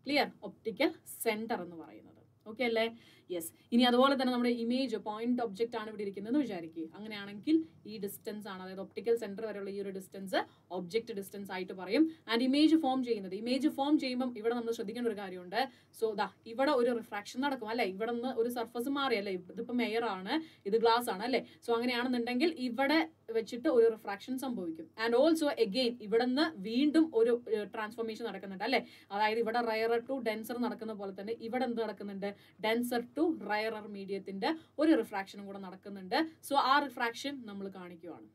clear optical centre എന്ന് പറയുന്നത്. ഓക്കെ അല്ലേ? യെസ് ഇനി അതുപോലെ തന്നെ നമ്മുടെ ഇമേജ് പോയിന്റ് ഒബ്ജക്റ്റ് ആണ് ഇവിടെ ഇരിക്കുന്നത് വിചാരിക്കുക അങ്ങനെയാണെങ്കിൽ ഈ ഡിസ്റ്റൻസ് ആണ് അതായത് ഒപ്റ്റിക്കൽ സെന്റർ വരെയുള്ള ഈ ഒരു ഡിസ്റ്റൻസ് ഒബ്ജക്റ്റ് ഡിസ്റ്റൻസ് ആയിട്ട് പറയും. ആൻഡ് ഇമേജ് ഫോം ചെയ്യുന്നത്. ഇമേജ് ഫോം ചെയ്യുമ്പോൾ ഇവിടെ നമ്മൾ ശ്രദ്ധിക്കേണ്ട ഒരു കാര്യമുണ്ട്. സോ ദാ ഇവിടെ ഒരു റിഫ്രാക്ഷൻ നടക്കും അല്ലെ? ഇവിടെ നിന്ന് ഒരു സർഫസ് മാറി അല്ലെ? ഇതിപ്പോ മെയർ ആണ് ഇത് ഗ്ലാസ് ആണ് അല്ലെ? സോ അങ്ങനെയാണെന്നുണ്ടെങ്കിൽ ഇവിടെ വെച്ചിട്ട് ഒരു റിഫ്രാക്ഷൻ സംഭവിക്കും. ആൻഡ് ഓൾസോ എഗെയിൻ ഇവിടെ നിന്ന് വീണ്ടും ഒരു ട്രാൻസ്ഫോർമേഷൻ നടക്കുന്നുണ്ട് അല്ലെ? അതായത് ഇവിടെ റയർ ടു ഡെൻസർ നടക്കുന്ന പോലെ തന്നെ ഇവിടെ എന്ത് നടക്കുന്നുണ്ട്? ഡെൻസർ റയറർ മീഡിയത്തിന്റെ ഒരു റിഫ്രാക്ഷനും കൂടെ നടക്കുന്നുണ്ട്. സോ ആ റിഫ്രാക്ഷൻ നമ്മൾ കാണിക്കുവാണ്.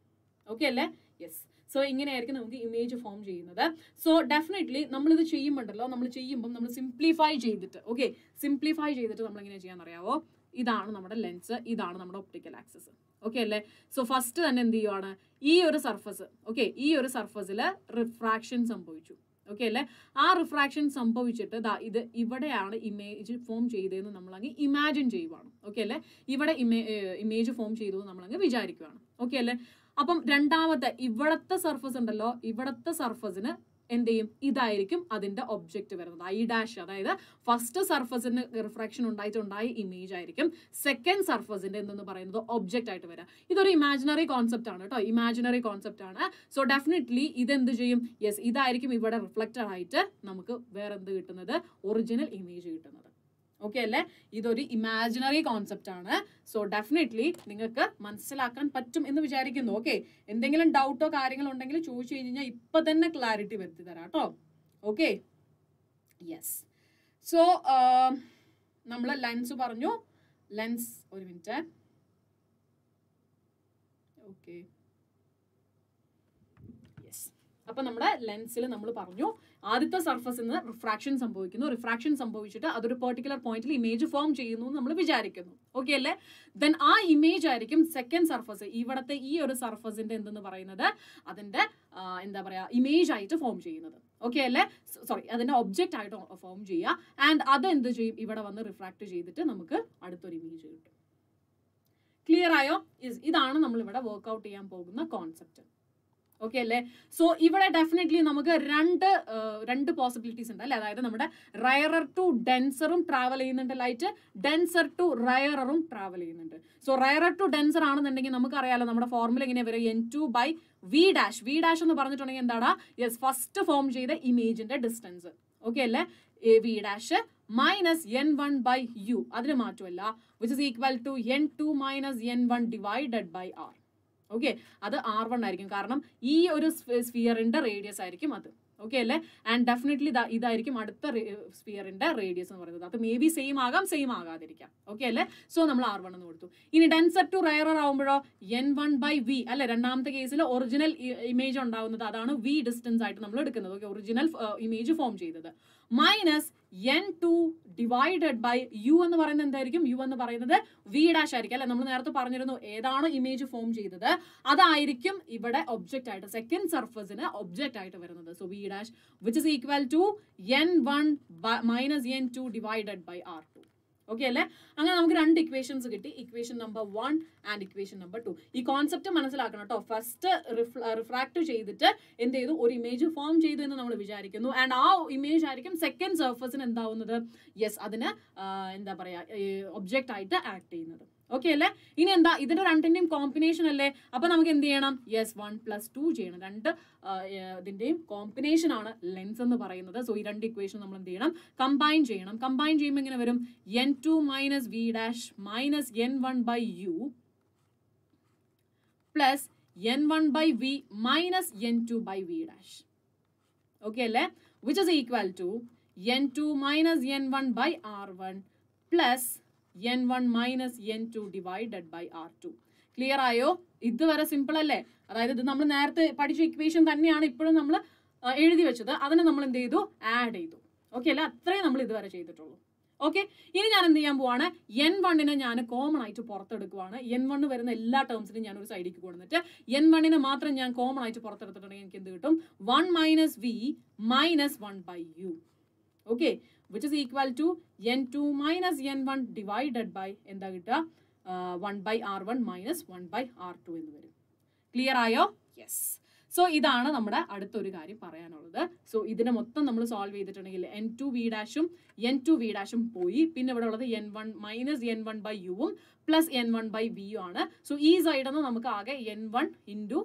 ഓക്കെ അല്ലേ? യെസ് സോ ഇങ്ങനെയായിരിക്കും നമുക്ക് ഇമേജ് ഫോം ചെയ്യുന്നത്. സോ ഡെഫിനറ്റ്ലി നമ്മളിത് ചെയ്യുമ്പോണ്ടല്ലോ നമ്മൾ ചെയ്യുമ്പോൾ നമ്മൾ സിംപ്ലിഫൈ ചെയ്തിട്ട് ഓക്കെ സിംപ്ലിഫൈ ചെയ്തിട്ട് നമ്മൾ എങ്ങനെ ചെയ്യാൻ അറിയാവോ ഇതാണ് നമ്മുടെ ലെൻസ് ഇതാണ് നമ്മുടെ ഒപ്റ്റിക്കൽ ആക്സസ് ഓക്കെ അല്ലേ? സോ ഫസ്റ്റ് തന്നെ എന്ത് ചെയ്യുവാണ്? ഈ ഒരു സർഫസ് ഓക്കെ ഈ ഒരു സർഫസിൽ റിഫ്രാക്ഷൻ സംഭവിച്ചു. ഓക്കെ അല്ലേ? ആ റിഫ്രാക്ഷൻ സംഭവിച്ചിട്ട് ദാ ഇത് ഇവിടെയാണ് ഇമേജ് ഫോം ചെയ്തതെന്ന് നമ്മളങ്ങ് ഇമാജിൻ ചെയ്യുവാണ്. ഓക്കെ അല്ലേ? ഇവിടെ ഇമേജ് ഫോം ചെയ്തു എന്ന് നമ്മളങ്ങ് വിചാരിക്കുവാണ്. ഓക്കെ അല്ലേ? അപ്പം രണ്ടാമത്തെ ഇവിടത്തെ സർഫസ് ഉണ്ടല്ലോ. ഇവിടത്തെ സർഫസിന് എന്ത് ചെയ്യും? ഇതായിരിക്കും അതിന്റെ ഒബ്ജക്റ്റ് വരുന്നത്. ഐ ഡാഷ് അതായത് ഫസ്റ്റ് സർഫസിന് റിഫ്രാക്ഷൻ ഉണ്ടായിട്ടുണ്ടായ ഇമേജ് ആയിരിക്കും. സെക്കൻഡ് സർഫസിന്റെ എന്തെന്ന് പറയുന്നത് ഒബ്ജക്റ്റ് ആയിട്ട് വരാം. ഇതൊരു ഇമാജിനറി കോൺസെപ്റ്റ് ആണ് കേട്ടോ. ഇമാജിനറി കോൺസെപ്റ്റ് ആണ്. സോ ഡെഫിനറ്റ്ലി ഇതെന്ത് ചെയ്യും? യെസ് ഇതായിരിക്കും ഇവിടെ റിഫ്ലക്റ്റഡ് ആയിട്ട് നമുക്ക് വേറെ എന്ത് കിട്ടുന്നത്? ഒറിജിനൽ ഇമേജ് കിട്ടുന്നത്. ഓക്കെ അല്ലേ? ഇതൊരു ഇമാജിനറി കോൺസെപ്റ്റ് ആണ്. സോ ഡെഫിനറ്റ്ലി നിങ്ങൾക്ക് മനസ്സിലാക്കാൻ പറ്റും എന്ന് വിചാരിക്കുന്നു. ഓക്കെ എന്തെങ്കിലും ഡൗട്ടോ കാര്യങ്ങളോ ഉണ്ടെങ്കിൽ ചോദിച്ചു കഴിഞ്ഞാൽ ഇപ്പൊ തന്നെ ക്ലാരിറ്റി വരുത്തി തരാം കേട്ടോ. ഓക്കെ യെസ് സോ നമ്മൾ ലെൻസ് പറഞ്ഞു. ലെൻസ് ഒരു മിനിറ്റ് ഓക്കെ അപ്പൊ നമ്മുടെ ലെൻസിൽ നമ്മൾ പറഞ്ഞു. ആദ്യത്തെ സർഫസിൽ നിന്ന് റിഫ്രാക്ഷൻ സംഭവിക്കുന്നു. റിഫ്രാക്ഷൻ സംഭവിച്ചിട്ട് അതൊരു പെർട്ടിക്കുലർ പോയിന്റിൽ ഇമേജ് ഫോം ചെയ്യുന്നു നമ്മൾ വിചാരിക്കുന്നു. ഓക്കെ അല്ലേ? ദെൻ ആ ഇമേജ് ആയിരിക്കും സെക്കൻഡ് സർഫസ് ഇവിടത്തെ ഈ ഒരു സർഫസിന്റെ എന്തെന്ന് പറയുന്നത്? അതിന്റെ എന്താ പറയാ ഇമേജ് ആയിട്ട് ഫോം ചെയ്യുന്നത്. ഓക്കെ അല്ലേ? സോറി അതിന്റെ ഒബ്ജക്റ്റ് ആയിട്ട് ഫോം ചെയ്യുക. ആൻഡ് അത് എന്ത് ചെയ്യും? ഇവിടെ വന്ന് റിഫ്രാക്ട് ചെയ്തിട്ട് നമുക്ക് അടുത്തൊരു ഇമേജ് കിട്ടും. ക്ലിയർ ആയോ? ഇതാണ് നമ്മൾ ഇവിടെ വർക്ക്ഔട്ട് ചെയ്യാൻ പോകുന്ന കോൺസെപ്റ്റ് ഓക്കെ അല്ലേ? സോ ഇവിടെ ഡെഫിനറ്റ്ലി നമുക്ക് രണ്ട് രണ്ട് പോസിബിലിറ്റീസ് ഉണ്ട് അല്ലേ? അതായത് നമ്മുടെ റയറർ ടു ഡെൻസറും ട്രാവൽ ചെയ്യുന്നുണ്ട് ലൈറ്റ് ഡെൻസർ ടു റയററും ട്രാവൽ ചെയ്യുന്നുണ്ട്. സോ റയറർ ടു ഡെൻസർ ആണെന്നുണ്ടെങ്കിൽ നമുക്കറിയാലോ നമ്മുടെ ഫോർമുല ഇങ്ങനെ വരും n two by v dash v dash എന്ന് പറഞ്ഞിട്ടുണ്ടെങ്കിൽ എന്താടാ? യെസ് ഫസ്റ്റ് ഫോം ചെയ്ത ഇമേജിന്റെ ഡിസ്റ്റൻസ് ഓക്കെ അല്ലേ? A v dash minus n one by u അതിന് മാറ്റമല്ല. Which is equal to n two minus n one divided by r okay അത് ആർ വൺ ആയിരിക്കും. കാരണം ഈ ഒരു സ്ഫിയറിന്റെ റേഡിയസ് ആയിരിക്കും അത്. ഓക്കെ അല്ലേ? ആൻഡ് ഡെഫിനറ്റ്ലി ഇതായിരിക്കും അടുത്ത സ്പിയറിന്റെ റേഡിയസ് എന്ന് പറയുന്നത്. അത് മേ ബി സെയിം ആകാം സെയിം ആകാതിരിക്കാം. ഓക്കെ അല്ലേ? സോ നമ്മൾ ആർ വൺ എന്ന് കൊടുത്തു. ഇനി ഡെൻസർ ടു റയറർ ആവുമ്പോഴോ? എൻ വൺ ബൈ വി അല്ലെ? രണ്ടാമത്തെ കേസിൽ ഒറിജിനൽ ഇമേജ് ഉണ്ടാവുന്നത്. അതാണ് വി ഡിസ്റ്റൻസ് ആയിട്ട് നമ്മൾ എടുക്കുന്നത്. ഓക്കെ ഒറിജിനൽ ഇമേജ് ഫോം ചെയ്തത്. Minus n two divided by u എന്ന് പറയുന്നത് എന്തായിരിക്കും? യു എന്ന് പറയുന്നത് വി ഡാഷ് ആയിരിക്കും. അല്ലെ? നമ്മൾ നേരത്തെ പറഞ്ഞിരുന്നു ഏതാണ് ഇമേജ് ഫോം ചെയ്തത്? അതായിരിക്കും ഇവിടെ ഒബ്ജക്റ്റ് ആയിട്ട് സെക്കൻഡ് സർഫസിന് ഒബ്ജക്റ്റ് ആയിട്ട് വരുന്നത്. So v dash which is equal to n one minus n two divided by r okay അല്ലേ? അങ്ങനെ നമുക്ക് രണ്ട് ഇക്വേഷൻസ് കിട്ടി. Equation number one and equation number two ഈ കോൺസെപ്റ്റ് മനസ്സിലാക്കണം കേട്ടോ. ഫസ്റ്റ് റിഫ്രാക്ട് ചെയ്തിട്ട് എന്ത് ചെയ്തു? ഒരു ഇമേജ് ഫോം ചെയ്തു എന്ന് നമ്മൾ വിചാരിക്കുന്നു. ആൻഡ് ആ ഇമേജ് ആയിരിക്കും സെക്കൻഡ് സർഫസിന് എന്താവുന്നത്? യെസ് അതിന് എന്താ പറയാ ഒബ്ജക്റ്റ് ആയിട്ട് ആക്ട് ചെയ്യുന്നത്. ഓക്കെ അല്ലേ? ഇനി എന്താ? ഇതിന്റെ രണ്ടിന്റെയും കോമ്പിനേഷൻ അല്ലേ? അപ്പൊ നമുക്ക് എന്ത് ചെയ്യണം? യെസ് വൺ പ്ലസ് ടു ചെയ്യണം. രണ്ട് ഇതിന്റെയും കോമ്പിനേഷൻ ആണ് ലെൻസ് എന്ന് പറയുന്നത്. സോ ഈ രണ്ട് ഇക്വേഷൻ നമ്മൾ എന്ത് ചെയ്യണം? കമ്പൈൻ ചെയ്യണം. കമ്പൈൻ ചെയ്യുമ്പോൾ ഇങ്ങനെ വരും? N two minus v dash minus n one by u plus n one by v minus n two by v dash okay അല്ലേ? Which is equal to n two minus n one by r one plus n one minus n two divided by r two clear ആയോ? ഇതുവരെ സിമ്പിൾ അല്ലേ? അതായത് ഇത് നമ്മൾ നേരത്തെ പഠിച്ച ഇക്വേഷൻ തന്നെയാണ് ഇപ്പോഴും നമ്മൾ എഴുതി വെച്ചത്. അതിനെ നമ്മൾ എന്ത് ചെയ്തു? ആഡ് ചെയ്തു. ഓക്കെ അല്ലേ? അത്രയും നമ്മൾ ഇതുവരെ ചെയ്തിട്ടുള്ളൂ. ഓക്കെ ഇനി ഞാൻ എന്ത് ചെയ്യാൻ പോവാണ്? എൻ വണ്ണിനെ ഞാൻ കോമൺ ആയിട്ട് പുറത്തെടുക്കുവാണ്. എൻ വണ്ണ് വരുന്ന എല്ലാ ടേംസിനും ഞാൻ ഒരു സൈഡിലേക്ക് കൊണ്ടുവന്നിട്ട് എൻ വണ്ണിനെ മാത്രം ഞാൻ കോമൺ ആയിട്ട് പുറത്തെടുത്തിട്ടുണ്ടെങ്കിൽ എനിക്ക് എന്ത് കിട്ടും? One minus v minus one by u okay which is equal to n two minus n one divided by എന്താ കിട്ടുക? One by r one minus one by r two എന്ന് വരും. ക്ലിയർ ആയോ? യെസ് സോ ഇതാണ് നമ്മുടെ അടുത്തൊരു കാര്യം പറയാനുള്ളത്. സോ ഇതിനെ മൊത്തം നമ്മൾ സോൾവ് ചെയ്തിട്ടുണ്ടെങ്കിൽ എൻ ടു വി ഡാഷും എൻ ടു വി ഡാഷും പോയി. പിന്നെ ഇവിടെ ഉള്ളത് n one minus n one by യുവും plus N one by വിയും ആണ്. സോ ഈ സൈഡിൽ നിന്ന് നമുക്ക് ആകെ എൻ വൺ ഇന്റു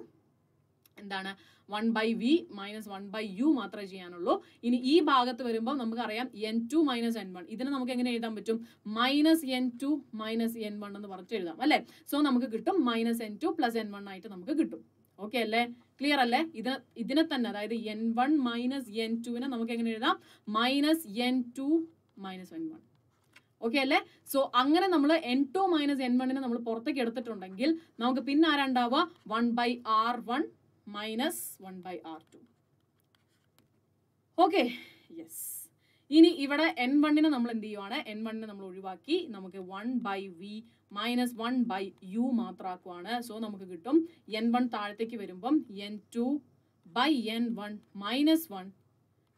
എന്താണ്? One by v minus one by u മാത്രമേ ചെയ്യാനുള്ളൂ. ഇനി ഈ ഭാഗത്ത് വരുമ്പോൾ നമുക്കറിയാം n two minus n one ഇതിനെ നമുക്ക് എങ്ങനെ എഴുതാൻ പറ്റും? Minus n two minus n one എന്ന് പറഞ്ഞിട്ട് എഴുതാം അല്ലേ? സോ നമുക്ക് കിട്ടും minus n two plus n one ആയിട്ട് നമുക്ക് കിട്ടും. ഓക്കെ അല്ലേ? ക്ലിയർ അല്ലേ? ഇത് ഇതിനെ തന്നെ അതായത് എൻ വൺ മൈനസ് എൻ ടുവിനെ നമുക്ക് എങ്ങനെ എഴുതാം? Minus n two minus n one okay അല്ലേ? സോ അങ്ങനെ നമ്മൾ എൻ ടു മൈനസ് എൻ വണ്ണിനെ നമ്മൾ പുറത്തേക്ക് എടുത്തിട്ടുണ്ടെങ്കിൽ നമുക്ക് പിന്നെ ആരാണ്ടാവുക? One by r one minus one by r two. Okay yes ഇനി ഇവിടെ എൻ വണ്ണിനെ നമ്മൾ എന്ത് ചെയ്യുവാണ്? എൻ വണ്ണിനെ നമ്മൾ ഒഴിവാക്കി നമുക്ക് one by v minus one by u മാത്രമാക്കുവാണ്. So നമുക്ക് കിട്ടും എൻ വൺ താഴത്തേക്ക് വരുമ്പം n two by n one minus one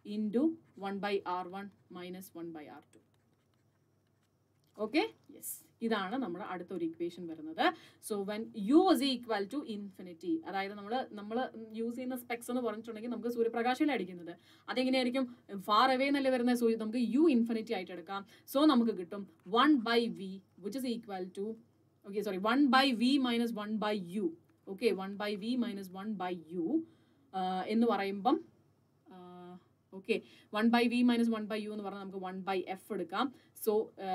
into one by r one minus one by r two okay yes ഇതാണ് നമ്മുടെ അടുത്തൊരു ഇക്വേഷൻ വരുന്നത്. So when u is equal to infinity അതായത് നമ്മൾ നമ്മൾ യൂസ് ചെയ്യുന്ന സ്പെക്സ് എന്ന് പറഞ്ഞിട്ടുണ്ടെങ്കിൽ നമുക്ക് സൂര്യപ്രകാശം അടിക്കുന്നത്? അതെങ്ങനെയായിരിക്കും? ഫാർ അവേ എന്നല്ലേ വരുന്ന സൂര്യ നമുക്ക് യു ഇൻഫിനിറ്റി ആയിട്ട് എടുക്കാം. സോ നമുക്ക് കിട്ടും one by v which is equal to okay sorry one by v minus one by u okay one by v minus one by u എന്ന് പറയുമ്പം okay one by v minus one by u എന്ന് പറഞ്ഞാൽ നമുക്ക് വൺ ബൈ എഫ് എടുക്കാം. സോ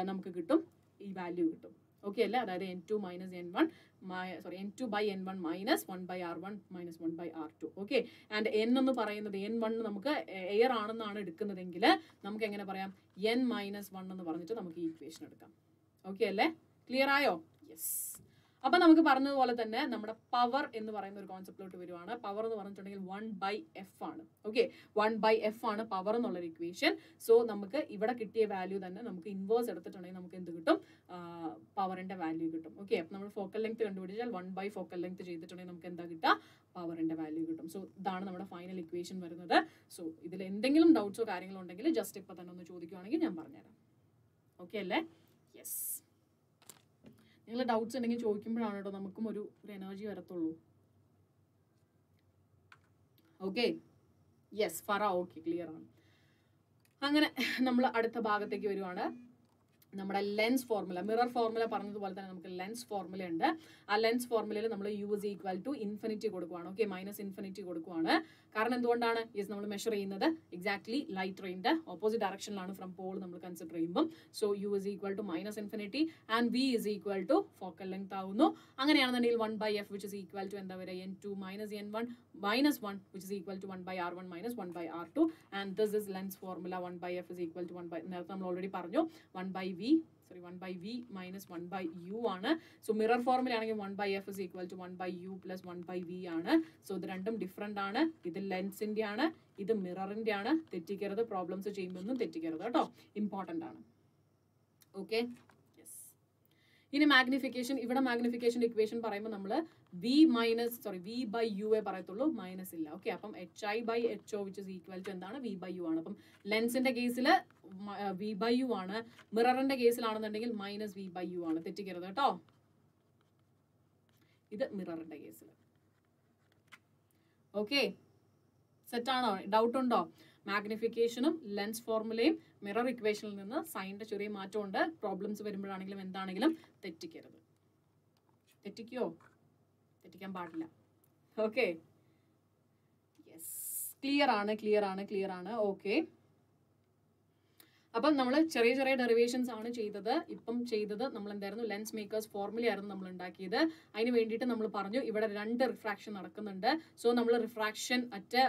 നമുക്ക് കിട്ടും ഈ വാല്യൂ കിട്ടും. ഓക്കെ അല്ലേ? അതായത് n two minus n one sorry n two by n one minus one by r one minus one by r two okay and n എന്ന് പറയുന്നത് എൻ വൺ നമുക്ക് എയർ ആണെന്നാണ് എടുക്കുന്നതെങ്കിൽ നമുക്ക് എങ്ങനെ പറയാം? എൻ മൈനസ് വൺ എന്ന് പറഞ്ഞിട്ട് നമുക്ക് ഈ ഇക്വേഷൻ എടുക്കാം. ഓക്കെ അല്ലേ? ക്ലിയർ ആയോ? യെസ് അപ്പൊ നമുക്ക് പറഞ്ഞതുപോലെ തന്നെ നമ്മുടെ പവർ എന്ന് പറയുന്ന ഒരു കോൺസെപ്റ്റിലോട്ട് വരുവാണ്. പവർ എന്ന് പറഞ്ഞിട്ടുണ്ടെങ്കിൽ വൺ ബൈ എഫ് ആണ്. ഓക്കെ വൺ ബൈ എഫ് ആണ് പവർ എന്നുള്ള ഒരു ഇക്വേഷൻ സോ നമുക്ക് ഇവിടെ കിട്ടിയ വാല്യൂ തന്നെ നമുക്ക് ഇൻവേഴ്സ് എടുത്തിട്ടുണ്ടെങ്കിൽ നമുക്ക് എന്ത് കിട്ടും? പവറിന്റെ വാല്യൂ കിട്ടും. ഓക്കെ അപ്പം നമ്മൾ ഫോക്കൽ ലെങ്ത് കണ്ടുപിടിച്ചാൽ വൺ ബൈ ഫോക്കൽ ലെങ്ത് ചെയ്തിട്ടുണ്ടെങ്കിൽ നമുക്ക് എന്താ കിട്ടുക? പവറിന്റെ വാല്യൂ കിട്ടും. സോ ഇതാണ് നമ്മുടെ ഫൈനൽ ഇക്വേഷൻ വരുന്നത്. സോ ഇതിൽ എന്തെങ്കിലും ഡൗട്ട്സോ കാര്യങ്ങളോ ഉണ്ടെങ്കിൽ ജസ്റ്റ് ഇപ്പൊ തന്നെ ഒന്ന് ചോദിക്കുവാണെങ്കിൽ ഞാൻ പറഞ്ഞുതരാം. ഓക്കെ അല്ലേ? യെസ് നിങ്ങൾ ഡൗട്ട്സ് ഉണ്ടെങ്കിൽ ചോദിക്കുമ്പോഴാണ് കേട്ടോ നമുക്കും ഒരു എനർജി വരത്തുള്ളൂ. ഓക്കെ യെസ് ഫറ ഓക്കെ ക്ലിയർ ആണ്. അങ്ങനെ നമ്മൾ അടുത്ത ഭാഗത്തേക്ക് വരുവാണ്. നമ്മുടെ ലെൻസ് ഫോർമുല മിറർ ഫോർമുല പറഞ്ഞതുപോലെ തന്നെ നമുക്ക് ലെൻസ് ഫോർമുല ഉണ്ട്. ആ ലെൻസ് ഫോർമുലയിൽ നമ്മൾ യു ഈക്വൽ ടു ഇൻഫിനിറ്റി കൊടുക്കുവാണ്. ഓക്കെ മൈനസ് ഇൻഫിനിറ്റി കൊടുക്കുവാണ്. കാരണം എന്തുകൊണ്ടാണ്? യെസ് നമ്മൾ മെഷർ ചെയ്യുന്നത് എക്സാക്ട്ലി ലൈറ്റ് റെയിന്റെ ഓപ്പോസിറ്റ് ഡയറക്ഷനിലാണ് ഫ്രം പോൾ നമ്മൾ കൺസിഡർ ചെയ്യുമ്പോൾ so U is equal to minus infinity and V is equal to focal length ആവുന്നു. അങ്ങനെയാണെന്നുണ്ടെങ്കിൽ one by F which is equal to എന്താ പറയുക N two minus N one minus one which is equal to one by R one minus one by R two and this is lens formula one by F is equal to one by നേരത്തെ നമ്മൾ ഓൾറെഡി പറഞ്ഞു. One by V sorry one by V minus one by U ആണ്. So mirror ഫോർമിലാണെങ്കിൽ one by F is equal to one by U plus one by V ആണ്. സോ ഇത് രണ്ടും ഡിഫറെന്റ് ആണ്. ഇത് ലെൻസിന്റെ ആണ്. ഇത് മിററിന്റെ ആണ്. തെറ്റിക്കരുത് പ്രോബ്ലംസ് ചെയ്യുമ്പോൾ ഒന്നും തെറ്റിക്കരുത്. കേട്ടോ? ഇമ്പോർട്ടന്റ് ആണ്. ഓക്കെ ഇനി മാഗ്നിഫിക്കേഷൻ ഇവിടെ മാഗ്നിഫിക്കേഷൻ ഇക്വേഷൻ പറയുമ്പോൾ നമ്മൾ V minus sorry V by U A പറയത്തുള്ളൂ. മൈനസ് ഇല്ല. ഓക്കെ അപ്പം H I by H O which equal to എന്താണ്? വി ബൈ യു ആണ്. അപ്പം ലെൻസിന്റെ കേസിൽ വി ബൈ യു ആണ്. മിററിന്റെ കേസിലാണെന്നുണ്ടെങ്കിൽ മൈനസ് വി ബൈ യു ആണ്. തെറ്റിക്കരുത് കേട്ടോ. ഇത് മിററിന്റെ കേസിൽ ഓക്കെ സെറ്റാണോ ഡൗട്ട് ഉണ്ടോ? മാഗ്നിഫിക്കേഷനും ലെൻസ് ഫോർമുലയും മിറർ ഇക്വേഷനിൽ നിന്ന് സൈന്റെ ചെറിയ മാറ്റമുണ്ട്. പ്രോബ്ലംസ് വരുമ്പോഴാണെങ്കിലും എന്താണെങ്കിലും തെറ്റിക്കരുത്. തെറ്റിക്കോ? തെറ്റിക്കാൻ പാടില്ല. ഓക്കെ യെസ് ക്ലിയർ ആണ് ക്ലിയർ ആണ് ക്ലിയർ ആണ്. ഓക്കെ അപ്പം നമ്മൾ ചെറിയ ചെറിയ ഡെറിവേഷൻസ് ആണ് ചെയ്തത്. ഇപ്പം ചെയ്തത് നമ്മൾ എന്തായിരുന്നു ലെൻസ് മേക്കേഴ്സ് ഫോർമുല ആയിരുന്നു നമ്മൾ ഉണ്ടാക്കിയത് അതിന് വേണ്ടിയിട്ട് നമ്മൾ പറഞ്ഞു ഇവിടെ രണ്ട് റിഫ്രാക്ഷൻ നടക്കുന്നുണ്ട്. സോ നമ്മൾ റിഫ്രാക്ഷൻ അറ്റ്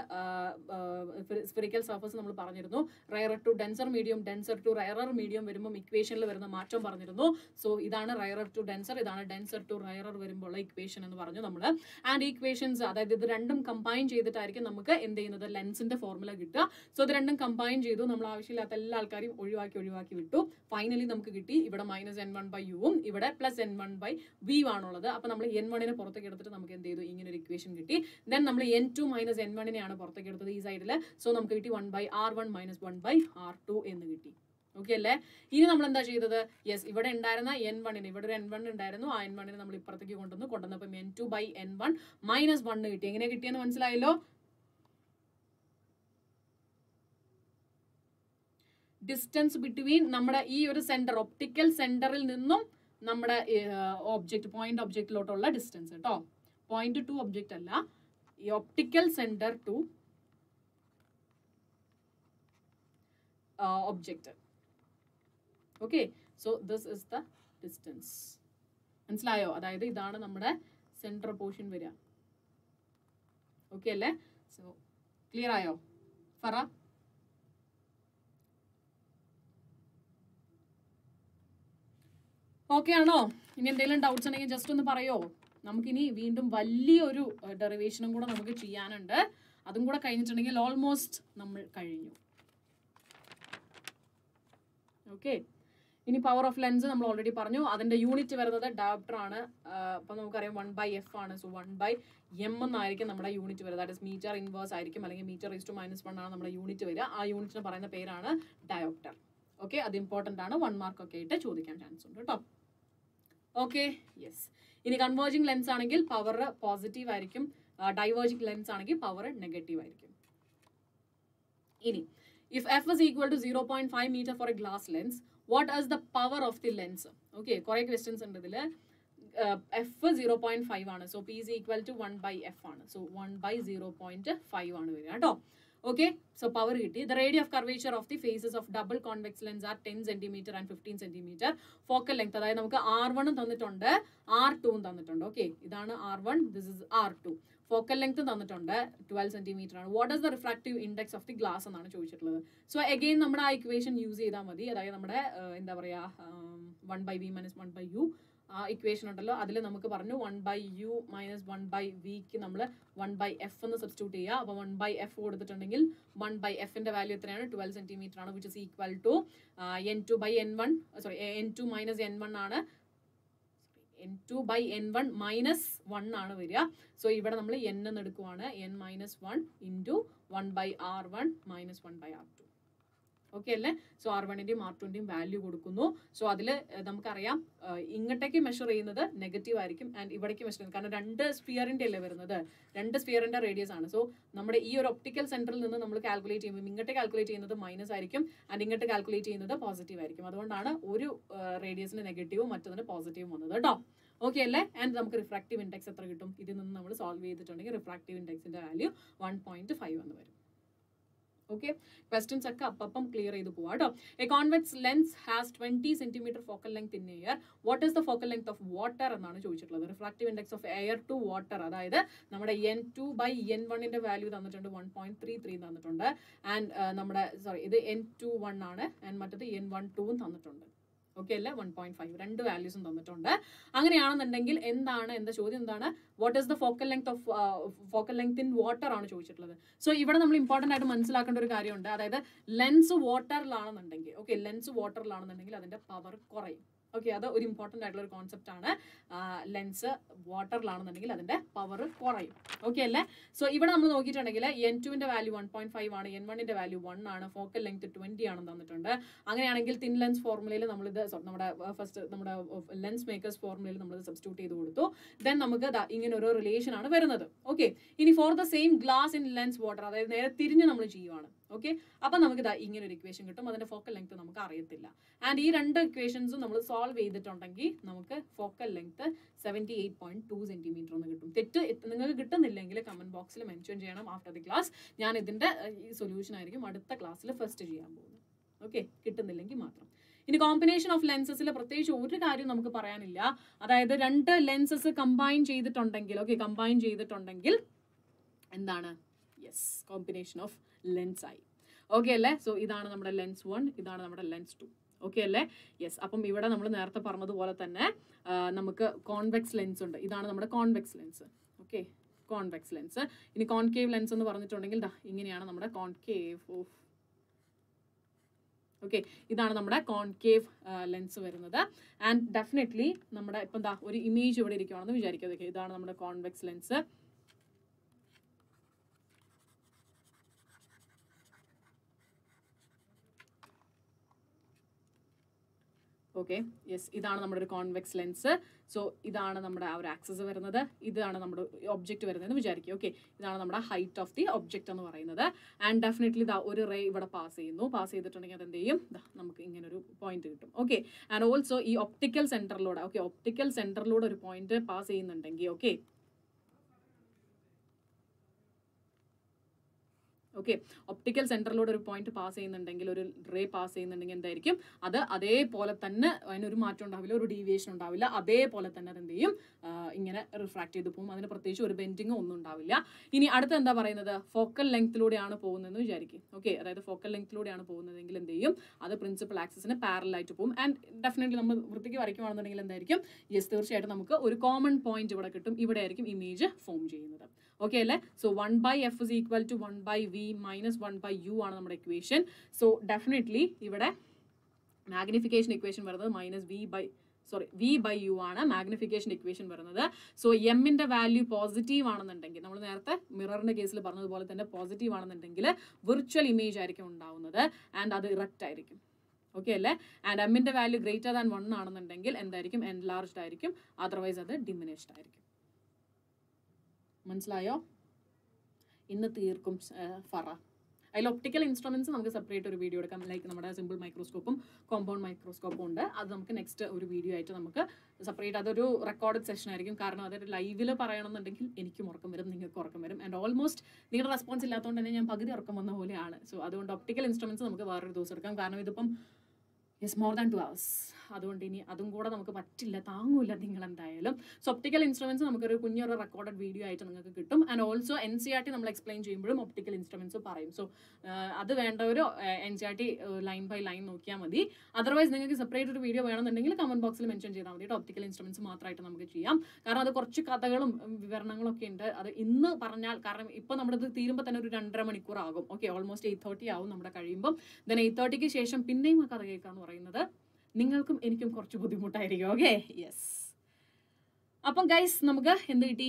സ്പിറിക്കൽ സർഫസ് നമ്മൾ പറഞ്ഞിരുന്നു. Rarer to denser medium denser to rarer medium വരുമ്പോൾ ഇക്വേഷനിൽ വരുന്ന മാറ്റം പറഞ്ഞിരുന്നു. സോ ഇതാണ് റയറർ ടു ഡെൻസർ ഇതാണ് ഡെൻസർ ടു റയറർ വരുമ്പോൾള്ള ഇക്വേഷൻ എന്ന് പറഞ്ഞു നമ്മൾ ആൻഡ് ഈക്വേഷൻസ് അതായത് ഇത് രണ്ടും കമ്പൈൻ ചെയ്തിട്ടായിരിക്കും നമുക്ക് എന്ത് ചെയ്യുന്നത്? ലെൻസിന്റെ ഫോർമുല കിട്ടുക. സോ ഇത് രണ്ടും കമ്പൈൻ ചെയ്തു. നമ്മൾ ആവശ്യമില്ലാത്ത എല്ലാ ആൾക്കാരെയും ഒഴിവാക്കി ഒഴിവാക്കി വിട്ടു. ഫൈനലി നമുക്ക് കിട്ടി. ഇവിടെ മൈനസ് എൻ വൺ ബൈ യുവും ഇവിടെ plus N one by V ആണുള്ളത്. അപ്പൊ നമ്മൾ എൻ വണ്ണിനെ പുറത്തേക്ക് എടുത്തിട്ട് നമുക്ക് എന്ത് ചെയ്തു? ഇങ്ങനെ ഒരു ഇക്വേഷൻ കിട്ടി. ദെൻ നമ്മൾ എൻ ടു മൈനസ് എൻ വണ്ണിനെയാണ് പുറത്തേക്ക് എടുത്തത് ഈ സൈഡിൽ സോ നമുക്ക് കിട്ടി one by R one minus one by R two എന്ന് കിട്ടി. ഓക്കെ അല്ലേ? ഇനി നമ്മൾ എന്താ ചെയ്തത്? യെസ് ഇവിടെ ഉണ്ടായിരുന്ന എൻ വണ്ണിന് ഇവിടെ ഒരു എൻ വൺ ഉണ്ടായിരുന്നു. ആ എൻ വണ്ണിന് നമ്മൾ ഇപ്പുറത്തേക്ക് കൊണ്ടുവന്നു. കൊണ്ടുവന്നപ്പം N two by N one minus one കിട്ടി. എങ്ങനെ കിട്ടിയെന്ന് മനസ്സിലായല്ലോ? ഡിസ്റ്റൻസ് ബിറ്റ്വീൻ നമ്മുടെ ഈ ഒരു സെന്റർ ഒപ്റ്റിക്കൽ സെന്ററിൽ നിന്നും നമ്മുടെ ഓബ്ജക്റ്റ് പോയിന്റ് ഒബ്ജക്റ്റിലോട്ടുള്ള ഡിസ്റ്റൻസ് കേട്ടോ പോയിന്റ് ടു ഒബ്ജക്റ്റ് അല്ല. ഈ optical centre to object okay so this is the distance മനസ്സിലായോ? അതായത് ഇതാണ് നമ്മുടെ സെൻട്രൽ പോർഷൻ വരിക. ഓക്കെ അല്ലേ? സോ ക്ലിയർ ആയോ? ഫറ? ഓക്കെ ആണോ? ഇനി എന്തെങ്കിലും ഡൗട്ട്സ് ഉണ്ടെങ്കിൽ ജസ്റ്റ് ഒന്ന് പറയോ? നമുക്കിനി വീണ്ടും വലിയൊരു ഡെറിവേഷനും കൂടെ നമുക്ക് ചെയ്യാനുണ്ട്. അതും കൂടെ കഴിഞ്ഞിട്ടുണ്ടെങ്കിൽ ഓൾമോസ്റ്റ് നമ്മൾ കഴിഞ്ഞു. ഓക്കെ ഇനി പവർ ഓഫ് ലെൻസ് നമ്മൾ ഓൾറെഡി പറഞ്ഞു. അതിന്റെ യൂണിറ്റ് വരുന്നത് ഡാപ്റ്റർ ആണ്. അപ്പൊ നമുക്കറിയാം വൺ ബൈ എഫ് ആണ്. സോ വൺ ബൈ എം എന്നായിരിക്കും നമ്മുടെ യൂണിറ്റ് വരുന്നത്. ദാറ്റ് മീറ്റർ ഇൻവേഴ്സ് ആയിരിക്കും. അല്ലെങ്കിൽ metre is to minus one ആണ് നമ്മുടെ യൂണിറ്റ് വരിക. ആ യൂണിറ്റിന് പറയുന്ന പേരാണ് ഡയോപ്റ്റർ ഓക്കെ അത് ഇമ്പോർട്ടന്റ് ആണ്. വൺ മാർക്ക് ഒക്കെ ആയിട്ട് ചോദിക്കാൻ ചാൻസ് ഉണ്ട് കേട്ടോ. ഓക്കെ യെസ് ഇനി കൺവേർജിങ് ലെൻസ് ആണെങ്കിൽ പവർ പോസിറ്റീവ് ആയിരിക്കും. ഡൈവേർജിങ് ലെൻസ് ആണെങ്കിൽ പവർ നെഗറ്റീവ് ആയിരിക്കും. ഇനി if F is equal to zero point five metre for a glass lens what as the power of the lens okay കുറെ ക്വസ്റ്റ്യൻസ് ഉണ്ട് ഇതിൽ എഫ് സീറോ പോയിന്റ് ഫൈവ് ആണ്. So P is equal to one by F ആണ്. So one by zero point five ആണ് വരിക കേട്ടോ. ഓക്കെ സോ പവർ കിട്ടി the radii of curvature of the faces of double convex lens R ten centimetre and fifteen centimetre focal length അതായത് നമുക്ക് ആർ വണ്ണും തന്നിട്ടുണ്ട് ആർ ടൂവും തന്നിട്ടുണ്ട്. ഓക്കെ ഇതാണ് R one this is R two focal length തന്നിട്ടുണ്ട് ട്വൽവ് സെന്റിമീറ്റർ ആണ്. What is the refractive index of the glass എന്നാണ് ചോദിച്ചിട്ടുള്ളത്. സോ അഗെയിൻ നമ്മുടെ ആ ഇക്വേഷൻ യൂസ് ചെയ്താൽ മതി. അതായത് നമ്മുടെ എന്താ പറയുക one by V minus one by U ആ ഇക്വേഷൻ ഉണ്ടല്ലോ അതിൽ നമുക്ക് പറഞ്ഞു one by U minus one by വിക്ക് നമ്മൾ വൺ ബൈ എഫ് എന്ന് സബ്സ്റ്റിറ്റ്യൂട്ട് ചെയ്യുക. അപ്പോൾ വൺ ബൈ എഫ് കൊടുത്തിട്ടുണ്ടെങ്കിൽ വൺ ബൈ എഫിന്റെ വാല്യൂ എത്രയാണ്? ട്വൽവ് സെന്റിമീറ്റർ ആണ് which is equal to N two by N one sorry N two minus N one ആണ്. N two by N one minus one ആണ് വരിക. സോ ഇവിടെ നമ്മൾ എൻ എന്ന് എടുക്കുവാണ്. N minus one into one by R one minus one by R two okay അല്ലേ? സോ ആർ വണ്ണിന്റെയും ആർ ടുവിന്റെയും വാല്യൂ കൊടുക്കുന്നു. സോ അതിൽ നമുക്കറിയാം ഇങ്ങോട്ടേക്ക് മെഷർ ചെയ്യുന്നത് നെഗറ്റീവ് ആയിരിക്കും ആൻഡ് ഇവിടേക്ക് മെഷർ ചെയ്യുന്നത്. കാരണം രണ്ട് സ്പിയറിന്റെ അല്ലേ വരുന്നത്? രണ്ട് സ്പിയറിന്റെ റേഡിയസ് ആണ്. സോ നമ്മുടെ ഈ ഒരു ഒപ്റ്റിക്കൽ സെന്ററിൽ നിന്ന് നമ്മൾ കാൽക്കുലേറ്റ് ചെയ്യുമ്പോൾ ഇങ്ങോട്ട് കാൽക്കുലേറ്റ് ചെയ്യുന്നത് മൈനസ് ആയിരിക്കും ആൻഡ് ഇങ്ങോട്ട് കാൽക്കുലേറ്റ് ചെയ്യുന്നത് പോസിറ്റീവ് ആയിരിക്കും. അതുകൊണ്ടാണ് ഒരു റേഡിയസിന് നെഗറ്റീവും മറ്റതിന് പോസിറ്റീവും വന്നത് കേട്ടോ ഓക്കെ അല്ലേ? ആൻഡ് നമുക്ക് റിഫ്രാക്റ്റീവ് ഇൻഡെക്സ് എത്ര കിട്ടും? ഇതിൽ നിന്ന് നമ്മൾ സോൾവ് ചെയ്തിട്ടുണ്ടെങ്കിൽ റിഫ്രാക്റ്റീവ് ഇൻഡെക്സിന്റെ വാല്യൂ വൺ പോയിന്റ് ഫൈവ് എന്ന് വരും. ഓക്കെ ക്വസ്റ്റ്യൻസ് ഒക്കെ അപ്പം ക്ലിയർ ചെയ്ത് പോവാം കേട്ടോ a convex lens has twenty centimetre focal length in air what is the focal length of water എന്നാണ് ചോദിച്ചിട്ടുള്ളത്. Refractive index of air to water അതായത് നമ്മുടെ എൻ ടു ബൈ എൻ വണ്ണിന്റെ വാല്യൂ തന്നിട്ടുണ്ട് വൺ പോയിന്റ് ത്രീ ത്രീ തന്നിട്ടുണ്ട്. ആൻഡ് നമ്മുടെ സോറി ഇത് എൻ ടു വൺ ആണ്. ആൻഡ് മറ്റത് എൻ വൺ ടുവും തന്നിട്ടുണ്ട്. ഓക്കെ അല്ലേ? വൺ പോയിന്റ് ഫൈവ് രണ്ട് വാല്യൂസും തന്നിട്ടുണ്ട്. അങ്ങനെയാണെന്നുണ്ടെങ്കിൽ എന്താണ്? എന്താ ചോദ്യം എന്താണ്? What is the focal length of focal length in water ആണ് ചോദിച്ചിട്ടുള്ളത്. സോ ഇവിടെ നമ്മൾ ഇമ്പോർട്ടന്റ് ആയിട്ട് മനസ്സിലാക്കേണ്ട ഒരു കാര്യമുണ്ട്. അതായത് ലെൻസ് വാട്ടറിലാണെന്നുണ്ടെങ്കിൽ ഓക്കെ ലെൻസ് വാട്ടറിലാണെന്നുണ്ടെങ്കിൽ അതിന്റെ പവർ കുറയും. ഓക്കെ അത് ഒരു ഇമ്പോർട്ടന്റ് ആയിട്ടുള്ള ഒരു കോൺസെപ്റ്റ് ആണ്. ലെൻസ് വാട്ടറിലാണെന്നുണ്ടെങ്കിൽ അതിന്റെ പവർ കുറയും. ഓക്കെ അല്ലേ? സോ ഇവിടെ നമ്മൾ നോക്കിയിട്ടുണ്ടെങ്കിൽ എൻ ടുവിന്റെ വാല്യൂ വൺ പോയിന്റ് ഫൈവ് ആണ് എൻ വണ്ണിന്റെ വാല്യൂ വൺ ആണ് ഫോക്കൽ ലെങ്ത് ട്വന്റി ആണെന്ന് തന്നിട്ടുണ്ട്. അങ്ങനെയാണെങ്കിൽ തിൻ ലെൻസ് ഫോർമുലയിൽ നമ്മളിത് നമ്മുടെ ഫസ്റ്റ് നമ്മുടെ ലെൻസ് മേക്കേഴ്സ് ഫോർമുലയിൽ നമ്മൾ സബ്സ്റ്റിറ്റ്യൂട്ട് ചെയ്ത് കൊടുത്തു. ദെൻ നമുക്ക് ഇങ്ങനെ ഒരു റിലേഷൻ ആണ് വരുന്നത്. ഓക്കെ ഇനി for the same glass in lens water അതായത് നേരെ തിരിഞ്ഞ് നമ്മൾ ചെയ്യുവാണ്. ഓക്കെ അപ്പൊ നമുക്ക് ഇതാ ഇങ്ങനെ ഒരു ഇക്വേഷൻ കിട്ടും. അതിന്റെ ഫോക്കൽ ലെങ്ത് നമുക്ക് അറിയത്തില്ല. ആൻഡ് ഈ രണ്ട് ഇക്വേഷൻസും നമ്മൾ സോൾവ് ചെയ്തിട്ടുണ്ടെങ്കിൽ നമുക്ക് focal length seventy eight point two centimetre എന്ന് കിട്ടും. തെറ്റ് നിങ്ങൾക്ക് കിട്ടുന്നില്ലെങ്കിൽ കമന്റ് ബോക്സിൽ മെൻഷൻ ചെയ്യണം ആഫ്റ്റർ ദി ക്ലാസ് ഞാൻ ഇതിന്റെ ഈ സൊല്യൂഷൻ ആയിരിക്കും അടുത്ത ക്ലാസ്സിൽ ഫസ്റ്റ് ചെയ്യാൻ പോകുന്നത്. ഓക്കെ കിട്ടുന്നില്ലെങ്കിൽ മാത്രം. ഇനി കോമ്പിനേഷൻ ഓഫ് ലെൻസസിൽ പ്രത്യേകിച്ച് ഒരു കാര്യം നമുക്ക് പറയാനില്ല. അതായത് രണ്ട് ലെൻസസ് കമ്പൈൻ ചെയ്തിട്ടുണ്ടെങ്കിൽ ഓക്കെ കമ്പൈൻ ചെയ്തിട്ടുണ്ടെങ്കിൽ എന്താണ്? യെസ് കോമ്പിനേഷൻ ഓഫ് ലെൻസ് ആയി ഓക്കെ അല്ലേ? സോ ഇതാണ് നമ്മുടെ ലെൻസ് വൺ ഇതാണ് നമ്മുടെ ലെൻസ് ടു ഓക്കെ അല്ലേ? യെസ് അപ്പം ഇവിടെ നമ്മൾ നേരത്തെ പറഞ്ഞതുപോലെ തന്നെ നമുക്ക് കോൺവെക്സ് ലെൻസ് ഉണ്ട്. ഇതാണ് നമ്മുടെ convex lens okay convex lens ഇനി കോൺകേവ് ലെൻസ് എന്ന് പറഞ്ഞിട്ടുണ്ടെങ്കിൽ ഇങ്ങനെയാണ് നമ്മുടെ കോൺകേവ് ഓഫ് ഓക്കെ ഇതാണ് നമ്മുടെ കോൺകേവ് ലെൻസ് വരുന്നത്. ആൻഡ് ഡെഫിനറ്റ്ലി നമ്മുടെ ഇപ്പം എന്താ ഒരു ഇമേജ് ഇവിടെ ഇരിക്കുകയാണെന്ന് വിചാരിക്കുക ഇതാണ് നമ്മുടെ കോൺവെക്സ് ലെൻസ് ഓക്കെ യെസ് ഇതാണ് നമ്മുടെ ഒരു കോൺവെക്സ് ലെൻസ് സോ ഇതാണ് നമ്മുടെ ആ ഒരു ആക്സസ് വരുന്നത്. ഇതാണ് നമ്മുടെ ഒബ്ജക്റ്റ് വരുന്നതെന്ന് വിചാരിക്കുക. ഓക്കെ ഇതാണ് നമ്മുടെ ഹൈറ്റ് ഓഫ് ദി ഒബ്ജക്റ്റ് എന്ന് പറയുന്നത്. ആൻഡ് ഡെഫിനറ്റ്ലി ഇതാ ഒരു റേ ഇവിടെ പാസ് ചെയ്യുന്നു. പാസ് ചെയ്തിട്ടുണ്ടെങ്കിൽ അത് എന്ത് ചെയ്യും? ദാ നമുക്ക് ഇങ്ങനെ ഒരു പോയിന്റ് കിട്ടും. ഓക്കെ ആൻഡ് ഓൾസോ ഈ ഒപ്റ്റിക്കൽ സെന്ററിലൂടെ ഓക്കെ ഒപ്റ്റിക്കൽ സെന്ററിലൂടെ ഒരു പോയിന്റ് പാസ് ചെയ്യുന്നുണ്ടെങ്കിൽ ഓക്കെ ഓക്കെ ഒപ്റ്റിക്കൽ സെന്ററിലൂടെ ഒരു പോയിന്റ് പാസ് ചെയ്യുന്നുണ്ടെങ്കിൽ ഒരു റേ പാസ് ചെയ്യുന്നുണ്ടെങ്കിൽ എന്തായിരിക്കും? അത് അതേപോലെ തന്നെ അതിനൊരു മാറ്റം ഉണ്ടാവില്ല ഒരു ഡീവിയേഷൻ ഉണ്ടാവില്ല. അതേപോലെ തന്നെ അത് എന്ത് ചെയ്യും? ഇങ്ങനെ റിഫ്രാക്ട് ചെയ്ത് പോകും. അതിന് പ്രത്യേകിച്ച് ഒരു ബെൻഡിങ്ങോ ഒന്നും ഉണ്ടാവില്ല. ഇനി അടുത്ത എന്താ പറയുന്നത്? ഫോക്കൽ ലെങ്ത്തിലൂടെയാണ് പോകുന്നതെന്ന് വിചാരിക്കും. ഓക്കെ അതായത് ഫോക്കൽ ലെങ്ത്തിലൂടെയാണ് പോകുന്നതെങ്കിൽ എന്ത് ചെയ്യും? അത് പ്രിൻസിപ്പൽ ആക്സിന് പാരലായിട്ട് പോകും. ആൻഡ് ഡെഫിനറ്റ്ലി നമ്മൾ വൃത്തിക്ക് വരയ്ക്കുവാണെന്നുണ്ടെങ്കിൽ എന്തായിരിക്കും? യെസ് തീർച്ചയായിട്ടും നമുക്ക് ഒരു കോമൺ പോയിന്റ് ഇവിടെ കിട്ടും. ഇവിടെ ആയിരിക്കും ഇമേജ് ഫോം ചെയ്യുന്നത്. ഓക്കെ അല്ലേ? So one by F is equal to one by V minus one by U ആണ് നമ്മുടെ ഇക്വേഷൻ സോ ഡെഫിനറ്റ്ലി ഇവിടെ മാഗ്നിഫിക്കേഷൻ ഇക്വേഷൻ വരുന്നത് minus V by sorry V by U ആണ് മാഗ്നിഫിക്കേഷൻ ഇക്വേഷൻ വരുന്നത്. സോ എമ്മിന്റെ വാല്യൂ പോസിറ്റീവ് ആണെന്നുണ്ടെങ്കിൽ നമ്മൾ നേരത്തെ മിററിന്റെ കേസിൽ പറഞ്ഞതുപോലെ തന്നെ പോസിറ്റീവ് ആണെന്നുണ്ടെങ്കിൽ വിർച്വൽ ഇമേജ് ആയിരിക്കും ഉണ്ടാവുന്നത്. ആൻഡ് അത് ഇറക്റ്റ് ആയിരിക്കും. ഓക്കെ അല്ലേ? ആൻഡ് എമ്മിന്റെ വാല്യൂ ഗ്രേറ്റർ ദാൻ വൺ ആണെന്നുണ്ടെങ്കിൽ എന്തായിരിക്കും? എൻലാർജ്ഡ് ആയിരിക്കും. അതർവൈസ് അത് ഡിമിനിഷ്ഡ് ആയിരിക്കും. മനസ്സിലായോ? ഇന്ന് തീർക്കും ഫറ. അതിൽ ഒപ്റ്റിക്കൽ ഇൻസ്ട്രുമെന്റ്സ് നമുക്ക് സെപ്പറേറ്റ് ഒരു വീഡിയോ എടുക്കാം. ലൈക്ക് നമ്മുടെ സിമ്പിൾ മൈക്രോസ്കോപ്പും കോമ്പൗണ്ട് മൈക്രോസ്കോപ്പും ഉണ്ട്. അത് നമുക്ക് നെക്സ്റ്റ് ഒരു വീഡിയോ ആയിട്ട് നമുക്ക് സെപ്പറേറ്റ് അതൊരു റെക്കോർഡ് സെഷൻ ആയിരിക്കും. കാരണം അതൊരു ലൈവിൽ പറയണമെന്നുണ്ടെങ്കിൽ എനിക്കും ഉറക്കം വരും നിങ്ങൾക്ക് ഉറക്കം വരും. ആൻഡ് ഓൾമോസ്റ്റ് നിങ്ങളുടെ റെസ്പോൺസ് ഇല്ലാത്തതുകൊണ്ട് തന്നെ ഞാൻ പകുതി ഉറക്കം വന്ന പോലെയാണ്. സോ അതുകൊണ്ട് ഒപ്റ്റിക്കൽ ഇൻസ്ട്രുമെന്റ്സ് നമുക്ക് വേറൊരു ദിവസം എടുക്കാം. കാരണം ഇതിപ്പം yes more than two hours അതുകൊണ്ട് ഇനി അതും കൂടെ നമുക്ക് പറ്റില്ല താങ്ങൂല നിങ്ങൾ എന്തായാലും സോ ഒപ്റ്റിക്കൽ ഇൻസ്ട്രുമെന്റ്സ് നമുക്കൊരു കുഞ്ഞൊരു റെക്കോർഡഡ് വീഡിയോ ആയിട്ട് നിങ്ങൾക്ക് കിട്ടും. And also N C R T നമ്മൾ എക്സ്പ്ലെയിൻ ചെയ്യുമ്പോഴും ഒപ്റ്റിക്കൽ ഇൻസ്ട്രുമെന്റ്സ് പറയും. സോ അത് വേണ്ടവരോ N C R T line by line നോക്കിയാൽ മതി. അതർവൈസ് നിങ്ങൾക്ക് സെപ്പറേറ്റ് ഒരു വീഡിയോ വേണമെന്നുണ്ടെങ്കിൽ കമന്റ് ബോക്സിൽ മെൻഷൻ ചെയ്താൽ മതി ഒപ്റ്റിക്കൽ ഇൻസ്ട്രുമെന്റ്സ് മാത്രമായിട്ട് നമുക്ക് ചെയ്യാം. കാരണം അത് കുറച്ച് കഥകളും വിവരണങ്ങളും ഒക്കെ ഉണ്ട്. അത് ഇന്ന് പറഞ്ഞാൽ കാരണം ഇപ്പൊ നമ്മുടെ ഇത് തീരുമ്പോൾ തന്നെ ഒരു രണ്ടര മണിക്കൂർ ആകും ഓക്കെ ഓൾമോസ്റ്റ് എയ്റ്റ് തേർട്ടി ആവും നമ്മുടെ കഴിയുമ്പോൾ ദെൻ എയ്റ്റ് തേർട്ടിക്ക് ശേഷം പിന്നെയും ആ കഥ കേൾക്കാന്ന് പറയുന്നത്. നിങ്ങൾക്കും എനിക്കും കുറച്ച് ബുദ്ധിമുട്ടായിരിക്കും. ഓക്കെ യെസ് അപ്പം ഗൈസ് നമുക്ക് എന്ത് കിട്ടി?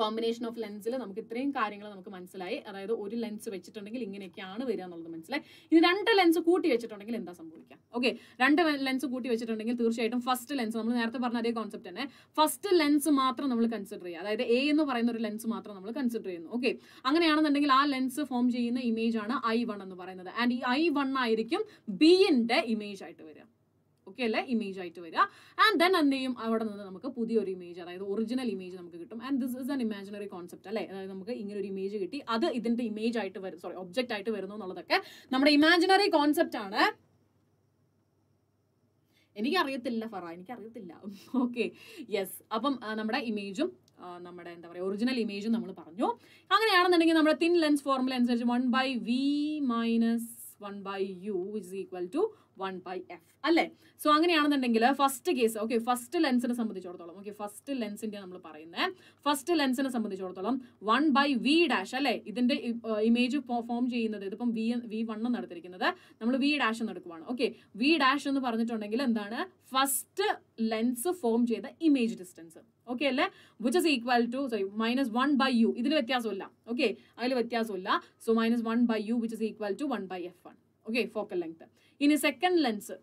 കോമ്പിനേഷൻ ഓഫ് ലെൻസിൽ നമുക്ക് ഇത്രയും കാര്യങ്ങൾ നമുക്ക് മനസ്സിലായി. അതായത് ഒരു ലെൻസ് വെച്ചിട്ടുണ്ടെങ്കിൽ ഇങ്ങനെയൊക്കെയാണ് വരിക എന്നുള്ളത് മനസ്സിലായി. ഇനി രണ്ട് ലെൻസ് കൂട്ടി വെച്ചിട്ടുണ്ടെങ്കിൽ എന്താ സംഭവിക്കുക? ഓക്കെ രണ്ട് ലെൻസ് കൂട്ടി വെച്ചിട്ടുണ്ടെങ്കിൽ തീർച്ചയായിട്ടും ഫസ്റ്റ് ലെൻസ് നമ്മൾ നേരത്തെ പറഞ്ഞ അതേ കോൺസെപ്റ്റ് തന്നെ. ഫസ്റ്റ് ലെൻസ് മാത്രം നമ്മൾ കൺസിഡർ ചെയ്യുക. അതായത് എ എന്ന് പറയുന്ന ഒരു ലെൻസ് മാത്രം നമ്മൾ കൺസിഡർ ചെയ്യുന്നു. ഓക്കെ അങ്ങനെയാണെന്നുണ്ടെങ്കിൽ ആ ലെൻസ് ഫോം ചെയ്യുന്ന ഇമേജ് ആണ് ഐ വൺ എന്ന് പറയുന്നത്. ആൻഡ് ഈ ഐ വൺ ആയിരിക്കും ബിയിന്റെ ഇമേജ് ആയിട്ട് വരിക. ഓക്കെ അല്ലേ? ഇമേജ് ആയിട്ട് വരിക. ആൻഡ് ദെൻ എന്ത് ചെയ്യും അവിടെ നിന്ന് നമുക്ക് പുതിയൊരു ഇമേജ് അതായത് ഒറിജിനൽ ഇമേജ് നമുക്ക് കിട്ടും. And this is an imaginary concept അല്ലേ? അതായത് നമുക്ക് ഇങ്ങനെ ഒരു ഇമേജ് കിട്ടി. അത് ഇതിന്റെ ഇമേജ് ആയിട്ട് വരും സോറി ഒബ്ജക്റ്റ് ആയിട്ട് വരുന്നു എന്നുള്ളതൊക്കെ നമ്മുടെ ഇമാജിനറി കോൺസെപ്റ്റ് ആണ്. എനിക്കറിയത്തില്ല ഫറ എനിക്കറിയത്തില്ല. ഓക്കെ യെസ് അപ്പം നമ്മുടെ ഇമേജും നമ്മുടെ എന്താ പറയുക ഒറിജിനൽ ഇമേജും നമ്മൾ പറഞ്ഞു. അങ്ങനെയാണെന്നുണ്ടെങ്കിൽ നമ്മുടെ തിൻ ലെൻസ് ഫോർമുല അനുസരിച്ച് one by V minus one by U is equal to one by F അല്ലേ? സോ അങ്ങനെയാണെന്നുണ്ടെങ്കിൽ ഫസ്റ്റ് കേസ് ഓക്കെ ഫസ്റ്റ് ലെൻസിനെ സംബന്ധിച്ചിടത്തോളം ഓക്കെ ഫസ്റ്റ് ലെൻസിന്റെ നമ്മൾ പറയുന്നത് ഫസ്റ്റ് ലെൻസിനെ സംബന്ധിച്ചിടത്തോളം വൺ ബൈ വി ഡാഷ് അല്ലേ? ഇതിന്റെ ഇമേജ് ഫോം ചെയ്യുന്നത് ഇതിപ്പം വി വി വൺ എന്ന് എടുത്തിരിക്കുന്നത്. നമ്മൾ വി ഡാഷ് എന്ന് എടുക്കുവാണ്. ഓക്കെ വി ഡാഷ് എന്ന് പറഞ്ഞിട്ടുണ്ടെങ്കിൽ എന്താണ്? ഫസ്റ്റ് ലെൻസ് ഫോം ചെയ്ത ഇമേജ് ഡിസ്റ്റൻസ് ഓക്കെ അല്ലേ? Which is equal to sorry minus one by U ഇതിന് വ്യത്യാസമില്ല. ഓക്കെ അതിൽ വ്യത്യാസമില്ല. So minus one by U which is equal to one by F one okay focal length ഇനി സെക്കൻഡ് ലെൻസ്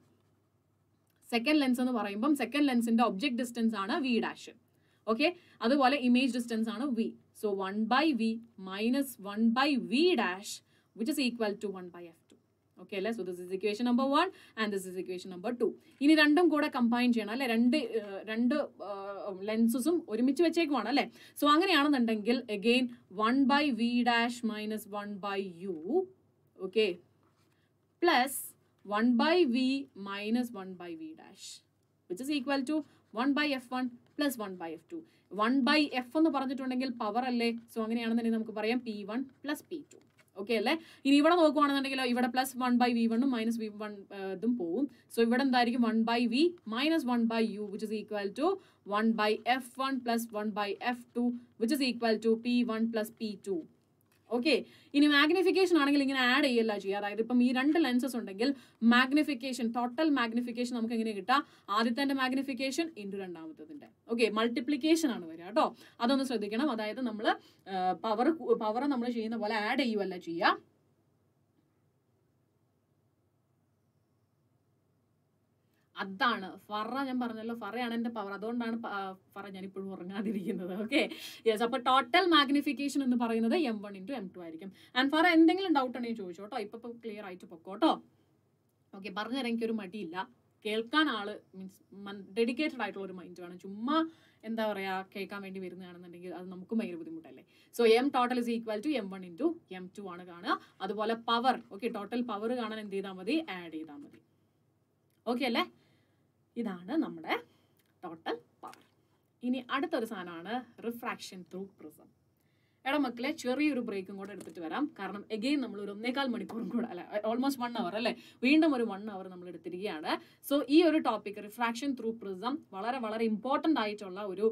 സെക്കൻഡ് ലെൻസ് എന്ന് പറയുമ്പം സെക്കൻഡ് ലെൻസിന്റെ ഒബ്ജക്ട് ഡിസ്റ്റൻസ് ആണ് വി ഡാഷ് ഓക്കെ അതുപോലെ ഇമേജ് ഡിസ്റ്റൻസ് ആണ് V so one by V minus one by V dash which is equal to one by F two okay അല്ലേ? So this is equation number one and this is equation number two ഇനി രണ്ടും കൂടെ കമ്പൈൻ ചെയ്യണം അല്ലെ? രണ്ട് രണ്ട് ലെൻസസും ഒരുമിച്ച് വെച്ചേക്കുവാണ് അല്ലെ? സോ അങ്ങനെയാണെന്നുണ്ടെങ്കിൽ again one by V dash minus one by U okay plus one by V minus one by V dash which is equal to one by F one plus one by F two one by F എന്ന് പറഞ്ഞിട്ടുണ്ടെങ്കിൽ പവർ അല്ലേ? സോ അങ്ങനെയാണെന്നുണ്ടെങ്കിൽ നമുക്ക് പറയാം P one plus P two okay അല്ലേ? ഇനി ഇവിടെ നോക്കുവാണെന്നുണ്ടെങ്കിലോ ഇവിടെ പ്ലസ് വൺ ബൈ വി വണ്ണും മൈനസ് വി വൺ ഇതും പോവും. സോ ഇവിടെ എന്തായിരിക്കും? One by V minus one by U which is equal to one by F one plus one by F two which is equal to P one plus P two okay ഇനി മാഗ്നിഫിക്കേഷൻ ആണെങ്കിൽ ഇങ്ങനെ ആഡ് ചെയ്യല്ല ചെയ്യുക. അതായത് ഇപ്പം ഈ രണ്ട് ലെൻസസ് ഉണ്ടെങ്കിൽ മാഗ്നിഫിക്കേഷൻ ടോട്ടൽ മാഗ്നിഫിക്കേഷൻ നമുക്ക് എങ്ങനെ കിട്ടാം ആദ്യത്തെ മാഗ്നിഫിക്കേഷൻ ഇന്റു രണ്ടാമത്തതിന്റെ. ഓക്കെ മൾട്ടിപ്ലിക്കേഷൻ ആണ് വരിക കേട്ടോ. അതൊന്ന് ശ്രദ്ധിക്കണം. അതായത് നമ്മൾ പവർ പവർ നമ്മൾ ചെയ്യുന്ന പോലെ ആഡ് ചെയ്യുവല്ല ചെയ്യുക. അതാണ്. ഫറ ഞാൻ പറഞ്ഞല്ലോ ഫറയാണ് എന്റെ പവർ അതുകൊണ്ടാണ് ഫറ ഞാൻ ഇപ്പോഴും ഉറങ്ങാതിരിക്കുന്നത്. ഓക്കെ യെസ് അപ്പോൾ ടോട്ടൽ മാഗ്നിഫിക്കേഷൻ എന്ന് പറയുന്നത് M one into M two ആയിരിക്കും. ആൻഡ് ഫറ എന്തെങ്കിലും ഡൗട്ട് ഉണ്ടെങ്കിൽ ചോദിച്ചു കേട്ടോ ഇപ്പൊ ക്ലിയർ ആയിട്ട് പൊക്കോട്ടോ ഓക്കെ പറഞ്ഞു തരാൻ എനിക്കൊരു മടിയില്ല. കേൾക്കാൻ ആൾ മീൻസ് ഡെഡിക്കേറ്റഡ് ആയിട്ടുള്ള ഒരു മൈൻഡ് വേണം. ചുമ്മാ എന്താ പറയാ കേൾക്കാൻ വേണ്ടി വരുന്നതാണെന്നുണ്ടെങ്കിൽ അത് നമുക്ക് ഭയങ്കര ബുദ്ധിമുട്ടല്ലേ? So M total is equal to M one into M two ആണ് കാണുക. അതുപോലെ പവർ ഓക്കെ ടോട്ടൽ പവർ കാണാൻ എന്ത് ചെയ്താൽ മതി? ആഡ് ചെയ്താൽ മതി. ഓക്കെ അല്ലേ? ഇതാണ് നമ്മുടെ ടോട്ടൽ പവർ ഇനി അടുത്തൊരു സാധനമാണ് റിഫ്രാക്ഷൻ ത്രൂ പ്രിസം എടാ മക്കളെ ചെറിയൊരു ബ്രേക്കും കൂടെ എടുത്തിട്ട് വരാം. കാരണം എഗെയിൻ നമ്മൾ ഒരു ഒന്നേകാൽ മണിക്കൂറും കൂടെ അല്ല ഓൾമോസ്റ്റ് വൺ അവർ അല്ലേ? വീണ്ടും ഒരു വൺ അവർ നമ്മൾ എടുത്തിരിക്കുകയാണ്. സോ ഈ ഒരു ടോപ്പിക് റിഫ്രാക്ഷൻ ത്രൂ പ്രിസം വളരെ വളരെ ഇമ്പോർട്ടന്റ് ആയിട്ടുള്ള ഒരു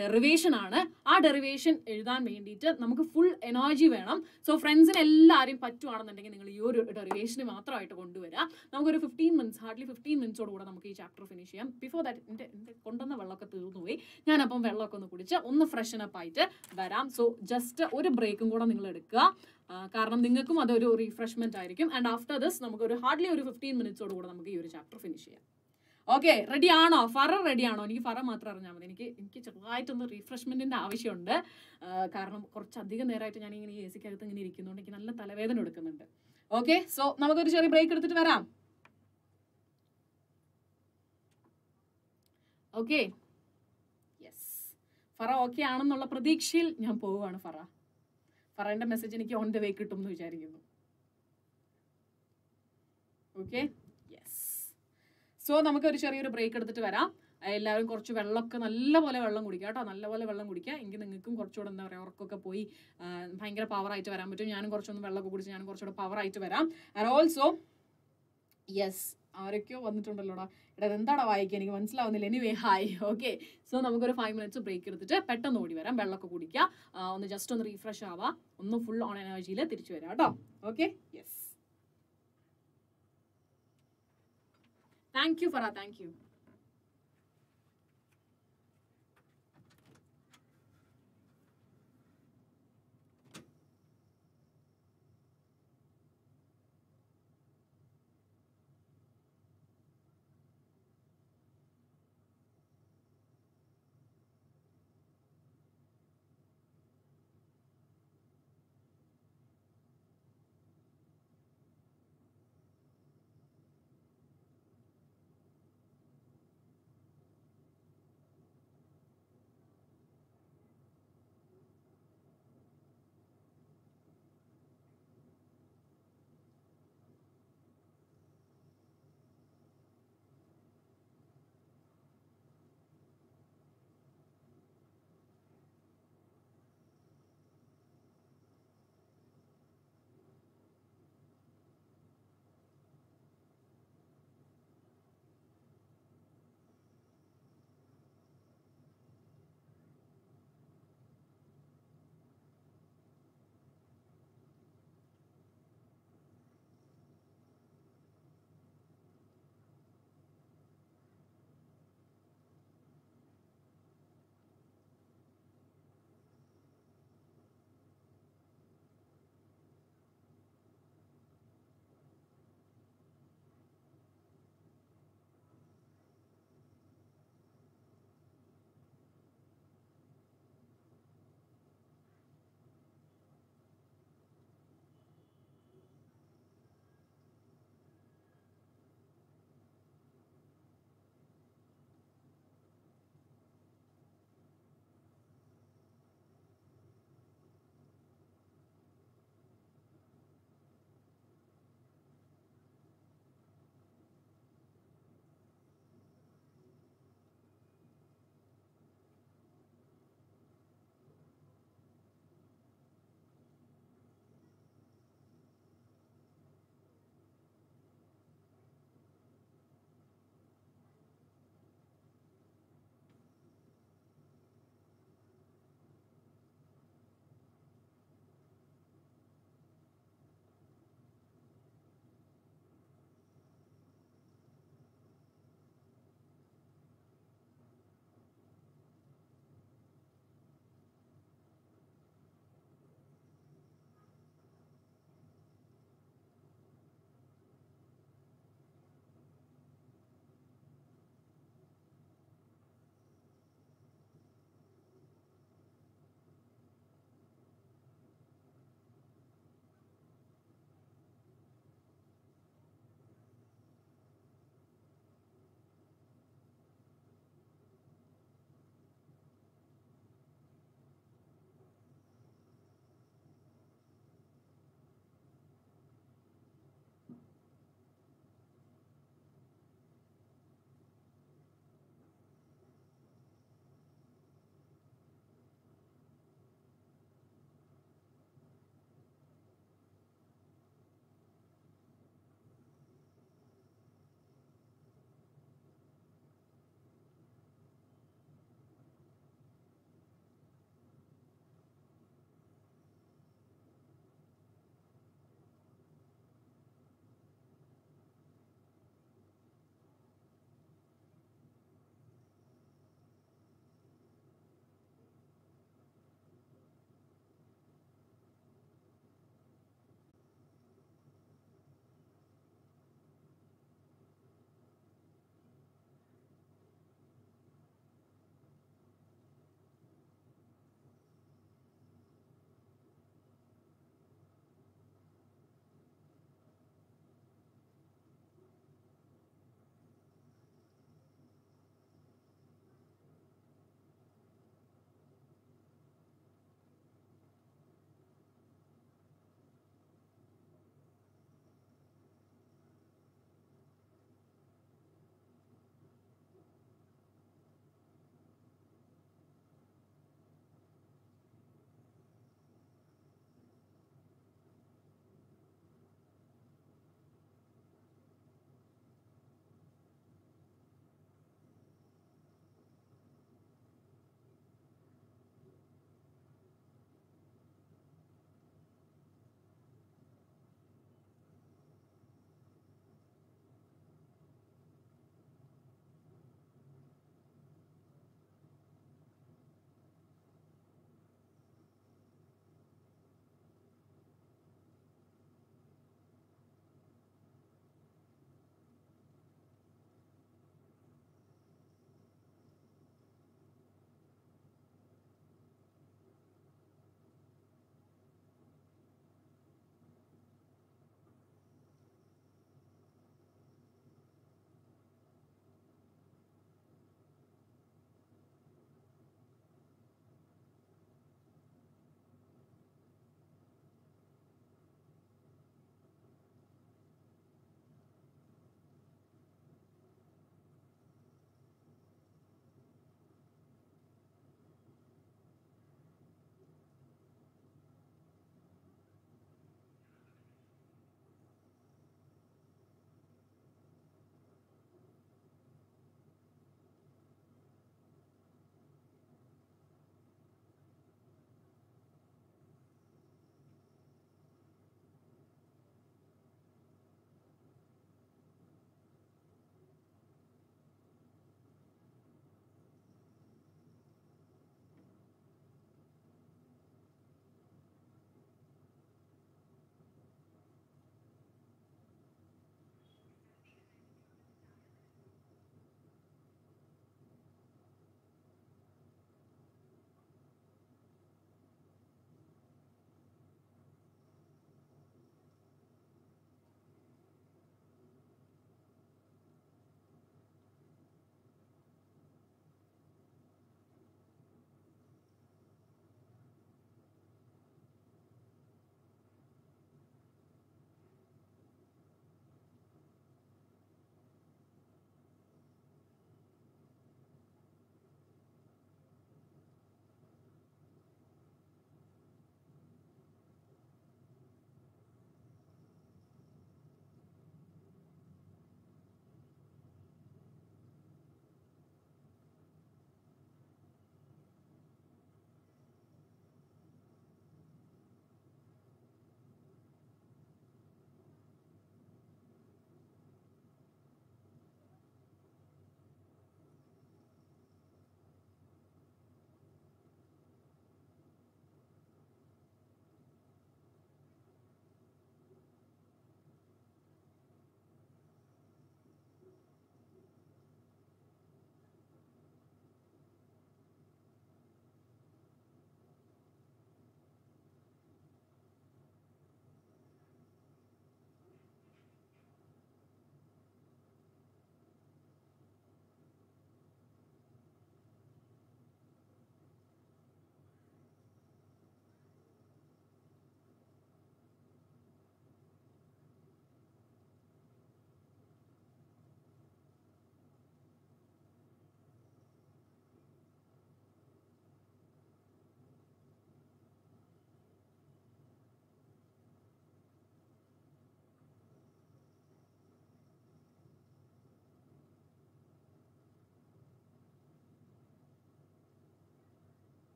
ഡെറിവേഷൻ ആണ്. ആ ഡെറിവേഷൻ എഴുതാൻ വേണ്ടിയിട്ട് നമുക്ക് ഫുൾ എനർജി വേണം. സോ ഫ്രണ്ട്സിന് എല്ലാവരും പറ്റുവാണെന്നുണ്ടെങ്കിൽ നിങ്ങൾ ഈ ഒരു ഡെറിവേഷന് മാത്രമായിട്ട് കൊണ്ടുവരിക നമുക്കൊരു ഫിഫ്റ്റീൻ മിനിറ്റ്സ് ഹാർഡ്ലി ഫിഫ്റ്റീൻ മിനിറ്റ്സോട് കൂടെ നമുക്ക് ഈ ചാപ്റ്റർ ഫിനിഷ് ചെയ്യാം. ബിഫോർ ദാറ്റ് എന്റെ എന്റെ കൊണ്ടുവന്ന വെള്ളമൊക്കെ തീർന്നുപോയി. ഞാനപ്പം വെള്ളമൊക്കെ ഒന്ന് കുടിച്ച് ഒന്ന് ഫ്രഷൻ അപ്പ് ആയിട്ട് വരാം. സോ ജസ്റ്റ് ഒരു ബ്രേക്കും കൂടെ നിങ്ങൾ എടുക്കുക. കാരണം നിങ്ങൾക്കും അതൊരു റീഫ്രഷ്മെന്റ് ആയിരിക്കും. ആൻഡ് ആഫ്റ്റർ ദിസ് നമുക്കൊരു ഹാർഡ്ലി ഒരു ഫിഫ്റ്റീൻ മിനിറ്റ്സോട് കൂടെ നമുക്ക് ഈ ഒരു ചാപ്റ്റർ ഫിനിഷ് ചെയ്യാം. ഓക്കെ റെഡി ആണോ? ഫറ റെഡി ആണോ? എനിക്ക് ഫറ മാത്രം അറിഞ്ഞാൽ മതി. എനിക്ക് എനിക്ക് ചെറുതായിട്ടൊന്ന് റീഫ്രഷ്മെന്റിന്റെ ആവശ്യമുണ്ട്. കാരണം കുറച്ചധികം നേരമായിട്ട് ഞാൻ ഇങ്ങനെ എ സിക്കകത്ത് ഇങ്ങനെ ഇരിക്കുന്നതുകൊണ്ട് എനിക്ക് നല്ല തലവേദന എടുക്കുന്നുണ്ട്. ഓക്കെ സോ നമുക്കൊരു ചെറിയ ബ്രേക്ക് എടുത്തിട്ട് വരാം. ഓക്കെ. യെസ് ഫറ ഓക്കെ ആണെന്നുള്ള പ്രതീക്ഷയിൽ ഞാൻ പോവുകയാണ് ഫറ. ഫറേന്റെ മെസ്സേജ് എനിക്ക് ഓൺ ദ വേ കിട്ടും എന്ന് വിചാരിക്കുന്നു. ഓക്കെ. സോ നമുക്ക് ഒരു ചെറിയൊരു ബ്രേക്ക് എടുത്തിട്ട് വരാം. എല്ലാവരും കുറച്ച് വെള്ളമൊക്കെ നല്ലപോലെ വെള്ളം കുടിക്കുക കേട്ടോ. നല്ലപോലെ വെള്ളം കുടിക്കുക. എങ്കിൽ നിങ്ങൾക്കും കുറച്ചുകൂടെ എന്താ പറയുക ഉറക്കമൊക്കെ പോയി ഭയങ്കര ഭയങ്കര പവറായിട്ട് വരാൻ പറ്റും. ഞാനും കുറച്ചൊന്ന് വെള്ളമൊക്കെ കുടിച്ച് ഞാനും കുറച്ചുകൂടെ പവറായിട്ട് വരാം. ആൻഡ് ഓൾസോ യെസ് ആരൊക്കെയോ വന്നിട്ടുണ്ടല്ലോടാ എടാ എന്താടാ വായിക്കുക? എനിക്ക് മനസ്സിലാവുന്നില്ല. എനിവേ ഹായ് ഓക്കെ സോ നമുക്കൊരു ഫൈവ് മിനിറ്റ്സ് ബ്രേക്ക് എടുത്തിട്ട് പെട്ടെന്ന് ഓടി വരാം. വെള്ളമൊക്കെ കുടിക്കുക. ഒന്ന് ജസ്റ്റ് ഒന്ന് റീഫ്രഷ് ആവാം. ഒന്ന് ഫുൾ ഓൺ എനർജിയിൽ തിരിച്ചു വരാം കേട്ടോ. Okay yes thank you Farah thank you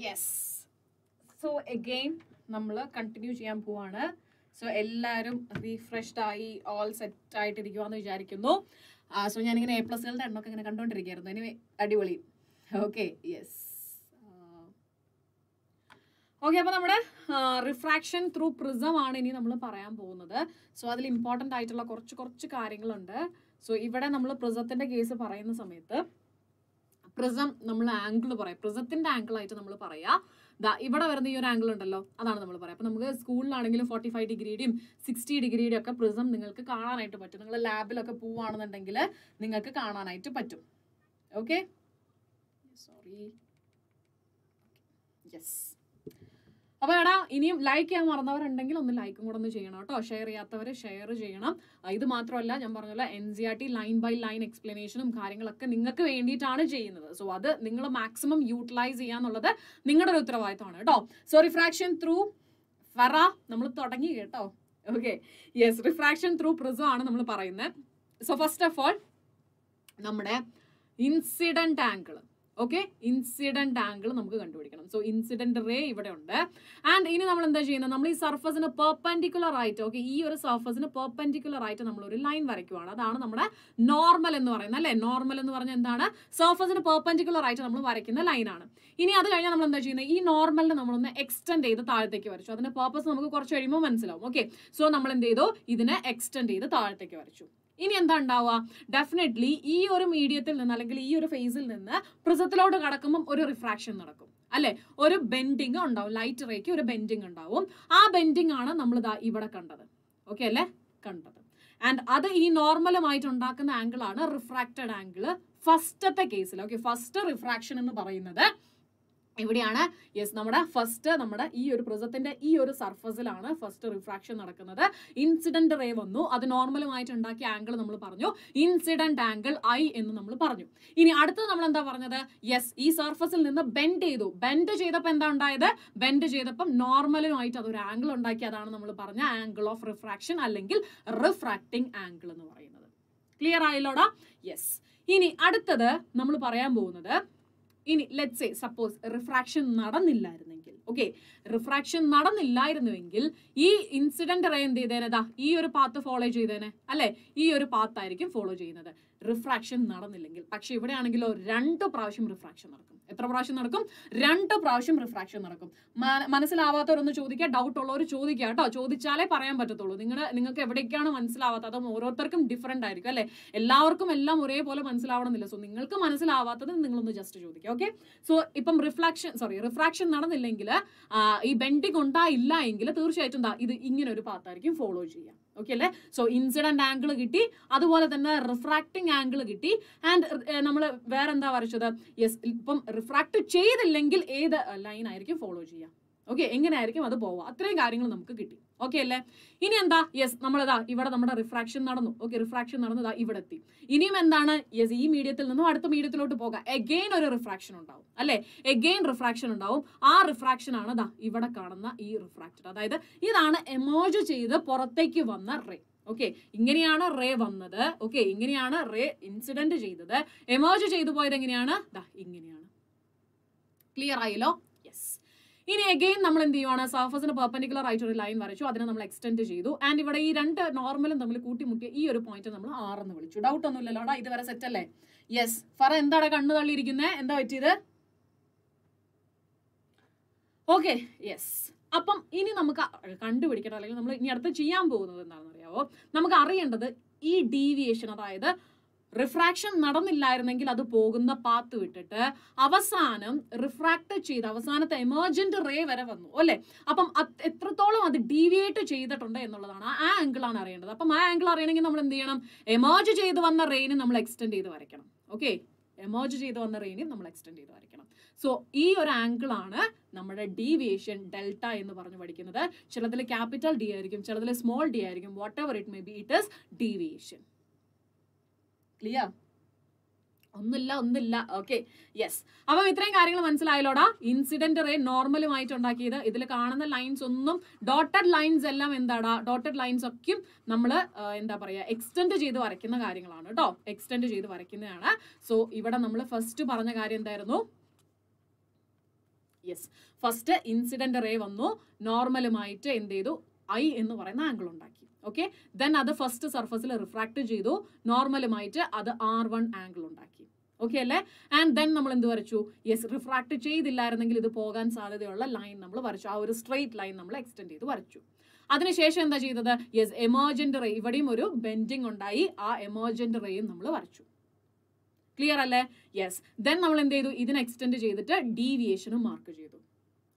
yes so again നമ്മൾ കണ്ടിന്യൂ ചെയ്യാൻ പോവാണ്. സോ എല്ലാവരും റീഫ്രഷ്ഡ് ആയി ഓൾ സെറ്റ് ആയിട്ടിരിക്കുവാന്ന് വിചാരിക്കുന്നു. സോ ഞാനിങ്ങനെ എ പ്ലസുകളുടെ എണ്ണമൊക്കെ ഇങ്ങനെ കണ്ടുകൊണ്ടിരിക്കുകയായിരുന്നു ഇനി അടിപൊളി. ഓക്കെ യെസ് ഓക്കെ അപ്പോൾ നമ്മുടെ റിഫ്രാക്ഷൻ ത്രൂ പ്രിസം ആണ് ഇനി നമ്മൾ പറയാൻ പോകുന്നത്. സോ അതിൽ ഇമ്പോർട്ടന്റ് ആയിട്ടുള്ള കുറച്ച് കുറച്ച് കാര്യങ്ങളുണ്ട്. സോ ഇവിടെ നമ്മൾ പ്രിസത്തിന്റെ കേസ് പറയുന്ന സമയത്ത് പ്രിസം നമ്മൾ ആംഗിൾ പറയാം. പ്രിസത്തിന്റെ ആംഗിൾ ആയിട്ട് നമ്മൾ പറയാം ദാ ഇവിടെ വരുന്ന ഈ ഒരു ആംഗിൾ ഉണ്ടല്ലോ അതാണ് നമ്മൾ പറയാം. അപ്പൊ നമുക്ക് സ്കൂളിലാണെങ്കിലും ഫോർട്ടി ഫൈവ് ഡിഗ്രിയുടെയും സിക്സ്റ്റി ഡിഗ്രിയുടെയും ഒക്കെ പ്രിസം നിങ്ങൾക്ക് കാണാനായിട്ട് പറ്റും. നിങ്ങൾ ലാബിലൊക്കെ പോവുകയാണെന്നുണ്ടെങ്കിൽ നിങ്ങൾക്ക് കാണാനായിട്ട് പറ്റും. ഓക്കെ സോറി യെസ് അപ്പൊ എടാ ഇനിയും ലൈക്ക് ചെയ്യാൻ മറന്നവരുണ്ടെങ്കിൽ ഒന്ന് ലൈക്കും കൂടെ ഒന്ന് ചെയ്യണം കേട്ടോ. ഷെയർ ചെയ്യാത്തവർ ഷെയർ ചെയ്യണം. ഇത് മാത്രമല്ല ഞാൻ പറഞ്ഞല്ലോ N C R T line by line എക്സ്പ്ലനേഷനും കാര്യങ്ങളൊക്കെ നിങ്ങൾക്ക് വേണ്ടിയിട്ടാണ് ചെയ്യുന്നത്. സോ അത് നിങ്ങൾ മാക്സിമം യൂട്ടിലൈസ് ചെയ്യാന്നുള്ളത് നിങ്ങളുടെ ഒരു ഉത്തരവാദിത്തമാണ് കേട്ടോ. സോ റിഫ്രാക്ഷൻ ത്രൂ ഫറ നമ്മൾ തുടങ്ങി കേട്ടോ. Okay yes refraction through prism ആണ് നമ്മൾ പറയുന്നത്. സോ ഫസ്റ്റ് ഓഫ് ഓൾ നമ്മുടെ incident angle okay incident angle നമുക്ക് കണ്ടുപിടിക്കണം. സോ ഇൻസിഡന്റ് റേ ഇവിടെ ഉണ്ട്. ആൻഡ് ഇനി നമ്മൾ എന്താ ചെയ്യുന്നത്? നമ്മൾ ഈ സർഫസിന് പെർപെൻഡിക്കുലർ ആയിട്ട് ഓക്കെ ഈ ഒരു സർഫസിന് പെർപെൻഡിക്കുലർ ആയിട്ട് നമ്മൾ ഒരു ലൈൻ വരയ്ക്കുവാണ്. അതാണ് നമ്മുടെ നോർമൽ എന്ന് പറയുന്നത് അല്ലേ? നോർമൽ എന്ന് പറഞ്ഞാൽ എന്താണ്? സർഫസിന് പെർപെൻഡിക്കുലർ ആയിട്ട് നമ്മൾ വരയ്ക്കുന്ന ലൈനാണ് ഇനി അത് കഴിഞ്ഞാൽ നമ്മൾ എന്താ ചെയ്യുന്നത്? ഈ നോർമലിനെ നമ്മളൊന്ന് എക്സ്റ്റെൻഡ് ചെയ്ത് താഴത്തേക്ക് വരച്ചു. അതിന്റെ പേർപ്പസ് നമുക്ക് കുറച്ച് കഴിയുമ്പോൾ മനസ്സിലാവും ഓക്കെ സോ നമ്മൾ എന്ത് ചെയ്തു? ഇതിനെ എക്സ്റ്റെൻഡ് ചെയ്ത് താഴത്തേക്ക് വരച്ചു. ഇനി എന്താ ഉണ്ടാവുക? ഡെഫിനറ്റ്ലി ഈ ഒരു മീഡിയത്തിൽ നിന്ന് അല്ലെങ്കിൽ ഈ ഒരു ഫേസിൽ നിന്ന് പ്രിസത്തിലോട്ട് കടക്കുമ്പോൾ ഒരു റിഫ്രാക്ഷൻ നടക്കും. അല്ലെ? ഒരു ബെൻഡിങ് ഉണ്ടാവും. ലൈറ്റ് റേക്ക് ഒരു ബെൻഡിങ് ഉണ്ടാവും. ആ ബെൻഡിങ് ആണ് നമ്മൾ ഇതാ ഇവിടെ കണ്ടത്. ഓക്കെ അല്ലേ? കണ്ടത്. ആൻഡ് അത് ഈ നോർമലുമായിട്ട് ഉണ്ടാക്കുന്ന ആംഗിൾ ആണ് റിഫ്രാക്റ്റഡ് ആംഗിൾ ഫസ്റ്റത്തെ കേസിൽ ഓക്കെ ഫസ്റ്റ് റിഫ്രാക്ഷൻ എന്ന് പറയുന്നത് ഇവിടെയാണ്. യെസ് നമ്മുടെ ഫസ്റ്റ് നമ്മുടെ ഈ ഒരു പ്രിസത്തിന്റെ ഈ ഒരു സർഫസിലാണ് ഫസ്റ്റ് റിഫ്രാക്ഷൻ നടക്കുന്നത്. ഇൻസിഡന്റ് റേ വന്നു. അത് നോർമലുമായിട്ട് ഉണ്ടാക്കിയ ആംഗിൾ നമ്മൾ പറഞ്ഞു. ഇൻസിഡന്റ് ആംഗിൾ ഐ എന്ന് നമ്മൾ പറഞ്ഞു. ഇനി അടുത്തത് നമ്മൾ എന്താ പറഞ്ഞത്? യെസ് ഈ സർഫസിൽ നിന്ന് ബെൻഡ് ചെയ്തു. ബെൻഡ് ചെയ്തപ്പോൾ എന്താ ഉണ്ടായത്? ബെൻഡ് ചെയ്തപ്പം നോർമലുമായിട്ട് അതൊരു ആംഗിൾ ഉണ്ടാക്കി. അതാണ് നമ്മൾ പറഞ്ഞ ആംഗിൾ ഓഫ് റിഫ്രാക്ഷൻ അല്ലെങ്കിൽ റിഫ്രാക്ടിങ് ആംഗിൾ എന്ന് പറയുന്നത്. ക്ലിയർ ആയല്ലോടാ? യെസ് ഇനി അടുത്തത് നമ്മൾ പറയാൻ പോകുന്നത് ഇനി ലെറ്റ് സേ സപ്പോസ് റിഫ്രാക്ഷൻ നടന്നില്ലായിരുന്നെങ്കിൽ ഓക്കെ റിഫ്രാക്ഷൻ നടന്നില്ലായിരുന്നുവെങ്കിൽ ഈ ഇൻസിഡന്റ് റേ എന്ത് ചെയ്തേനതാ ഈ ഒരു പാത്ത് ഫോളോ ചെയ്തേനെ അല്ലെ? ഈ ഒരു പാത്ത് ആയിരിക്കും ഫോളോ ചെയ്യുന്നത്. റിഫ്രാക്ഷൻ നടന്നില്ലെങ്കിൽ പക്ഷെ ഇവിടെ ആണെങ്കിലോ രണ്ട് പ്രാവശ്യം റിഫ്രാക്ഷൻ നടക്കും. എത്ര പ്രാവശ്യം നടക്കും? രണ്ട് പ്രാവശ്യം റിഫ്രാക്ഷൻ നടക്കും. മനസ്സിലാവാത്തവരൊന്ന് ചോദിക്കുക ഡൗട്ട് ഉള്ളവർ ചോദിക്കുക കേട്ടോ. ചോദിച്ചാലേ പറയാൻ പറ്റത്തുള്ളൂ. നിങ്ങൾ നിങ്ങൾക്ക് എവിടേക്കാണ് മനസ്സിലാവാത്തത്? ഓരോരുത്തർക്കും ഡിഫറെന്റ് ആയിരിക്കും അല്ലേ? എല്ലാവർക്കും എല്ലാം ഒരേപോലെ മനസ്സിലാവണമെന്നില്ല. സോ നിങ്ങൾക്ക് മനസ്സിലാവാത്തത് നിങ്ങളൊന്ന് ജസ്റ്റ് ചോദിക്കുക ഓക്കെ സോ ഇപ്പം റിഫ്ലാക്ഷൻ സോറി റിഫ്രാക്ഷൻ നടന്നില്ലെങ്കിൽ ഈ ബെൻഡിങ് ഉണ്ടായില്ല എങ്കിൽ തീർച്ചയായിട്ടും ഇത് ഇങ്ങനെ ഒരു പാത്തായിരിക്കും ഫോളോ ചെയ്യാം. ഓക്കെ അല്ലേ? സോ ഇൻസിഡന്റ് ആംഗിൾ കിട്ടി. അതുപോലെ തന്നെ റിഫ്രാക്റ്റിംഗ് ആംഗിൾ കിട്ടി. ആൻഡ് നമ്മൾ വേറെ എന്താ വരച്ചത്? യെസ് ഇപ്പം റിഫ്രാക്ട് ചെയ്തില്ലെങ്കിൽ ഏത് ലൈൻ ആയിരിക്കും ഫോളോ ചെയ്യുക ഓക്കെ എങ്ങനെയായിരിക്കും അത് പോവുക? അത്രയും കാര്യങ്ങൾ നമുക്ക് കിട്ടി. ഓക്കെ അല്ലേ? ഇനി എന്താ? യെസ് നമ്മളിതാ ഇവിടെ നമ്മുടെ റിഫ്രാക്ഷൻ നടന്നു. ഓക്കെ റിഫ്രാക്ഷൻ നടന്നതാ ഇവിടെ എത്തി ഇനിയും എന്താണ്? യെസ് ഈ മീഡിയത്തിൽ നിന്നും അടുത്ത മീഡിയത്തിലോട്ട് പോകാം. എഗെയിൻ ഒരു റിഫ്രാക്ഷൻ ഉണ്ടാവും. അല്ലെ? എഗെയിൻ റിഫ്രാക്ഷൻ ഉണ്ടാവും. ആ റിഫ്രാക്ഷൻ ആണ് ദാ ഇവിടെ കാണുന്ന ഈ റിഫ്രാക്റ്റഡ് അതായത് ഇതാണ് എമോജ് ചെയ്ത് പുറത്തേക്ക് വന്ന റേ ഓക്കെ ഇങ്ങനെയാണ് റേ വന്നത്. ഓക്കെ ഇങ്ങനെയാണ് റേ ഇൻസിഡന്റ് ചെയ്തത്. എമോജ് ചെയ്തു പോയത് എങ്ങനെയാണ്? ദാ ഇങ്ങനെയാണ്. ക്ലിയർ ആയല്ലോ? ഇനി അഗെയിൻ നമ്മൾ എന്ത് ചെയ്യുവാണ്? സർഫസിന് പെർപെൻഡിക്കുലർ ആയിട്ട് ഒരു ലൈൻ വരച്ചു. അതിനെ നമ്മൾ എക്സ്റ്റെൻഡ് ചെയ്തു. ആൻഡ് ഇവിടെ ഈ രണ്ട് നോർമലും തമ്മിൽ കൂട്ടിമുട്ടിയ ഈ ഒരു പോയിന്റ് നമ്മൾ ആർ എന്ന് വിളിച്ചു. ഡൗട്ട് ഒന്നും ഇല്ലല്ലോടാ ഇതുവരെ സെറ്റ് അല്ലേ? യെസ് ഫറ എന്താണ് കണ്ണു തള്ളിയിരിക്കുന്നത് എന്താ പറ്റിയത്? ഓക്കെ യെസ് അപ്പം ഇനി നമുക്ക് കണ്ടുപിടിക്കണം. അല്ലെങ്കിൽ നമ്മൾ ഇനി അടുത്ത് ചെയ്യാൻ പോകുന്നത് എന്താണെന്ന് അറിയാവോ? നമുക്ക് അറിയേണ്ടത് ഈ ഡീവിയേഷൻ അതായത് റിഫ്രാക്ഷൻ നടന്നില്ലായിരുന്നെങ്കിൽ അത് പോകുന്ന പാത്ത് വിട്ടിട്ട് അവസാനം റിഫ്രാക്ട് ചെയ്ത് അവസാനത്തെ എമർജന്റ് റേ വരെ വന്നു അല്ലേ? അപ്പം എത്രത്തോളം അത് ഡീവിയേറ്റ് ചെയ്തിട്ടുണ്ട് എന്നുള്ളതാണ് ആ ആംഗിളാണ് അറിയേണ്ടത്. അപ്പം ആ ആംഗിൾ അറിയണമെങ്കിൽ നമ്മൾ എന്ത് ചെയ്യണം? എമർജ് ചെയ്ത് വന്ന റേനെ നമ്മൾ എക്സ്റ്റെൻഡ് ചെയ്ത് വരയ്ക്കണം. ഓക്കെ എമർജ് ചെയ്ത് വന്ന റേനെ നമ്മൾ എക്സ്റ്റെൻഡ് ചെയ്ത് വരയ്ക്കണം. സോ ഈ ഒരു ആംഗിളാണ് നമ്മുടെ ഡീവിയേഷൻ ഡെൽറ്റ എന്ന് പറഞ്ഞ് പഠിക്കുന്നത്. ചിലതിൽ ക്യാപിറ്റൽ ഡി ആയിരിക്കും ചിലതിൽ സ്മോൾ ഡി ആയിരിക്കും whatever it may be it is deviation clear ഒന്നില്ല ഒന്നില്ല ഓക്കെ യെസ് അപ്പം ഇത്രയും കാര്യങ്ങൾ മനസ്സിലായല്ലോടാ? ഇൻസിഡന്റ് റേ നോർമലുമായിട്ട് ഉണ്ടാക്കിയത്. ഇതിൽ കാണുന്ന ലൈൻസ് ഒന്നും ഡോട്ടഡ് ലൈൻസ് എല്ലാം എന്താടാ? ഡോട്ടഡ് ലൈൻസ് ഒക്കെയും നമ്മൾ എന്താ പറയുക എക്സ്റ്റെൻഡ് ചെയ്ത് വരയ്ക്കുന്ന കാര്യങ്ങളാണ് കേട്ടോ. എക്സ്റ്റെൻഡ് ചെയ്ത് വരയ്ക്കുന്നതാണ്. സോ ഇവിടെ നമ്മൾ ഫസ്റ്റ് പറഞ്ഞ കാര്യം എന്തായിരുന്നു? യെസ് ഫസ്റ്റ് ഇൻസിഡന്റ് റേ വന്നു. നോർമലുമായിട്ട് എന്ത് ചെയ്തു? ഐ എന്ന് പറയുന്ന ആംഗിൾ ഉണ്ടാക്കി. ഓക്കെ ദെൻ അത് ഫസ്റ്റ് സർഫസിൽ റിഫ്രാക്ട് ചെയ്തു. നോർമലുമായിട്ട് അത് ആർ വൺ ആംഗിൾ ഉണ്ടാക്കി. ഓക്കെ അല്ലേ? ആൻഡ് ദെൻ നമ്മൾ എന്ത് വരച്ചു? യെസ് റിഫ്രാക്ട് ചെയ്തില്ലായിരുന്നെങ്കിൽ ഇത് പോകാൻ സാധ്യതയുള്ള ലൈൻ നമ്മൾ വരച്ചു. ആ ഒരു സ്ട്രെയിറ്റ് ലൈൻ നമ്മൾ എക്സ്റ്റെൻഡ് ചെയ്ത് വരച്ചു. അതിനുശേഷം എന്താ ചെയ്തത്? യെസ് എമർജന്റ് റേ ഇവിടെയും ഒരു ബെൻഡിങ് ഉണ്ടായി. ആ എമർജന്റ് റേയും നമ്മൾ വരച്ചു. ക്ലിയർ അല്ലേ? യെസ് ദെൻ നമ്മൾ എന്ത് ചെയ്തു? ഇതിനെ എക്സ്റ്റെൻഡ് ചെയ്തിട്ട് ഡീവിയേഷനും മാർക്ക് ചെയ്തു.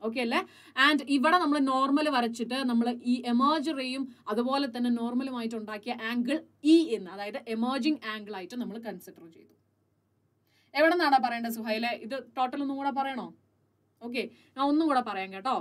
ഓക്കെ അല്ലേ? ആൻഡ് ഇവിടെ നമ്മൾ നോർമൽ വരച്ചിട്ട് നമ്മൾ ഈ എമേർജ് റേയും അതുപോലെ തന്നെ നോർമലുമായിട്ട് ഉണ്ടാക്കിയ ആംഗിൾ ഇ എന്ന് അതായത് എമേർജിങ് ആംഗിൾ ആയിട്ട് നമ്മൾ കൺസിഡർ ചെയ്തു. എവിടെ നിന്നാണ് പറയേണ്ടത് സുഹൈലെ? ഇത് ടോട്ടൽ ഒന്നും കൂടെ പറയണോ? ഓക്കെ ഞാൻ ഒന്നും കൂടെ പറയാം കേട്ടോ.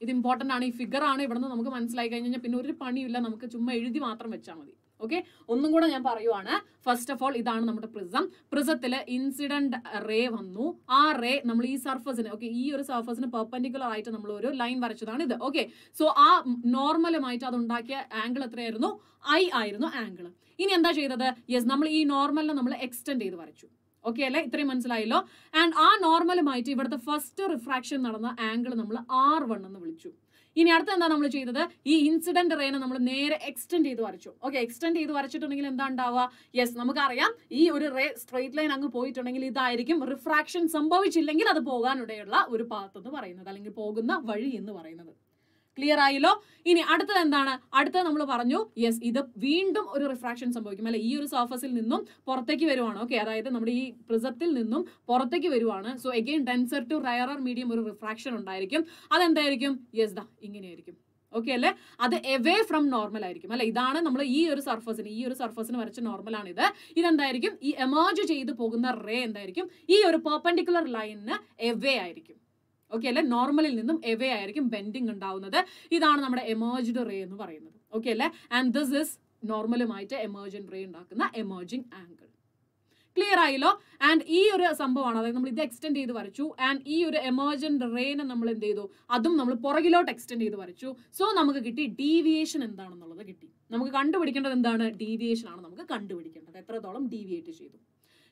ഇത് ഇമ്പോർട്ടന്റ് ആണ്. ഈ ഫിഗർ ആണ്. ഇവിടെ നിന്ന് നമുക്ക് മനസ്സിലായി കഴിഞ്ഞാൽ പിന്നെ ഒരു പണിയില്ല നമുക്ക് ചുമ്മാ എഴുതി മാത്രം വെച്ചാൽ മതി. ഓക്കെ ഒന്നും കൂടെ ഞാൻ പറയുവാണ്. ഫസ്റ്റ് ഓഫ് ഓൾ ഇതാണ് നമ്മുടെ പ്രിസം പ്രിസത്തിൽ ഇൻസിഡന്റ് റേ വന്നു. ആ റേ നമ്മൾ ഈ സർഫസിന് ഓക്കെ ഈ ഒരു സർഫസിന് പെർപെൻഡിക്കുലർ ആയിട്ട് നമ്മൾ ഒരു ലൈൻ വരച്ചതാണ് ഇത്. ഓക്കെ സോ ആ നോർമലുമായിട്ട് അത് ഉണ്ടാക്കിയ ആംഗിൾ എത്രയായിരുന്നു? ഐ ആയിരുന്നു ആംഗിൾ ഇനി എന്താ ചെയ്തത്? യെസ് നമ്മൾ ഈ നോർമലിനെ നമ്മൾ എക്സ്റ്റെൻഡ് ചെയ്ത് വരച്ചു. ഓക്കെ അല്ലേ? ഇത്രയും മനസ്സിലായല്ലോ? ആൻഡ് ആ നോർമലുമായിട്ട് ഇവിടുത്തെ ഫസ്റ്റ് റിഫ്രാക്ഷൻ നടന്ന ആംഗിൾ നമ്മൾ ആർ വൺ എന്ന് വിളിച്ചു. ഇനി അടുത്ത എന്താ നമ്മൾ ചെയ്തത്? ഈ ഇൻസിഡന്റ് റേനെ നമ്മൾ നേരെ എക്സ്റ്റെൻഡ് ചെയ്ത് വരച്ചു. ഓക്കെ എക്സ്റ്റെൻഡ് ചെയ്ത് വരച്ചിട്ടുണ്ടെങ്കിൽ എന്താ ഉണ്ടാവുക? യെസ് നമുക്കറിയാം. ഈ ഒരു റേ സ്ട്രെയിറ്റ് ലൈൻ അങ്ങ് പോയിട്ടുണ്ടെങ്കിൽ ഇതായിരിക്കും റിഫ്രാക്ഷൻ സംഭവിച്ചില്ലെങ്കിൽ അത് പോകാനിടയുള്ള ഒരു പാത്ത് എന്ന് പറയുന്നത് അല്ലെങ്കിൽ പോകുന്ന വഴി എന്ന് പറയുന്നത്. ക്ലിയർ ആയില്ലോ? ഇനി അടുത്തത് എന്താണ്? അടുത്തത് നമ്മൾ പറഞ്ഞു യെസ് ഇത് വീണ്ടും ഒരു റിഫ്രാക്ഷൻ സംഭവിക്കും. അല്ലെ? ഈ ഒരു സർഫസിൽ നിന്നും പുറത്തേക്ക് വരുവാണ്. ഓക്കെ അതായത് നമ്മുടെ ഈ പ്രിസത്തിൽ നിന്നും പുറത്തേക്ക് വരുവാണ്. So again denser to rarer medium ഒരു റിഫ്രാക്ഷൻ ഉണ്ടായിരിക്കും. അതെന്തായിരിക്കും? യെസ് ദ ഇങ്ങനെയായിരിക്കും. ഓക്കെ അല്ലേ? അത് എവേ ഫ്രം നോർമൽ ആയിരിക്കും. അല്ലെ? ഇതാണ് നമ്മൾ ഈ ഒരു സർഫസിന് ഈ ഒരു സർഫസിന് വരച്ച നോർമൽ ആണ് ഇത്. ഇതെന്തായിരിക്കും? ഈ എമേർജ് ചെയ്ത് പോകുന്ന റേ എന്തായിരിക്കും? ഈ ഒരു പെർപെൻഡിക്കുലർ ലൈനിന് എവേ ആയിരിക്കും. ഓക്കെ അല്ലെ? നോർമലിൽ നിന്നും എവേ ആയിരിക്കും ബെൻഡിങ് ഉണ്ടാവുന്നത്. ഇതാണ് നമ്മുടെ എമേർജ്ഡ് റേ എന്ന് പറയുന്നത്. ഓക്കെ അല്ലെ? ആൻഡ് ദിസ് ഇസ് നോർമലുമായിട്ട് എമേർജൻ റേ ഉണ്ടാക്കുന്ന എമേർജിങ് ആംഗിൾ ക്ലിയർ ആയില്ലോ? ആൻഡ് ഈ ഒരു സംഭവമാണ് അതായത് നമ്മൾ ഇത് എക്സ്റ്റെൻഡ് ചെയ്ത് വരച്ചു. ആൻഡ് ഈ ഒരു എമേർജന്റ് റേനെ നമ്മൾ എന്ത് ചെയ്തു? അതും നമ്മൾ പുറകിലോട്ട് എക്സ്റ്റെൻഡ് ചെയ്ത് വരച്ചു. സോ നമുക്ക് കിട്ടി ഡീവിയേഷൻ എന്താണെന്നുള്ളത് കിട്ടി. നമുക്ക് കണ്ടുപിടിക്കേണ്ടത് എന്താണ്? ഡീവിയേഷൻ ആണ് നമുക്ക് കണ്ടുപിടിക്കേണ്ടത്. എത്രത്തോളം ഡീവിയേറ്റ് ചെയ്തു?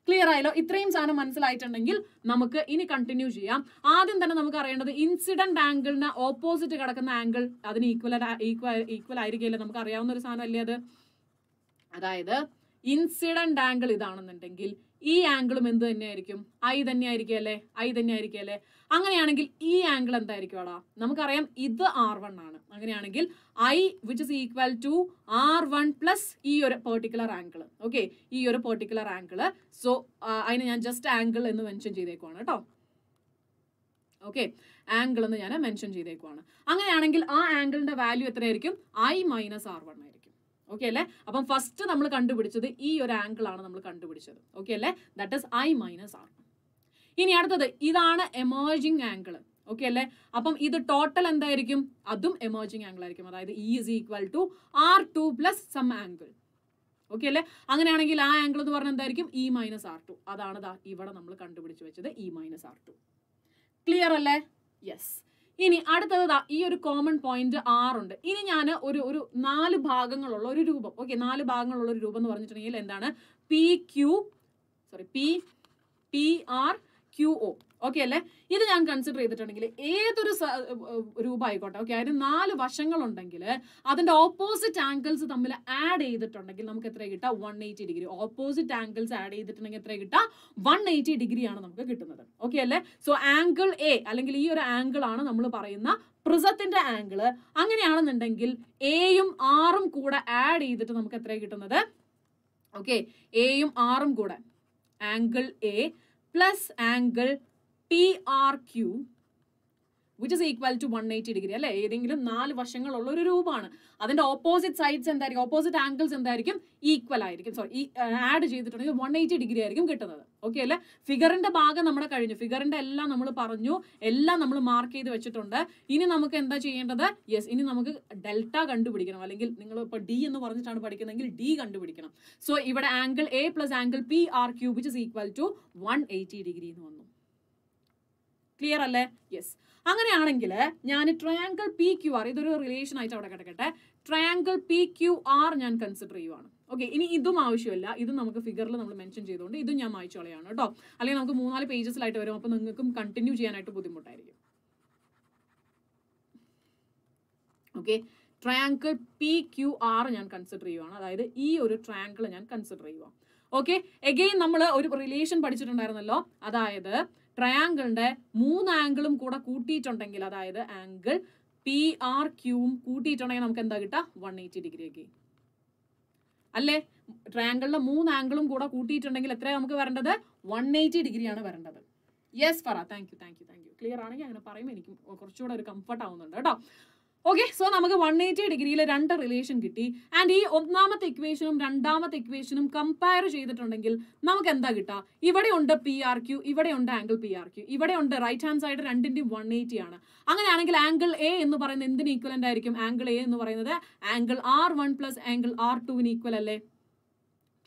ക്ലിയർ ആയല്ലോ? ഇത്രയും സാധനം മനസ്സിലായിട്ടുണ്ടെങ്കിൽ നമുക്ക് ഇനി കണ്ടിന്യൂ ചെയ്യാം. ആദ്യം തന്നെ നമുക്ക് അറിയേണ്ടത് ഇൻസിഡന്റ് ആംഗിളിന് ഓപ്പോസിറ്റ് കിടക്കുന്ന ആംഗിൾ അതിന് ഈക്വൽ ഈക്വൽ ഈക്വൽ ആയിരിക്കില്ല നമുക്ക് അറിയാവുന്ന ഒരു സാധനം അല്ലേ അത്? അതായത് ഇൻസിഡന്റ് ആംഗിൾ ഇതാണെന്നുണ്ടെങ്കിൽ ഈ ആംഗിളും എന്ത് തന്നെയായിരിക്കും? ഐ തന്നെയായിരിക്കും അല്ലേ? ഐ തന്നെയായിരിക്കും അല്ലേ? അങ്ങനെയാണെങ്കിൽ ഈ ആംഗിൾ എന്തായിരിക്കും അടാ നമുക്കറിയാം ഇത് ആർ വൺ ആണ്. അങ്ങനെയാണെങ്കിൽ I which is equal to R one plus ഈ ഒരു പെർട്ടിക്കുലർ ആംഗിൾ ഓക്കെ ഈ ഒരു പെർട്ടിക്കുലർ ആംഗിൾ സോ അതിന് ഞാൻ ജസ്റ്റ് ആംഗിൾ എന്ന് മെൻഷൻ ചെയ്തേക്കുവാണ് കേട്ടോ. ഓക്കെ ആംഗിൾ എന്ന് ഞാൻ മെൻഷൻ ചെയ്തേക്കുവാണ്. അങ്ങനെയാണെങ്കിൽ ആ ആംഗിളിന്റെ വാല്യൂ എത്രയായിരിക്കും? ഐ മൈനസ് ആർ വൺ ആയിരിക്കും. ഓക്കെ അല്ലേ? അപ്പം ഫസ്റ്റ് നമ്മൾ കണ്ടുപിടിച്ചത് ഈ ഒരു ആംഗിൾ ആണ് നമ്മൾ കണ്ടുപിടിച്ചത്. ഓക്കെ അല്ലേ? That is I minus R ഇനി അടുത്തത് ഇതാണ് എമേർജിങ് ആംഗിൾ ഓക്കെ അല്ലേ? അപ്പം ഇത് ടോട്ടൽ എന്തായിരിക്കും? അതും എമേർജിങ് ആംഗിൾ ആയിരിക്കും. അതായത് E is equal to R two plus some angle okay അല്ലേ? അങ്ങനെയാണെങ്കിൽ ആ ആംഗിൾ എന്ന് പറഞ്ഞാൽ എന്തായിരിക്കും? ഇ മൈനസ് ആർ ടു അതാണ് ഇവിടെ നമ്മൾ കണ്ടുപിടിച്ച് വെച്ചത് E minus R two clear അല്ലേ? യെസ് ഇനി അടുത്തത് ഈ ഒരു കോമൺ പോയിന്റ് ആറുണ്ട് ഇനി ഞാൻ ഒരു ഒരു നാല് ഭാഗങ്ങളുള്ള ഒരു രൂപം ഓക്കെ നാല് ഭാഗങ്ങളുള്ള ഒരു രൂപം എന്ന് പറഞ്ഞിട്ടുണ്ടെങ്കിൽ എന്താണ്? P Q sorry P P R Q O okay അല്ലേ? ഇത് ഞാൻ കൺസിഡർ ചെയ്തിട്ടുണ്ടെങ്കിൽ ഏതൊരു രൂപ ആയിക്കോട്ടെ ഓക്കെ അതിന് നാല് വശങ്ങളുണ്ടെങ്കിൽ അതിന്റെ ഓപ്പോസിറ്റ് ആംഗിൾസ് തമ്മിൽ ആഡ് ചെയ്തിട്ടുണ്ടെങ്കിൽ നമുക്ക് എത്ര കിട്ടാം one eighty degree opposite angles add ചെയ്തിട്ടുണ്ടെങ്കിൽ എത്ര കിട്ടാം വൺ എയ്റ്റി ഡിഗ്രി ആണ് നമുക്ക് കിട്ടുന്നത്. ഓക്കെ അല്ലേ? സോ ആംഗിൾ എ അല്ലെങ്കിൽ ഈ ഒരു ആംഗിൾ ആണ് നമ്മൾ പറയുന്ന പ്രിസത്തിന്റെ ആംഗിൾ അങ്ങനെയാണെന്നുണ്ടെങ്കിൽ എയും ആറും കൂടെ ആഡ് ചെയ്തിട്ട് നമുക്ക് എത്ര കിട്ടുന്നത്? ഓക്കെ എയും ആറും കൂടെ. Angle A plus angle P R Q which is equal to one eighty degree അല്ലെ? ഏതെങ്കിലും നാല് വശങ്ങളുള്ള ഒരു രൂപമാണ്. അതിന്റെ ഓപ്പോസിറ്റ് സൈഡ്സ് എന്തായിരിക്കും? ഓപ്പോസിറ്റ് ആംഗിൾസ് എന്തായിരിക്കും? ഈക്വൽ ആയിരിക്കും. സോറി ആഡ് ചെയ്തിട്ടുണ്ടെങ്കിൽ വൺ എയ്റ്റി ഡിഗ്രി ആയിരിക്കും കിട്ടുന്നത്. ഓക്കെ അല്ലേ? ഫിഗറിന്റെ ഭാഗം നമ്മുടെ കഴിഞ്ഞു. ഫിഗറിന്റെ എല്ലാം നമ്മൾ പറഞ്ഞു. എല്ലാം നമ്മൾ മാർക്ക് ചെയ്ത് വെച്ചിട്ടുണ്ട്. ഇനി നമുക്ക് എന്താ ചെയ്യേണ്ടത്? യെസ് ഇനി നമുക്ക് ഡെൽറ്റ കണ്ടുപിടിക്കണം. അല്ലെങ്കിൽ നിങ്ങൾ ഇപ്പോൾ ഡി എന്ന് പറഞ്ഞിട്ടാണ് പഠിക്കുന്നതെങ്കിൽ ഡി കണ്ടുപിടിക്കണം. സോ ഇവിടെ angle A plus angle P R Q equal to one eighty degree എന്ന് വന്നു. ക്ലിയർ അല്ലേ? യെസ് അങ്ങനെയാണെങ്കിൽ ഞാൻ ട്രയാങ്കിൾ പി ക്യു ആർ ഇതൊരു റിലേഷൻ ആയിട്ട് അവിടെ കിടക്കട്ടെ. ട്രയാങ്കിൾ പി ക്യു ആർ ഞാൻ കൺസിഡർ ചെയ്യുവാണ്. ഓക്കെ ഇനി ഇതും ആവശ്യമില്ല. ഇതും നമുക്ക് ഫിഗറിൽ നമ്മൾ മെൻഷൻ ചെയ്തുകൊണ്ട് ഇതും ഞാൻ വായിച്ചു കളയാണ് കേട്ടോ. അല്ലെങ്കിൽ നമുക്ക് മൂന്നാൽ പേജസിലായിട്ട് വരും. അപ്പോൾ നിങ്ങൾക്കും കണ്ടിന്യൂ ചെയ്യാനായിട്ട് ബുദ്ധിമുട്ടായിരിക്കും. Okay triangle P Q R ഞാൻ കൺസിഡർ ചെയ്യുവാണ്. അതായത് ഈ ഒരു ട്രയാങ്കിൾ ഞാൻ കൺസിഡർ ചെയ്യുവാണ് ഓക്കെ എഗെയിൻ നമ്മൾ ഒരു റിലേഷൻ പഠിച്ചിട്ടുണ്ടായിരുന്നല്ലോ. അതായത് ട്രയാങ്കിളിന്റെ മൂന്ന് ആംഗിളും കൂടെ കൂട്ടിയിട്ടുണ്ടെങ്കിൽ അതായത് ആംഗിൾ പി ആർ ക്യൂവും കൂട്ടിയിട്ടുണ്ടെങ്കിൽ നമുക്ക് എന്താ കിട്ടുക? വൺ എയ്റ്റി ഡിഗ്രി ഒക്കെ. അല്ലേ? ട്രയാങ്കിളിലെ മൂന്ന് ആംഗിളും കൂടെ കൂട്ടിയിട്ടുണ്ടെങ്കിൽ എത്രയാണ് നമുക്ക് വരേണ്ടത്? വൺ എയ്റ്റി ഡിഗ്രിയാണ് വരേണ്ടത്. Yes Farah thank you thank you thank you clear ആണെങ്കിൽ അങ്ങനെ പറയുമ്പോൾ എനിക്ക് കുറച്ചുകൂടെ ഒരു കംഫർട്ട് ആവുന്നുണ്ട് കേട്ടോ. ഓക്കെ സോ നമുക്ക് വൺ എയ്റ്റി ഡിഗ്രിയിൽ രണ്ട് റിലേഷൻ കിട്ടി. ആൻഡ് ഈ ഒന്നാമത്തെ ഇക്വേഷനും രണ്ടാമത്തെ ഇക്വേഷനും കമ്പയർ ചെയ്തിട്ടുണ്ടെങ്കിൽ നമുക്ക് എന്താ കിട്ടുക ഇവിടെ ഉണ്ട് പി ആർ ക്യു ഇവിടെ ഉണ്ട് ആംഗിൾ പി ആർ ക്യു ഇവിടെ ഉണ്ട് റൈറ്റ് ഹാൻഡ് സൈഡ് രണ്ടിന്റെയും വൺ എയ്റ്റി ആണ്. അങ്ങനെയാണെങ്കിൽ ആംഗിൾ എ എന്ന് പറയുന്നത് എന്തിന് ഈക്വലന്റ് ആയിരിക്കും? ആംഗിൾ എ എന്ന് പറയുന്നത് angle R one plus angle R ടുവിന് ഈക്വൽ അല്ലേ?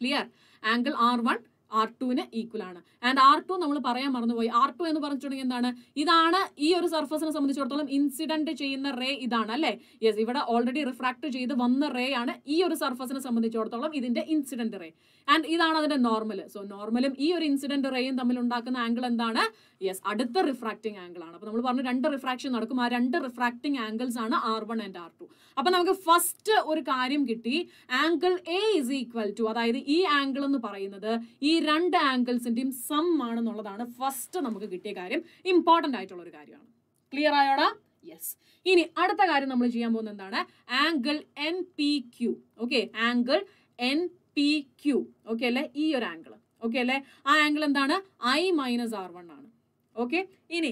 Clear angle R one R ടുവിന് ഈക്വൽ ആണ്. ആൻഡ് ആർ ടു നമ്മൾ പറയാൻ മറന്നുപോയി. ആർ ടു എന്ന് പറഞ്ഞിട്ടുണ്ടെങ്കിൽ എന്താണ്? ഇതാണ് ഈ ഒരു സർഫസിനെ സംബന്ധിച്ചിടത്തോളം ഇൻസിഡന്റ് ചെയ്യുന്ന റേ ഇതാണ് അല്ലേ? യെസ് ഇവിടെ ഓൾറെഡി റിഫ്രാക്ട് ചെയ്ത് വന്ന റേ ആണ് ഈ ഒരു സർഫസിനെ സംബന്ധിച്ചിടത്തോളം ഇതിന്റെ ഇൻസിഡന്റ് റേ ആൻഡ് ഇതാണ് അതിന്റെ നോർമൽ സോ നോർമലും ഈ ഒരു ഇൻസിഡന്റ് റേയും തമ്മിൽ ഉണ്ടാക്കുന്ന ആംഗിൾ എന്താണ്? യെസ് അടുത്ത റിഫ്രാക്ടിങ് ആംഗിൾ ആണ്. അപ്പൊ നമ്മൾ പറഞ്ഞു രണ്ട് റിഫ്രാക്ഷൻ നടക്കും. ആ രണ്ട് റിഫ്രാക്ടിങ് ആംഗിൾസ് ആണ് R one and R two അപ്പൊ നമുക്ക് ഫസ്റ്റ് ഒരു കാര്യം കിട്ടി. Angle A is equal to അതായത് ഈ ആംഗിൾ എന്ന് പറയുന്നത് ഈ രണ്ട് ആംഗിൾസിന്റെയും സം ആണെന്നുള്ളതാണ് ഫസ്റ്റ് നമുക്ക് കിട്ടിയ കാര്യം. ഇമ്പോർട്ടന്റ് ആയിട്ടുള്ള ഒരു കാര്യമാണ്. ക്ലിയർ ആയോടാ? യെസ് ഇനി അടുത്ത കാര്യം നമ്മൾ ചെയ്യാൻ പോകുന്നത് എന്താണ്? Angle N P Q okay angle N P Q okay അല്ലേ? ഈ ഒരു ആംഗിൾ ഓക്കെ അല്ലേ? ആ ആംഗിൾ എന്താണ്? ഐ മൈനസ് ആർ വൺ ആണ്. ഓക്കെ ഇനി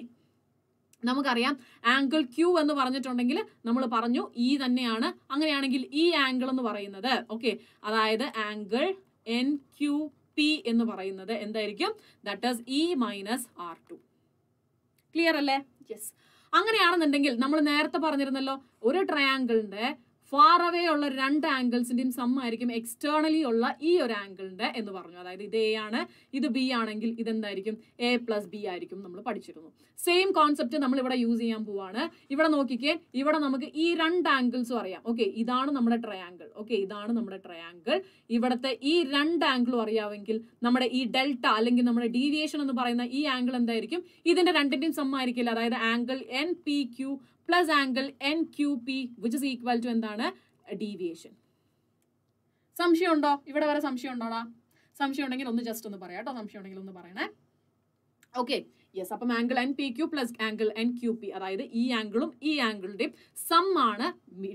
നമുക്കറിയാം ആംഗിൾ ക്യൂ എന്ന് പറഞ്ഞിട്ടുണ്ടെങ്കിൽ നമ്മൾ പറഞ്ഞു ഈ തന്നെയാണ്. അങ്ങനെയാണെങ്കിൽ ഈ ആംഗിൾ എന്ന് പറയുന്നത്. ഓക്കെ അതായത് ആംഗിൾ എൻ ക്യൂ പി എന്ന് പറയുന്നത് എന്തായിരിക്കും? That is E minus R two clear അല്ലേ? യെസ് അങ്ങനെയാണെന്നുണ്ടെങ്കിൽ നമ്മൾ നേരത്തെ പറഞ്ഞിരുന്നല്ലോ ഒരു ട്രയാങ്കിളിന്റെ ഫാർ അവേ ഉള്ള രണ്ട് ആംഗിൾസിന്റെയും സം ആയിരിക്കും എക്സ്റ്റേണലി ഉള്ള ഈ ഒരു ആംഗിളിന്റെ എന്ന് പറഞ്ഞു. അതായത് ഇത് എ ആണ് ഇത് ബി ആണെങ്കിൽ ഇതെന്തായിരിക്കും? എ പ്ലസ് ബി ആയിരിക്കും നമ്മൾ പഠിച്ചിരുന്നു. സെയിം കോൺസെപ്റ്റ് നമ്മൾ ഇവിടെ യൂസ് ചെയ്യാൻ പോവാണ്. ഇവിടെ നോക്കിക്കേ ഇവിടെ നമുക്ക് ഈ രണ്ട് ആംഗിൾസും അറിയാം. ഓക്കെ ഇതാണ് നമ്മുടെ ട്രയാങ്കിൾ ഓക്കെ ഇതാണ് നമ്മുടെ ട്രയാങ്കിൾ ഇവിടുത്തെ ഈ രണ്ട് ആംഗിളും അറിയാമെങ്കിൽ നമ്മുടെ ഈ ഡെൽറ്റ അല്ലെങ്കിൽ നമ്മുടെ ഡീവിയേഷൻ എന്ന് പറയുന്ന ഈ ആംഗിൾ എന്തായിരിക്കും? ഇതിന്റെ രണ്ടിന്റെയും സം അതായത് angle N P Q plus angle N Q P which is equal to എന്താണ്? ഡീവിയേഷൻ സംശയമുണ്ടോ? ഇവിടെ വരെ സംശയം ഉണ്ടോടാ സംശയം ഉണ്ടെങ്കിൽ ഒന്ന് ജസ്റ്റ് ഒന്ന് പറയാം കേട്ടോ. സംശയം ഉണ്ടെങ്കിൽ ഒന്ന് പറയണേ. ഓക്കെ യെസ് അപ്പം angle N P Q plus angle N Q P അതായത് ഈ ആംഗിളും ഈ ആംഗിളുടെയും സം ആണ്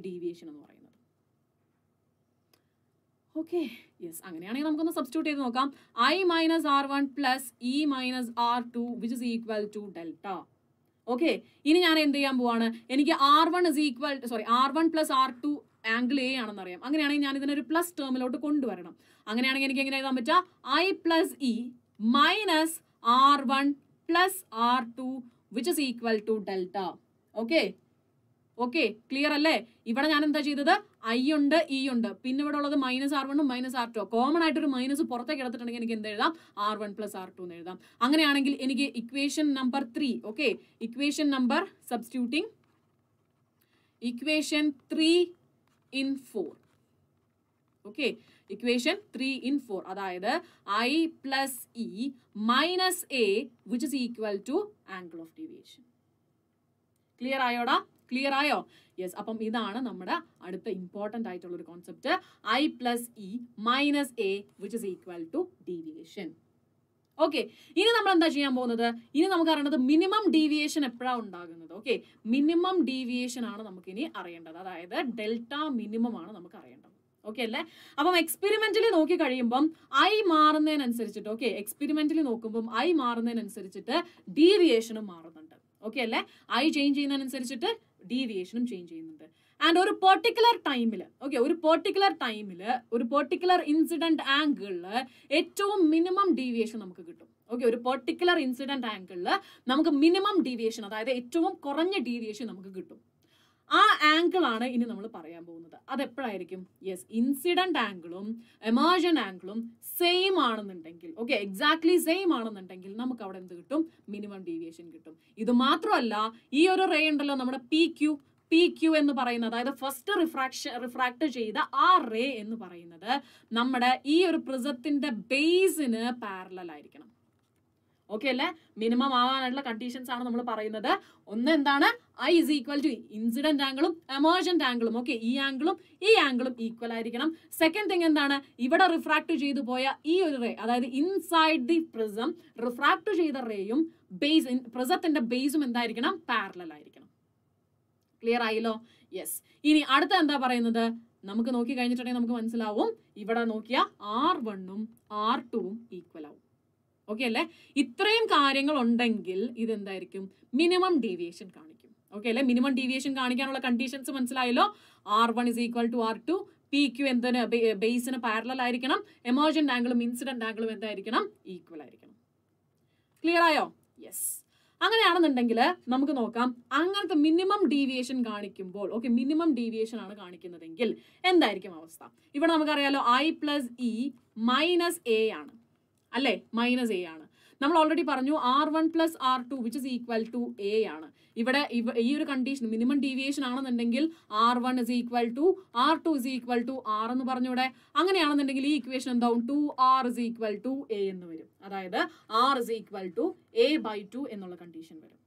ഡീവിയേഷൻ എന്ന് പറയുന്നത്. ഓക്കെ യെസ് അങ്ങനെയാണെങ്കിൽ നമുക്കൊന്ന് സബ്സ്റ്റിറ്റ്യൂട്ട് ചെയ്ത് നോക്കാം. I minus R one plus E minus R two which is equal to delta okay ഇനി ഞാൻ എന്ത് ചെയ്യാൻ പോവാണ്? എനിക്ക് R one is equal sorry R one plus R two angle A ആണെന്ന് അറിയാം. അങ്ങനെയാണെങ്കിൽ ഞാൻ ഇതിനൊരു പ്ലസ് ടേമിലോട്ട് കൊണ്ടുവരണം. അങ്ങനെയാണെങ്കിൽ എനിക്ക് എങ്ങനെ എഴുതാൻ പറ്റുക I plus E minus R one plus R two which is equal to delta okay okay clear അല്ലേ? ഇവിടെ ഞാൻ എന്താ ചെയ്തത്? ഐ ഉണ്ട് ഇ ഉണ്ട്. പിന്നെ ഇവിടെ ഉള്ളത് മൈനസ് ആർ വണ്ണും മൈനസ് ആർ ടു കോമൺ ആയിട്ട് ഒരു മൈനസ് പുറത്തേക്ക് എടുത്തിട്ടുണ്ടെങ്കിൽ എനിക്ക് എന്ത് എഴുതാം? R one plus R two എന്ന് എഴുതാം. അങ്ങനെയാണെങ്കിൽ എനിക്ക് equation number three okay equation number substituting equation three in four okay equation three in four അതായത് I plus E minus A which is equal to angle of deviation clear ആയോടാ? Clear ആയോ? യെസ് അപ്പം ഇതാണ് നമ്മുടെ അടുത്ത ഇമ്പോർട്ടന്റ് ആയിട്ടുള്ള ഒരു concept I plus E minus A which is equal to deviation okay ഇനി നമ്മൾ എന്താ ചെയ്യാൻ പോകുന്നത്? ഇനി നമുക്ക് അറിയേണ്ടത് മിനിമം ഡീവിയേഷൻ എപ്പോഴാണ് ഉണ്ടാകുന്നത്? ഓക്കെ മിനിമം ഡീവിയേഷൻ ആണ് നമുക്ക് ഇനി അറിയേണ്ടത്. അതായത് ഡെൽറ്റ മിനിമം ആണ് നമുക്ക് അറിയേണ്ടത്. ഓക്കെ അല്ലേ? അപ്പം എക്സ്പെരിമെന്റലി നോക്കി കഴിയുമ്പം ഐ മാറുന്നതിനനുസരിച്ചിട്ട് ഓക്കെ എക്സ്പെരിമെന്റലി നോക്കുമ്പം ഐ മാറുന്നതിനനുസരിച്ചിട്ട് ഡീവിയേഷനും മാറുന്നുണ്ട്. ഓക്കെ അല്ലേ? ഐ ചേഞ്ച് ചെയ്യുന്നതിനനുസരിച്ചിട്ട് ഡീവിയേഷനും ചേഞ്ച് ചെയ്യുന്നുണ്ട്. ആൻഡ് ഒരു പെർട്ടിക്കുലർ ടൈമിൽ ഓക്കെ ഒരു പെർട്ടിക്കുലർ ടൈമിൽ ഒരു പെർട്ടിക്കുലർ ഇൻസിഡന്റ് ആംഗിളിൽ ഏറ്റവും മിനിമം ഡീവിയേഷൻ നമുക്ക് കിട്ടും. ഓക്കെ ഒരു പെർട്ടിക്കുലർ ഇൻസിഡന്റ് ആംഗിളിൽ നമുക്ക് മിനിമം ഡീവിയേഷൻ അതായത് ഏറ്റവും കുറഞ്ഞ ഡീവിയേഷൻ നമുക്ക് കിട്ടും. ആ ആംഗിൾ ആണ് ഇനി നമ്മൾ പറയാൻ പോകുന്നത്. അത് എപ്പോഴായിരിക്കും യെസ് ഇൻസിഡന്റ് ആംഗിളും എമേർജൻ ആംഗിളും സെയിം ആണെന്നുണ്ടെങ്കിൽ ഓക്കെ എക്സാക്ട്ലി സെയിം ആണെന്നുണ്ടെങ്കിൽ നമുക്ക് അവിടെ എന്ത് കിട്ടും? മിനിമം ഡീവിയേഷൻ കിട്ടും. ഇത് മാത്രമല്ല ഈ ഒരു റേ ഉണ്ടല്ലോ നമ്മുടെ പി ക്യൂ പി ക്യു എന്ന് പറയുന്നത് അതായത് ഫസ്റ്റ് റിഫ്രാക്ഷൻ റിഫ്രാക്ട് ചെയ്ത ആ റേ എന്ന് പറയുന്നത് നമ്മുടെ ഈ ഒരു പ്രിസത്തിന്റെ ബേസിന് പാരലൽ ആയിരിക്കണം. ഓക്കെ അല്ലേ? മിനിമം ആവാനുള്ള കണ്ടീഷൻസ് ആണ് നമ്മൾ പറയുന്നത്. ഒന്ന് എന്താണ്? I is equal to incident ആംഗിളും എമേർജന്റ് ആംഗിളും ഓക്കെ ഈ ആംഗിളും ഈ ആംഗിളും ഈക്വൽ ആയിരിക്കണം. സെക്കൻഡ് തിങ് എന്താണ്? ഇവിടെ റിഫ്രാക്ട് ചെയ്തു പോയ ഈ ഒരു റേ അതായത് ഇൻസൈഡ് ദി പ്രിസം റിഫ്രാക്ട് ചെയ്ത റേയും ബേസ് പ്രിസത്തിന്റെ ബേസും എന്തായിരിക്കണം? പാരലൽ ആയിരിക്കണം. ക്ലിയർ ആയില്ലോ? യെസ് ഇനി അടുത്ത എന്താ പറയുന്നത്? നമുക്ക് നോക്കി കഴിഞ്ഞിട്ടുണ്ടെങ്കിൽ നമുക്ക് മനസ്സിലാവും. ഇവിടെ നോക്കിയാൽ ആർ വണ്ണും ആർ ടുവും ഈക്വൽ ആവും. ഓക്കെ അല്ലേ? ഇത്രയും കാര്യങ്ങൾ ഉണ്ടെങ്കിൽ ഇതെന്തായിരിക്കും? മിനിമം ഡീവിയേഷൻ കാണിക്കും. ഓക്കെ അല്ലേ? മിനിമം ഡീവിയേഷൻ കാണിക്കാനുള്ള കണ്ടീഷൻസ് മനസ്സിലായല്ലോ? R one is equal to R two P Q എന്തിന്? ബേസിന് പാരലൽ ആയിരിക്കണം. എമർജന്റ് ആംഗിളും ഇൻസിഡന്റ് ആംഗിളും എന്തായിരിക്കണം? ഈക്വൽ ആയിരിക്കണം. ക്ലിയർ ആയോ? യെസ് അങ്ങനെയാണെന്നുണ്ടെങ്കിൽ നമുക്ക് നോക്കാം. അങ്ങനത്തെ മിനിമം ഡീവിയേഷൻ കാണിക്കുമ്പോൾ ഓക്കെ മിനിമം ഡീവിയേഷൻ ആണ് കാണിക്കുന്നതെങ്കിൽ എന്തായിരിക്കും അവസ്ഥ? ഇവിടെ നമുക്കറിയാലോ I plus E minus A ആണ്. അല്ലേ? മൈനസ് എ ആണ്. നമ്മൾ ഓൾറെഡി പറഞ്ഞു R one plus R two which is equal to A ആണ്. ഇവിടെ ഇവ- ഈ ഒരു കണ്ടീഷൻ മിനിമം ഡീവിയേഷൻ ആണെന്നുണ്ടെങ്കിൽ R one is equal to R two is equal to R എന്ന് പറഞ്ഞൂടെ. അങ്ങനെയാണെന്നുണ്ടെങ്കിൽ ഈ ഇക്വേഷൻ എന്താവും? Two R is equal to A എന്ന് വരും. അതായത് R is equal to A by two എന്നുള്ള കണ്ടീഷൻ വരും.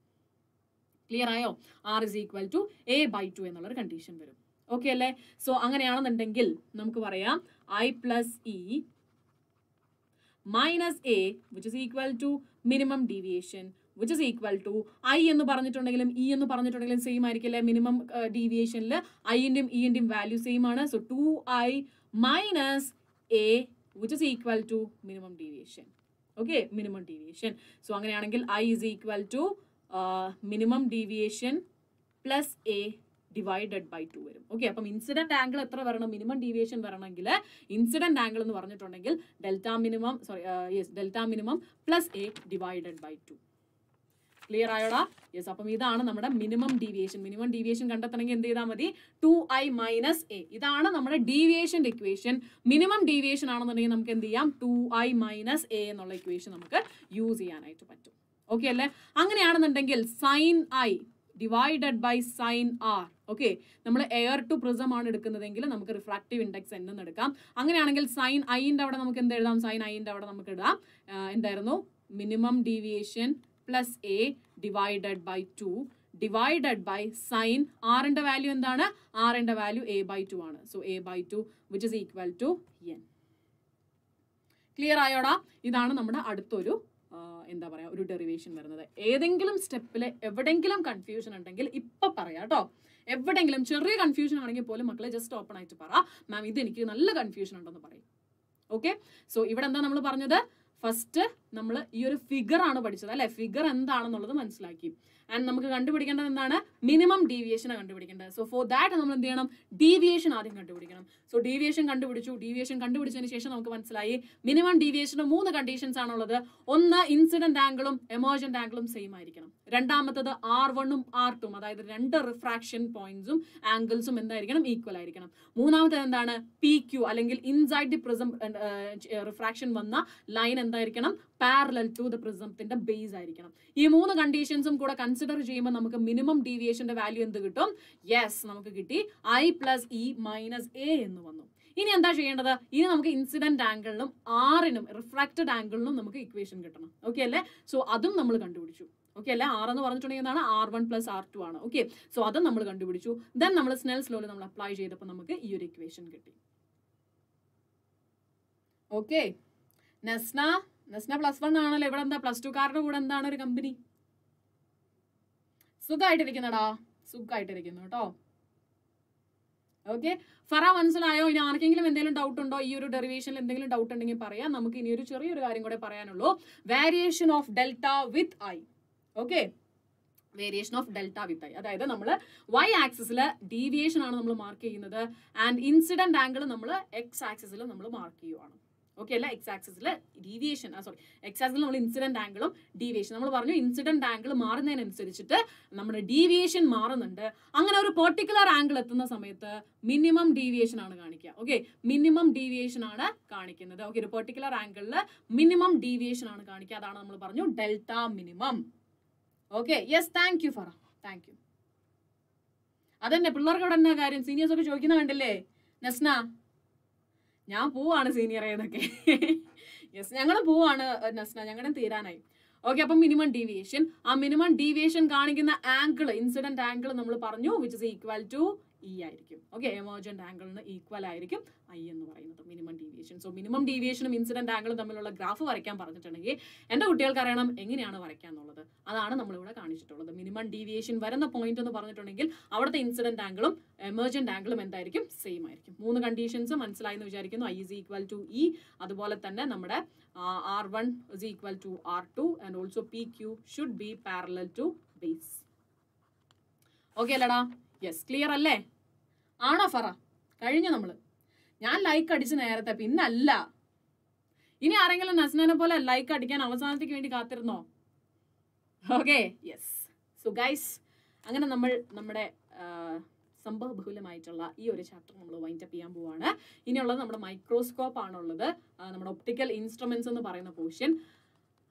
ക്ലിയർ ആയോ? R is equal to A by two എന്നുള്ളൊരു കണ്ടീഷൻ വരും. ഓക്കെ അല്ലേ? സോ അങ്ങനെയാണെന്നുണ്ടെങ്കിൽ നമുക്ക് പറയാം I plus E minus A which is equal to minimum deviation which is equal to I എന്ന് പറഞ്ഞിട്ടുണ്ടെങ്കിലും ഇ എന്ന് പറഞ്ഞിട്ടുണ്ടെങ്കിലും സെയിം ആയിരിക്കില്ലേ? മിനിമം ഡീവിയേഷനിൽ ഐന്റെയും ഇന്റെയും വാല്യൂ സെയിം ആണ്. So two I minus A which is equal to minimum deviation okay minimum deviation so അങ്ങനെയാണെങ്കിൽ I is equal to minimum deviation plus A divided by two വരും. ഓക്കെ അപ്പം ഇൻസിഡന്റ് ആംഗിൾ എത്ര വരണം? മിനിമം ഡീവിയേഷൻ വരണമെങ്കിൽ ഇൻസിഡന്റ് ആംഗിൾ എന്ന് പറഞ്ഞിട്ടുണ്ടെങ്കിൽ delta minimum sorry yes delta minimum plus A divided by two clear ആയോടാ? Yes അപ്പം ഇതാണ് നമ്മുടെ മിനിമം ഡീവിയേഷൻ മിനിമം ഡീവിയേഷൻ കണ്ടെത്തണമെങ്കിൽ എന്ത് ചെയ്താൽ മതി? ടു ഐ മൈനസ് എ ഇതാണ് നമ്മുടെ ഡീവിയേഷന്റെ ഇക്വേഷൻ മിനിമം ഡീവിയേഷൻ ആണെന്നുണ്ടെങ്കിൽ നമുക്ക് എന്ത് ചെയ്യാം? ടു ഐ മൈനസ് എ എന്നുള്ള ഇക്വേഷൻ നമുക്ക് യൂസ് ചെയ്യാനായിട്ട് പറ്റും. ഓക്കെ അല്ലേ? അങ്ങനെയാണെന്നുണ്ടെങ്കിൽ sine I divided by sine R okay നമ്മൾ എയർ ടു പ്രിസം ആണ് എടുക്കുന്നതെങ്കിൽ നമുക്ക് റിഫ്രാക്റ്റീവ് ഇൻഡെക്സ് എന്ന് എടുക്കാം. അങ്ങനെയാണെങ്കിൽ സൈൻ ഐന്റെ അവിടെ നമുക്ക് എന്ത് എഴുതാം? സൈൻ ഐന്റെ അവിടെ നമുക്ക് ഇടാം. എന്തായിരുന്നു? Minimum deviation plus A divided by two divided by sine ആറിന്റെ വാല്യൂ എന്താണ്? ആറിന്റെ വാല്യൂ എ ബൈ ടു ആണ്. So A by two which is equal to N clear ആയോടാ? ഇതാണ് നമ്മുടെ അടുത്തൊരു എന്താ പറയുക ഒരു ഡെറിവേഷൻ വരുന്നത്. ഏതെങ്കിലും സ്റ്റെപ്പിൽ എവിടെങ്കിലും കൺഫ്യൂഷൻ ഉണ്ടെങ്കിൽ ഇപ്പൊ പറയാം കേട്ടോ എവിടെങ്കിലും ചെറിയ കൺഫ്യൂഷൻ ആണെങ്കിൽ പോലും മക്കളെ ജസ്റ്റ് ഓപ്പൺ ആയിട്ട് പറ. മാം ഇത് എനിക്ക് നല്ല കൺഫ്യൂഷൻ ഉണ്ടെന്ന് പറയും. ഓക്കെ സോ ഇവിടെ എന്താ നമ്മൾ പറഞ്ഞത്? ഫസ്റ്റ് നമ്മൾ ഈ ഒരു ഫിഗർ ആണ് പഠിച്ചത് അല്ലെ? ഫിഗർ എന്താണെന്നുള്ളത് മനസ്സിലാക്കി. ആൻഡ് നമുക്ക് കണ്ടുപിടിക്കേണ്ടത് എന്താണ്? മിനിമം ഡീവിയേഷൻ കണ്ടുപിടിക്കേണ്ടത്. സോ ഫോർ ദാറ്റ് നമ്മൾ എന്ത് ചെയ്യണം? ഡീവിയേഷൻ ആദ്യം കണ്ടുപിടിക്കണം. സോ ഡീവിയേഷൻ കണ്ടുപിടിച്ചു. ഡീവിയേഷൻ കണ്ടുപിടിച്ചതിന് ശേഷം നമുക്ക് മനസ്സിലായി. മിനിമം ഡീവിയേഷന് മൂന്ന് കണ്ടീഷൻസ് ആണുള്ളത്. ഒന്ന് ഇൻസിഡന്റ് ആംഗിളും എമോജന്റ് ആംഗിളും സെയിം ആയിരിക്കണം. രണ്ടാമത്തത് ആർ വണ്ണും ആർ ടും അതായത് രണ്ട് റിഫ്രാക്ഷൻ പോയിന്റ്സും ആംഗിൾസും എന്തായിരിക്കണം? ഈക്വൽ ആയിരിക്കണം. മൂന്നാമത്തത് എന്താണ്? പി ക്യു അല്ലെങ്കിൽ ഇൻസൈഡ് ദി പ്രിസം റിഫ്രാക്ഷൻ വന്ന ലൈൻ എന്തായിരിക്കണം? പാരലൽ ടു ദ പ്രിസത്തിന്റെ ബേസ് ആയിരിക്കണം. ഈ മൂന്ന് കണ്ടീഷൻസും കൂടെ കൺസിഡർ ചെയ്യുമ്പോൾ നമുക്ക് മിനിമം ഡീവിയേഷന്റെ വാല്യൂ എന്ത് കിട്ടും? യെസ് നമുക്ക് കിട്ടി. I plus E minus A എന്ന് വന്നു. ഇനി എന്താ ചെയ്യേണ്ടത്? ഇനി നമുക്ക് ഇൻസിഡന്റ് ആംഗിളിനും ആറിനും റിഫ്രാക്റ്റഡ് ആംഗിളിനും നമുക്ക് ഇക്വേഷൻ കിട്ടണം. ഓക്കെ അല്ലേ? സോ അതും നമ്മൾ കണ്ടുപിടിച്ചു. ഓക്കെ അല്ലേ? ആർ എന്ന് പറഞ്ഞിട്ടുണ്ടെങ്കിൽ എന്താണ്? R one plus R two ആണ്. ഓക്കെ സോ അതും നമ്മൾ കണ്ടുപിടിച്ചു. ദെൻ നമ്മൾ സ്നെൽസ് ലോയിൽ നമ്മൾ അപ്ലൈ ചെയ്തപ്പോൾ നമുക്ക് ഈ ഒരു ഇക്വേഷൻ കിട്ടി. ഓക്കെ നെസ്ന? നെസ്ന പ്ലസ് വൺ ആണല്ലോ. ഇവിടെ എന്താ? പ്ലസ് ടു കാരുടെ കൂടെ എന്താണ് ഒരു കമ്പനി സുഖമായിട്ടിരിക്കുന്നടാ സുഖമായിട്ടിരിക്കുന്നു കേട്ടോ. ഓക്കെ ഫറ മനസ്സിലായോ? ഇനി ആർക്കെങ്കിലും എന്തെങ്കിലും ഡൗട്ട് ഉണ്ടോ? ഈ ഒരു ഡെറിവേഷനിൽ എന്തെങ്കിലും ഡൗട്ട് ഉണ്ടെങ്കിൽ പറയാം. നമുക്ക് ഇനി ഒരു ചെറിയൊരു കാര്യം കൂടെ പറയാനുള്ളൂ. Variation of delta with I okay variation of delta with I അതായത് നമ്മൾ വൈ ആക്സിസിൽ ഡീവിയേഷൻ ആണ് നമ്മൾ മാർക്ക് ചെയ്യുന്നത്. ആൻഡ് ഇൻസിഡന്റ് ആംഗിൾ നമ്മൾ എക്സ് ആക്സിസിൽ നമ്മൾ മാർക്ക് ചെയ്യുവാണ്. ഓക്കെ അല്ല എക്സ് ആക്സിൽ ഡീവിയേഷൻ സോറി എക്സ് ആക്സിൽ നമ്മൾ ഇൻസിഡന്റ് ആംഗിളും ഡീവിയേഷൻ നമ്മൾ പറഞ്ഞു ഇൻസിഡന്റ് ആംഗിൾ മാറുന്നതിനനുസരിച്ചിട്ട് നമ്മുടെ ഡീവിയേഷൻ മാറുന്നുണ്ട്. അങ്ങനെ ഒരു പെർട്ടിക്കുലർ ആംഗിൾ എത്തുന്ന സമയത്ത് മിനിമം ഡീവിയേഷൻ ആണ് കാണിക്കുക. ഓക്കെ മിനിമം ഡീവിയേഷൻ ആണ് കാണിക്കുന്നത്. ഓക്കെ ഒരു പെർട്ടിക്കുലർ ആംഗിളിൽ മിനിമം ഡീവിയേഷൻ ആണ് കാണിക്കുക. അതാണ് നമ്മൾ പറഞ്ഞു delta minimum okay yes thank you Farah thank you അതന്നെ പിള്ളേർക്ക് അവിടെ എന്നാ കാര്യം? സീനിയേഴ്സ് ഒക്കെ ചോദിക്കുന്ന കണ്ടില്ലേ? നസ്ന ഞാൻ പോവാണ് സീനിയർ എന്നൊക്കെ യെസ് ഞങ്ങൾ പോവാണ് നസ്ന ഞങ്ങളുടെ തീരാനായി. ഓക്കെ അപ്പം മിനിമം ഡീവിയേഷൻ ആ മിനിമം ഡീവിയേഷൻ കാണിക്കുന്ന ആംഗിൾ ഇൻസിഡന്റ് ആംഗിൾ നമ്മൾ പറഞ്ഞു which is equal to E ആയിരിക്കും. ഓക്കെ എമർജന്റ് ആംഗിളിന് ഈക്വൽ ആയിരിക്കും ഐ എന്ന് പറയുന്നത്. മിനിമം ഡീവിയേഷൻ സോ മിനിമം ഡീവിയേഷനും ഇൻസിഡന്റ് ആംഗിളും തമ്മിലുള്ള ഗ്രാഫ് വരയ്ക്കാൻ പറഞ്ഞിട്ടുണ്ടെങ്കിൽ എന്റെ കുട്ടികൾക്ക് അറിയണം എങ്ങനെയാണ് വരയ്ക്കാന്നുള്ളത് അതാണ് നമ്മളിവിടെ കാണിച്ചിട്ടുള്ളത്. മിനിമം ഡീവിയേഷൻ വരുന്ന പോയിന്റ് എന്ന് പറഞ്ഞിട്ടുണ്ടെങ്കിൽ അവിടുത്തെ ഇൻസിഡന്റ് ആംഗിളും എമർജന്റ് ആംഗിളും എന്തായിരിക്കും? സെയിം ആയിരിക്കും. മൂന്ന് കണ്ടീഷൻസ് മനസ്സിലായി എന്ന് വിചാരിക്കുന്നു. I is equal to E അതുപോലെ തന്നെ നമ്മുടെ R one is equal to R two and also P Q should be parallel to base okay അല്ലടാ. യെസ് ക്ലിയർ അല്ലേ? ആണോ ഫറ? കഴിഞ്ഞു നമ്മൾ ഞാൻ ലൈക്ക് അടിച്ച് നേരത്തെ പിന്നല്ല. ഇനി ആരെങ്കിലും നസ്നനെ പോലെ ലൈക്ക് അടിക്കാൻ അവസാനത്തേക്ക് വേണ്ടി കാത്തിരുന്നോ? ഓക്കെ യെസ് സോ ഗൈസ് അങ്ങനെ നമ്മൾ നമ്മുടെ സംഭവബഹുലമായിട്ടുള്ള ഈ ഒരു ചാപ്റ്റർ നമ്മൾ വൈൻഡ് അപ്പ് ചെയ്യാൻ പോവാണ്. ഇനിയുള്ളത് നമ്മുടെ മൈക്രോസ്കോപ്പ് ആണുള്ളത്. നമ്മുടെ ഒപ്റ്റിക്കൽ ഇൻസ്ട്രുമെന്റ്സ് എന്ന് പറയുന്ന പോർഷൻ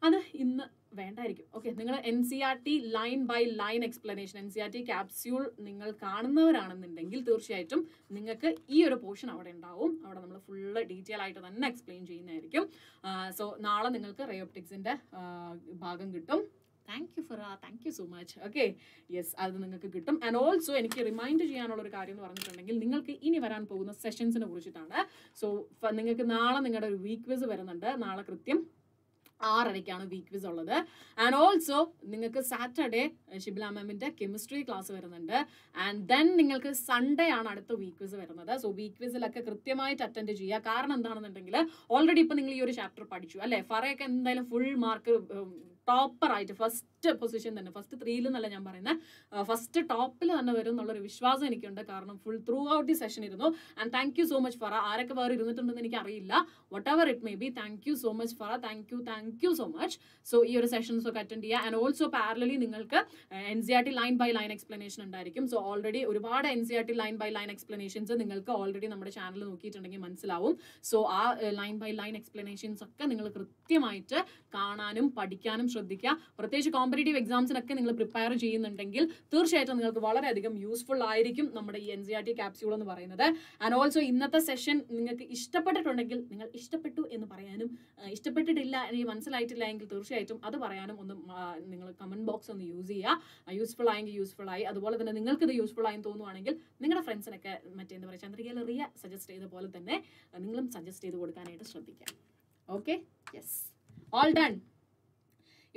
അത് ഇന്ന് വേണ്ടായിരിക്കും. ഓക്കെ നിങ്ങൾ N C R T line by line explanation N C R T capsule നിങ്ങൾ കാണുന്നവരാണെന്നുണ്ടെങ്കിൽ തീർച്ചയായിട്ടും നിങ്ങൾക്ക് ഈ ഒരു പോർഷൻ അവിടെ ഉണ്ടാവും. അവിടെ നമ്മൾ ഫുള്ള് ഡീറ്റെയിൽ ആയിട്ട് തന്നെ എക്സ്പ്ലെയിൻ ചെയ്യുന്നതായിരിക്കും. സോ നാളെ നിങ്ങൾക്ക് റയോപ്റ്റിക്സിന്റെ ഭാഗം കിട്ടും. Thank you for thank you so much okay yes അത് നിങ്ങൾക്ക് കിട്ടും. ആൻഡ് ഓൾസോ എനിക്ക് റിമൈൻഡ് ചെയ്യാനുള്ള ഒരു കാര്യം എന്ന് പറഞ്ഞിട്ടുണ്ടെങ്കിൽ നിങ്ങൾക്ക് ഇനി വരാൻ പോകുന്ന സെഷൻസിനെ കുറിച്ചിട്ടാണ്. സോ നിങ്ങൾക്ക് നാളെ നിങ്ങളുടെ ഒരു വീക്ക് വിസ് വരുന്നുണ്ട്. നാളെ കൃത്യം ആറരയ്ക്കാണ് വീക്ക് വിസ് ഉള്ളത്. ആൻഡ് ഓൾസോ നിങ്ങൾക്ക് സാറ്റർഡേ ഷിബില മാമിന്റെ കെമിസ്ട്രി ക്ലാസ് വരുന്നുണ്ട്. ആൻഡ് ദെൻ നിങ്ങൾക്ക് സൺഡേ ആണ് അടുത്ത വീക്ക് വിസ് വരുന്നത്. സോ വീക്ക് വിസിലൊക്കെ കൃത്യമായിട്ട് അറ്റൻഡ് ചെയ്യുക. കാരണം എന്താണെന്നുണ്ടെങ്കിൽ ഓൾറെഡി ഇപ്പൊ നിങ്ങൾ ഈ ഒരു ചാപ്റ്റർ പഠിച്ചു. അല്ലേ? ഫറയൊക്കെ എന്തായാലും ഫുൾ മാർക്ക് ടോപ്പർ ആയിട്ട് ഫസ്റ്റ് പൊസിഷൻ തന്നെ. ഫസ്റ്റ് ത്രീയിൽ എന്നല്ല ഞാൻ പറയുന്നത് ഫസ്റ്റ് ടോപ്പിൽ തന്നെ വരും എന്നുള്ളൊരു വിശ്വാസം എനിക്കുണ്ട്. കാരണം full throughout the session ഇരുന്നു. And thank you so much Farah ആരൊക്കെ വേറെ ഇരുന്നിട്ടുണ്ടെന്ന് എനിക്ക് അറിയില്ല whatever it may be thank you so much Farah thank you thank you so much so ഈ ഒരു സെഷൻസ് ഒക്കെ അറ്റൻഡ് ചെയ്യുക. ആൻഡ് ഓൾസോ പാരലി നിങ്ങൾക്ക് N C R T line by line explanation ഉണ്ടായിരിക്കും. സോ ഓൾറെഡി ഒരുപാട് N C R T line by line explanations നിങ്ങൾക്ക് ഓൾറെഡി നമ്മുടെ ചാനൽ നോക്കിയിട്ടുണ്ടെങ്കിൽ മനസ്സിലാവും. സോ ആ ലൈൻ ബൈ ലൈൻ എക്സ്പ്ലനേഷൻസ് ഒക്കെ നിങ്ങൾ കൃത്യമായിട്ട് കാണാനും പഠിക്കാനും ശ്രദ്ധിക്കുക. പ്രത്യേകിച്ച് കോമ്പറ്റേറ്റീവ് എക്സാംസിനൊക്കെ നിങ്ങൾ പ്രിപ്പയർ ചെയ്യുന്നുണ്ടെങ്കിൽ തീർച്ചയായിട്ടും നിങ്ങൾക്ക് വളരെയധികം യൂസ്ഫുൾ ആയിരിക്കും നമ്മുടെ ഈ N C R T capsule എന്ന് പറയുന്നത്. ആൻഡ് ഓൾസോ ഇന്നത്തെ സെഷൻ നിങ്ങൾക്ക് ഇഷ്ടപ്പെട്ടിട്ടുണ്ടെങ്കിൽ നിങ്ങൾ ഇഷ്ടപ്പെട്ടു എന്ന് പറയാനും ഇഷ്ടപ്പെട്ടിട്ടില്ല എനിക്ക് മനസ്സിലായിട്ടില്ല എങ്കിൽ തീർച്ചയായിട്ടും അത് പറയാനും ഒന്ന് നിങ്ങൾ കമന്റ് ബോക്സ് ഒന്ന് യൂസ് ചെയ്യുക. യൂസ്ഫുൾ ആയെങ്കിൽ യൂസ്ഫുൾ ആയി. അതുപോലെ തന്നെ നിങ്ങൾക്ക് ഇത് യൂസ്ഫുൾ ആയി തോന്നുവാണെങ്കിൽ നിങ്ങളുടെ ഫ്രണ്ട്സിനൊക്കെ മറ്റേ എന്താ പറയുക ചന്ദ്രികയിൽ റിയ സജസ്റ്റ് ചെയ്ത പോലെ തന്നെ നിങ്ങളും സജസ്റ്റ് ചെയ്ത് കൊടുക്കാനായിട്ട് ശ്രദ്ധിക്കാം. ഓക്കെ യെസ് ഓൾ ഡൺ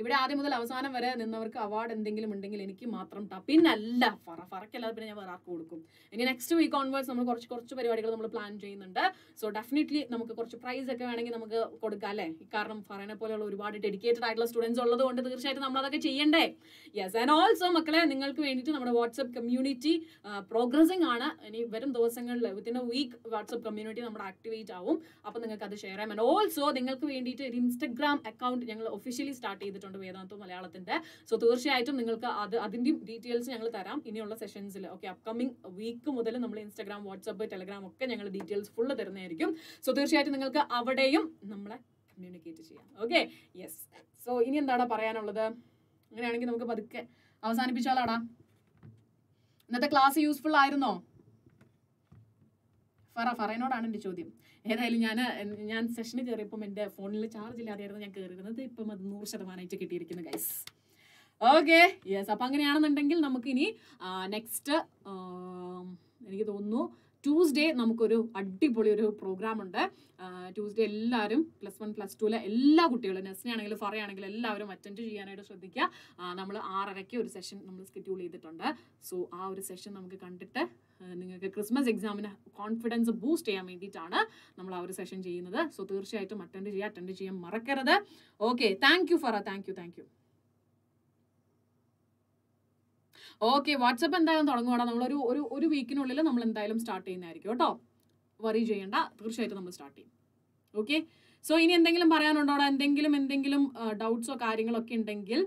ഇവിടെ ആദ്യം മുതൽ അവസാനം വരെ നിന്നവർക്ക് അവാർഡ് എന്തെങ്കിലും ഉണ്ടെങ്കിൽ എനിക്ക് മാത്രം ടാ പിന്നല്ല. ഫറ ഫറക്കല്ലാതെ പിന്നെ ഞാൻ വേറെ ആർക്ക് കൊടുക്കും. ഇനി നെക്സ്റ്റ് വീക്ക് ഓൺവേഴ്സ് നമ്മൾ കുറച്ച് കുറച്ച് പരിപാടികൾ നമ്മൾ പ്ലാൻ ചെയ്യുന്നുണ്ട്. സോ ഡെഫിനറ്റ്ലി നമുക്ക് കുറച്ച് പ്രൈസ് ഒക്കെ വേണമെങ്കിൽ നമുക്ക് കൊടുക്കാം അല്ലേ? കാരണം ഫറനെ പോലെയുള്ള ഒരുപാട് ഡെഡിക്കേറ്റഡ് ആയിട്ടുള്ള സ്റ്റുഡൻസ് ഉള്ളത് കൊണ്ട് തീർച്ചയായിട്ടും നമ്മൾ അതൊക്കെ ചെയ്യണ്ടേ. യെസ് ആൻഡ് ഓൾസോ മക്കളെ നിങ്ങൾക്ക് വേണ്ടിയിട്ട് നമ്മുടെ വാട്സപ്പ് കമ്മ്യൂണിറ്റി പ്രോഗ്രസിംഗ് ആണ്. ഇനി വരും ദിവസങ്ങളിൽ within a week WhatsApp community നമ്മുടെ ആക്ടിവേറ്റ് ആവും. അപ്പോൾ നിങ്ങൾക്ക് അത് ഷെയർ ചെയ്യാം. ആൻഡ് ഓൾസോ നിങ്ങൾക്ക് വേണ്ടിയിട്ട് ഒരു ഇൻസ്റ്റഗ്രാം അക്കൗണ്ട് ഞങ്ങൾ ഒഫീഷ്യലി സ്റ്റാർട്ട് ചെയ്തിട്ടുണ്ട്. വേദാന്ത മലയാളത്തിന്റെ. സോ തീർച്ചയായിട്ടും നിങ്ങൾക്ക് അത് അതിന്റെയും ഡീറ്റെയിൽസ് ഞങ്ങൾ തരാം ഇനിയുള്ള സെഷൻസിൽ ഓക്കെ അപ്കമിംഗ് വീക്ക് മുതൽ നമ്മൾ ഇൻസ്റ്റാഗ്രാം വാട്സപ്പ് ടെലഗ്രാം ഒക്കെ ഞങ്ങൾ ഡീറ്റെയിൽസ് ഫുള്ള് തരുന്നതായിരിക്കും. സോ തീർച്ചയായിട്ടും നിങ്ങൾക്ക് അവിടെയും നമ്മളെ കമ്മ്യൂണിക്കേറ്റ് ചെയ്യാം. ഓക്കെ യെസ് സോ ഇനി എന്താണ് പറയാനുള്ളത്? അങ്ങനെയാണെങ്കിൽ നമുക്ക് പതുക്കെ അവസാനിപ്പിച്ചാലാടാ. ഇന്നത്തെ ക്ലാസ് യൂസ്ഫുൾ ആയിരുന്നോ? ഫറ ഫറേനോടാണ് എന്റെ ചോദ്യം. ഏതായാലും ഞാൻ ഞാൻ സെഷന് കയറിയപ്പം എന്റെ ഫോണിൽ ചാർജ് ഇല്ലാതെയായിരുന്നു ഞാൻ കയറിയിരുന്നത് ഇപ്പം അത് നൂറ് ശതമാനമായിട്ട് കിട്ടിയിരിക്കുന്നു ഗൈസ് ഓക്കെ യെസ് അപ്പം അങ്ങനെയാണെന്നുണ്ടെങ്കിൽ നമുക്കിനി നെക്സ്റ്റ് എനിക്ക് തോന്നുന്നു ട്യൂസ്ഡേ നമുക്കൊരു അടിപൊളി ഒരു പ്രോഗ്രാം ഉണ്ട്. ട്യൂസ്ഡേ എല്ലാവരും പ്ലസ് വൺ പ്ലസ് ടുവിലെ എല്ലാ കുട്ടികളും നെസ്നെ ആണെങ്കിലും ഫറയാണെങ്കിലും എല്ലാവരും അറ്റൻഡ് ചെയ്യാനായിട്ട് ശ്രദ്ധിക്കുക. നമ്മൾ ആറരയ്ക്ക് ഒരു സെഷൻ നമ്മൾ സ്കെഡ്യൂൾ ചെയ്തിട്ടുണ്ട്. സോ ആ ഒരു സെഷൻ നമുക്ക് കണ്ടിട്ട് നിങ്ങൾക്ക് ക്രിസ്മസ് എക്സാമിന് കോൺഫിഡൻസ് ബൂസ്റ്റ് ചെയ്യാൻ വേണ്ടിയിട്ടാണ് നമ്മൾ ആ ഒരു സെഷൻ ചെയ്യുന്നത്. സോ തീർച്ചയായിട്ടും അറ്റൻഡ് ചെയ്യുക. അറ്റൻഡ് ചെയ്യാൻ മറക്കരുത്. Okay thank you Farah thank you thank you okay WhatsApp എന്തായാലും തുടങ്ങുവാണോ. നമ്മളൊരു ഒരു ഒരു വീക്കിനുള്ളിൽ നമ്മൾ എന്തായാലും സ്റ്റാർട്ട് ചെയ്യുന്നതായിരിക്കും കേട്ടോ. വറി ചെയ്യേണ്ട. തീർച്ചയായിട്ടും നമ്മൾ സ്റ്റാർട്ട് ചെയ്യും. ഓക്കെ സോ ഇനി എന്തെങ്കിലും പറയാനുണ്ടോ? എന്തെങ്കിലും എന്തെങ്കിലും ഡൗട്ട്സോ കാര്യങ്ങളൊക്കെ ഉണ്ടെങ്കിൽ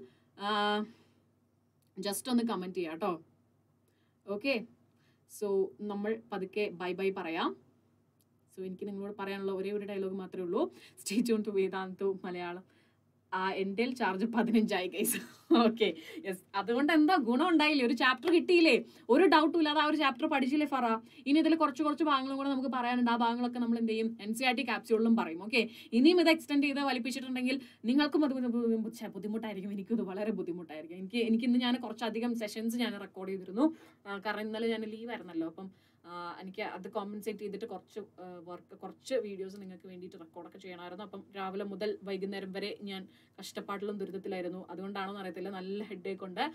ജസ്റ്റ് ഒന്ന് കമന്റ് ചെയ്യാം കേട്ടോ. ഓക്കെ സോ നമ്മൾ പതുക്കെ ബൈ ബൈ പറയാം. സോ എനിക്ക് നിങ്ങളോട് പറയാനുള്ള ഒരേ ഒരു ഡയലോഗ് മാത്രമേ ഉള്ളൂ. Stay tune to Vedantu Malayalam എന്റെ ചാർജ് പതിനഞ്ചായി കൈസ് ഓക്കെ യെസ് അതുകൊണ്ട് എന്താ ഗുണം ഉണ്ടായില്ലേ ഒരു ചാപ്റ്റർ കിട്ടിയില്ലേ? ഒരു ഡൗട്ടും ഇല്ലാതെ ആ ഒരു ചാപ്റ്റർ പഠിച്ചില്ലേ ഫറ? ഇനി ഇതിൽ കുറച്ച് കുറച്ച് ഭാഗങ്ങളും കൂടെ നമുക്ക് പറയാനുണ്ട്. ആ ഭാഗങ്ങളൊക്കെ നമ്മൾ എന്ത് ചെയ്യും? എൻ സി ആർ ടി ക്യാപ്സ്യൂളിലും പറയും. ഓക്കെ ഇനിയും ഇത് എക്സ്റ്റെൻഡ് ചെയ്ത് വലിപ്പിച്ചിട്ടുണ്ടെങ്കിൽ നിങ്ങൾക്കും അത് ബുദ്ധിമുട്ടായിരിക്കും. എനിക്കും ഇത് വളരെ ബുദ്ധിമുട്ടായിരിക്കും. എനിക്ക് എനിക്ക് ഇന്ന് ഞാൻ കുറച്ചധികം സെഷൻസ് ഞാൻ റെക്കോർഡ് ചെയ്തിരുന്നു. കാരണം ഇന്നലെ ഞാൻ ലീവായിരുന്നല്ലോ അപ്പം ആ, എനിക്ക് അത് കോമ്പൻസേറ്റ് ചെയ്തിട്ട് കുറച്ച് വർക്ക് കുറച്ച് വീഡിയോസ് നിങ്ങൾക്ക് വേണ്ടിയിട്ട് റെക്കോർഡൊക്കെ ചെയ്യണമായിരുന്നു. അപ്പം രാവിലെ മുതൽ വൈകുന്നേരം വരെ ഞാൻ കഷ്ടപ്പാട്ടിലും ദുരിതത്തിലായിരുന്നു. അതുകൊണ്ടാണെന്ന് അറിയത്തില്ല. നല്ല ഹെഡ് ഏക്ക് ഉണ്ട്.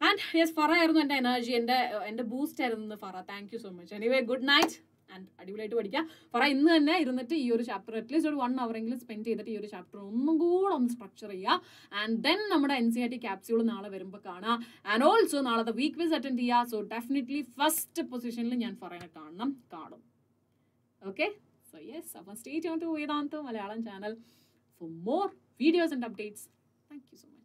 ആൻഡ് യെസ് ഫറ ആയിരുന്നു എന്റെ എനർജി എന്റെ എന്റെ ബൂസ്റ്റ് ആയിരുന്നു Farah. Thank you so much anyway good night and അടിപൊളിയായിട്ട് പഠിക്കുക പറ ഇന്ന് തന്നെ ഇരുന്നിട്ട് ഈ ഒരു ചാപ്റ്റർ അറ്റ്ലീസ്റ്റ് ഒരു വൺ അവറെങ്കിലും സ്പെൻഡ് ചെയ്തിട്ട് ഈ ഒരു ചാപ്റ്റർ ഒന്നും കൂടെ ഒന്ന് സ്ട്രക്ചർ ചെയ്യുക ആൻഡ് ദെൻ നമ്മുടെ N C R T capsule നാളെ വരുമ്പോൾ കാണാം. ആൻഡ് ഓൾസോ നാളത്തെ വീക്ക് വിസ് അറ്റൻഡ് ചെയ്യുക സോ ഡെഫിനറ്റ്ലി ഫസ്റ്റ് പൊസിഷനിൽ ഞാൻ പറയുന്ന കാണണം കാണും. ഓക്കെ സോ യെസ് അപ്പം stay to Vedantu Malayalam channel for more videos and updates thank you so much